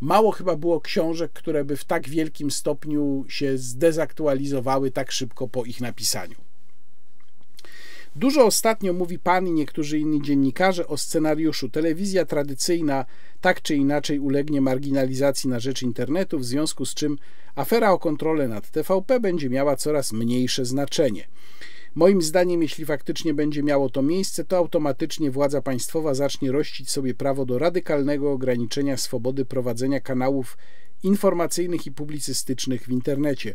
Mało chyba było książek, które by w tak wielkim stopniu się zdezaktualizowały tak szybko po ich napisaniu. Dużo ostatnio mówi pan i niektórzy inni dziennikarze o scenariuszu. Telewizja tradycyjna tak czy inaczej ulegnie marginalizacji na rzecz internetu, w związku z czym afera o kontrolę nad TVP będzie miała coraz mniejsze znaczenie. Moim zdaniem, jeśli faktycznie będzie miało to miejsce, to automatycznie władza państwowa zacznie rościć sobie prawo do radykalnego ograniczenia swobody prowadzenia kanałów informacyjnych i publicystycznych w internecie.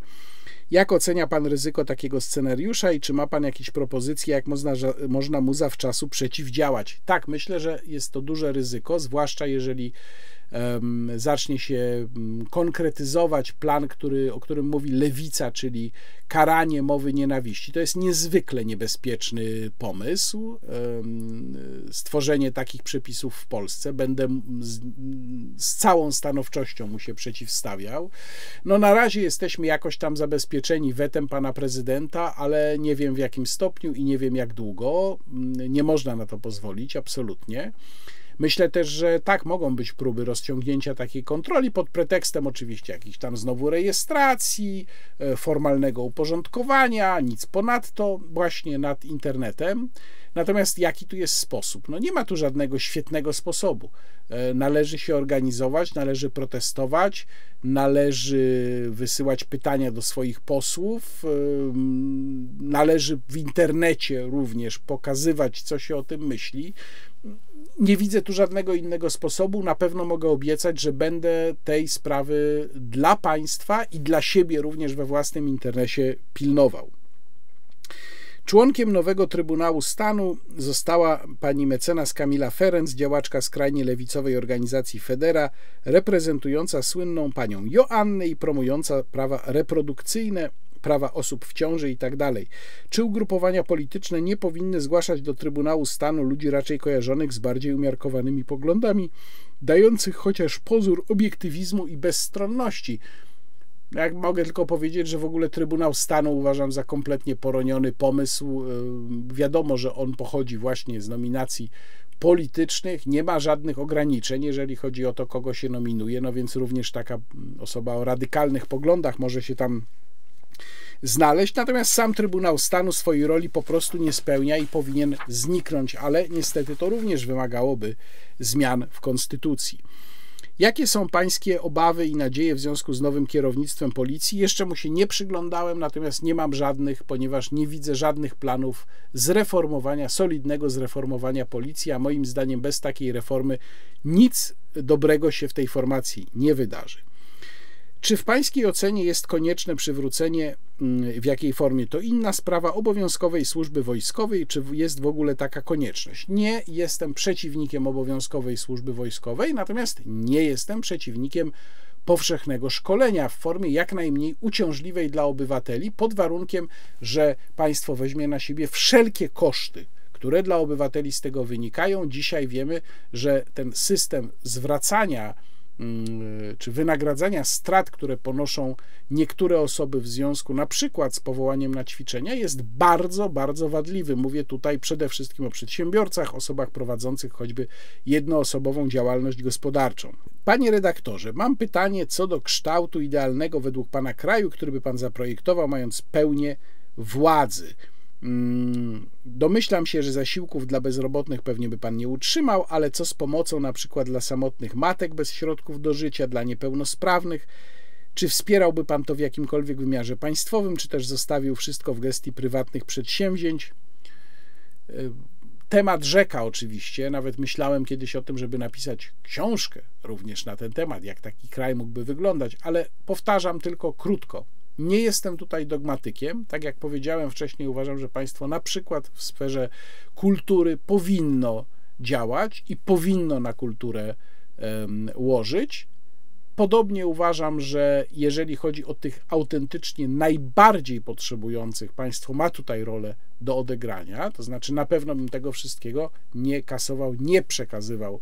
Jak ocenia Pan ryzyko takiego scenariusza i czy ma Pan jakieś propozycje, jak można, można mu zawczasu przeciwdziałać? Tak, myślę, że jest to duże ryzyko, zwłaszcza jeżeli zacznie się konkretyzować plan, który, o którym mówi lewica, czyli karanie mowy nienawiści. To jest niezwykle niebezpieczny pomysł. Stworzenie takich przepisów w Polsce. Będę z, z całą stanowczością mu się przeciwstawiał. No na razie jesteśmy jakoś tam zabezpieczeni wetem pana prezydenta, ale nie wiem w jakim stopniu i nie wiem jak długo. Nie można na to pozwolić, absolutnie. Myślę też, że tak mogą być próby rozciągnięcia takiej kontroli pod pretekstem oczywiście jakichś tam znowu rejestracji, e, formalnego uporządkowania, nic ponadto właśnie nad internetem. Natomiast jaki tu jest sposób? No nie ma tu żadnego świetnego sposobu. E, należy się organizować, należy protestować, należy wysyłać pytania do swoich posłów, należy w internecie również pokazywać, co się o tym myśli nie widzę tu żadnego innego sposobu. Na pewno mogę obiecać, że będę tej sprawy dla państwa i dla siebie również we własnym interesie pilnował. Członkiem nowego Trybunału Stanu została pani mecenas Kamila Ferenc, działaczka skrajnie lewicowej organizacji Federa, reprezentująca słynną panią Joannę i promująca prawa reprodukcyjne prawa osób w ciąży i tak. Czy ugrupowania polityczne nie powinny zgłaszać do Trybunału Stanu ludzi raczej kojarzonych z bardziej umiarkowanymi poglądami, dających chociaż pozór obiektywizmu i bezstronności? Jak mogę tylko powiedzieć, że w ogóle Trybunał Stanu uważam za kompletnie poroniony pomysł. Yy, wiadomo, że on pochodzi właśnie z nominacji politycznych, nie ma żadnych ograniczeń, jeżeli chodzi o to, kogo się nominuje, no więc również taka osoba o radykalnych poglądach może się tam znaleźć, natomiast sam Trybunał Stanu swojej roli po prostu nie spełnia i powinien zniknąć, ale niestety to również wymagałoby zmian w konstytucji. Jakie są pańskie obawy i nadzieje w związku z nowym kierownictwem policji? Jeszcze mu się nie przyglądałem, natomiast nie mam żadnych, ponieważ nie widzę żadnych planów zreformowania, solidnego zreformowania policji, a moim zdaniem bez takiej reformy nic dobrego się w tej formacji nie wydarzy. Czy w Pańskiej ocenie jest konieczne przywrócenie, mm, w jakiej formie to inna sprawa, obowiązkowej służby wojskowej? Czy jest w ogóle taka konieczność? Nie jestem przeciwnikiem obowiązkowej służby wojskowej, natomiast nie jestem przeciwnikiem powszechnego szkolenia w formie jak najmniej uciążliwej dla obywateli, pod warunkiem, że państwo weźmie na siebie wszelkie koszty, które dla obywateli z tego wynikają. Dzisiaj wiemy, że ten system zwracania czy wynagradzania strat, które ponoszą niektóre osoby w związku na przykład z powołaniem na ćwiczenia, jest bardzo, bardzo wadliwy. Mówię tutaj przede wszystkim o przedsiębiorcach, osobach prowadzących choćby jednoosobową działalność gospodarczą. Panie redaktorze, mam pytanie co do kształtu idealnego według Pana kraju, który by Pan zaprojektował, mając pełnię władzy. Mm, domyślam się, że zasiłków dla bezrobotnych pewnie by pan nie utrzymał, ale co z pomocą na przykład dla samotnych matek bez środków do życia, dla niepełnosprawnych? Czy wspierałby pan to w jakimkolwiek wymiarze państwowym, czy też zostawił wszystko w gestii prywatnych przedsięwzięć? Y, temat rzeka oczywiście, nawet myślałem kiedyś o tym, żeby napisać książkę również na ten temat, jak taki kraj mógłby wyglądać, ale powtarzam tylko krótko. Nie jestem tutaj dogmatykiem. Tak jak powiedziałem wcześniej, uważam, że państwo na przykład w sferze kultury powinno działać i powinno na kulturę um, łożyć. Podobnie uważam, że jeżeli chodzi o tych autentycznie najbardziej potrzebujących, państwo ma tutaj rolę do odegrania. To znaczy, na pewno bym tego wszystkiego nie kasował, nie przekazywał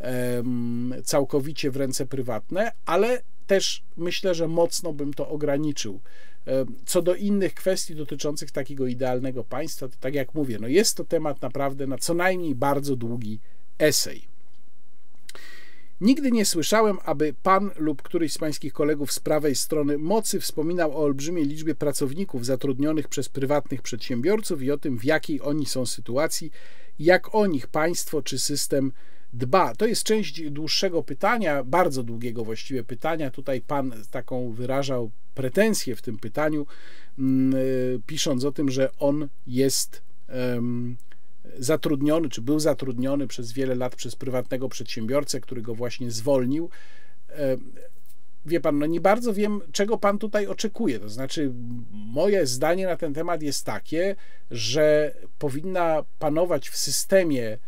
um, całkowicie w ręce prywatne, ale też myślę, że mocno bym to ograniczył. E, co do innych kwestii dotyczących takiego idealnego państwa, to tak jak mówię, no jest to temat naprawdę na co najmniej bardzo długi esej. Nigdy nie słyszałem, aby pan lub któryś z pańskich kolegów z prawej strony mocy wspominał o olbrzymiej liczbie pracowników zatrudnionych przez prywatnych przedsiębiorców i o tym, w jakiej oni są sytuacji, jak o nich państwo czy system dba. To jest część dłuższego pytania, bardzo długiego właściwie pytania. Tutaj pan taką wyrażał pretensję w tym pytaniu, mm, y, pisząc o tym, że on jest zatrudniony, czy był zatrudniony przez wiele lat przez prywatnego przedsiębiorcę, który go właśnie zwolnił. Wie pan, no nie bardzo wiem, czego pan tutaj oczekuje. To znaczy, moje zdanie na ten temat jest takie, że powinna panować w systemie,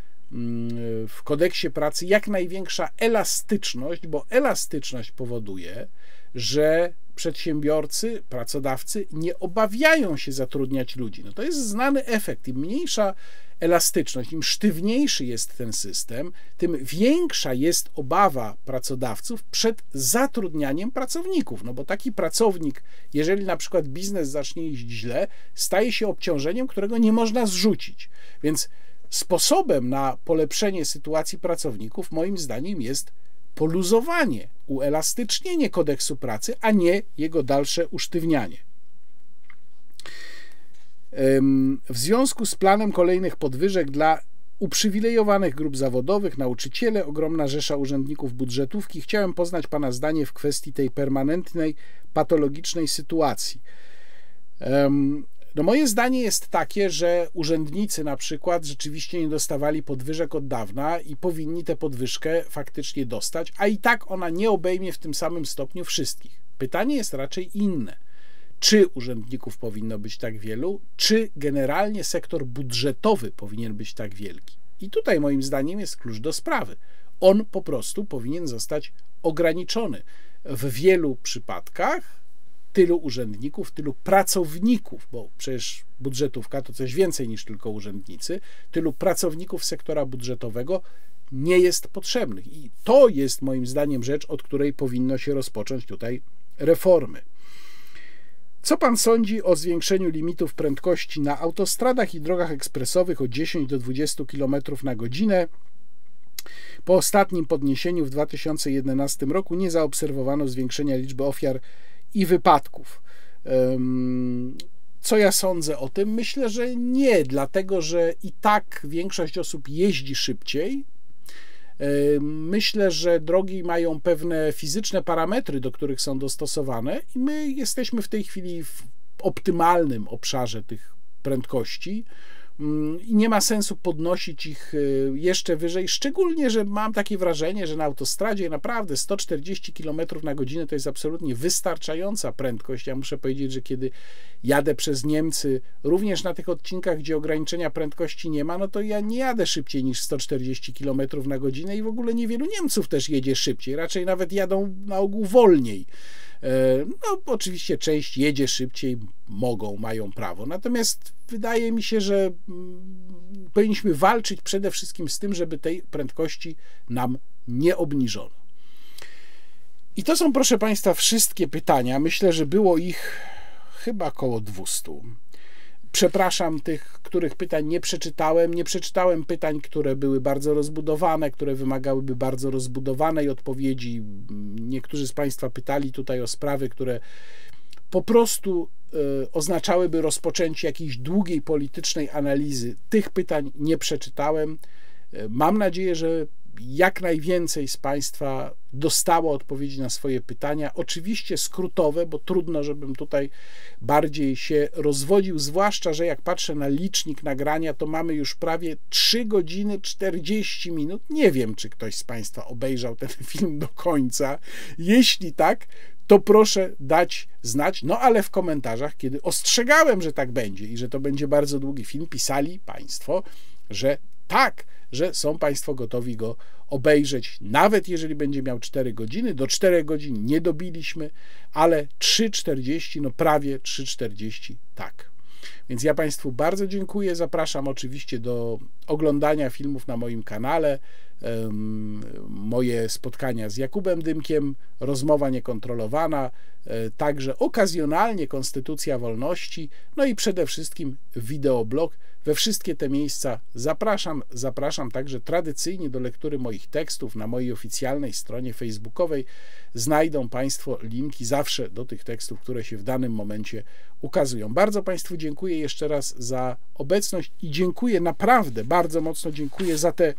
w kodeksie pracy jak największa elastyczność, bo elastyczność powoduje, że przedsiębiorcy, pracodawcy nie obawiają się zatrudniać ludzi. No to jest znany efekt. Im mniejsza elastyczność, im sztywniejszy jest ten system, tym większa jest obawa pracodawców przed zatrudnianiem pracowników. No bo taki pracownik, jeżeli na przykład biznes zacznie iść źle, staje się obciążeniem, którego nie można zrzucić. Więc sposobem na polepszenie sytuacji pracowników, moim zdaniem, jest poluzowanie, uelastycznienie kodeksu pracy, a nie jego dalsze usztywnianie. W związku z planem kolejnych podwyżek dla uprzywilejowanych grup zawodowych, nauczyciele, ogromna rzesza urzędników budżetówki, chciałem poznać Pana zdanie w kwestii tej permanentnej, patologicznej sytuacji. No moje zdanie jest takie, że urzędnicy na przykład rzeczywiście nie dostawali podwyżek od dawna i powinni tę podwyżkę faktycznie dostać, a i tak ona nie obejmie w tym samym stopniu wszystkich. Pytanie jest raczej inne. Czy urzędników powinno być tak wielu, czy generalnie sektor budżetowy powinien być tak wielki? I tutaj moim zdaniem jest klucz do sprawy. On po prostu powinien zostać ograniczony. W wielu przypadkach tylu urzędników, tylu pracowników, bo przecież budżetówka to coś więcej niż tylko urzędnicy, tylu pracowników sektora budżetowego nie jest potrzebnych. I to jest moim zdaniem rzecz, od której powinno się rozpocząć tutaj reformy. Co pan sądzi o zwiększeniu limitów prędkości na autostradach i drogach ekspresowych o 10 do 20 km na godzinę? Po ostatnim podniesieniu w 2011 roku nie zaobserwowano zwiększenia liczby ofiar i wypadków. Co ja sądzę o tym? Myślę, że nie, dlatego że i tak większość osób jeździ szybciej. Myślę, że drogi mają pewne fizyczne parametry, do których są dostosowane, i my jesteśmy w tej chwili w optymalnym obszarze tych prędkości. Mm, i nie ma sensu podnosić ich y, jeszcze wyżej, szczególnie, że mam takie wrażenie, że na autostradzie naprawdę 140 km na godzinę to jest absolutnie wystarczająca prędkość. Ja muszę powiedzieć, że kiedy jadę przez Niemcy, również na tych odcinkach, gdzie ograniczenia prędkości nie ma, no to ja nie jadę szybciej niż 140 km na godzinę i w ogóle niewielu Niemców też jedzie szybciej, raczej nawet jadą na ogół wolniej. E, no, oczywiście część jedzie szybciej, mogą, mają prawo. Natomiast wydaje mi się, że mm, powinniśmy walczyć przede wszystkim z tym, żeby tej prędkości nam nie obniżono. I to są, proszę Państwa, wszystkie pytania. Myślę, że było ich chyba około 200. Przepraszam tych, których pytań nie przeczytałem. Nie przeczytałem pytań, które były bardzo rozbudowane, które wymagałyby bardzo rozbudowanej odpowiedzi. Niektórzy z Państwa pytali tutaj o sprawy, które po prostu e, oznaczałyby rozpoczęcie jakiejś długiej politycznej analizy. Tych pytań nie przeczytałem. E, mam nadzieję, że jak najwięcej z Państwa dostało odpowiedzi na swoje pytania. Oczywiście skrótowe, bo trudno, żebym tutaj bardziej się rozwodził, zwłaszcza, że jak patrzę na licznik nagrania, to mamy już prawie 3 godziny 40 minut. Nie wiem, czy ktoś z Państwa obejrzał ten film do końca. Jeśli tak, to proszę dać znać. No ale w komentarzach, kiedy ostrzegałem, że tak będzie i że to będzie bardzo długi film, pisali Państwo, że tak, że są Państwo gotowi go obejrzeć, nawet jeżeli będzie miał 4 godziny. Do 4 godzin nie dobiliśmy, ale 3,40, no prawie 3,40 tak. Więc ja Państwu bardzo dziękuję. Zapraszam oczywiście do oglądania filmów na moim kanale. Moje spotkania z Jakubem Dymkiem, rozmowa niekontrolowana, e, także okazjonalnie Konstytucja Wolności, no i przede wszystkim wideoblog. We wszystkie te miejsca zapraszam. Zapraszam także tradycyjnie do lektury moich tekstów na mojej oficjalnej stronie facebookowej. Znajdą Państwo linki zawsze do tych tekstów, które się w danym momencie ukazują. Bardzo Państwu dziękuję jeszcze raz za obecność i dziękuję naprawdę, bardzo mocno dziękuję za te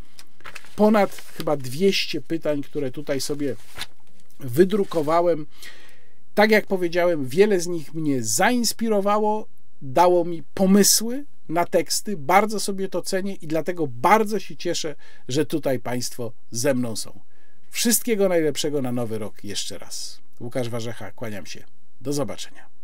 ponad chyba 200 pytań, które tutaj sobie wydrukowałem. Tak jak powiedziałem, wiele z nich mnie zainspirowało, dało mi pomysły na teksty. Bardzo sobie to cenię i dlatego bardzo się cieszę, że tutaj Państwo ze mną są. Wszystkiego najlepszego na nowy rok jeszcze raz. Łukasz Warzecha, kłaniam się. Do zobaczenia.